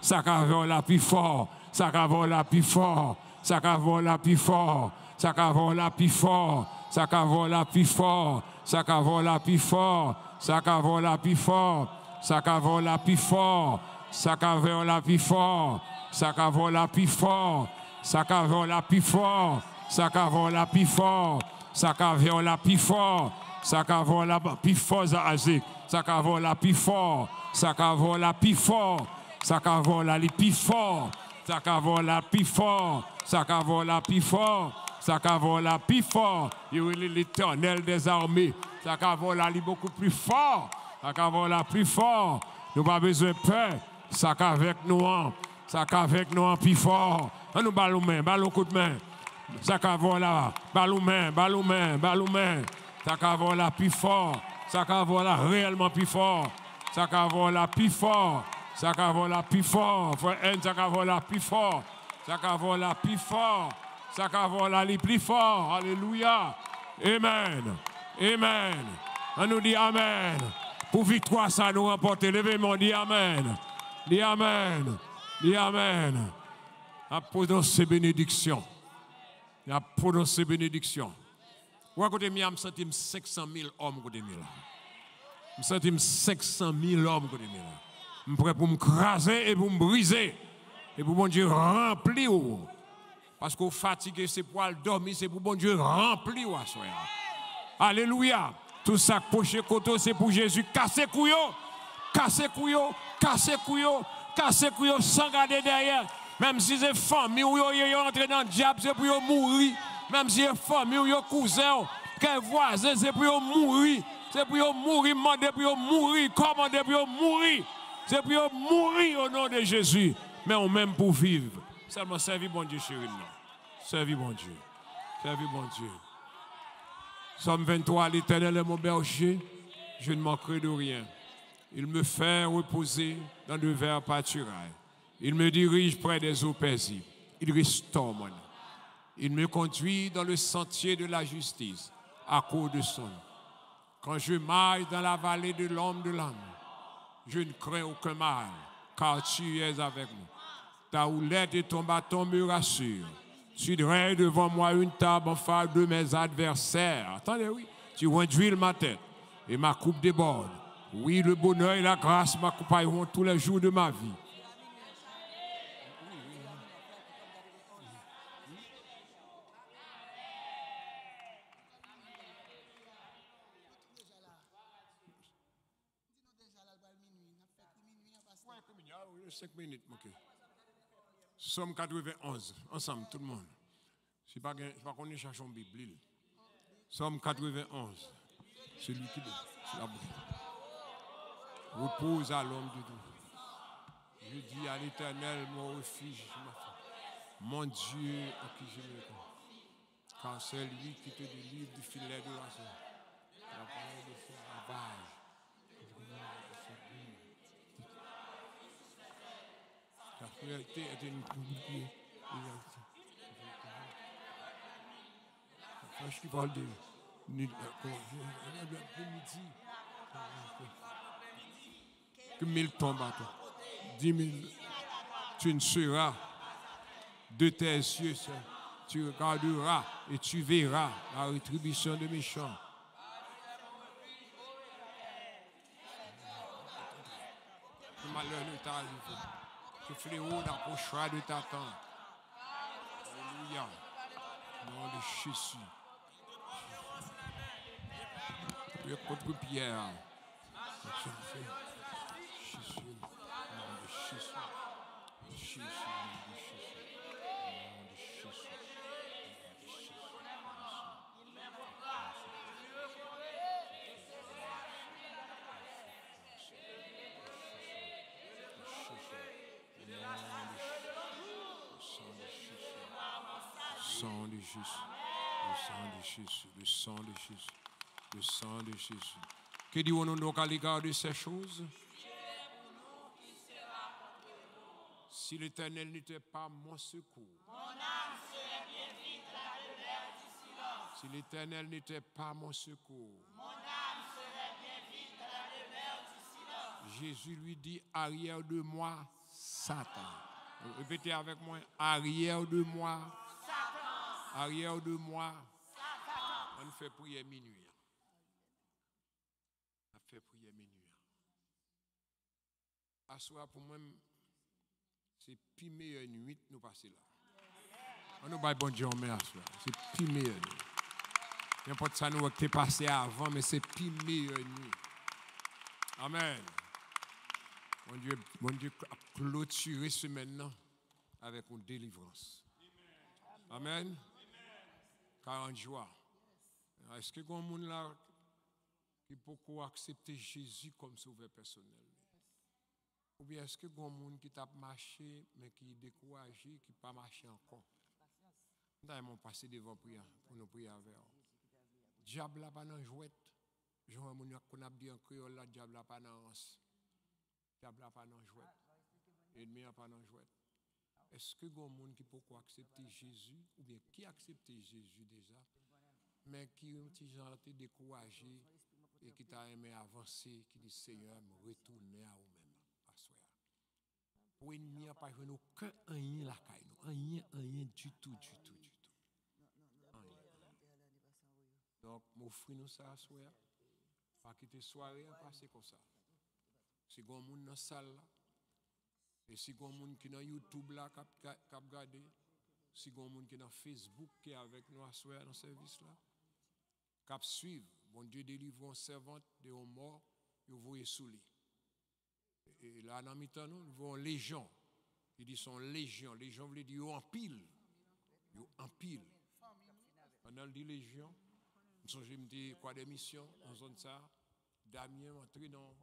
Ça va la plus fort. Ça va la plus fort. Ça va la plus fort. Ça va la plus fort. Ça va la plus fort. Ça va la plus fort. Ça va la plus fort. Ça va la plus fort. Ça va la plus fort. Ça va la plus fort. Ça va la plus fort. Ça va la plus fort. Ça va la plus fort. Ça va la plus fort. Zazik. Ça va la plus fort. Ça va la plus fort. Ça va la plus fort. Ça va la plus fort. Ça va la plus fort. Ça la plus fort. Il est l'éternel des armées. Ça va la beaucoup plus fort. Ça va la plus fort. Nous pas besoin de peur. Ça avec nous. hein. Ça avec nous en plus fort. Nous ballons main, ballons coup de main. Sakavola, baloumen, baloumen, baloumen. Sakavola plus fort. Sakavola réellement plus fort. Sakavola plus fort. Sakavola plus fort. Frère N, Sakavola plus fort. Ça Sakavola plus fort. Ça Sakavola les plus fort. Alléluia. Amen. Amen. On nous dit Amen. Pour victoire, ça nous remporte. Levez-moi, dit Amen. Dit Amen. Dit Amen. Apposons ces bénédictions bénédiction. À prononcer bénédiction. Ou à moi, je sens 500 000 hommes côté de moi. Je sens 500 000 hommes côté de. Je suis prêt pour me craser et pour me briser. Et pour mon Dieu remplir. Parce qu'on fatigué, c'est pour aller dormir, c'est pour bon Dieu remplir. Alléluia. Tout ça poché koto, c'est pour Jésus. Cassez couillot, cassez couillot, cassez couillot, cassez couillot sans garder derrière. Même si c'est famille ou yo yo entré dans le diable, c'est pour mourir. Même si c'est famille ou yo cousin, quel voisin, c'est pour mourir. C'est pour mourir, demander pour mourir, commander pour mourir. C'est pour mourir au nom de Jésus. Mais on même pour vivre. Seulement servir bon Dieu, chérie. non. Servir Dieu. Servir bon Dieu. Somme 23, l'Éternel est mon berger, je ne manquerai de rien. Il me fait reposer dans de verts pâturages. Il me dirige près des eaux paisibles. Il restaure mon âme. Il me conduit dans le sentier de la justice à cause de son nom. Quand je marche dans la vallée de l'homme de l'âme, je ne crains aucun mal, car tu es avec moi. Ta houlette et ton bâton me rassurent. Tu dresses devant moi une table en face de mes adversaires. Attendez, oui. Tu réduis ma tête et ma coupe déborde. Oui, le bonheur et la grâce m'accompagneront tous les jours de ma vie. Cinq minutes, ok. Somme 91, ensemble, tout le monde. Je ne sais pas qu'on est cherchant Bible. Somme 91. Celui qui la Repose à l'homme de Dieu. Je dis à l'éternel, mon refuge, mon Dieu en qui je me crois. Car c'est lui qui te délivre du filet de la parole La cruauté est une publique. Quand je parle de que mille tombent à toi. Dix mille, tu ne seras de tes yeux, tu regarderas et tu verras la rétribution de méchants. Le malheur ne t'arrive que fléau n'approchera de ta tente. Alléluia. Nom de Jésus. Prière contre Pierre. Jésus. Jésus. Nom de Jésus. Jésus, le sang de Jésus, le sang de Jésus, le sang de Jésus. Que dit-on donc à l'égard de ces choses? Si l'Éternel n'était pas mon secours, si l'Éternel n'était pas mon secours, Jésus lui dit, arrière de moi, Satan. Répétez avec moi, arrière de moi, arrière de moi. On fait prier minuit. On fait prier minuit. À soir, pour moi, c'est plus meilleure nuit nous passer là. On nous bat bon Dieu, mais à soir. C'est plus meilleure nuit. N'importe ça nous qui passé avant, mais c'est plus meilleure nuit. Amen. Mon Dieu, mon Dieu a clôturé ce maintenant avec une délivrance. Amen. 40 joie. Est-ce que y a monde là qui peut accepter Jésus comme sauveur personnel? Ou bien est-ce que y a un monde qui t'a marché, mais qui est découragé, qui n'a pas marché encore? Nous allons passer devant prière pour nous prier avec eux. Diable n'a pas dans. Je vois qu'on a dit en créole, là, diable n'a pas dans. Diable n'a pas dans jouette. Ennemi n'a pas dans. Est-ce que y a un monde qui peut accepter Jésus, ou bien qui a accepté Jésus déjà, mais qui ont petit genre été découragé et qui t'a aimé avancer, qui dit Seigneur, me retourner à vous-même, à soi. Pour ennemi, n'a pas joué aucun rien la caille, rien, rien du tout, du tout, du tout. Donc, m'offrir nous ça à soi, pas quitter soirée passer comme ça. Si a un monde dans la salle et si il y a un monde qui dans YouTube là, qui regardé, si il y a un monde qui dans Facebook qui est avec nous à soir dans le service là, qui suivre, bon Dieu délivre une servante de un mort, il voyez sous lui. Et là, dans mi-temps, nous voyons légion. Il dit son légion. Légion veut dire en pile. en pile. Pendant le dit légion, je me dis quoi des missions dans zone ça. Damien entré dans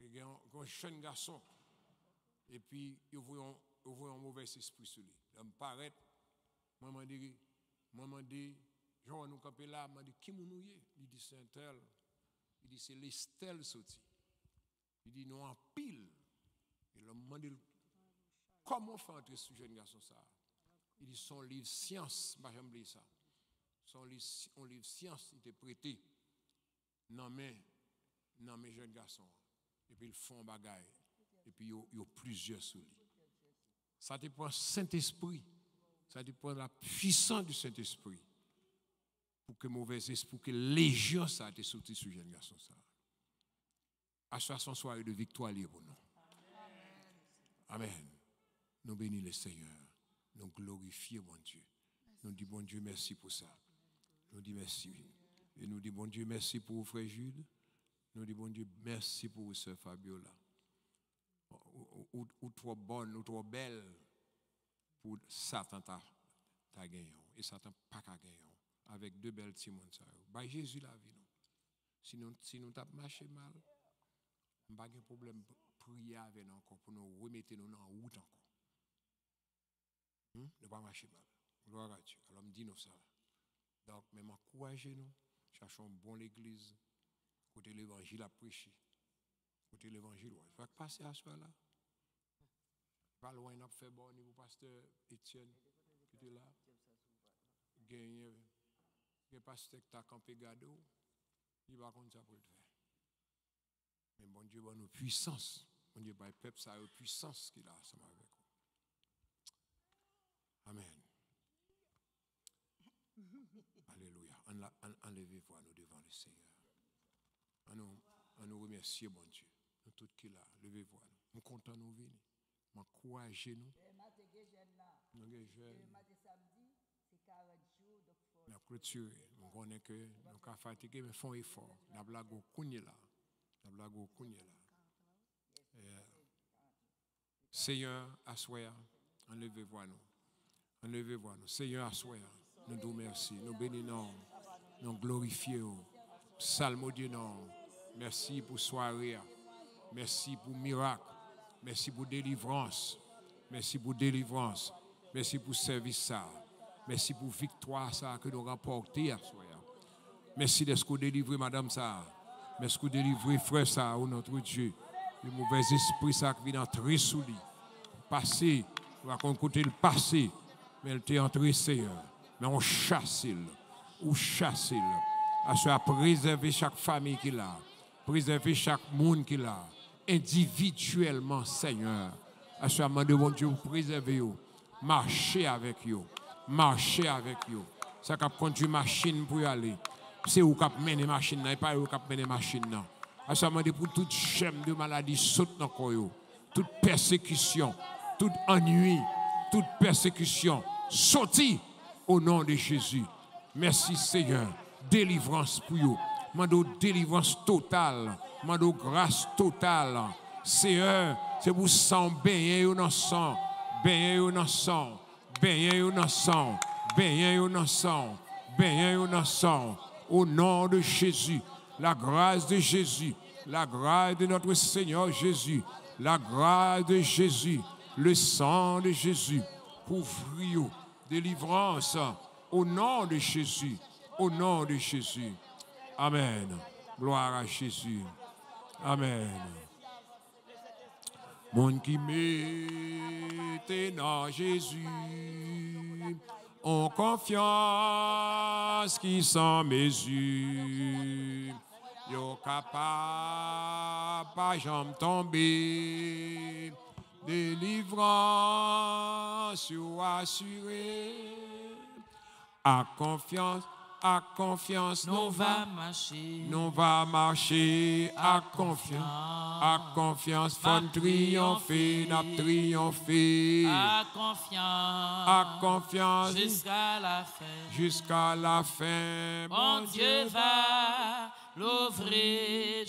un jeune garçon. Et puis, il voit un mauvais esprit sur lui. Il me paraît, moi, je dis, moi, je dis, Jean nous camper là, m'a dit qui moun nou yé Il dit c'est un tel. Il dit c'est l'Estelle sorti. Il dit non en pile. Et l'homme m'a dit comment faire entrer ce jeune garçon ça? Il dit son livre science, m'a jamais oublié ça. Son livre, son livre science il était prêté non mais non mais jeune garçon. Et puis ils font bagaille. Et puis il y a plusieurs sous lui. Ça dépend Saint-Esprit. Ça dépend de la puissance du Saint-Esprit. Pour que mauvais esprit, pour que légion ça a été sorti sur jeune garçon ça. À son soirée de victoire libre nous. Amen. Nous bénissons le Seigneur. Nous glorifions mon Dieu. Nous disons bon Dieu merci pour ça. Nous disons merci. Et nous disons bon Dieu merci pour vous, frère Jules. Nous disons bon Dieu merci pour vous, sœur Fabiola. Ou, ou, trop bonne, ou trop belle pour Satan t'a t'a gagné. Et Satan pas qu'à gagner. Avec deux belles ça. Bah Jésus la vie nous. Sinon si nous t'a marché mal, pas de problème prier avec nous encore pour nous remettre nous en route encore. Hum? Ne pas marcher mal. Gloire à Dieu. Alors me dit nous ça. Donc même encouragez nous, cherchons bon l'église, côté l'évangile à prêcher. Côté l'évangile, ouais. Faut passer à ce là. Pas loin, on a fait bon niveau pasteur Étienne qui était là. Gagné, le pasteur qui t'a campé gado, il va contre ça pour le faire. Mais bon Dieu, bon nous puissance. Bon Dieu, bah, peuple, ça a une puissance qu'il a ensemble avec vous. Amen. Alléluia. Enlevez-vous nous devant le Seigneur. On nous, on nous remercie, bon Dieu. Nous tous qui là, levez-vous. Nous comptons nous venir. M'encouragez nous. Avons clôturé. Nous connaissons que nous sommes fatigués, mais font effort. La gounye là. Nous avons la gounye là. Euh, Seigneur, assoya, enlevez-vous nous. Enlevez-vous nous. Seigneur, assoya, nous nous merci. Nous bénissons, nous glorifions. Salmo Dieu, non. Merci pour soirée. Merci pour miracle. Merci pour délivrance. Merci pour délivrance. Merci pour service ça. Merci pour victoire ça que nous remportons à soir. Merci de ce que vous délivrez, madame ça. Merci que vous délivrez, frère ça, au notre Dieu. Le mauvais esprit ça qui vient entrer sous lui. Passé, on va côté le passé, mais elle est entrée, Seigneur. Mais on chasse il. On chasse il. À ce préserver chaque famille qu'il a. Préserver chaque monde qu'il a. Individuellement, Seigneur. À ce moment de mon Dieu, préservez vous. Marchez avec vous. Marchez avec vous. Ça cap conduit machine pour y aller. C'est où cap mener machine, et pas où cap mener machine. À ce moment de pour toute chaîne de maladie saute dans le Toute persécution, toute ennui, toute persécution, sorti au nom de Jésus. Merci Seigneur. Délivrance pour vous. Mando délivrance totale. Mando grâce totale. Seigneur, c'est pour sang baigner ou non sang. Baigner ou non sang. Baigner ou non sang. Baigner ou ou non sang. Au nom de Jésus. La grâce de Jésus. La grâce de notre Seigneur Jésus. La grâce de Jésus. Le sang de Jésus. Couvrir délivrance au nom de Jésus. Au nom de Jésus. Amen. Gloire à Jésus. Amen. Monde qui mette dans Jésus en confiance qui sans mesure. Yo capable pas jamais tomber. Délivrance ou assuré. À confiance, à confiance, Nous va marcher. nous va marcher à confiance, à confiance, font triompher, n'a triompher, À confiance. à confiance Jusqu'à la fin. jusqu'à la fin. Mon Dieu va l'ouvrir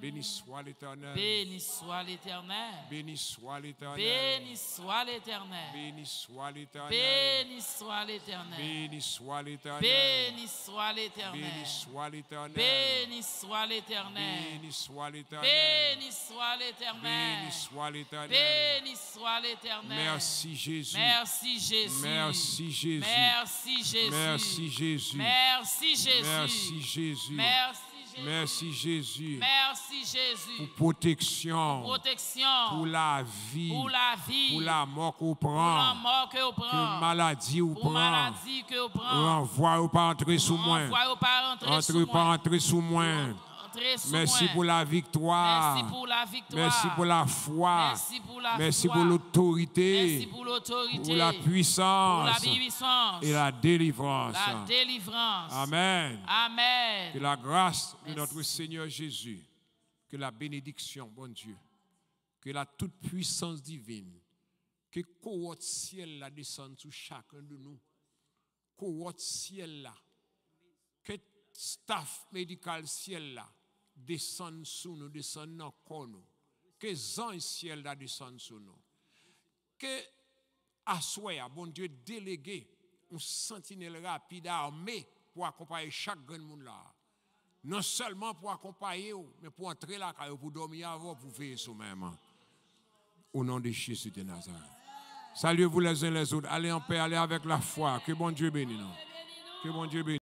Béni soit l'Éternel. Béni soit l'Éternel. Béni soit l'Éternel. Béni soit l'Éternel. Béni soit l'Éternel. Béni soit l'Éternel. Béni soit l'Éternel. Béni soit l'Éternel. Béni soit l'Éternel. Béni soit l'Éternel. Béni soit l'Éternel. Béni soit l'Éternel. Béni soit l'Éternel. Béni soit l'Éternel. Merci Jésus. Merci Jésus. Merci Jésus. Merci Jésus. Merci Jésus. Merci Jésus. Merci Jésus. Merci Jésus. Merci Jésus. Merci Jésus. Pour protection. Protection. Pour la vie. Pour la vie. Pour la mort qu'on Pour la prend. mort que vous Pour maladie ou Pour prend. maladie que. Renvoie ou pas entrer sous moi. Envoie ou pas entrer sous Entre pas moi. entrer sous moi. Sous Merci moi. pour la victoire. Merci pour la victoire. Merci pour la foi. Merci pour la Merci foi. pour l'autorité. Merci pour l'autorité. Pour la Pour puissance. la puissance. Et la délivrance. La délivrance. Amen. Amen. Que la grâce de notre Seigneur Jésus, que la bénédiction, bon Dieu, que la toute puissance divine, que cohorte ciel la descende sur chacun de nous. Cohorte ciel là, que staff médical ciel là descende sur nous, descende dans nous. Que ange ciel là descende sur nous. Que soi, bon Dieu, délégué un sentinelle rapide armé pour accompagner chaque grand monde là. Non seulement pour accompagner, mais pour entrer là, pour dormir avant, pour veiller sur même. Au nom de Jésus de Nazareth. Saluez-vous les uns les autres. Allez en paix, allez avec la foi. Que bon Dieu bénisse nous. Que bon Dieu bénisse.